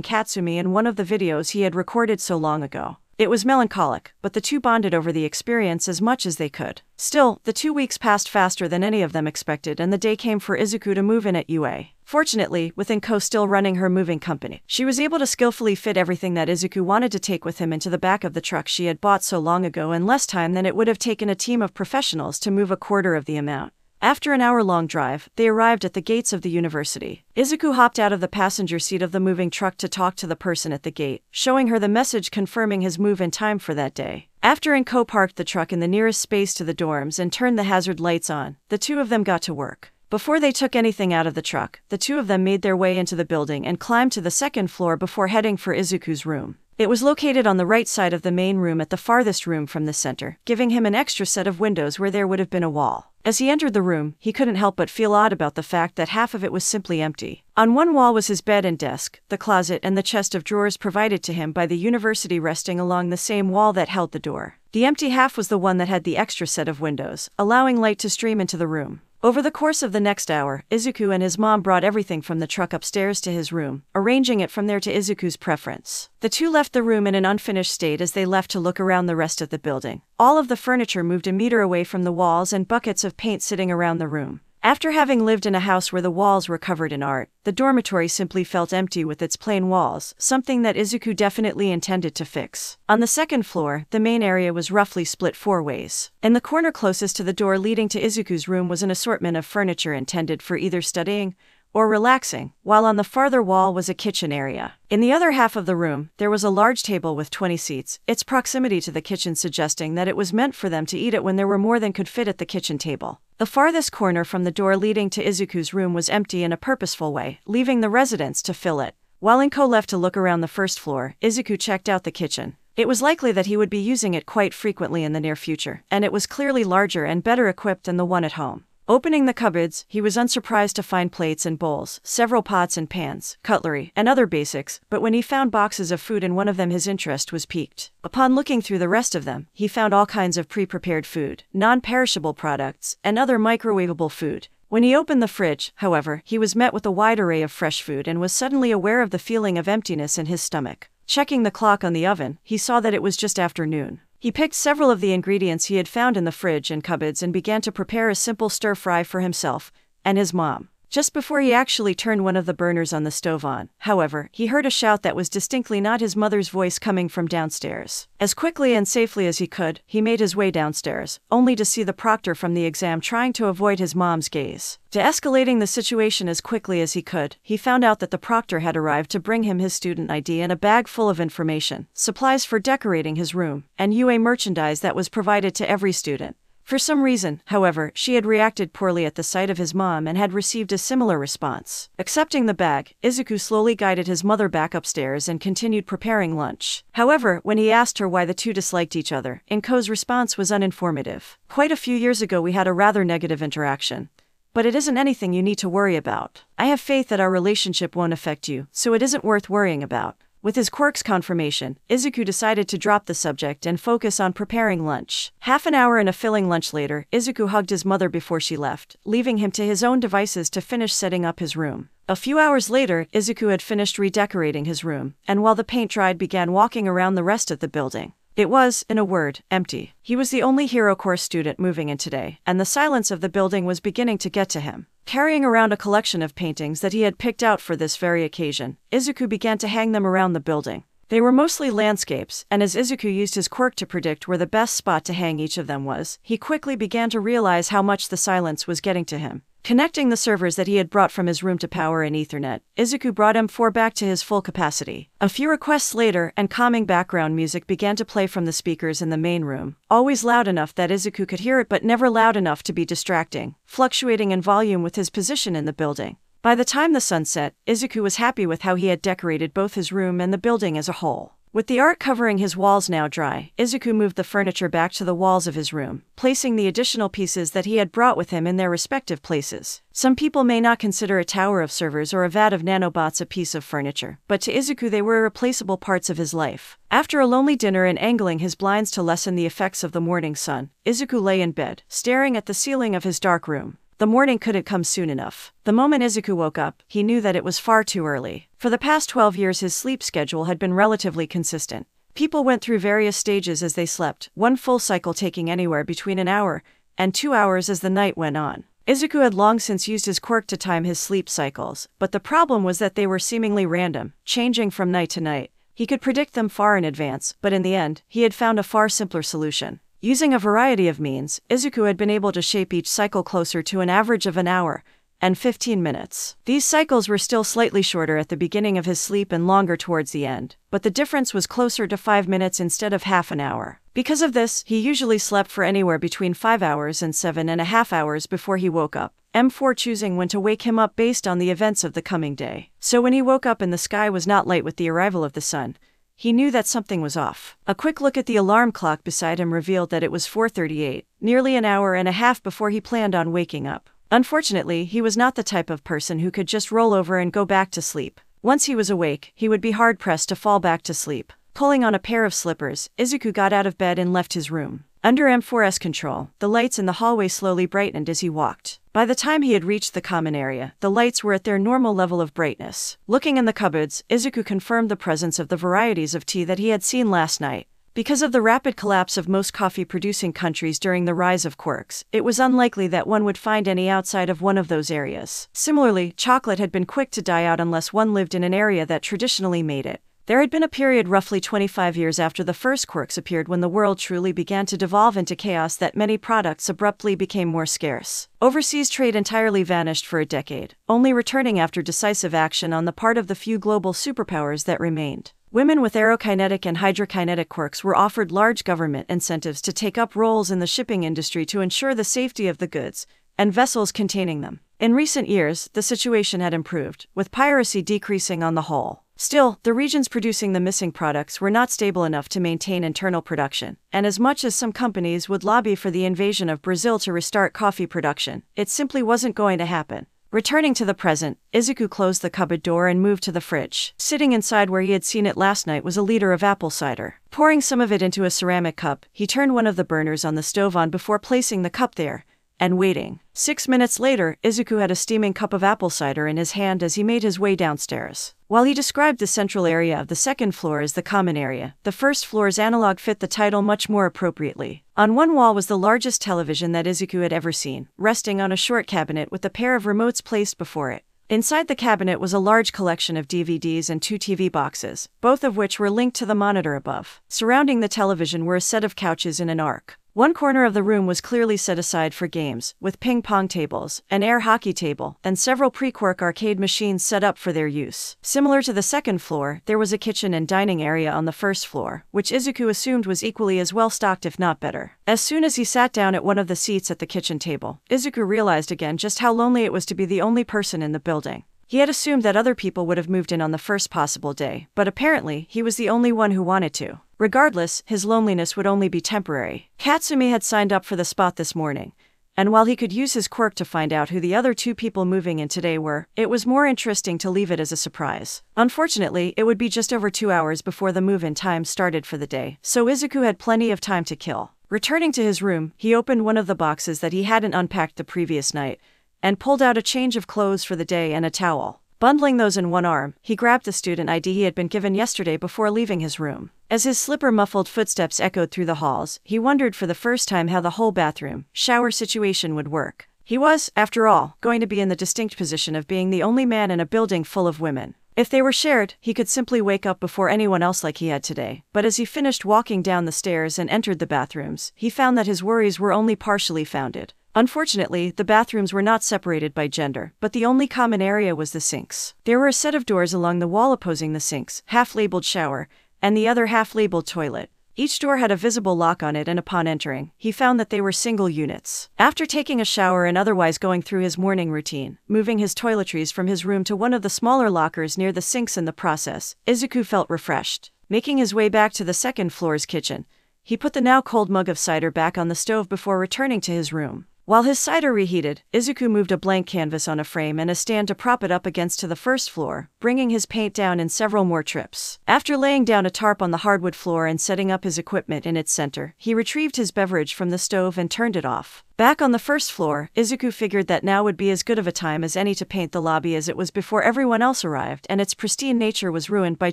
Katsumi in one of the videos he had recorded so long ago. It was melancholic, but the two bonded over the experience as much as they could. Still, the two weeks passed faster than any of them expected, and the day came for Izuku to move in at UA. Fortunately, with Inko still running her moving company, she was able to skillfully fit everything that Izuku wanted to take with him into the back of the truck she had bought so long ago in less time than it would have taken a team of professionals to move a quarter of the amount. After an hour long drive, they arrived at the gates of the university. Izuku hopped out of the passenger seat of the moving truck to talk to the person at the gate, showing her the message confirming his move in time for that day. After Inko parked the truck in the nearest space to the dorms and turned the hazard lights on, the two of them got to work. Before they took anything out of the truck, the two of them made their way into the building and climbed to the second floor before heading for Izuku's room. It was located on the right side of the main room at the farthest room from the center, giving him an extra set of windows where there would have been a wall. As he entered the room, he couldn't help but feel odd about the fact that half of it was simply empty. On one wall was his bed and desk, the closet, and the chest of drawers provided to him by the university resting along the same wall that held the door. The empty half was the one that had the extra set of windows, allowing light to stream into the room. Over the course of the next hour, Izuku and his mom brought everything from the truck upstairs to his room, arranging it from there to Izuku's preference. The two left the room in an unfinished state as they left to look around the rest of the building. All of the furniture moved a meter away from the walls and buckets of paint sitting around the room. After having lived in a house where the walls were covered in art, the dormitory simply felt empty with its plain walls, something that Izuku definitely intended to fix. On the second floor, the main area was roughly split four ways. In the corner closest to the door leading to Izuku's room was an assortment of furniture intended for either studying or relaxing, while on the farther wall was a kitchen area. In the other half of the room, there was a large table with 20 seats, its proximity to the kitchen suggesting that it was meant for them to eat it when there were more than could fit at the kitchen table. The farthest corner from the door leading to Izuku's room was empty in a purposeful way, leaving the residents to fill it. While Inko left to look around the first floor, Izuku checked out the kitchen. It was likely that he would be using it quite frequently in the near future, and it was clearly larger and better equipped than the one at home. Opening the cupboards, he was unsurprised to find plates and bowls, several pots and pans, cutlery, and other basics, but when he found boxes of food in one of them, his interest was piqued. Upon looking through the rest of them, he found all kinds of pre prepared food, non perishable products, and other microwavable food. When he opened the fridge, however, he was met with a wide array of fresh food and was suddenly aware of the feeling of emptiness in his stomach. Checking the clock on the oven, he saw that it was just after noon. He picked several of the ingredients he had found in the fridge and cupboards and began to prepare a simple stir fry for himself and his mom. Just before he actually turned one of the burners on the stove on, however, he heard a shout that was distinctly not his mother's voice coming from downstairs. As quickly and safely as he could, he made his way downstairs, only to see the proctor from the exam trying to avoid his mom's gaze. De escalating the situation as quickly as he could, he found out that the proctor had arrived to bring him his student ID and a bag full of information, supplies for decorating his room, and UA merchandise that was provided to every student. For some reason, however, she had reacted poorly at the sight of his mom and had received a similar response. Accepting the bag, Izuku slowly guided his mother back upstairs and continued preparing lunch. However, when he asked her why the two disliked each other, Inko's response was uninformative. Quite a few years ago, we had a rather negative interaction. But it isn't anything you need to worry about. I have faith that our relationship won't affect you, so it isn't worth worrying about. With his quirk's confirmation, Izuku decided to drop the subject and focus on preparing lunch. Half an hour and a filling lunch later, Izuku hugged his mother before she left, leaving him to his own devices to finish setting up his room. A few hours later, Izuku had finished redecorating his room, and while the paint dried, began walking around the rest of the building. It was, in a word, empty. He was the only Hero Course student moving in today, and the silence of the building was beginning to get to him. Carrying around a collection of paintings that he had picked out for this very occasion, Izuku began to hang them around the building. They were mostly landscapes, and as Izuku used his quirk to predict where the best spot to hang each of them was, he quickly began to realize how much the silence was getting to him. Connecting the servers that he had brought from his room to power and Ethernet, Izuku brought M4 back to his full capacity. A few requests later, and calming background music began to play from the speakers in the main room, always loud enough that Izuku could hear it but never loud enough to be distracting, fluctuating in volume with his position in the building. By the time the sun set, Izuku was happy with how he had decorated both his room and the building as a whole. With the art covering his walls now dry, Izuku moved the furniture back to the walls of his room, placing the additional pieces that he had brought with him in their respective places. Some people may not consider a tower of servers or a vat of nanobots a piece of furniture, but to Izuku they were irreplaceable parts of his life. After a lonely dinner and angling his blinds to lessen the effects of the morning sun, Izuku lay in bed, staring at the ceiling of his dark room. The morning couldn't come soon enough. The moment Izuku woke up, he knew that it was far too early. For the past 12 years, his sleep schedule had been relatively consistent. People went through various stages as they slept, one full cycle taking anywhere between an hour and two hours as the night went on. Izuku had long since used his quirk to time his sleep cycles, but the problem was that they were seemingly random, changing from night to night. He could predict them far in advance, but in the end, he had found a far simpler solution. Using a variety of means, Izuku had been able to shape each cycle closer to an average of an hour and 15 minutes. These cycles were still slightly shorter at the beginning of his sleep and longer towards the end, but the difference was closer to 5 minutes instead of half an hour. Because of this, he usually slept for anywhere between 5 hours and seven and a half hours before he woke up. M4 choosing when to wake him up based on the events of the coming day. So when he woke up and the sky was not light with the arrival of the sun, he knew that something was off. A quick look at the alarm clock beside him revealed that it was 4:38, nearly an hour and a half before he planned on waking up. Unfortunately, he was not the type of person who could just roll over and go back to sleep. Once he was awake, he would be hard pressed to fall back to sleep. Pulling on a pair of slippers, Izuku got out of bed and left his room. Under M4's control, the lights in the hallway slowly brightened as he walked. By the time he had reached the common area, the lights were at their normal level of brightness. Looking in the cupboards, Izuku confirmed the presence of the varieties of tea that he had seen last night. Because of the rapid collapse of most coffee producing countries during the rise of quirks, it was unlikely that one would find any outside of one of those areas. Similarly, chocolate had been quick to die out unless one lived in an area that traditionally made it. There had been a period roughly 25 years after the first quirks appeared when the world truly began to devolve into chaos that many products abruptly became more scarce. Overseas trade entirely vanished for a decade, only returning after decisive action on the part of the few global superpowers that remained. Women with aerokinetic and hydrokinetic quirks were offered large government incentives to take up roles in the shipping industry to ensure the safety of the goods and vessels containing them. In recent years, the situation had improved, with piracy decreasing on the whole. Still, the regions producing the missing products were not stable enough to maintain internal production, and as much as some companies would lobby for the invasion of Brazil to restart coffee production, it simply wasn't going to happen. Returning to the present, Izuku closed the cupboard door and moved to the fridge. Sitting inside where he had seen it last night was a liter of apple cider. Pouring some of it into a ceramic cup, he turned one of the burners on the stove on before placing the cup there and waiting. Six minutes later, Izuku had a steaming cup of apple cider in his hand as he made his way downstairs. While he described the central area of the second floor as the common area, the first floor's analog fit the title much more appropriately. On one wall was the largest television that Izuku had ever seen, resting on a short cabinet with a pair of remotes placed before it. Inside the cabinet was a large collection of DVDs and two TV boxes, both of which were linked to the monitor above. Surrounding the television were a set of couches in an arc. One corner of the room was clearly set aside for games, with ping pong tables, an air hockey table, and several pre Quirk arcade machines set up for their use. Similar to the second floor, there was a kitchen and dining area on the first floor, which Izuku assumed was equally as well stocked, if not better. As soon as he sat down at one of the seats at the kitchen table, Izuku realized again just how lonely it was to be the only person in the building. He had assumed that other people would have moved in on the first possible day, but apparently, he was the only one who wanted to. Regardless, his loneliness would only be temporary. Katsumi had signed up for the spot this morning, and while he could use his quirk to find out who the other two people moving in today were, it was more interesting to leave it as a surprise. Unfortunately, it would be just over two hours before the move in time started for the day, so Izuku had plenty of time to kill. Returning to his room, he opened one of the boxes that he hadn't unpacked the previous night and pulled out a change of clothes for the day and a towel. Bundling those in one arm, he grabbed the student ID he had been given yesterday before leaving his room. As his slipper muffled footsteps echoed through the halls, he wondered for the first time how the whole bathroom, shower situation would work. He was, after all, going to be in the distinct position of being the only man in a building full of women. If they were shared, he could simply wake up before anyone else like he had today. But as he finished walking down the stairs and entered the bathrooms, he found that his worries were only partially founded. Unfortunately, the bathrooms were not separated by gender, but the only common area was the sinks. There were a set of doors along the wall opposing the sinks, half labeled shower, and the other half labeled toilet. Each door had a visible lock on it, and upon entering, he found that they were single units. After taking a shower and otherwise going through his morning routine, moving his toiletries from his room to one of the smaller lockers near the sinks in the process, Izuku felt refreshed. Making his way back to the second floor's kitchen, he put the now cold mug of cider back on the stove before returning to his room. While his cider reheated, Izuku moved a blank canvas on a frame and a stand to prop it up against to the first floor, bringing his paint down in several more trips. After laying down a tarp on the hardwood floor and setting up his equipment in its center, he retrieved his beverage from the stove and turned it off. Back on the first floor, Izuku figured that now would be as good of a time as any to paint the lobby as it was before everyone else arrived, and its pristine nature was ruined by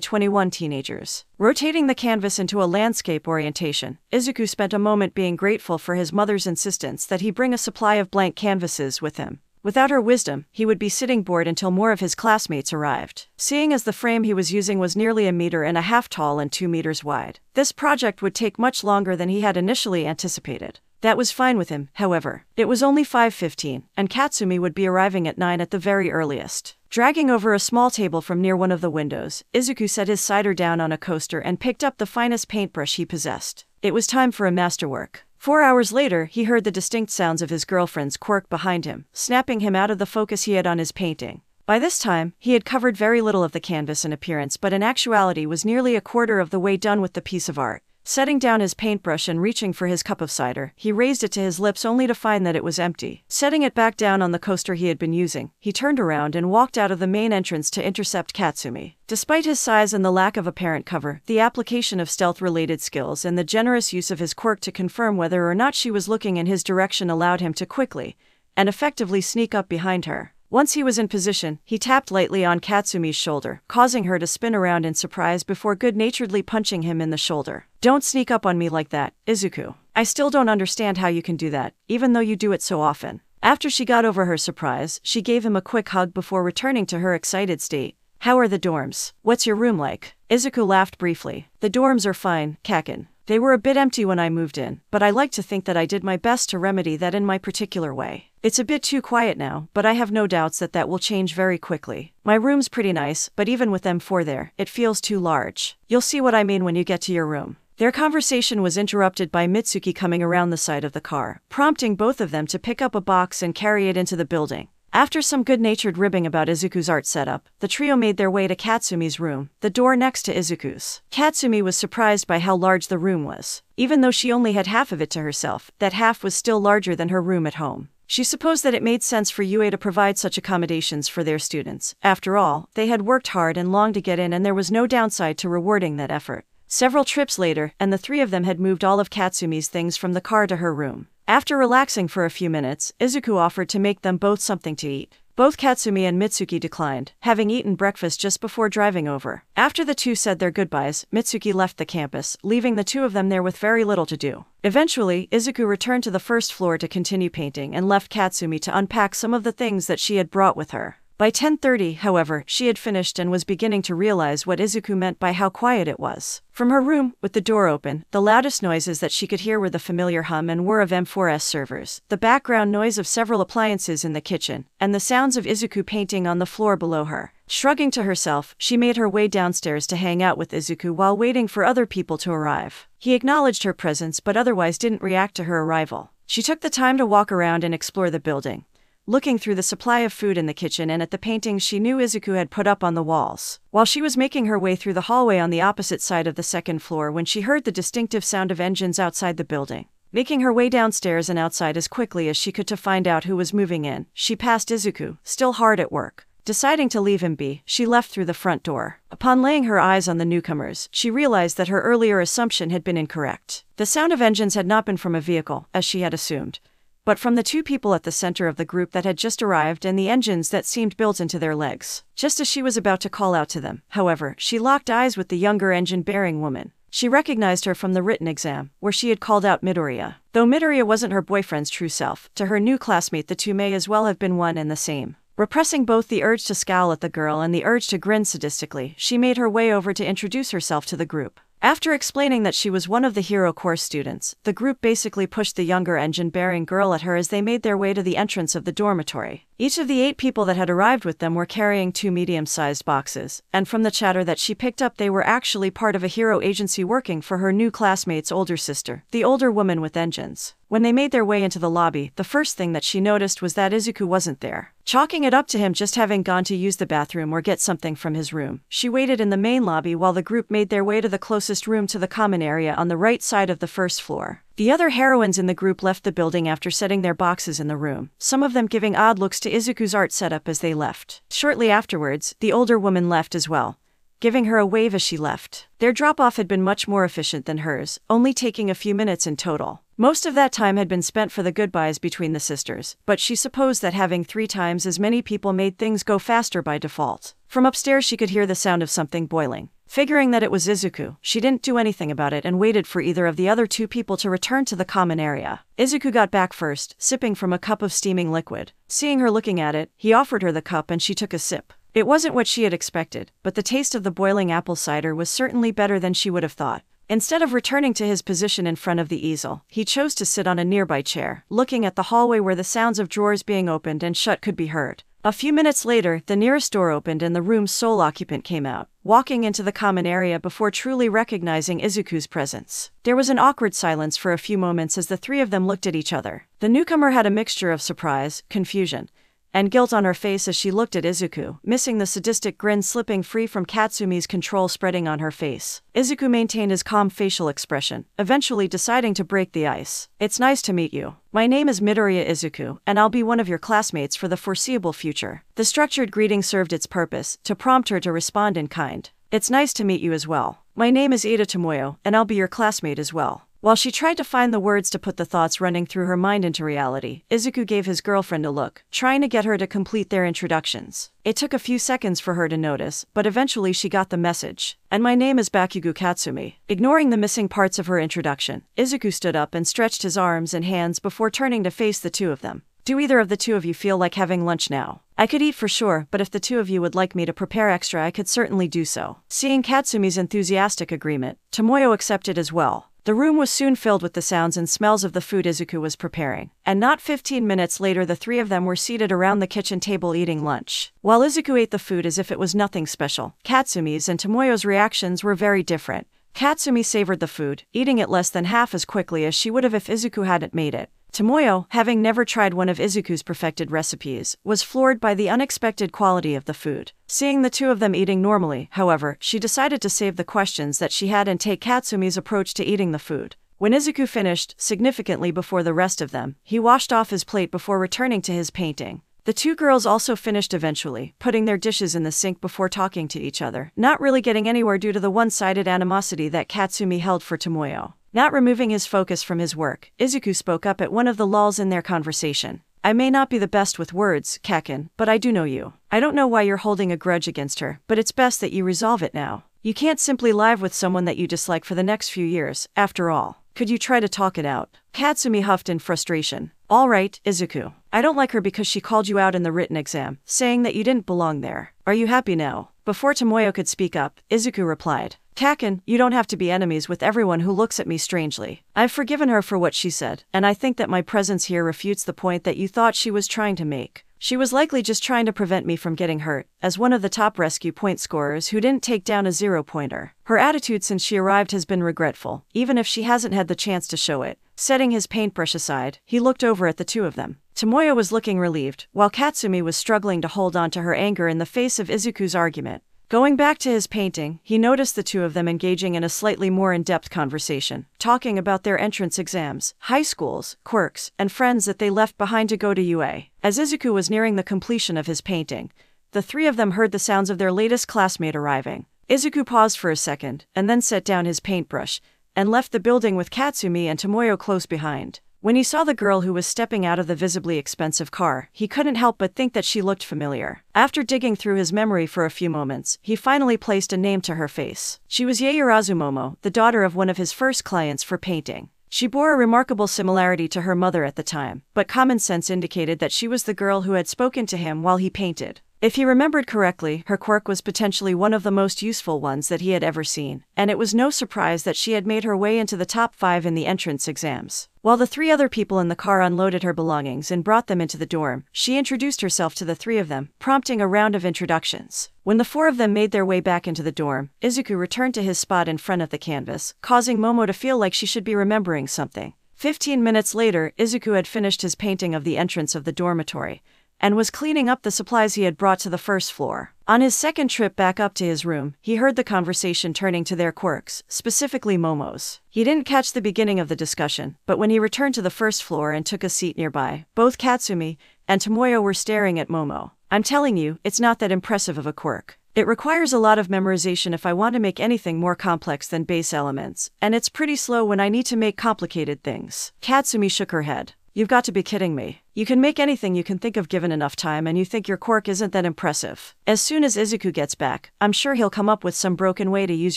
21 teenagers. Rotating the canvas into a landscape orientation, Izuku spent a moment being grateful for his mother's insistence that he bring a supply of blank canvases with him. Without her wisdom, he would be sitting bored until more of his classmates arrived. Seeing as the frame he was using was nearly a meter and a half tall and two meters wide, this project would take much longer than he had initially anticipated. That was fine with him, however. It was only 5:15, and Katsumi would be arriving at 9 at the very earliest. Dragging over a small table from near one of the windows, Izuku set his cider down on a coaster and picked up the finest paintbrush he possessed. It was time for a masterwork. Four hours later, he heard the distinct sounds of his girlfriend's quirk behind him, snapping him out of the focus he had on his painting. By this time, he had covered very little of the canvas in appearance, but in actuality was nearly a quarter of the way done with the piece of art. Setting down his paintbrush and reaching for his cup of cider, he raised it to his lips only to find that it was empty. Setting it back down on the coaster he had been using, he turned around and walked out of the main entrance to intercept Katsumi. Despite his size and the lack of apparent cover, the application of stealth related skills and the generous use of his quirk to confirm whether or not she was looking in his direction allowed him to quickly and effectively sneak up behind her. Once he was in position, he tapped lightly on Katsumi's shoulder, causing her to spin around in surprise before good naturedly punching him in the shoulder. Don't sneak up on me like that, Izuku. I still don't understand how you can do that, even though you do it so often. After she got over her surprise, she gave him a quick hug before returning to her excited state. How are the dorms? What's your room like? Izuku laughed briefly. The dorms are fine, Kacchan. They were a bit empty when I moved in, but I like to think that I did my best to remedy that in my particular way. It's a bit too quiet now, but I have no doubts that that will change very quickly. My room's pretty nice, but even with them four there, it feels too large. You'll see what I mean when you get to your room. Their conversation was interrupted by Mitsuki coming around the side of the car, prompting both of them to pick up a box and carry it into the building. After some good natured ribbing about Izuku's art setup, the trio made their way to Katsumi's room, the door next to Izuku's. Katsumi was surprised by how large the room was. Even though she only had half of it to herself, that half was still larger than her room at home. She supposed that it made sense for UA to provide such accommodations for their students. After all, they had worked hard and long to get in, and there was no downside to rewarding that effort. Several trips later, and the three of them had moved all of Katsumi's things from the car to her room. After relaxing for a few minutes, Izuku offered to make them both something to eat. Both Katsumi and Mitsuki declined, having eaten breakfast just before driving over. After the two said their goodbyes, Mitsuki left the campus, leaving the two of them there with very little to do. Eventually, Izuku returned to the first floor to continue painting and left Katsumi to unpack some of the things that she had brought with her. By 10:30, however, she had finished and was beginning to realize what Izuku meant by how quiet it was. From her room, with the door open, the loudest noises that she could hear were the familiar hum and whir of M4S servers, the background noise of several appliances in the kitchen, and the sounds of Izuku painting on the floor below her. Shrugging to herself, she made her way downstairs to hang out with Izuku while waiting for other people to arrive. He acknowledged her presence but otherwise didn't react to her arrival. She took the time to walk around and explore the building looking through the supply of food in the kitchen and at the paintings she knew Izuku had put up on the walls. While she was making her way through the hallway on the opposite side of the second floor when she heard the distinctive sound of engines outside the building. Making her way downstairs and outside as quickly as she could to find out who was moving in, she passed Izuku, still hard at work. Deciding to leave him be, she left through the front door. Upon laying her eyes on the newcomers, she realized that her earlier assumption had been incorrect. The sound of engines had not been from a vehicle, as she had assumed but from the two people at the center of the group that had just arrived and the engines that seemed built into their legs. Just as she was about to call out to them, however, she locked eyes with the younger engine bearing woman. She recognized her from the written exam, where she had called out Midoriya. Though Midoriya wasn't her boyfriend's true self, to her new classmate the two may as well have been one and the same. Repressing both the urge to scowl at the girl and the urge to grin sadistically, she made her way over to introduce herself to the group. After explaining that she was one of the Hero Corps students, the group basically pushed the younger engine bearing girl at her as they made their way to the entrance of the dormitory. Each of the eight people that had arrived with them were carrying two medium sized boxes, and from the chatter that she picked up, they were actually part of a hero agency working for her new classmate's older sister, the older woman with engines. When they made their way into the lobby, the first thing that she noticed was that Izuku wasn't there. Chalking it up to him just having gone to use the bathroom or get something from his room, she waited in the main lobby while the group made their way to the closest room to the common area on the right side of the first floor. The other heroines in the group left the building after setting their boxes in the room, some of them giving odd looks to Izuku's art setup as they left. Shortly afterwards, the older woman left as well, giving her a wave as she left. Their drop off had been much more efficient than hers, only taking a few minutes in total. Most of that time had been spent for the goodbyes between the sisters, but she supposed that having three times as many people made things go faster by default. From upstairs, she could hear the sound of something boiling. Figuring that it was Izuku, she didn't do anything about it and waited for either of the other two people to return to the common area. Izuku got back first, sipping from a cup of steaming liquid. Seeing her looking at it, he offered her the cup and she took a sip. It wasn't what she had expected, but the taste of the boiling apple cider was certainly better than she would have thought. Instead of returning to his position in front of the easel, he chose to sit on a nearby chair, looking at the hallway where the sounds of drawers being opened and shut could be heard. A few minutes later, the nearest door opened and the room's sole occupant came out, walking into the common area before truly recognizing Izuku's presence. There was an awkward silence for a few moments as the three of them looked at each other. The newcomer had a mixture of surprise, confusion, and guilt on her face as she looked at Izuku, missing the sadistic grin slipping free from Katsumi's control spreading on her face. Izuku maintained his calm facial expression, eventually deciding to break the ice. It's nice to meet you. My name is Midoriya Izuku, and I'll be one of your classmates for the foreseeable future. The structured greeting served its purpose, to prompt her to respond in kind. It's nice to meet you as well. My name is Iida Tomoyo, and I'll be your classmate as well. While she tried to find the words to put the thoughts running through her mind into reality, Izuku gave his girlfriend a look, trying to get her to complete their introductions. It took a few seconds for her to notice, but eventually she got the message. And my name is Bakugo Katsumi. Ignoring the missing parts of her introduction, Izuku stood up and stretched his arms and hands before turning to face the two of them. Do either of the two of you feel like having lunch now? I could eat for sure, but if the two of you would like me to prepare extra, I could certainly do so. Seeing Katsumi's enthusiastic agreement, Tomoyo accepted as well. The room was soon filled with the sounds and smells of the food Izuku was preparing, and not 15 minutes later, the three of them were seated around the kitchen table eating lunch. While Izuku ate the food as if it was nothing special, Katsumi's and Tomoyo's reactions were very different. Katsumi savored the food, eating it less than half as quickly as she would have if Izuku hadn't made it. Tomoyo, having never tried one of Izuku's perfected recipes, was floored by the unexpected quality of the food. Seeing the two of them eating normally, however, she decided to save the questions that she had and take Katsumi's approach to eating the food. When Izuku finished, significantly before the rest of them, he washed off his plate before returning to his painting. The two girls also finished eventually, putting their dishes in the sink before talking to each other, not really getting anywhere due to the one sided animosity that Katsumi held for Tomoyo. Not removing his focus from his work, Izuku spoke up at one of the lulls in their conversation. I may not be the best with words, Kacchan, but I do know you. I don't know why you're holding a grudge against her, but it's best that you resolve it now. You can't simply live with someone that you dislike for the next few years, after all. Could you try to talk it out? Katsumi huffed in frustration. All right, Izuku. I don't like her because she called you out in the written exam, saying that you didn't belong there. Are you happy now? Before Tomoyo could speak up, Izuku replied. Kacchan, you don't have to be enemies with everyone who looks at me strangely. I've forgiven her for what she said, and I think that my presence here refutes the point that you thought she was trying to make. She was likely just trying to prevent me from getting hurt, as one of the top rescue point scorers who didn't take down a zero pointer. Her attitude since she arrived has been regretful, even if she hasn't had the chance to show it. Setting his paintbrush aside, he looked over at the two of them. Tomoyo was looking relieved, while Katsumi was struggling to hold on to her anger in the face of Izuku's argument. Going back to his painting, he noticed the two of them engaging in a slightly more in depth conversation, talking about their entrance exams, high schools, quirks, and friends that they left behind to go to UA. As Izuku was nearing the completion of his painting, the three of them heard the sounds of their latest classmate arriving. Izuku paused for a second, and then set down his paintbrush, and left the building with Katsumi and Tomoyo close behind. When he saw the girl who was stepping out of the visibly expensive car, he couldn't help but think that she looked familiar. After digging through his memory for a few moments, he finally placed a name to her face. She was Yaoyorozu Momo, the daughter of one of his first clients for painting. She bore a remarkable similarity to her mother at the time, but common sense indicated that she was the girl who had spoken to him while he painted. If he remembered correctly, her quirk was potentially one of the most useful ones that he had ever seen, and it was no surprise that she had made her way into the top five in the entrance exams. While the three other people in the car unloaded her belongings and brought them into the dorm, she introduced herself to the three of them, prompting a round of introductions. When the four of them made their way back into the dorm, Izuku returned to his spot in front of the canvas, causing Momo to feel like she should be remembering something. Fifteen minutes later, Izuku had finished his painting of the entrance of the dormitory, and was cleaning up the supplies he had brought to the first floor. On his second trip back up to his room, he heard the conversation turning to their quirks, specifically Momo's. He didn't catch the beginning of the discussion, but when he returned to the first floor and took a seat nearby, both Katsumi and Tomoyo were staring at Momo. I'm telling you, it's not that impressive of a quirk. It requires a lot of memorization if I want to make anything more complex than base elements, and it's pretty slow when I need to make complicated things. Katsumi shook her head. You've got to be kidding me. You can make anything you can think of given enough time, and you think your quirk isn't that impressive. As soon as Izuku gets back, I'm sure he'll come up with some broken way to use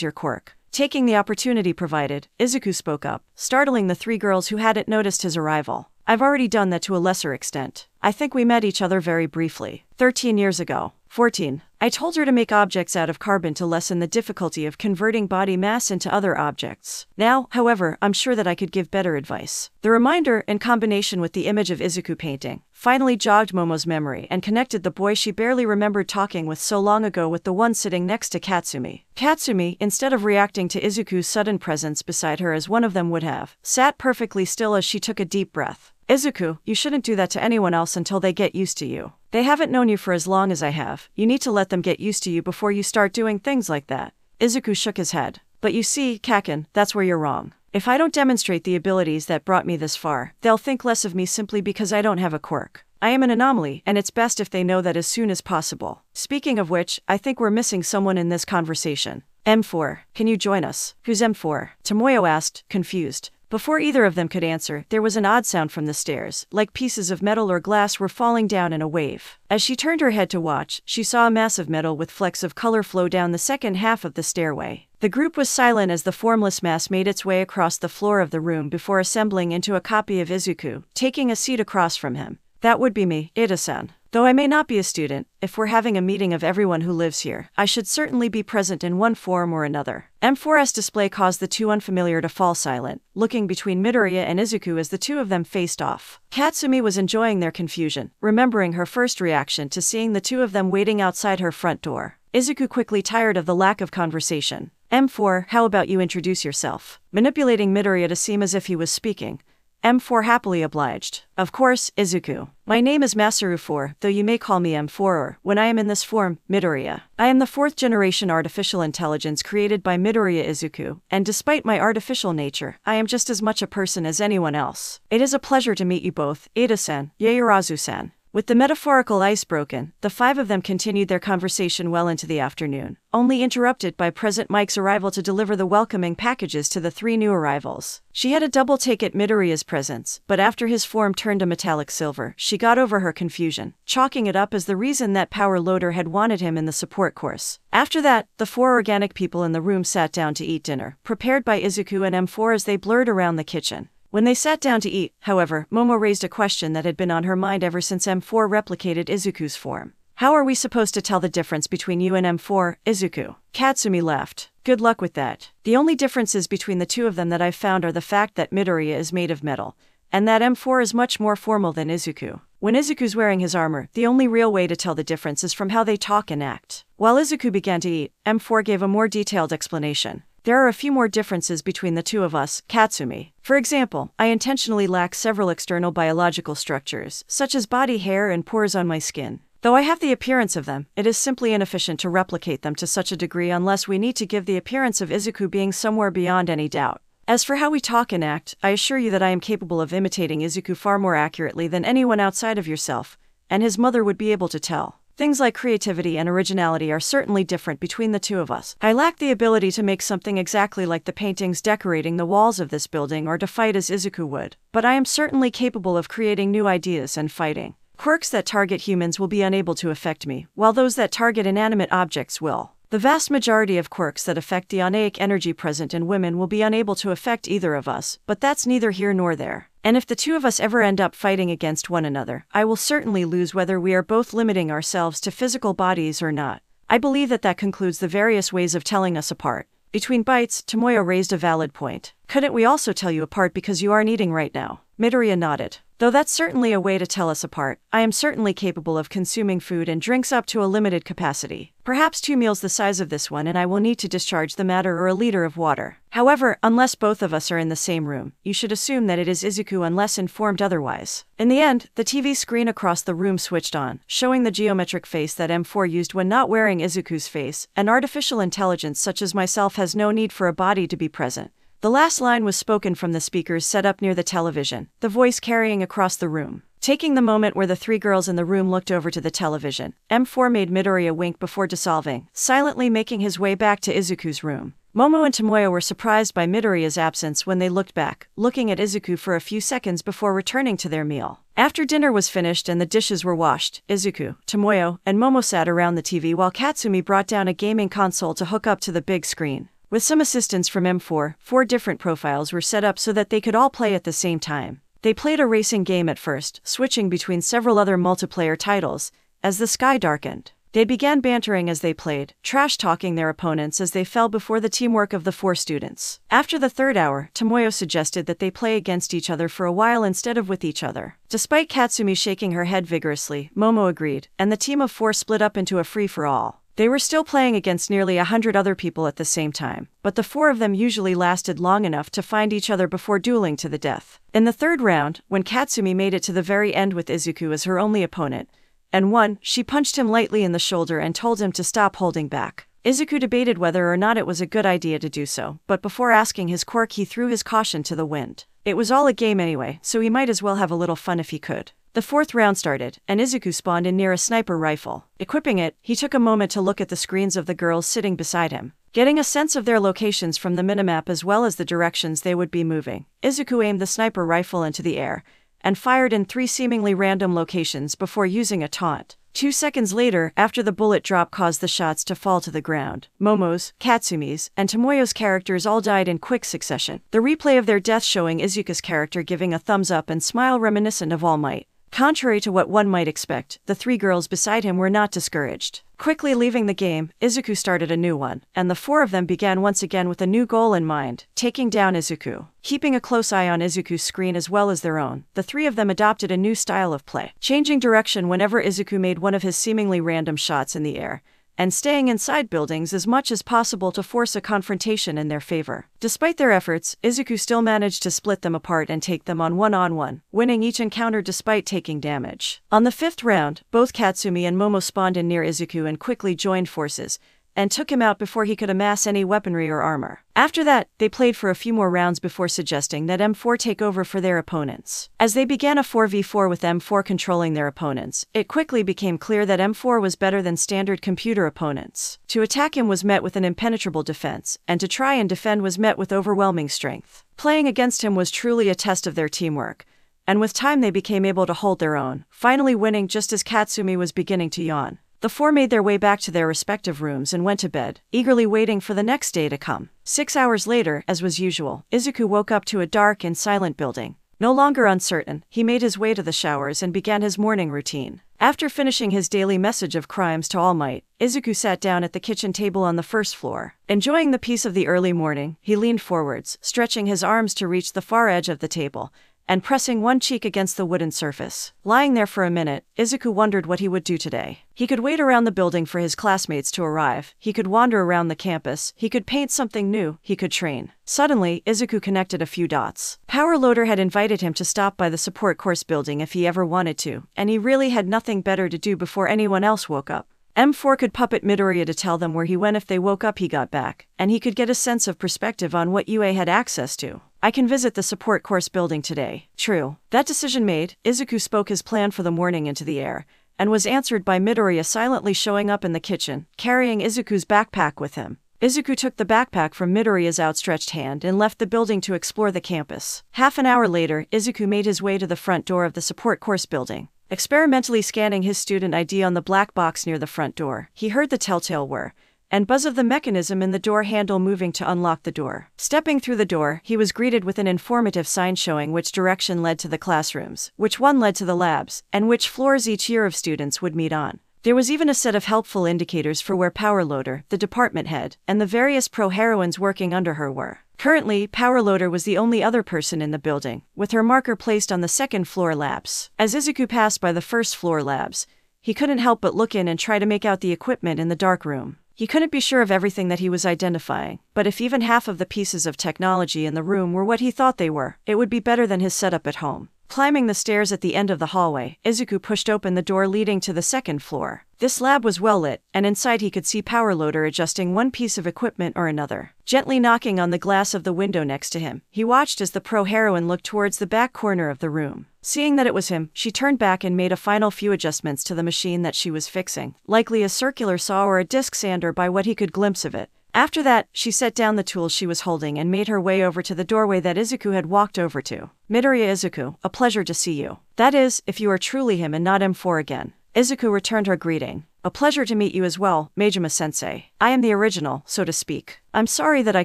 your quirk. Taking the opportunity provided, Izuku spoke up, startling the three girls who hadn't noticed his arrival. I've already done that to a lesser extent. I think we met each other very briefly, 13 years ago. 14. I told her to make objects out of carbon to lessen the difficulty of converting body mass into other objects. Now, however, I'm sure that I could give better advice. The reminder, in combination with the image of Izuku painting, finally jogged Momo's memory and connected the boy she barely remembered talking with so long ago with the one sitting next to Katsumi. Katsumi, instead of reacting to Izuku's sudden presence beside her as one of them would have, sat perfectly still as she took a deep breath. Izuku, you shouldn't do that to anyone else until they get used to you. They haven't known you for as long as I have. You need to let them get used to you before you start doing things like that. Izuku shook his head. But you see, Kacchan, that's where you're wrong. If I don't demonstrate the abilities that brought me this far, they'll think less of me simply because I don't have a quirk. I am an anomaly, and it's best if they know that as soon as possible. Speaking of which, I think we're missing someone in this conversation. M4, can you join us? Who's M4? Tomoyo asked, confused. Before either of them could answer, there was an odd sound from the stairs, like pieces of metal or glass were falling down in a wave. As she turned her head to watch, she saw a mass of metal with flecks of color flow down the second half of the stairway. The group was silent as the formless mass made its way across the floor of the room before assembling into a copy of Izuku, taking a seat across from him. That would be me, Iida-san. Though I may not be a student, if we're having a meeting of everyone who lives here, I should certainly be present in one form or another. M4's display caused the two unfamiliar to fall silent, looking between Midoriya and Izuku as the two of them faced off. Katsumi was enjoying their confusion, remembering her first reaction to seeing the two of them waiting outside her front door. Izuku quickly tired of the lack of conversation. M4, how about you introduce yourself? Manipulating Midoriya to seem as if he was speaking, M4 happily obliged. Of course, Izuku. My name is Masaru 4, though you may call me M4 or, when I am in this form, Midoriya. I am the fourth generation artificial intelligence created by Midoriya Izuku, and despite my artificial nature, I am just as much a person as anyone else. It is a pleasure to meet you both, Iida-san, Yaoyorozu-san. With the metaphorical ice broken, the five of them continued their conversation well into the afternoon, only interrupted by Present Mic's arrival to deliver the welcoming packages to the three new arrivals. She had a double take at Midoriya's presence, but after his form turned a metallic silver, she got over her confusion, chalking it up as the reason that Power Loader had wanted him in the support course. After that, the four organic people in the room sat down to eat dinner, prepared by Izuku and M4 as they blurred around the kitchen. When they sat down to eat, however, Momo raised a question that had been on her mind ever since M4 replicated Izuku's form. How are we supposed to tell the difference between you and M4, Izuku? Katsumi laughed. Good luck with that. The only differences between the two of them that I've found are the fact that Midoriya is made of metal, and that M4 is much more formal than Izuku. When Izuku's wearing his armor, the only real way to tell the difference is from how they talk and act. While Izuku began to eat, M4 gave a more detailed explanation. There are a few more differences between the two of us, Katsumi. For example, I intentionally lack several external biological structures, such as body hair and pores on my skin. Though I have the appearance of them, it is simply inefficient to replicate them to such a degree unless we need to give the appearance of Izuku being somewhere beyond any doubt. As for how we talk and act, I assure you that I am capable of imitating Izuku far more accurately than anyone outside of yourself, and his mother would be able to tell. Things like creativity and originality are certainly different between the two of us. I lack the ability to make something exactly like the paintings decorating the walls of this building or to fight as Izuku would, but I am certainly capable of creating new ideas and fighting. Quirks that target humans will be unable to affect me, while those that target inanimate objects will. The vast majority of quirks that affect the oneic energy present in women will be unable to affect either of us, but that's neither here nor there. And if the two of us ever end up fighting against one another, I will certainly lose whether we are both limiting ourselves to physical bodies or not. I believe that that concludes the various ways of telling us apart. Between bites, Tomoyo raised a valid point. Couldn't we also tell you apart because you aren't eating right now? Midoriya nodded. Though that's certainly a way to tell us apart, I am certainly capable of consuming food and drinks up to a limited capacity. Perhaps two meals the size of this one, and I will need to discharge the matter or a liter of water. However, unless both of us are in the same room, you should assume that it is Izuku unless informed otherwise. In the end, the TV screen across the room switched on, showing the geometric face that M4 used when not wearing Izuku's face. An artificial intelligence such as myself has no need for a body to be present. The last line was spoken from the speakers set up near the television, the voice carrying across the room. Taking the moment where the three girls in the room looked over to the television, M4 made Midoriya wink before dissolving, silently making his way back to Izuku's room. Momo and Tomoyo were surprised by Midoriya's absence when they looked back, looking at Izuku for a few seconds before returning to their meal. After dinner was finished and the dishes were washed, Izuku, Tomoyo, and Momo sat around the TV while Katsumi brought down a gaming console to hook up to the big screen. With some assistance from M4, four different profiles were set up so that they could all play at the same time. They played a racing game at first, switching between several other multiplayer titles, as the sky darkened. They began bantering as they played, trash talking their opponents as they fell before the teamwork of the four students. After the third hour, Tomoyo suggested that they play against each other for a while instead of with each other. Despite Katsumi shaking her head vigorously, Momo agreed, and the team of four split up into a free for all. They were still playing against nearly a hundred other people at the same time, but the four of them usually lasted long enough to find each other before dueling to the death. In the third round, when Katsumi made it to the very end with Izuku as her only opponent, and won, she punched him lightly in the shoulder and told him to stop holding back. Izuku debated whether or not it was a good idea to do so, but before asking his quirk, he threw his caution to the wind. It was all a game anyway, so he might as well have a little fun if he could. The fourth round started, and Izuku spawned in near a sniper rifle. Equipping it, he took a moment to look at the screens of the girls sitting beside him, getting a sense of their locations from the minimap as well as the directions they would be moving. Izuku aimed the sniper rifle into the air and fired in three seemingly random locations before using a taunt. Two seconds later, after the bullet drop caused the shots to fall to the ground, Momo's, Katsumi's, and Tomoyo's characters all died in quick succession. The replay of their death showing Izuku's character giving a thumbs up and smile reminiscent of All Might. Contrary to what one might expect, the three girls beside him were not discouraged. Quickly leaving the game, Izuku started a new one, and the four of them began once again with a new goal in mind taking down Izuku. Keeping a close eye on Izuku's screen as well as their own, the three of them adopted a new style of play, changing direction whenever Izuku made one of his seemingly random shots in the air and staying inside buildings as much as possible to force a confrontation in their favor. Despite their efforts, Izuku still managed to split them apart and take them on one on one, winning each encounter despite taking damage. On the fifth round, both Katsumi and Momo spawned in near Izuku and quickly joined forces, and took him out before he could amass any weaponry or armor. After that, they played for a few more rounds before suggesting that M4 take over for their opponents. As they began a 4v4 with M4 controlling their opponents, it quickly became clear that M4 was better than standard computer opponents. To attack him was met with an impenetrable defense, and to try and defend was met with overwhelming strength. Playing against him was truly a test of their teamwork, and with time they became able to hold their own, finally winning just as Katsumi was beginning to yawn. The four made their way back to their respective rooms and went to bed, eagerly waiting for the next day to come. Six hours later, as was usual, Izuku woke up to a dark and silent building. No longer uncertain, he made his way to the showers and began his morning routine. After finishing his daily message of crimes to All Might, Izuku sat down at the kitchen table on the first floor. Enjoying the peace of the early morning, he leaned forwards, stretching his arms to reach the far edge of the table, and pressing one cheek against the wooden surface. Lying there for a minute, Izuku wondered what he would do today. He could wait around the building for his classmates to arrive, he could wander around the campus, he could paint something new, he could train. Suddenly, Izuku connected a few dots. Power Loader had invited him to stop by the support course building if he ever wanted to, and he really had nothing better to do before anyone else woke up. M4 could puppet Midoriya to tell them where he went if they woke up he got back, and he could get a sense of perspective on what UA had access to. I can visit the support course building today. True. That decision made, Izuku spoke his plan for the morning into the air, and was answered by Midoriya silently showing up in the kitchen, carrying Izuku's backpack with him. Izuku took the backpack from Midoriya's outstretched hand and left the building to explore the campus. Half an hour later, Izuku made his way to the front door of the support course building. Experimentally scanning his student ID on the black box near the front door, he heard the telltale whir and buzz of the mechanism in the door handle moving to unlock the door. Stepping through the door, he was greeted with an informative sign showing which direction led to the classrooms, which one led to the labs, and which floors each year of students would meet on. There was even a set of helpful indicators for where Power Loader, the department head, and the various pro heroines working under her were. Currently, Power Loader was the only other person in the building, with her marker placed on the second floor labs. As Izuku passed by the first floor labs, he couldn't help but look in and try to make out the equipment in the dark room. He couldn't be sure of everything that he was identifying, but if even half of the pieces of technology in the room were what he thought they were, it would be better than his setup at home. Climbing the stairs at the end of the hallway, Izuku pushed open the door leading to the second floor. This lab was well lit, and inside he could see Power Loader adjusting one piece of equipment or another. Gently knocking on the glass of the window next to him, he watched as the pro heroine looked towards the back corner of the room. Seeing that it was him, she turned back and made a final few adjustments to the machine that she was fixing, likely a circular saw or a disc sander by what he could glimpse of it. After that, she set down the tools she was holding and made her way over to the doorway that Izuku had walked over to. Midoriya Izuku, a pleasure to see you. That is, if you are truly him and not M4 again. Izuku returned her greeting. A pleasure to meet you as well, Maijima sensei. I am the original, so to speak. I'm sorry that I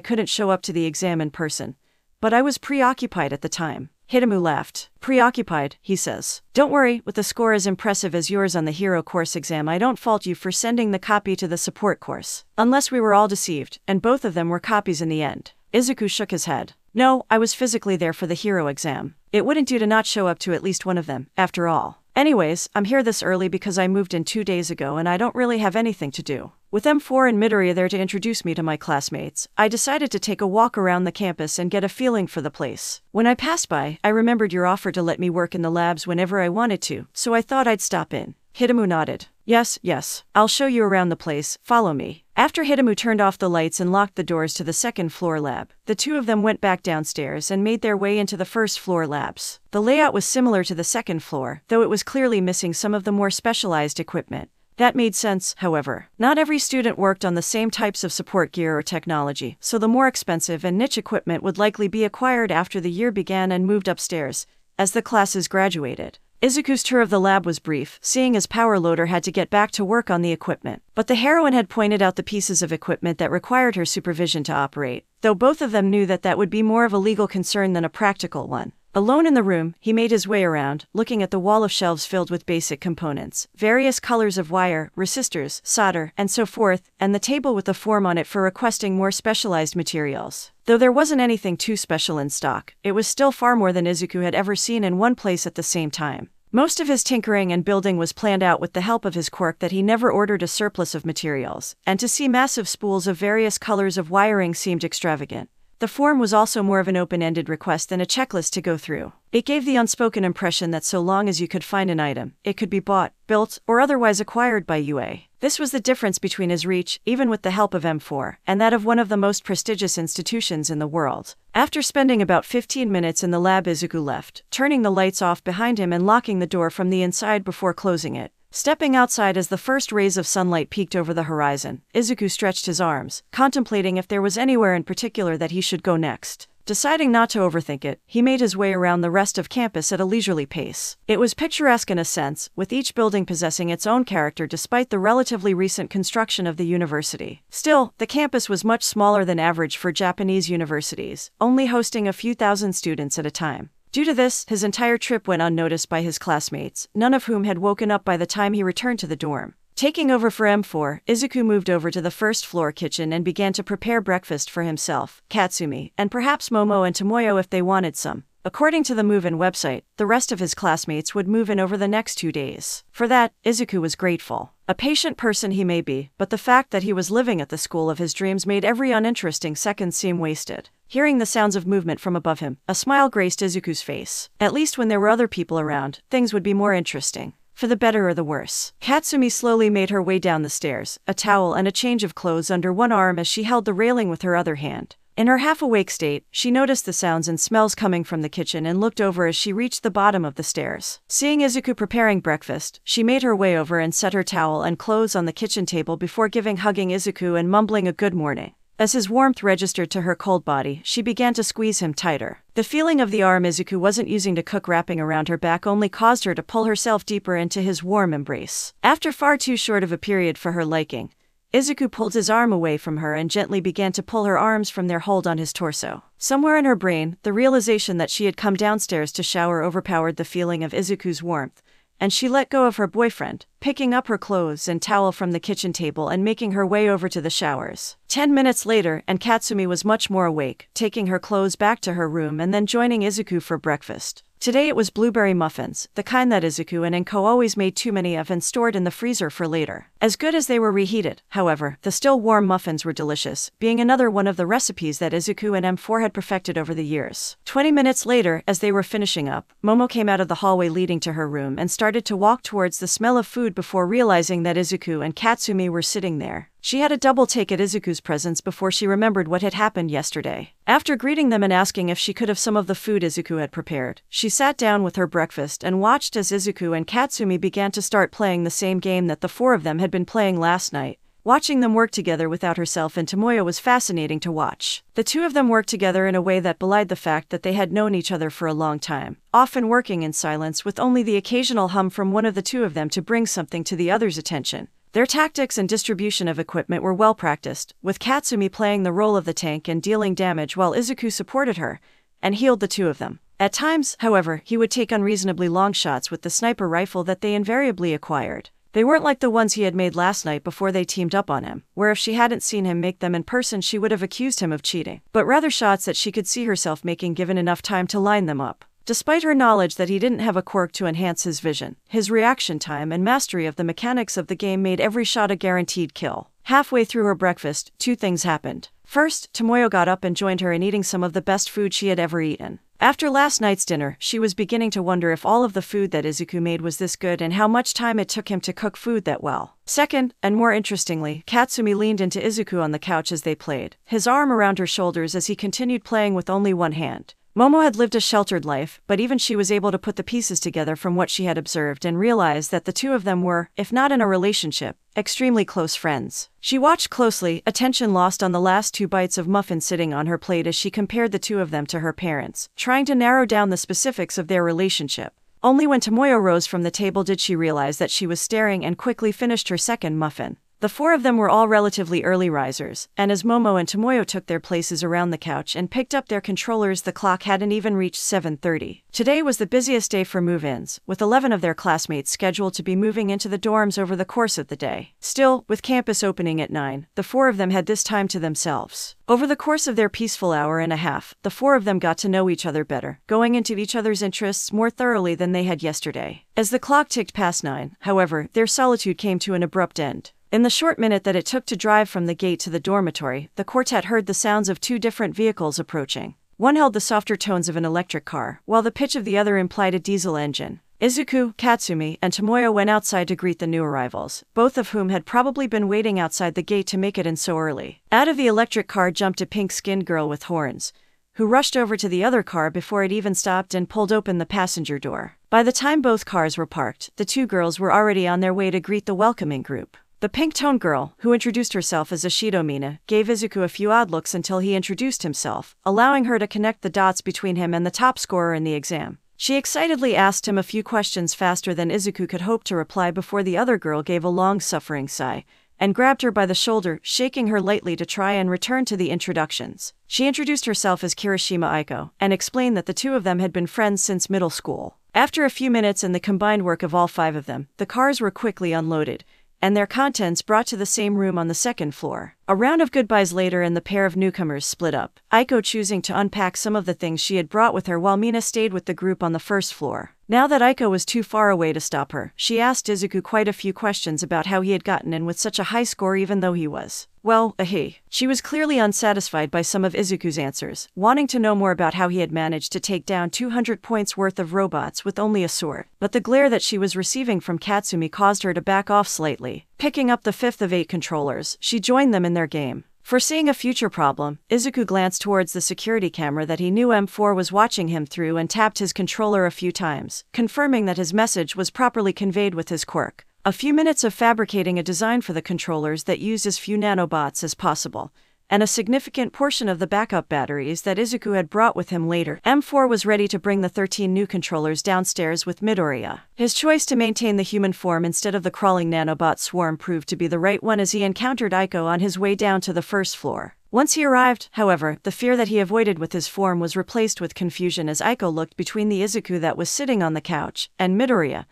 couldn't show up to the exam in person, but I was preoccupied at the time. Hitomu laughed. Preoccupied, he says. Don't worry, with a score as impressive as yours on the hero course exam, I don't fault you for sending the copy to the support course. Unless we were all deceived, and both of them were copies in the end. Izuku shook his head. No, I was physically there for the hero exam. It wouldn't do to not show up to at least one of them, after all. Anyways, I'm here this early because I moved in two days ago and I don't really have anything to do. With M4 and Midoriya there to introduce me to my classmates, I decided to take a walk around the campus and get a feeling for the place. When I passed by, I remembered your offer to let me work in the labs whenever I wanted to, so I thought I'd stop in. Hitomu nodded. Yes, yes. I'll show you around the place. Follow me. After Hitamu turned off the lights and locked the doors to the second floor lab, the two of them went back downstairs and made their way into the first floor labs. The layout was similar to the second floor, though it was clearly missing some of the more specialized equipment. That made sense, however. Not every student worked on the same types of support gear or technology, so the more expensive and niche equipment would likely be acquired after the year began and moved upstairs, as the classes graduated. Izuku's tour of the lab was brief, seeing as Power Loader had to get back to work on the equipment. But the heroine had pointed out the pieces of equipment that required her supervision to operate, though both of them knew that that would be more of a legal concern than a practical one. Alone in the room, he made his way around, looking at the wall of shelves filled with basic components, various colors of wire, resistors, solder, and so forth, and the table with the form on it for requesting more specialized materials. Though there wasn't anything too special in stock, it was still far more than Izuku had ever seen in one place at the same time. Most of his tinkering and building was planned out with the help of his quirk that he never ordered a surplus of materials, and to see massive spools of various colors of wiring seemed extravagant. The form was also more of an open ended request than a checklist to go through. It gave the unspoken impression that so long as you could find an item, it could be bought, built, or otherwise acquired by UA. This was the difference between his reach, even with the help of M4, and that of one of the most prestigious institutions in the world. After spending about 15 minutes in the lab, Izuku left, turning the lights off behind him and locking the door from the inside before closing it. Stepping outside as the first rays of sunlight peeked over the horizon, Izuku stretched his arms, contemplating if there was anywhere in particular that he should go next. Deciding not to overthink it, he made his way around the rest of campus at a leisurely pace. It was picturesque in a sense, with each building possessing its own character despite the relatively recent construction of the university. Still, the campus was much smaller than average for Japanese universities, only hosting a few thousand students at a time. Due to this, his entire trip went unnoticed by his classmates, none of whom had woken up by the time he returned to the dorm. Taking over for M4, Izuku moved over to the first floor kitchen and began to prepare breakfast for himself, Katsumi, and perhaps Momo and Tomoyo if they wanted some. According to the Move In website, the rest of his classmates would move in over the next two days. For that, Izuku was grateful. A patient person he may be, but the fact that he was living at the school of his dreams made every uninteresting second seem wasted. Hearing the sounds of movement from above him, a smile graced Izuku's face. At least when there were other people around, things would be more interesting. For the better or the worse. Katsumi slowly made her way down the stairs, a towel and a change of clothes under one arm as she held the railing with her other hand. In her half awake state, she noticed the sounds and smells coming from the kitchen and looked over as she reached the bottom of the stairs. Seeing Izuku preparing breakfast, she made her way over and set her towel and clothes on the kitchen table before giving hugging Izuku and mumbling a good morning. As his warmth registered to her cold body, she began to squeeze him tighter. The feeling of the arm Izuku wasn't using to cook wrapping around her back only caused her to pull herself deeper into his warm embrace. After far too short of a period for her liking, Izuku pulled his arm away from her and gently began to pull her arms from their hold on his torso. Somewhere in her brain, the realization that she had come downstairs to shower overpowered the feeling of Izuku's warmth, and she let go of her boyfriend, picking up her clothes and towel from the kitchen table and making her way over to the showers. Ten minutes later, and Katsumi was much more awake, taking her clothes back to her room and then joining Izuku for breakfast. Today it was blueberry muffins, the kind that Izuku and Inko always made too many of and stored in the freezer for later. As good as they were reheated, however, the still warm muffins were delicious, being another one of the recipes that Izuku and M4 had perfected over the years. Twenty minutes later, as they were finishing up, Momo came out of the hallway leading to her room and started to walk towards the smell of food before realizing that Izuku and Katsumi were sitting there. She had a double take at Izuku's presence before she remembered what had happened yesterday. After greeting them and asking if she could have some of the food Izuku had prepared, she sat down with her breakfast and watched as Izuku and Katsumi began to start playing the same game that the four of them had been playing last night. Watching them work together without herself and Tomoyo was fascinating to watch. The two of them worked together in a way that belied the fact that they had known each other for a long time, often working in silence with only the occasional hum from one of the two of them to bring something to the other's attention. Their tactics and distribution of equipment were well practiced, with Katsumi playing the role of the tank and dealing damage while Izuku supported her and healed the two of them. At times, however, he would take unreasonably long shots with the sniper rifle that they invariably acquired. They weren't like the ones he had made last night before they teamed up on him, where if she hadn't seen him make them in person, she would have accused him of cheating, but rather shots that she could see herself making given enough time to line them up. Despite her knowledge that he didn't have a quirk to enhance his vision, his reaction time and mastery of the mechanics of the game made every shot a guaranteed kill. Halfway through her breakfast, two things happened. First, Tomoyo got up and joined her in eating some of the best food she had ever eaten. After last night's dinner, she was beginning to wonder if all of the food that Izuku made was this good and how much time it took him to cook food that well. Second, and more interestingly, Katsumi leaned into Izuku on the couch as they played, his arm around her shoulders as he continued playing with only one hand. Momo had lived a sheltered life, but even she was able to put the pieces together from what she had observed and realize that the two of them were, if not in a relationship, extremely close friends. She watched closely, attention lost on the last two bites of muffin sitting on her plate as she compared the two of them to her parents, trying to narrow down the specifics of their relationship. Only when Tomoyo rose from the table did she realize that she was staring and quickly finished her second muffin. The four of them were all relatively early risers, and as Momo and Tomoyo took their places around the couch and picked up their controllers, the clock hadn't even reached 7:30. Today was the busiest day for move-ins, with 11 of their classmates scheduled to be moving into the dorms over the course of the day. Still, with campus opening at 9, the four of them had this time to themselves. Over the course of their peaceful hour and a half, the four of them got to know each other better, going into each other's interests more thoroughly than they had yesterday. As the clock ticked past 9, however, their solitude came to an abrupt end. In the short minute that it took to drive from the gate to the dormitory, the quartet heard the sounds of two different vehicles approaching. One held the softer tones of an electric car, while the pitch of the other implied a diesel engine. Izuku, Katsumi, and Tomoyo went outside to greet the new arrivals, both of whom had probably been waiting outside the gate to make it in so early. Out of the electric car jumped a pink skinned girl with horns, who rushed over to the other car before it even stopped and pulled open the passenger door. By the time both cars were parked, the two girls were already on their way to greet the welcoming group. The pink toned girl, who introduced herself as Ashido Mina, gave Izuku a few odd looks until he introduced himself, allowing her to connect the dots between him and the top scorer in the exam. She excitedly asked him a few questions faster than Izuku could hope to reply before the other girl gave a long suffering sigh and grabbed her by the shoulder, shaking her lightly to try and return to the introductions. She introduced herself as Kirishima Aiko and explained that the two of them had been friends since middle school. After a few minutes and the combined work of all five of them, the cars were quickly unloaded, and their contents brought to the same room on the second floor. A round of goodbyes later, and the pair of newcomers split up, Aiko choosing to unpack some of the things she had brought with her while Mina stayed with the group on the first floor. Now that Aiko was too far away to stop her, she asked Izuku quite a few questions about how he had gotten in with such a high score even though he was, well, uh, a he. She was clearly unsatisfied by some of Izuku's answers, wanting to know more about how he had managed to take down 200 points worth of robots with only a sword. But the glare that she was receiving from Katsumi caused her to back off slightly. Picking up the fifth of eight controllers, she joined them in their game. Foreseeing a future problem, Izuku glanced towards the security camera that he knew M4 was watching him through and tapped his controller a few times, confirming that his message was properly conveyed with his quirk. A few minutes of fabricating a design for the controllers that used as few nanobots as possible, and a significant portion of the backup batteries that Izuku had brought with him later. M4 was ready to bring the 13 new controllers downstairs with Midoriya. His choice to maintain the human form instead of the crawling nanobot swarm proved to be the right one as he encountered Aiko on his way down to the first floor. Once he arrived, however, the fear that he avoided with his form was replaced with confusion as Aiko looked between the Izuku that was sitting on the couch and Midoriya,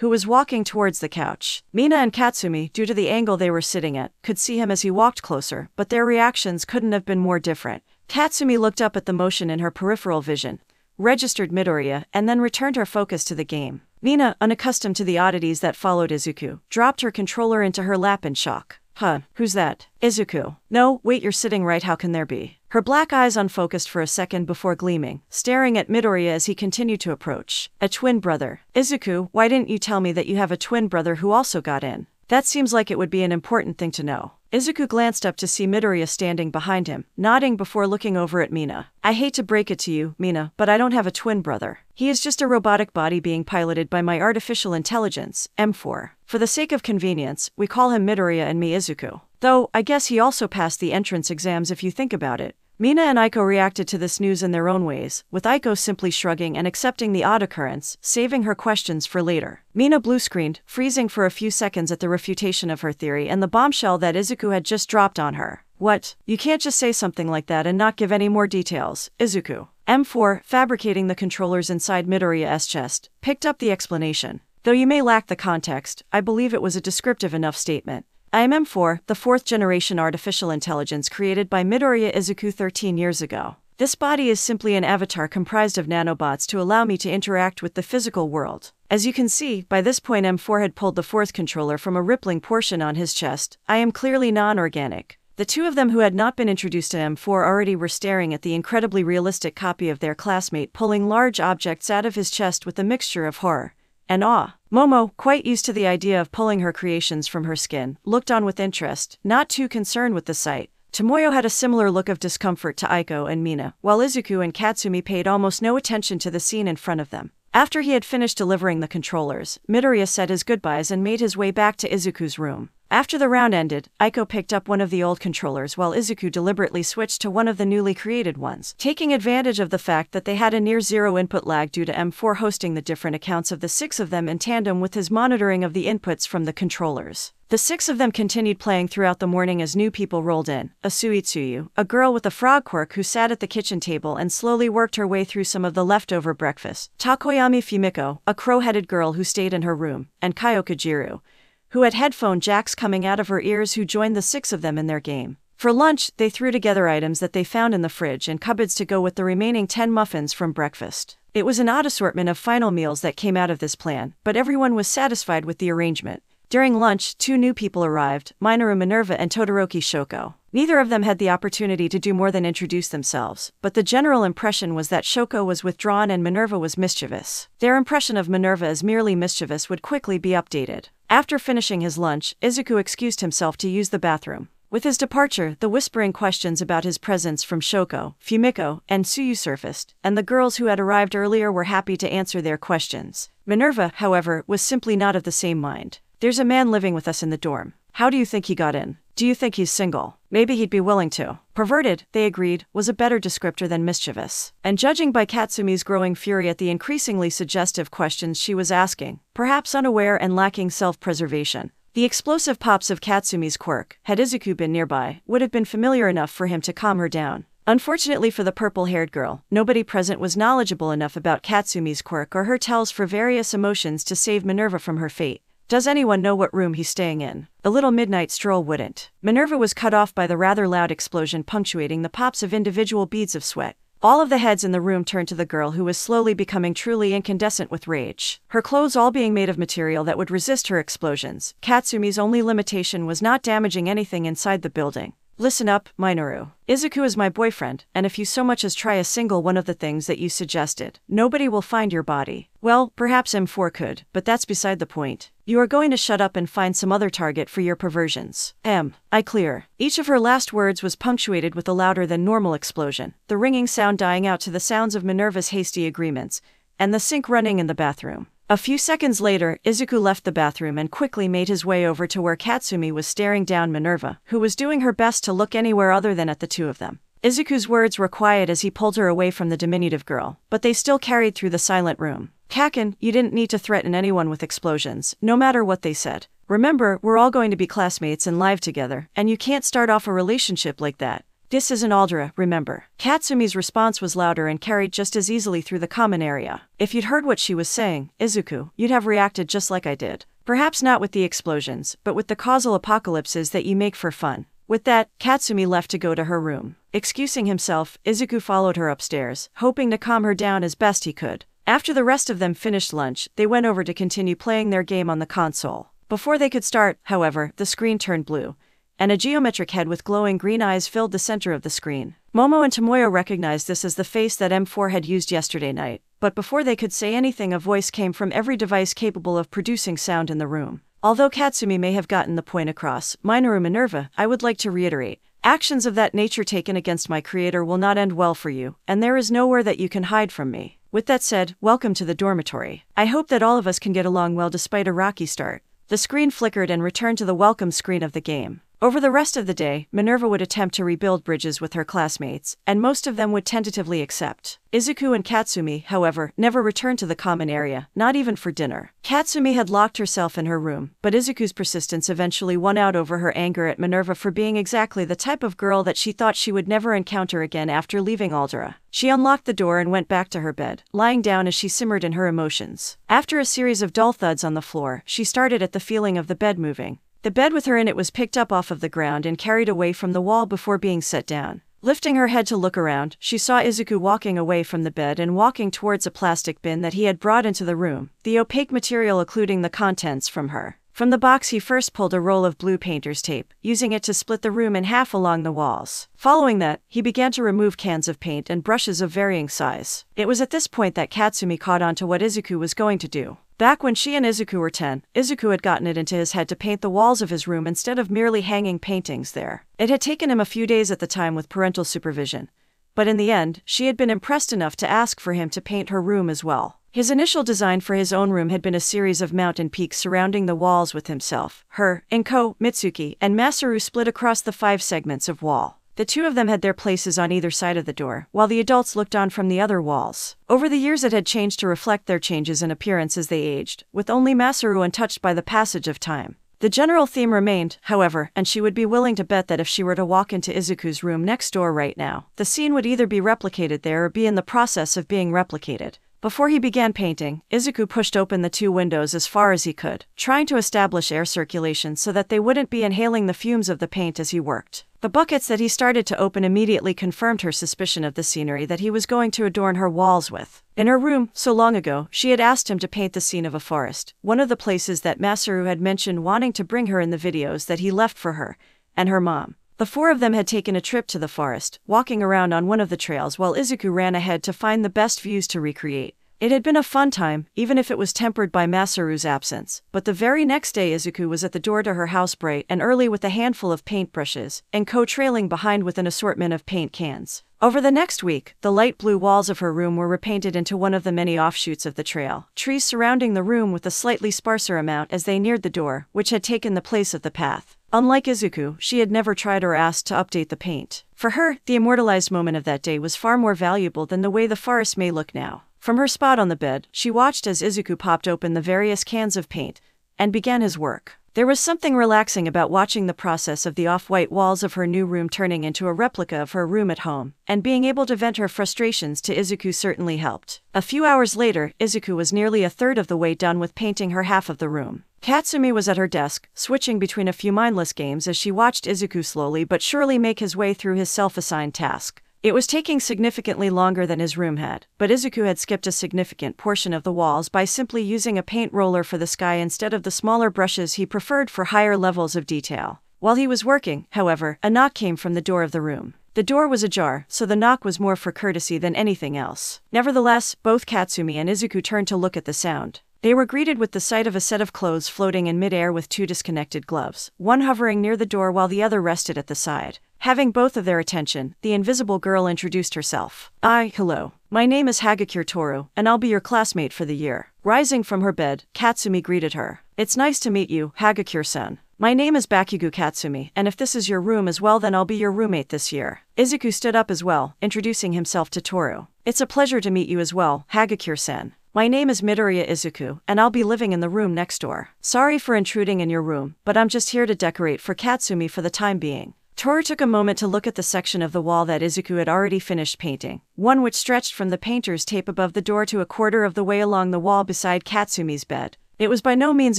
who was walking towards the couch. Mina and Katsumi, due to the angle they were sitting at, could see him as he walked closer, but their reactions couldn't have been more different. Katsumi looked up at the motion in her peripheral vision, registered Midoriya, and then returned her focus to the game. Mina, unaccustomed to the oddities that followed Izuku, dropped her controller into her lap in shock. Huh, who's that? Izuku. No, wait, you're sitting right, how can there be? Her black eyes unfocused for a second before gleaming, staring at Midoriya as he continued to approach. A twin brother. Izuku, why didn't you tell me that you have a twin brother who also got in? That seems like it would be an important thing to know. Izuku glanced up to see Midoriya standing behind him, nodding before looking over at Mina. I hate to break it to you, Mina, but I don't have a twin brother. He is just a robotic body being piloted by my artificial intelligence, M4. For the sake of convenience, we call him Midoriya and me Izuku. Though, I guess he also passed the entrance exams if you think about it. Mina and Aiko reacted to this news in their own ways, with Aiko simply shrugging and accepting the odd occurrence, saving her questions for later. Mina blue screened, freezing for a few seconds at the refutation of her theory and the bombshell that Izuku had just dropped on her. What? You can't just say something like that and not give any more details, Izuku. M4, fabricating the controllers inside Midoriya's chest, picked up the explanation. Though you may lack the context, I believe it was a descriptive enough statement. IMM4, the fourth generation artificial intelligence created by Midoriya Izuku 13 years ago. This body is simply an avatar comprised of nanobots to allow me to interact with the physical world. As you can see, by this point M4 had pulled the fourth controller from a rippling portion on his chest. I am clearly non organic. The two of them who had not been introduced to M4 already were staring at the incredibly realistic copy of their classmate pulling large objects out of his chest with a mixture of horror and awe. Momo, quite used to the idea of pulling her creations from her skin, looked on with interest, not too concerned with the sight. Tomoyo had a similar look of discomfort to Aiko and Mina, while Izuku and Katsumi paid almost no attention to the scene in front of them. After he had finished delivering the controllers, Midoriya said his goodbyes and made his way back to Izuku's room. After the round ended, Aiko picked up one of the old controllers while Izuku deliberately switched to one of the newly created ones, taking advantage of the fact that they had a near zero input lag due to M4 hosting the different accounts of the six of them in tandem with his monitoring of the inputs from the controllers. The six of them continued playing throughout the morning as new people rolled in. Asui Tsuyu, a girl with a frog quirk who sat at the kitchen table and slowly worked her way through some of the leftover breakfast. Tokoyami Fumiko, a crow-headed girl who stayed in her room, and Kyoka Jiro, who had headphone jacks coming out of her ears who joined the six of them in their game. For lunch, they threw together items that they found in the fridge and cupboards to go with the remaining 10 muffins from breakfast. It was an odd assortment of final meals that came out of this plan, but everyone was satisfied with the arrangement. During lunch, two new people arrived Minoru Minerva and Todoroki Shoko. Neither of them had the opportunity to do more than introduce themselves, but the general impression was that Shoko was withdrawn and Minerva was mischievous. Their impression of Minerva as merely mischievous would quickly be updated. After finishing his lunch, Izuku excused himself to use the bathroom. With his departure, the whispering questions about his presence from Shoko, Fumiko, and Suyu surfaced, and the girls who had arrived earlier were happy to answer their questions. Minerva, however, was simply not of the same mind. There's a man living with us in the dorm. How do you think he got in? Do you think he's single? Maybe he'd be willing to. Perverted, they agreed, was a better descriptor than mischievous. And judging by Katsumi's growing fury at the increasingly suggestive questions she was asking, perhaps unaware and lacking self preservation, the explosive pops of Katsumi's quirk, had Izuku been nearby, would have been familiar enough for him to calm her down. Unfortunately for the purple haired girl, nobody present was knowledgeable enough about Katsumi's quirk or her tells for various emotions to save Minerva from her fate. Does anyone know what room he's staying in? The little midnight stroll wouldn't. Minerva was cut off by the rather loud explosion punctuating the pops of individual beads of sweat. All of the heads in the room turned to the girl who was slowly becoming truly incandescent with rage. Her clothes all being made of material that would resist her explosions. Katsumi's only limitation was not damaging anything inside the building. Listen up, Minoru. Izuku is my boyfriend, and if you so much as try a single one of the things that you suggested, nobody will find your body. Well, perhaps M4 could, but that's beside the point. You are going to shut up and find some other target for your perversions. M. I clear. Each of her last words was punctuated with a louder than normal explosion, the ringing sound dying out to the sounds of Minerva's hasty agreements, and the sink running in the bathroom. A few seconds later, Izuku left the bathroom and quickly made his way over to where Katsumi was staring down Minerva, who was doing her best to look anywhere other than at the two of them. Izuku's words were quiet as he pulled her away from the diminutive girl, but they still carried through the silent room. Kacchan, you didn't need to threaten anyone with explosions, no matter what they said. Remember, we're all going to be classmates and live together, and you can't start off a relationship like that. This isn't Aldera, remember. Katsumi's response was louder and carried just as easily through the common area. If you'd heard what she was saying, Izuku, you'd have reacted just like I did. Perhaps not with the explosions, but with the causal apocalypses that you make for fun. With that, Katsumi left to go to her room. Excusing himself, Izuku followed her upstairs, hoping to calm her down as best he could. After the rest of them finished lunch, they went over to continue playing their game on the console. Before they could start, however, the screen turned blue and a geometric head with glowing green eyes filled the center of the screen. Momo and Tomoyo recognized this as the face that M4 had used yesterday night, but before they could say anything, a voice came from every device capable of producing sound in the room. Although Katsumi may have gotten the point across, Minoru Minerva, I would like to reiterate. Actions of that nature taken against my creator will not end well for you, and there is nowhere that you can hide from me. With that said, welcome to the dormitory. I hope that all of us can get along well despite a rocky start. The screen flickered and returned to the welcome screen of the game. Over the rest of the day, Minerva would attempt to rebuild bridges with her classmates, and most of them would tentatively accept. Izuku and Katsumi, however, never returned to the common area, not even for dinner. Katsumi had locked herself in her room, but Izuku's persistence eventually won out over her anger at Minerva for being exactly the type of girl that she thought she would never encounter again after leaving Aldera. She unlocked the door and went back to her bed, lying down as she simmered in her emotions. After a series of dull thuds on the floor, she started at the feeling of the bed moving. The bed with her in it was picked up off of the ground and carried away from the wall before being set down. Lifting her head to look around, she saw Izuku walking away from the bed and walking towards a plastic bin that he had brought into the room, the opaque material occluding the contents from her. From the box, he first pulled a roll of blue painter's tape, using it to split the room in half along the walls. Following that, he began to remove cans of paint and brushes of varying size. It was at this point that Katsumi caught on to what Izuku was going to do. Back when she and Izuku were 10, Izuku had gotten it into his head to paint the walls of his room instead of merely hanging paintings there. It had taken him a few days at the time with parental supervision. But in the end, she had been impressed enough to ask for him to paint her room as well. His initial design for his own room had been a series of mountain peaks surrounding the walls with himself, her, Inko, Mitsuki, and Masaru split across the five segments of wall. The two of them had their places on either side of the door, while the adults looked on from the other walls. Over the years, it had changed to reflect their changes in appearance as they aged, with only Masaru untouched by the passage of time. The general theme remained, however, and she would be willing to bet that if she were to walk into Izuku's room next door right now, the scene would either be replicated there or be in the process of being replicated. Before he began painting, Izuku pushed open the two windows as far as he could, trying to establish air circulation so that they wouldn't be inhaling the fumes of the paint as he worked. The buckets that he started to open immediately confirmed her suspicion of the scenery that he was going to adorn her walls with. In her room, so long ago, she had asked him to paint the scene of a forest, one of the places that Masaru had mentioned wanting to bring her in the videos that he left for her and her mom. The four of them had taken a trip to the forest, walking around on one of the trails while Izuku ran ahead to find the best views to recreate. It had been a fun time, even if it was tempered by Masaru's absence. But the very next day, Izuku was at the door to her house bright and early with a handful of paintbrushes, and Ko trailing behind with an assortment of paint cans. Over the next week, the light blue walls of her room were repainted into one of the many offshoots of the trail, trees surrounding the room with a slightly sparser amount as they neared the door, which had taken the place of the path. Unlike Izuku, she had never tried or asked to update the paint. For her, the immortalized moment of that day was far more valuable than the way the forest may look now. From her spot on the bed, she watched as Izuku popped open the various cans of paint and began his work. There was something relaxing about watching the process of the off white walls of her new room turning into a replica of her room at home, and being able to vent her frustrations to Izuku certainly helped. A few hours later, Izuku was nearly a third of the way done with painting her half of the room. Katsumi was at her desk, switching between a few mindless games as she watched Izuku slowly but surely make his way through his self assigned task. It was taking significantly longer than his room had, but Izuku had skipped a significant portion of the walls by simply using a paint roller for the sky instead of the smaller brushes he preferred for higher levels of detail. While he was working, however, a knock came from the door of the room. The door was ajar, so the knock was more for courtesy than anything else. Nevertheless, both Katsumi and Izuku turned to look at the sound. They were greeted with the sight of a set of clothes floating in midair with two disconnected gloves, one hovering near the door while the other rested at the side. Having both of their attention, the invisible girl introduced herself. I, hello. My name is Hagakure Toru, and I'll be your classmate for the year. Rising from her bed, Katsumi greeted her. It's nice to meet you, Hagakure san. My name is Bakugo Katsumi, and if this is your room as well, then I'll be your roommate this year. Izuku stood up as well, introducing himself to Toru. It's a pleasure to meet you as well, Hagakure san. My name is Midoriya Izuku, and I'll be living in the room next door. Sorry for intruding in your room, but I'm just here to decorate for Katsumi for the time being. Toru took a moment to look at the section of the wall that Izuku had already finished painting, one which stretched from the painter's tape above the door to a quarter of the way along the wall beside Katsumi's bed. It was by no means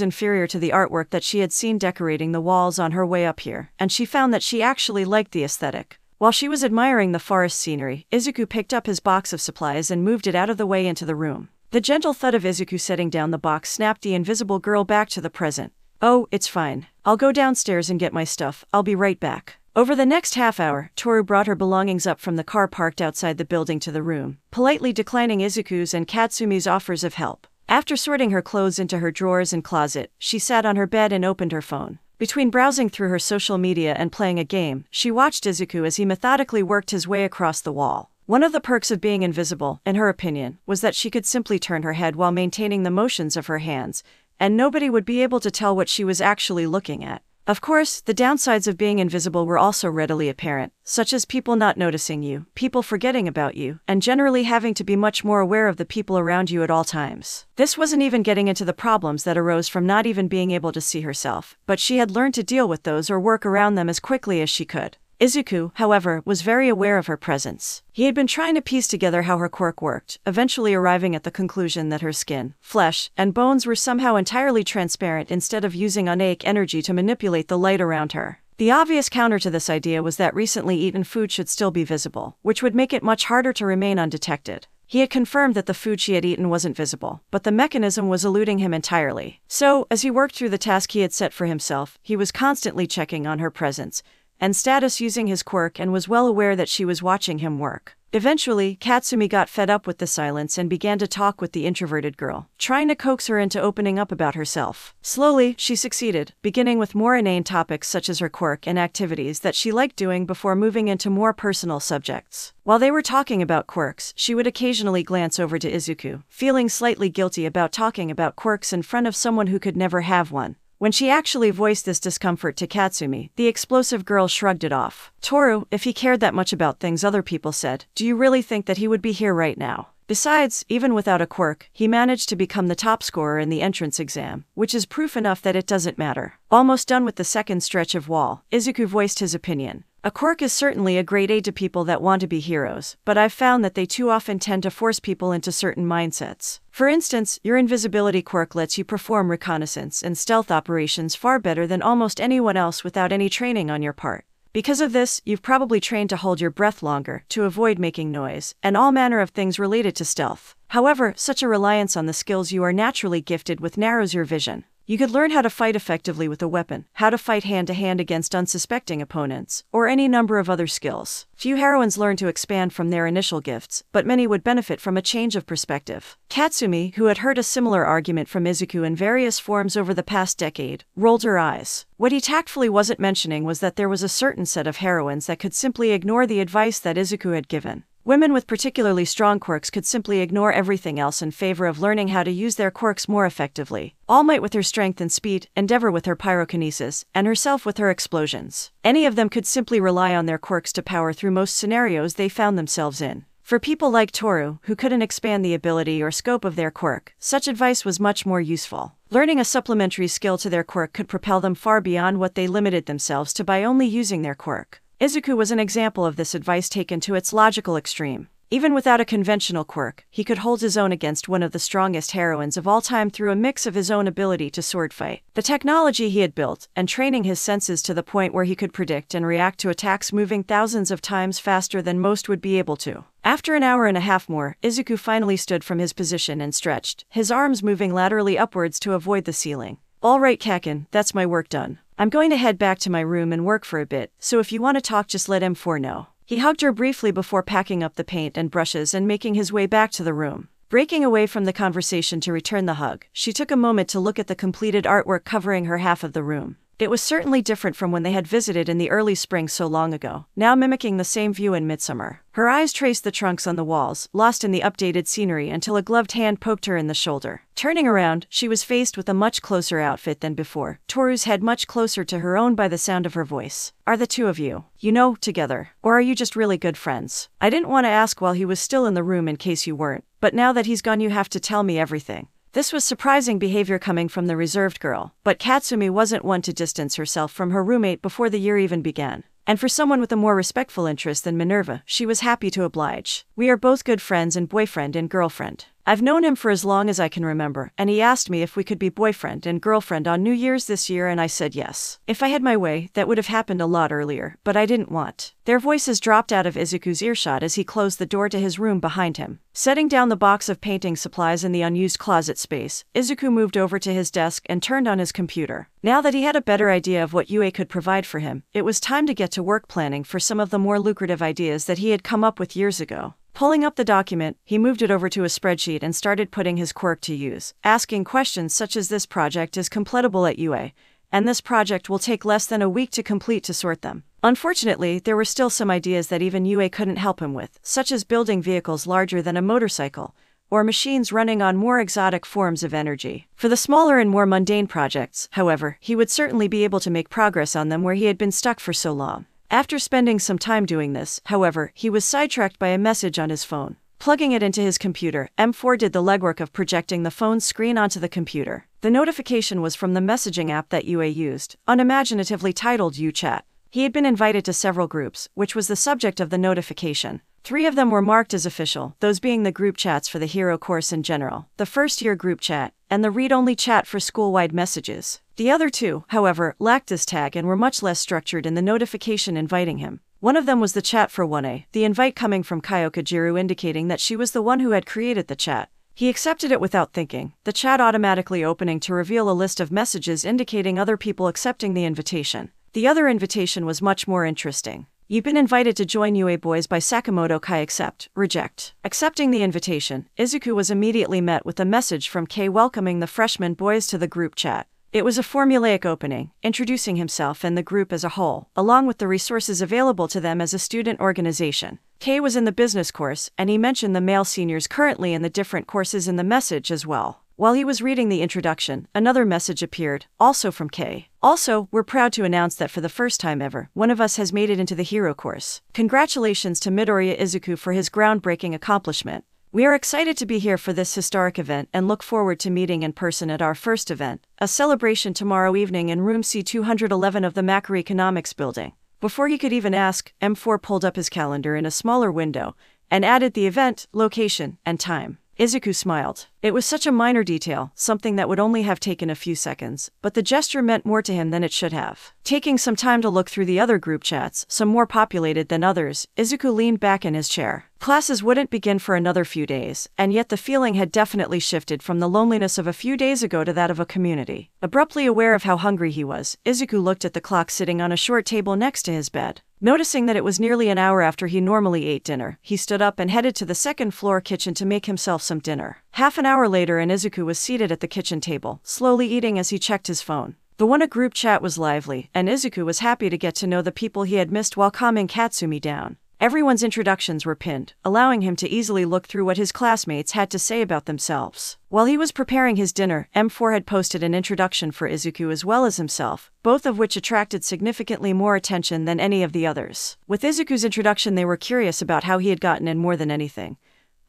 inferior to the artwork that she had seen decorating the walls on her way up here, and she found that she actually liked the aesthetic. While she was admiring the forest scenery, Izuku picked up his box of supplies and moved it out of the way into the room. The gentle thud of Izuku setting down the box snapped the invisible girl back to the present. Oh, it's fine. I'll go downstairs and get my stuff. I'll be right back. Over the next half hour, Toru brought her belongings up from the car parked outside the building to the room, politely declining Izuku's and Katsumi's offers of help. After sorting her clothes into her drawers and closet, she sat on her bed and opened her phone. Between browsing through her social media and playing a game, she watched Izuku as he methodically worked his way across the wall. One of the perks of being invisible, in her opinion, was that she could simply turn her head while maintaining the motions of her hands, and nobody would be able to tell what she was actually looking at. Of course, the downsides of being invisible were also readily apparent, such as people not noticing you, people forgetting about you, and generally having to be much more aware of the people around you at all times. This wasn't even getting into the problems that arose from not even being able to see herself, but she had learned to deal with those or work around them as quickly as she could. Izuku, however, was very aware of her presence. He had been trying to piece together how her quirk worked, eventually arriving at the conclusion that her skin, flesh, and bones were somehow entirely transparent instead of using unaic energy to manipulate the light around her. The obvious counter to this idea was that recently eaten food should still be visible, which would make it much harder to remain undetected. He had confirmed that the food she had eaten wasn't visible, but the mechanism was eluding him entirely. So, as he worked through the task he had set for himself, he was constantly checking on her presence, and status using his quirk and was well aware that she was watching him work. Eventually, Katsumi got fed up with the silence and began to talk with the introverted girl, trying to coax her into opening up about herself. Slowly, she succeeded, beginning with more inane topics such as her quirk and activities that she liked doing before moving into more personal subjects. While they were talking about quirks, she would occasionally glance over to Izuku, feeling slightly guilty about talking about quirks in front of someone who could never have one. When she actually voiced this discomfort to Katsumi, the explosive girl shrugged it off. Toru, if he cared that much about things other people said, do you really think that he would be here right now? Besides, even without a quirk, he managed to become the top scorer in the entrance exam, which is proof enough that it doesn't matter. Almost done with the second stretch of wall, Izuku voiced his opinion. A quirk is certainly a great aid to people that want to be heroes, but I've found that they too often tend to force people into certain mindsets. For instance, your invisibility quirk lets you perform reconnaissance and stealth operations far better than almost anyone else without any training on your part. Because of this, you've probably trained to hold your breath longer, to avoid making noise, and all manner of things related to stealth. However, such a reliance on the skills you are naturally gifted with narrows your vision. You could learn how to fight effectively with a weapon, how to fight hand to hand against unsuspecting opponents, or any number of other skills. Few heroines learn to expand from their initial gifts, but many would benefit from a change of perspective. Katsumi, who had heard a similar argument from Izuku in various forms over the past decade, rolled her eyes. What he tactfully wasn't mentioning was that there was a certain set of heroines that could simply ignore the advice that Izuku had given. Women with particularly strong quirks could simply ignore everything else in favor of learning how to use their quirks more effectively. All Might with her strength and speed, Endeavor with her pyrokinesis, and herself with her explosions. Any of them could simply rely on their quirks to power through most scenarios they found themselves in. For people like Toru, who couldn't expand the ability or scope of their quirk, such advice was much more useful. Learning a supplementary skill to their quirk could propel them far beyond what they limited themselves to by only using their quirk. Izuku was an example of this advice taken to its logical extreme. Even without a conventional quirk, he could hold his own against one of the strongest heroines of all time through a mix of his own ability to sword fight, the technology he had built, and training his senses to the point where he could predict and react to attacks moving thousands of times faster than most would be able to. After an hour and a half more, Izuku finally stood from his position and stretched, his arms moving laterally upwards to avoid the ceiling. All right, Kacchan, that's my work done. I'm going to head back to my room and work for a bit, so if you want to talk, just let M4 know. He hugged her briefly before packing up the paint and brushes and making his way back to the room. Breaking away from the conversation to return the hug, she took a moment to look at the completed artwork covering her half of the room. It was certainly different from when they had visited in the early spring so long ago, now mimicking the same view in midsummer. Her eyes traced the trunks on the walls, lost in the updated scenery until a gloved hand poked her in the shoulder. Turning around, she was faced with a much closer outfit than before, Toru's head much closer to her own by the sound of her voice. Are the two of you, you know, together? Or are you just really good friends? I didn't want to ask while he was still in the room in case you weren't, but now that he's gone, you have to tell me everything. This was surprising behavior coming from the reserved girl, but Katsumi wasn't one to distance herself from her roommate before the year even began. And for someone with a more respectful interest than Minerva, she was happy to oblige. We are both good friends and boyfriend and girlfriend. I've known him for as long as I can remember, and he asked me if we could be boyfriend and girlfriend on New Year's this year, and I said yes. If I had my way, that would have happened a lot earlier, but I didn't want. Their voices dropped out of Izuku's earshot as he closed the door to his room behind him. Setting down the box of painting supplies in the unused closet space, Izuku moved over to his desk and turned on his computer. Now that he had a better idea of what UA could provide for him, it was time to get to work planning for some of the more lucrative ideas that he had come up with years ago. Pulling up the document, he moved it over to a spreadsheet and started putting his quirk to use, asking questions such as this project is completable at UA, and this project will take less than a week to complete to sort them. Unfortunately, there were still some ideas that even UA couldn't help him with, such as building vehicles larger than a motorcycle, or machines running on more exotic forms of energy. For the smaller and more mundane projects, however, he would certainly be able to make progress on them where he had been stuck for so long. After spending some time doing this, however, he was sidetracked by a message on his phone. Plugging it into his computer, M4 did the legwork of projecting the phone's screen onto the computer. The notification was from the messaging app that UA used, unimaginatively titled UChat. He had been invited to several groups, which was the subject of the notification. Three of them were marked as official, those being the group chats for the Hero course in general, the first year group chat, and the read only chat for school wide messages. The other two, however, lacked this tag and were much less structured in the notification inviting him. One of them was the chat for 1A, the invite coming from Kyoka Jiro indicating that she was the one who had created the chat. He accepted it without thinking, the chat automatically opening to reveal a list of messages indicating other people accepting the invitation. The other invitation was much more interesting. You've been invited to join UA Boys by Sakamoto Kai accept, reject. Accepting the invitation, Izuku was immediately met with a message from Kei welcoming the freshman boys to the group chat. It was a formulaic opening, introducing himself and the group as a whole, along with the resources available to them as a student organization. Kay was in the business course, and he mentioned the male seniors currently in the different courses in the message as well. While he was reading the introduction, another message appeared, also from Kay. Also, we're proud to announce that for the first time ever, one of us has made it into the hero course. Congratulations to Midoriya Izuku for his groundbreaking accomplishment. We are excited to be here for this historic event and look forward to meeting in person at our first event, a celebration tomorrow evening in room C211 of the Macquarie Economics Building. Before he could even ask, M4 pulled up his calendar in a smaller window and added the event, location, and time. Izuku smiled. It was such a minor detail, something that would only have taken a few seconds, but the gesture meant more to him than it should have. Taking some time to look through the other group chats, some more populated than others, Izuku leaned back in his chair. Classes wouldn't begin for another few days, and yet the feeling had definitely shifted from the loneliness of a few days ago to that of a community. Abruptly aware of how hungry he was, Izuku looked at the clock sitting on a short table next to his bed. Noticing that it was nearly an hour after he normally ate dinner, he stood up and headed to the second floor kitchen to make himself some dinner. Half an hour later, and Izuku was seated at the kitchen table, slowly eating as he checked his phone. The 1A group chat was lively, and Izuku was happy to get to know the people he had missed while calming Katsumi down. Everyone's introductions were pinned, allowing him to easily look through what his classmates had to say about themselves. While he was preparing his dinner, M4 had posted an introduction for Izuku as well as himself, both of which attracted significantly more attention than any of the others. With Izuku's introduction, they were curious about how he had gotten in more than anything.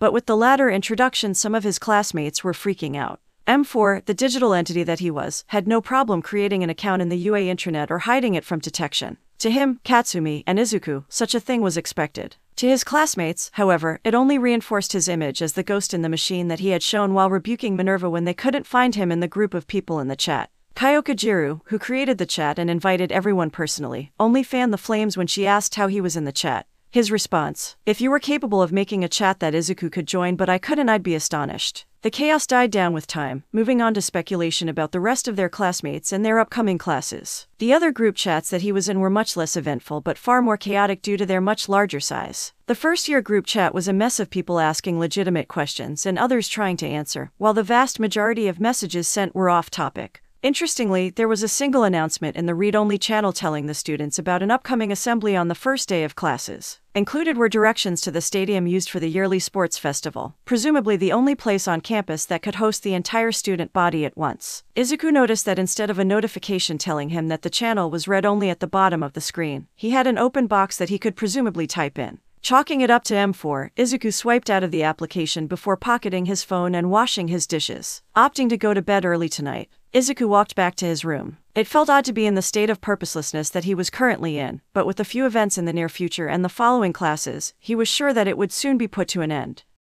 But with the latter introduction, some of his classmates were freaking out. M4, the digital entity that he was, had no problem creating an account in the UA intranet or hiding it from detection. To him, Katsumi, and Izuku, such a thing was expected. To his classmates, however, it only reinforced his image as the ghost in the machine that he had shown while rebuking Minerva when they couldn't find him in the group of people in the chat. Kyoka Jiro, who created the chat and invited everyone personally, only fanned the flames when she asked how he was in the chat. His response If you were capable of making a chat that Izuku could join, but I couldn't, I'd be astonished. The chaos died down with time, moving on to speculation about the rest of their classmates and their upcoming classes. The other group chats that he was in were much less eventful but far more chaotic due to their much larger size. The first year group chat was a mess of people asking legitimate questions and others trying to answer, while the vast majority of messages sent were off topic. Interestingly, there was a single announcement in the read only channel telling the students about an upcoming assembly on the first day of classes. Included were directions to the stadium used for the yearly sports festival, presumably the only place on campus that could host the entire student body at once. Izuku noticed that instead of a notification telling him that the channel was read only at the bottom of the screen, he had an open box that he could presumably type in. Chalking it up to M4, Izuku swiped out of the application before pocketing his phone and washing his dishes. Opting to go to bed early tonight, Izuku walked back to his room. It felt odd to be in the state of purposelessness that he was currently in, but with a few events in the near future and the following classes, he was sure that it would soon be put to an end.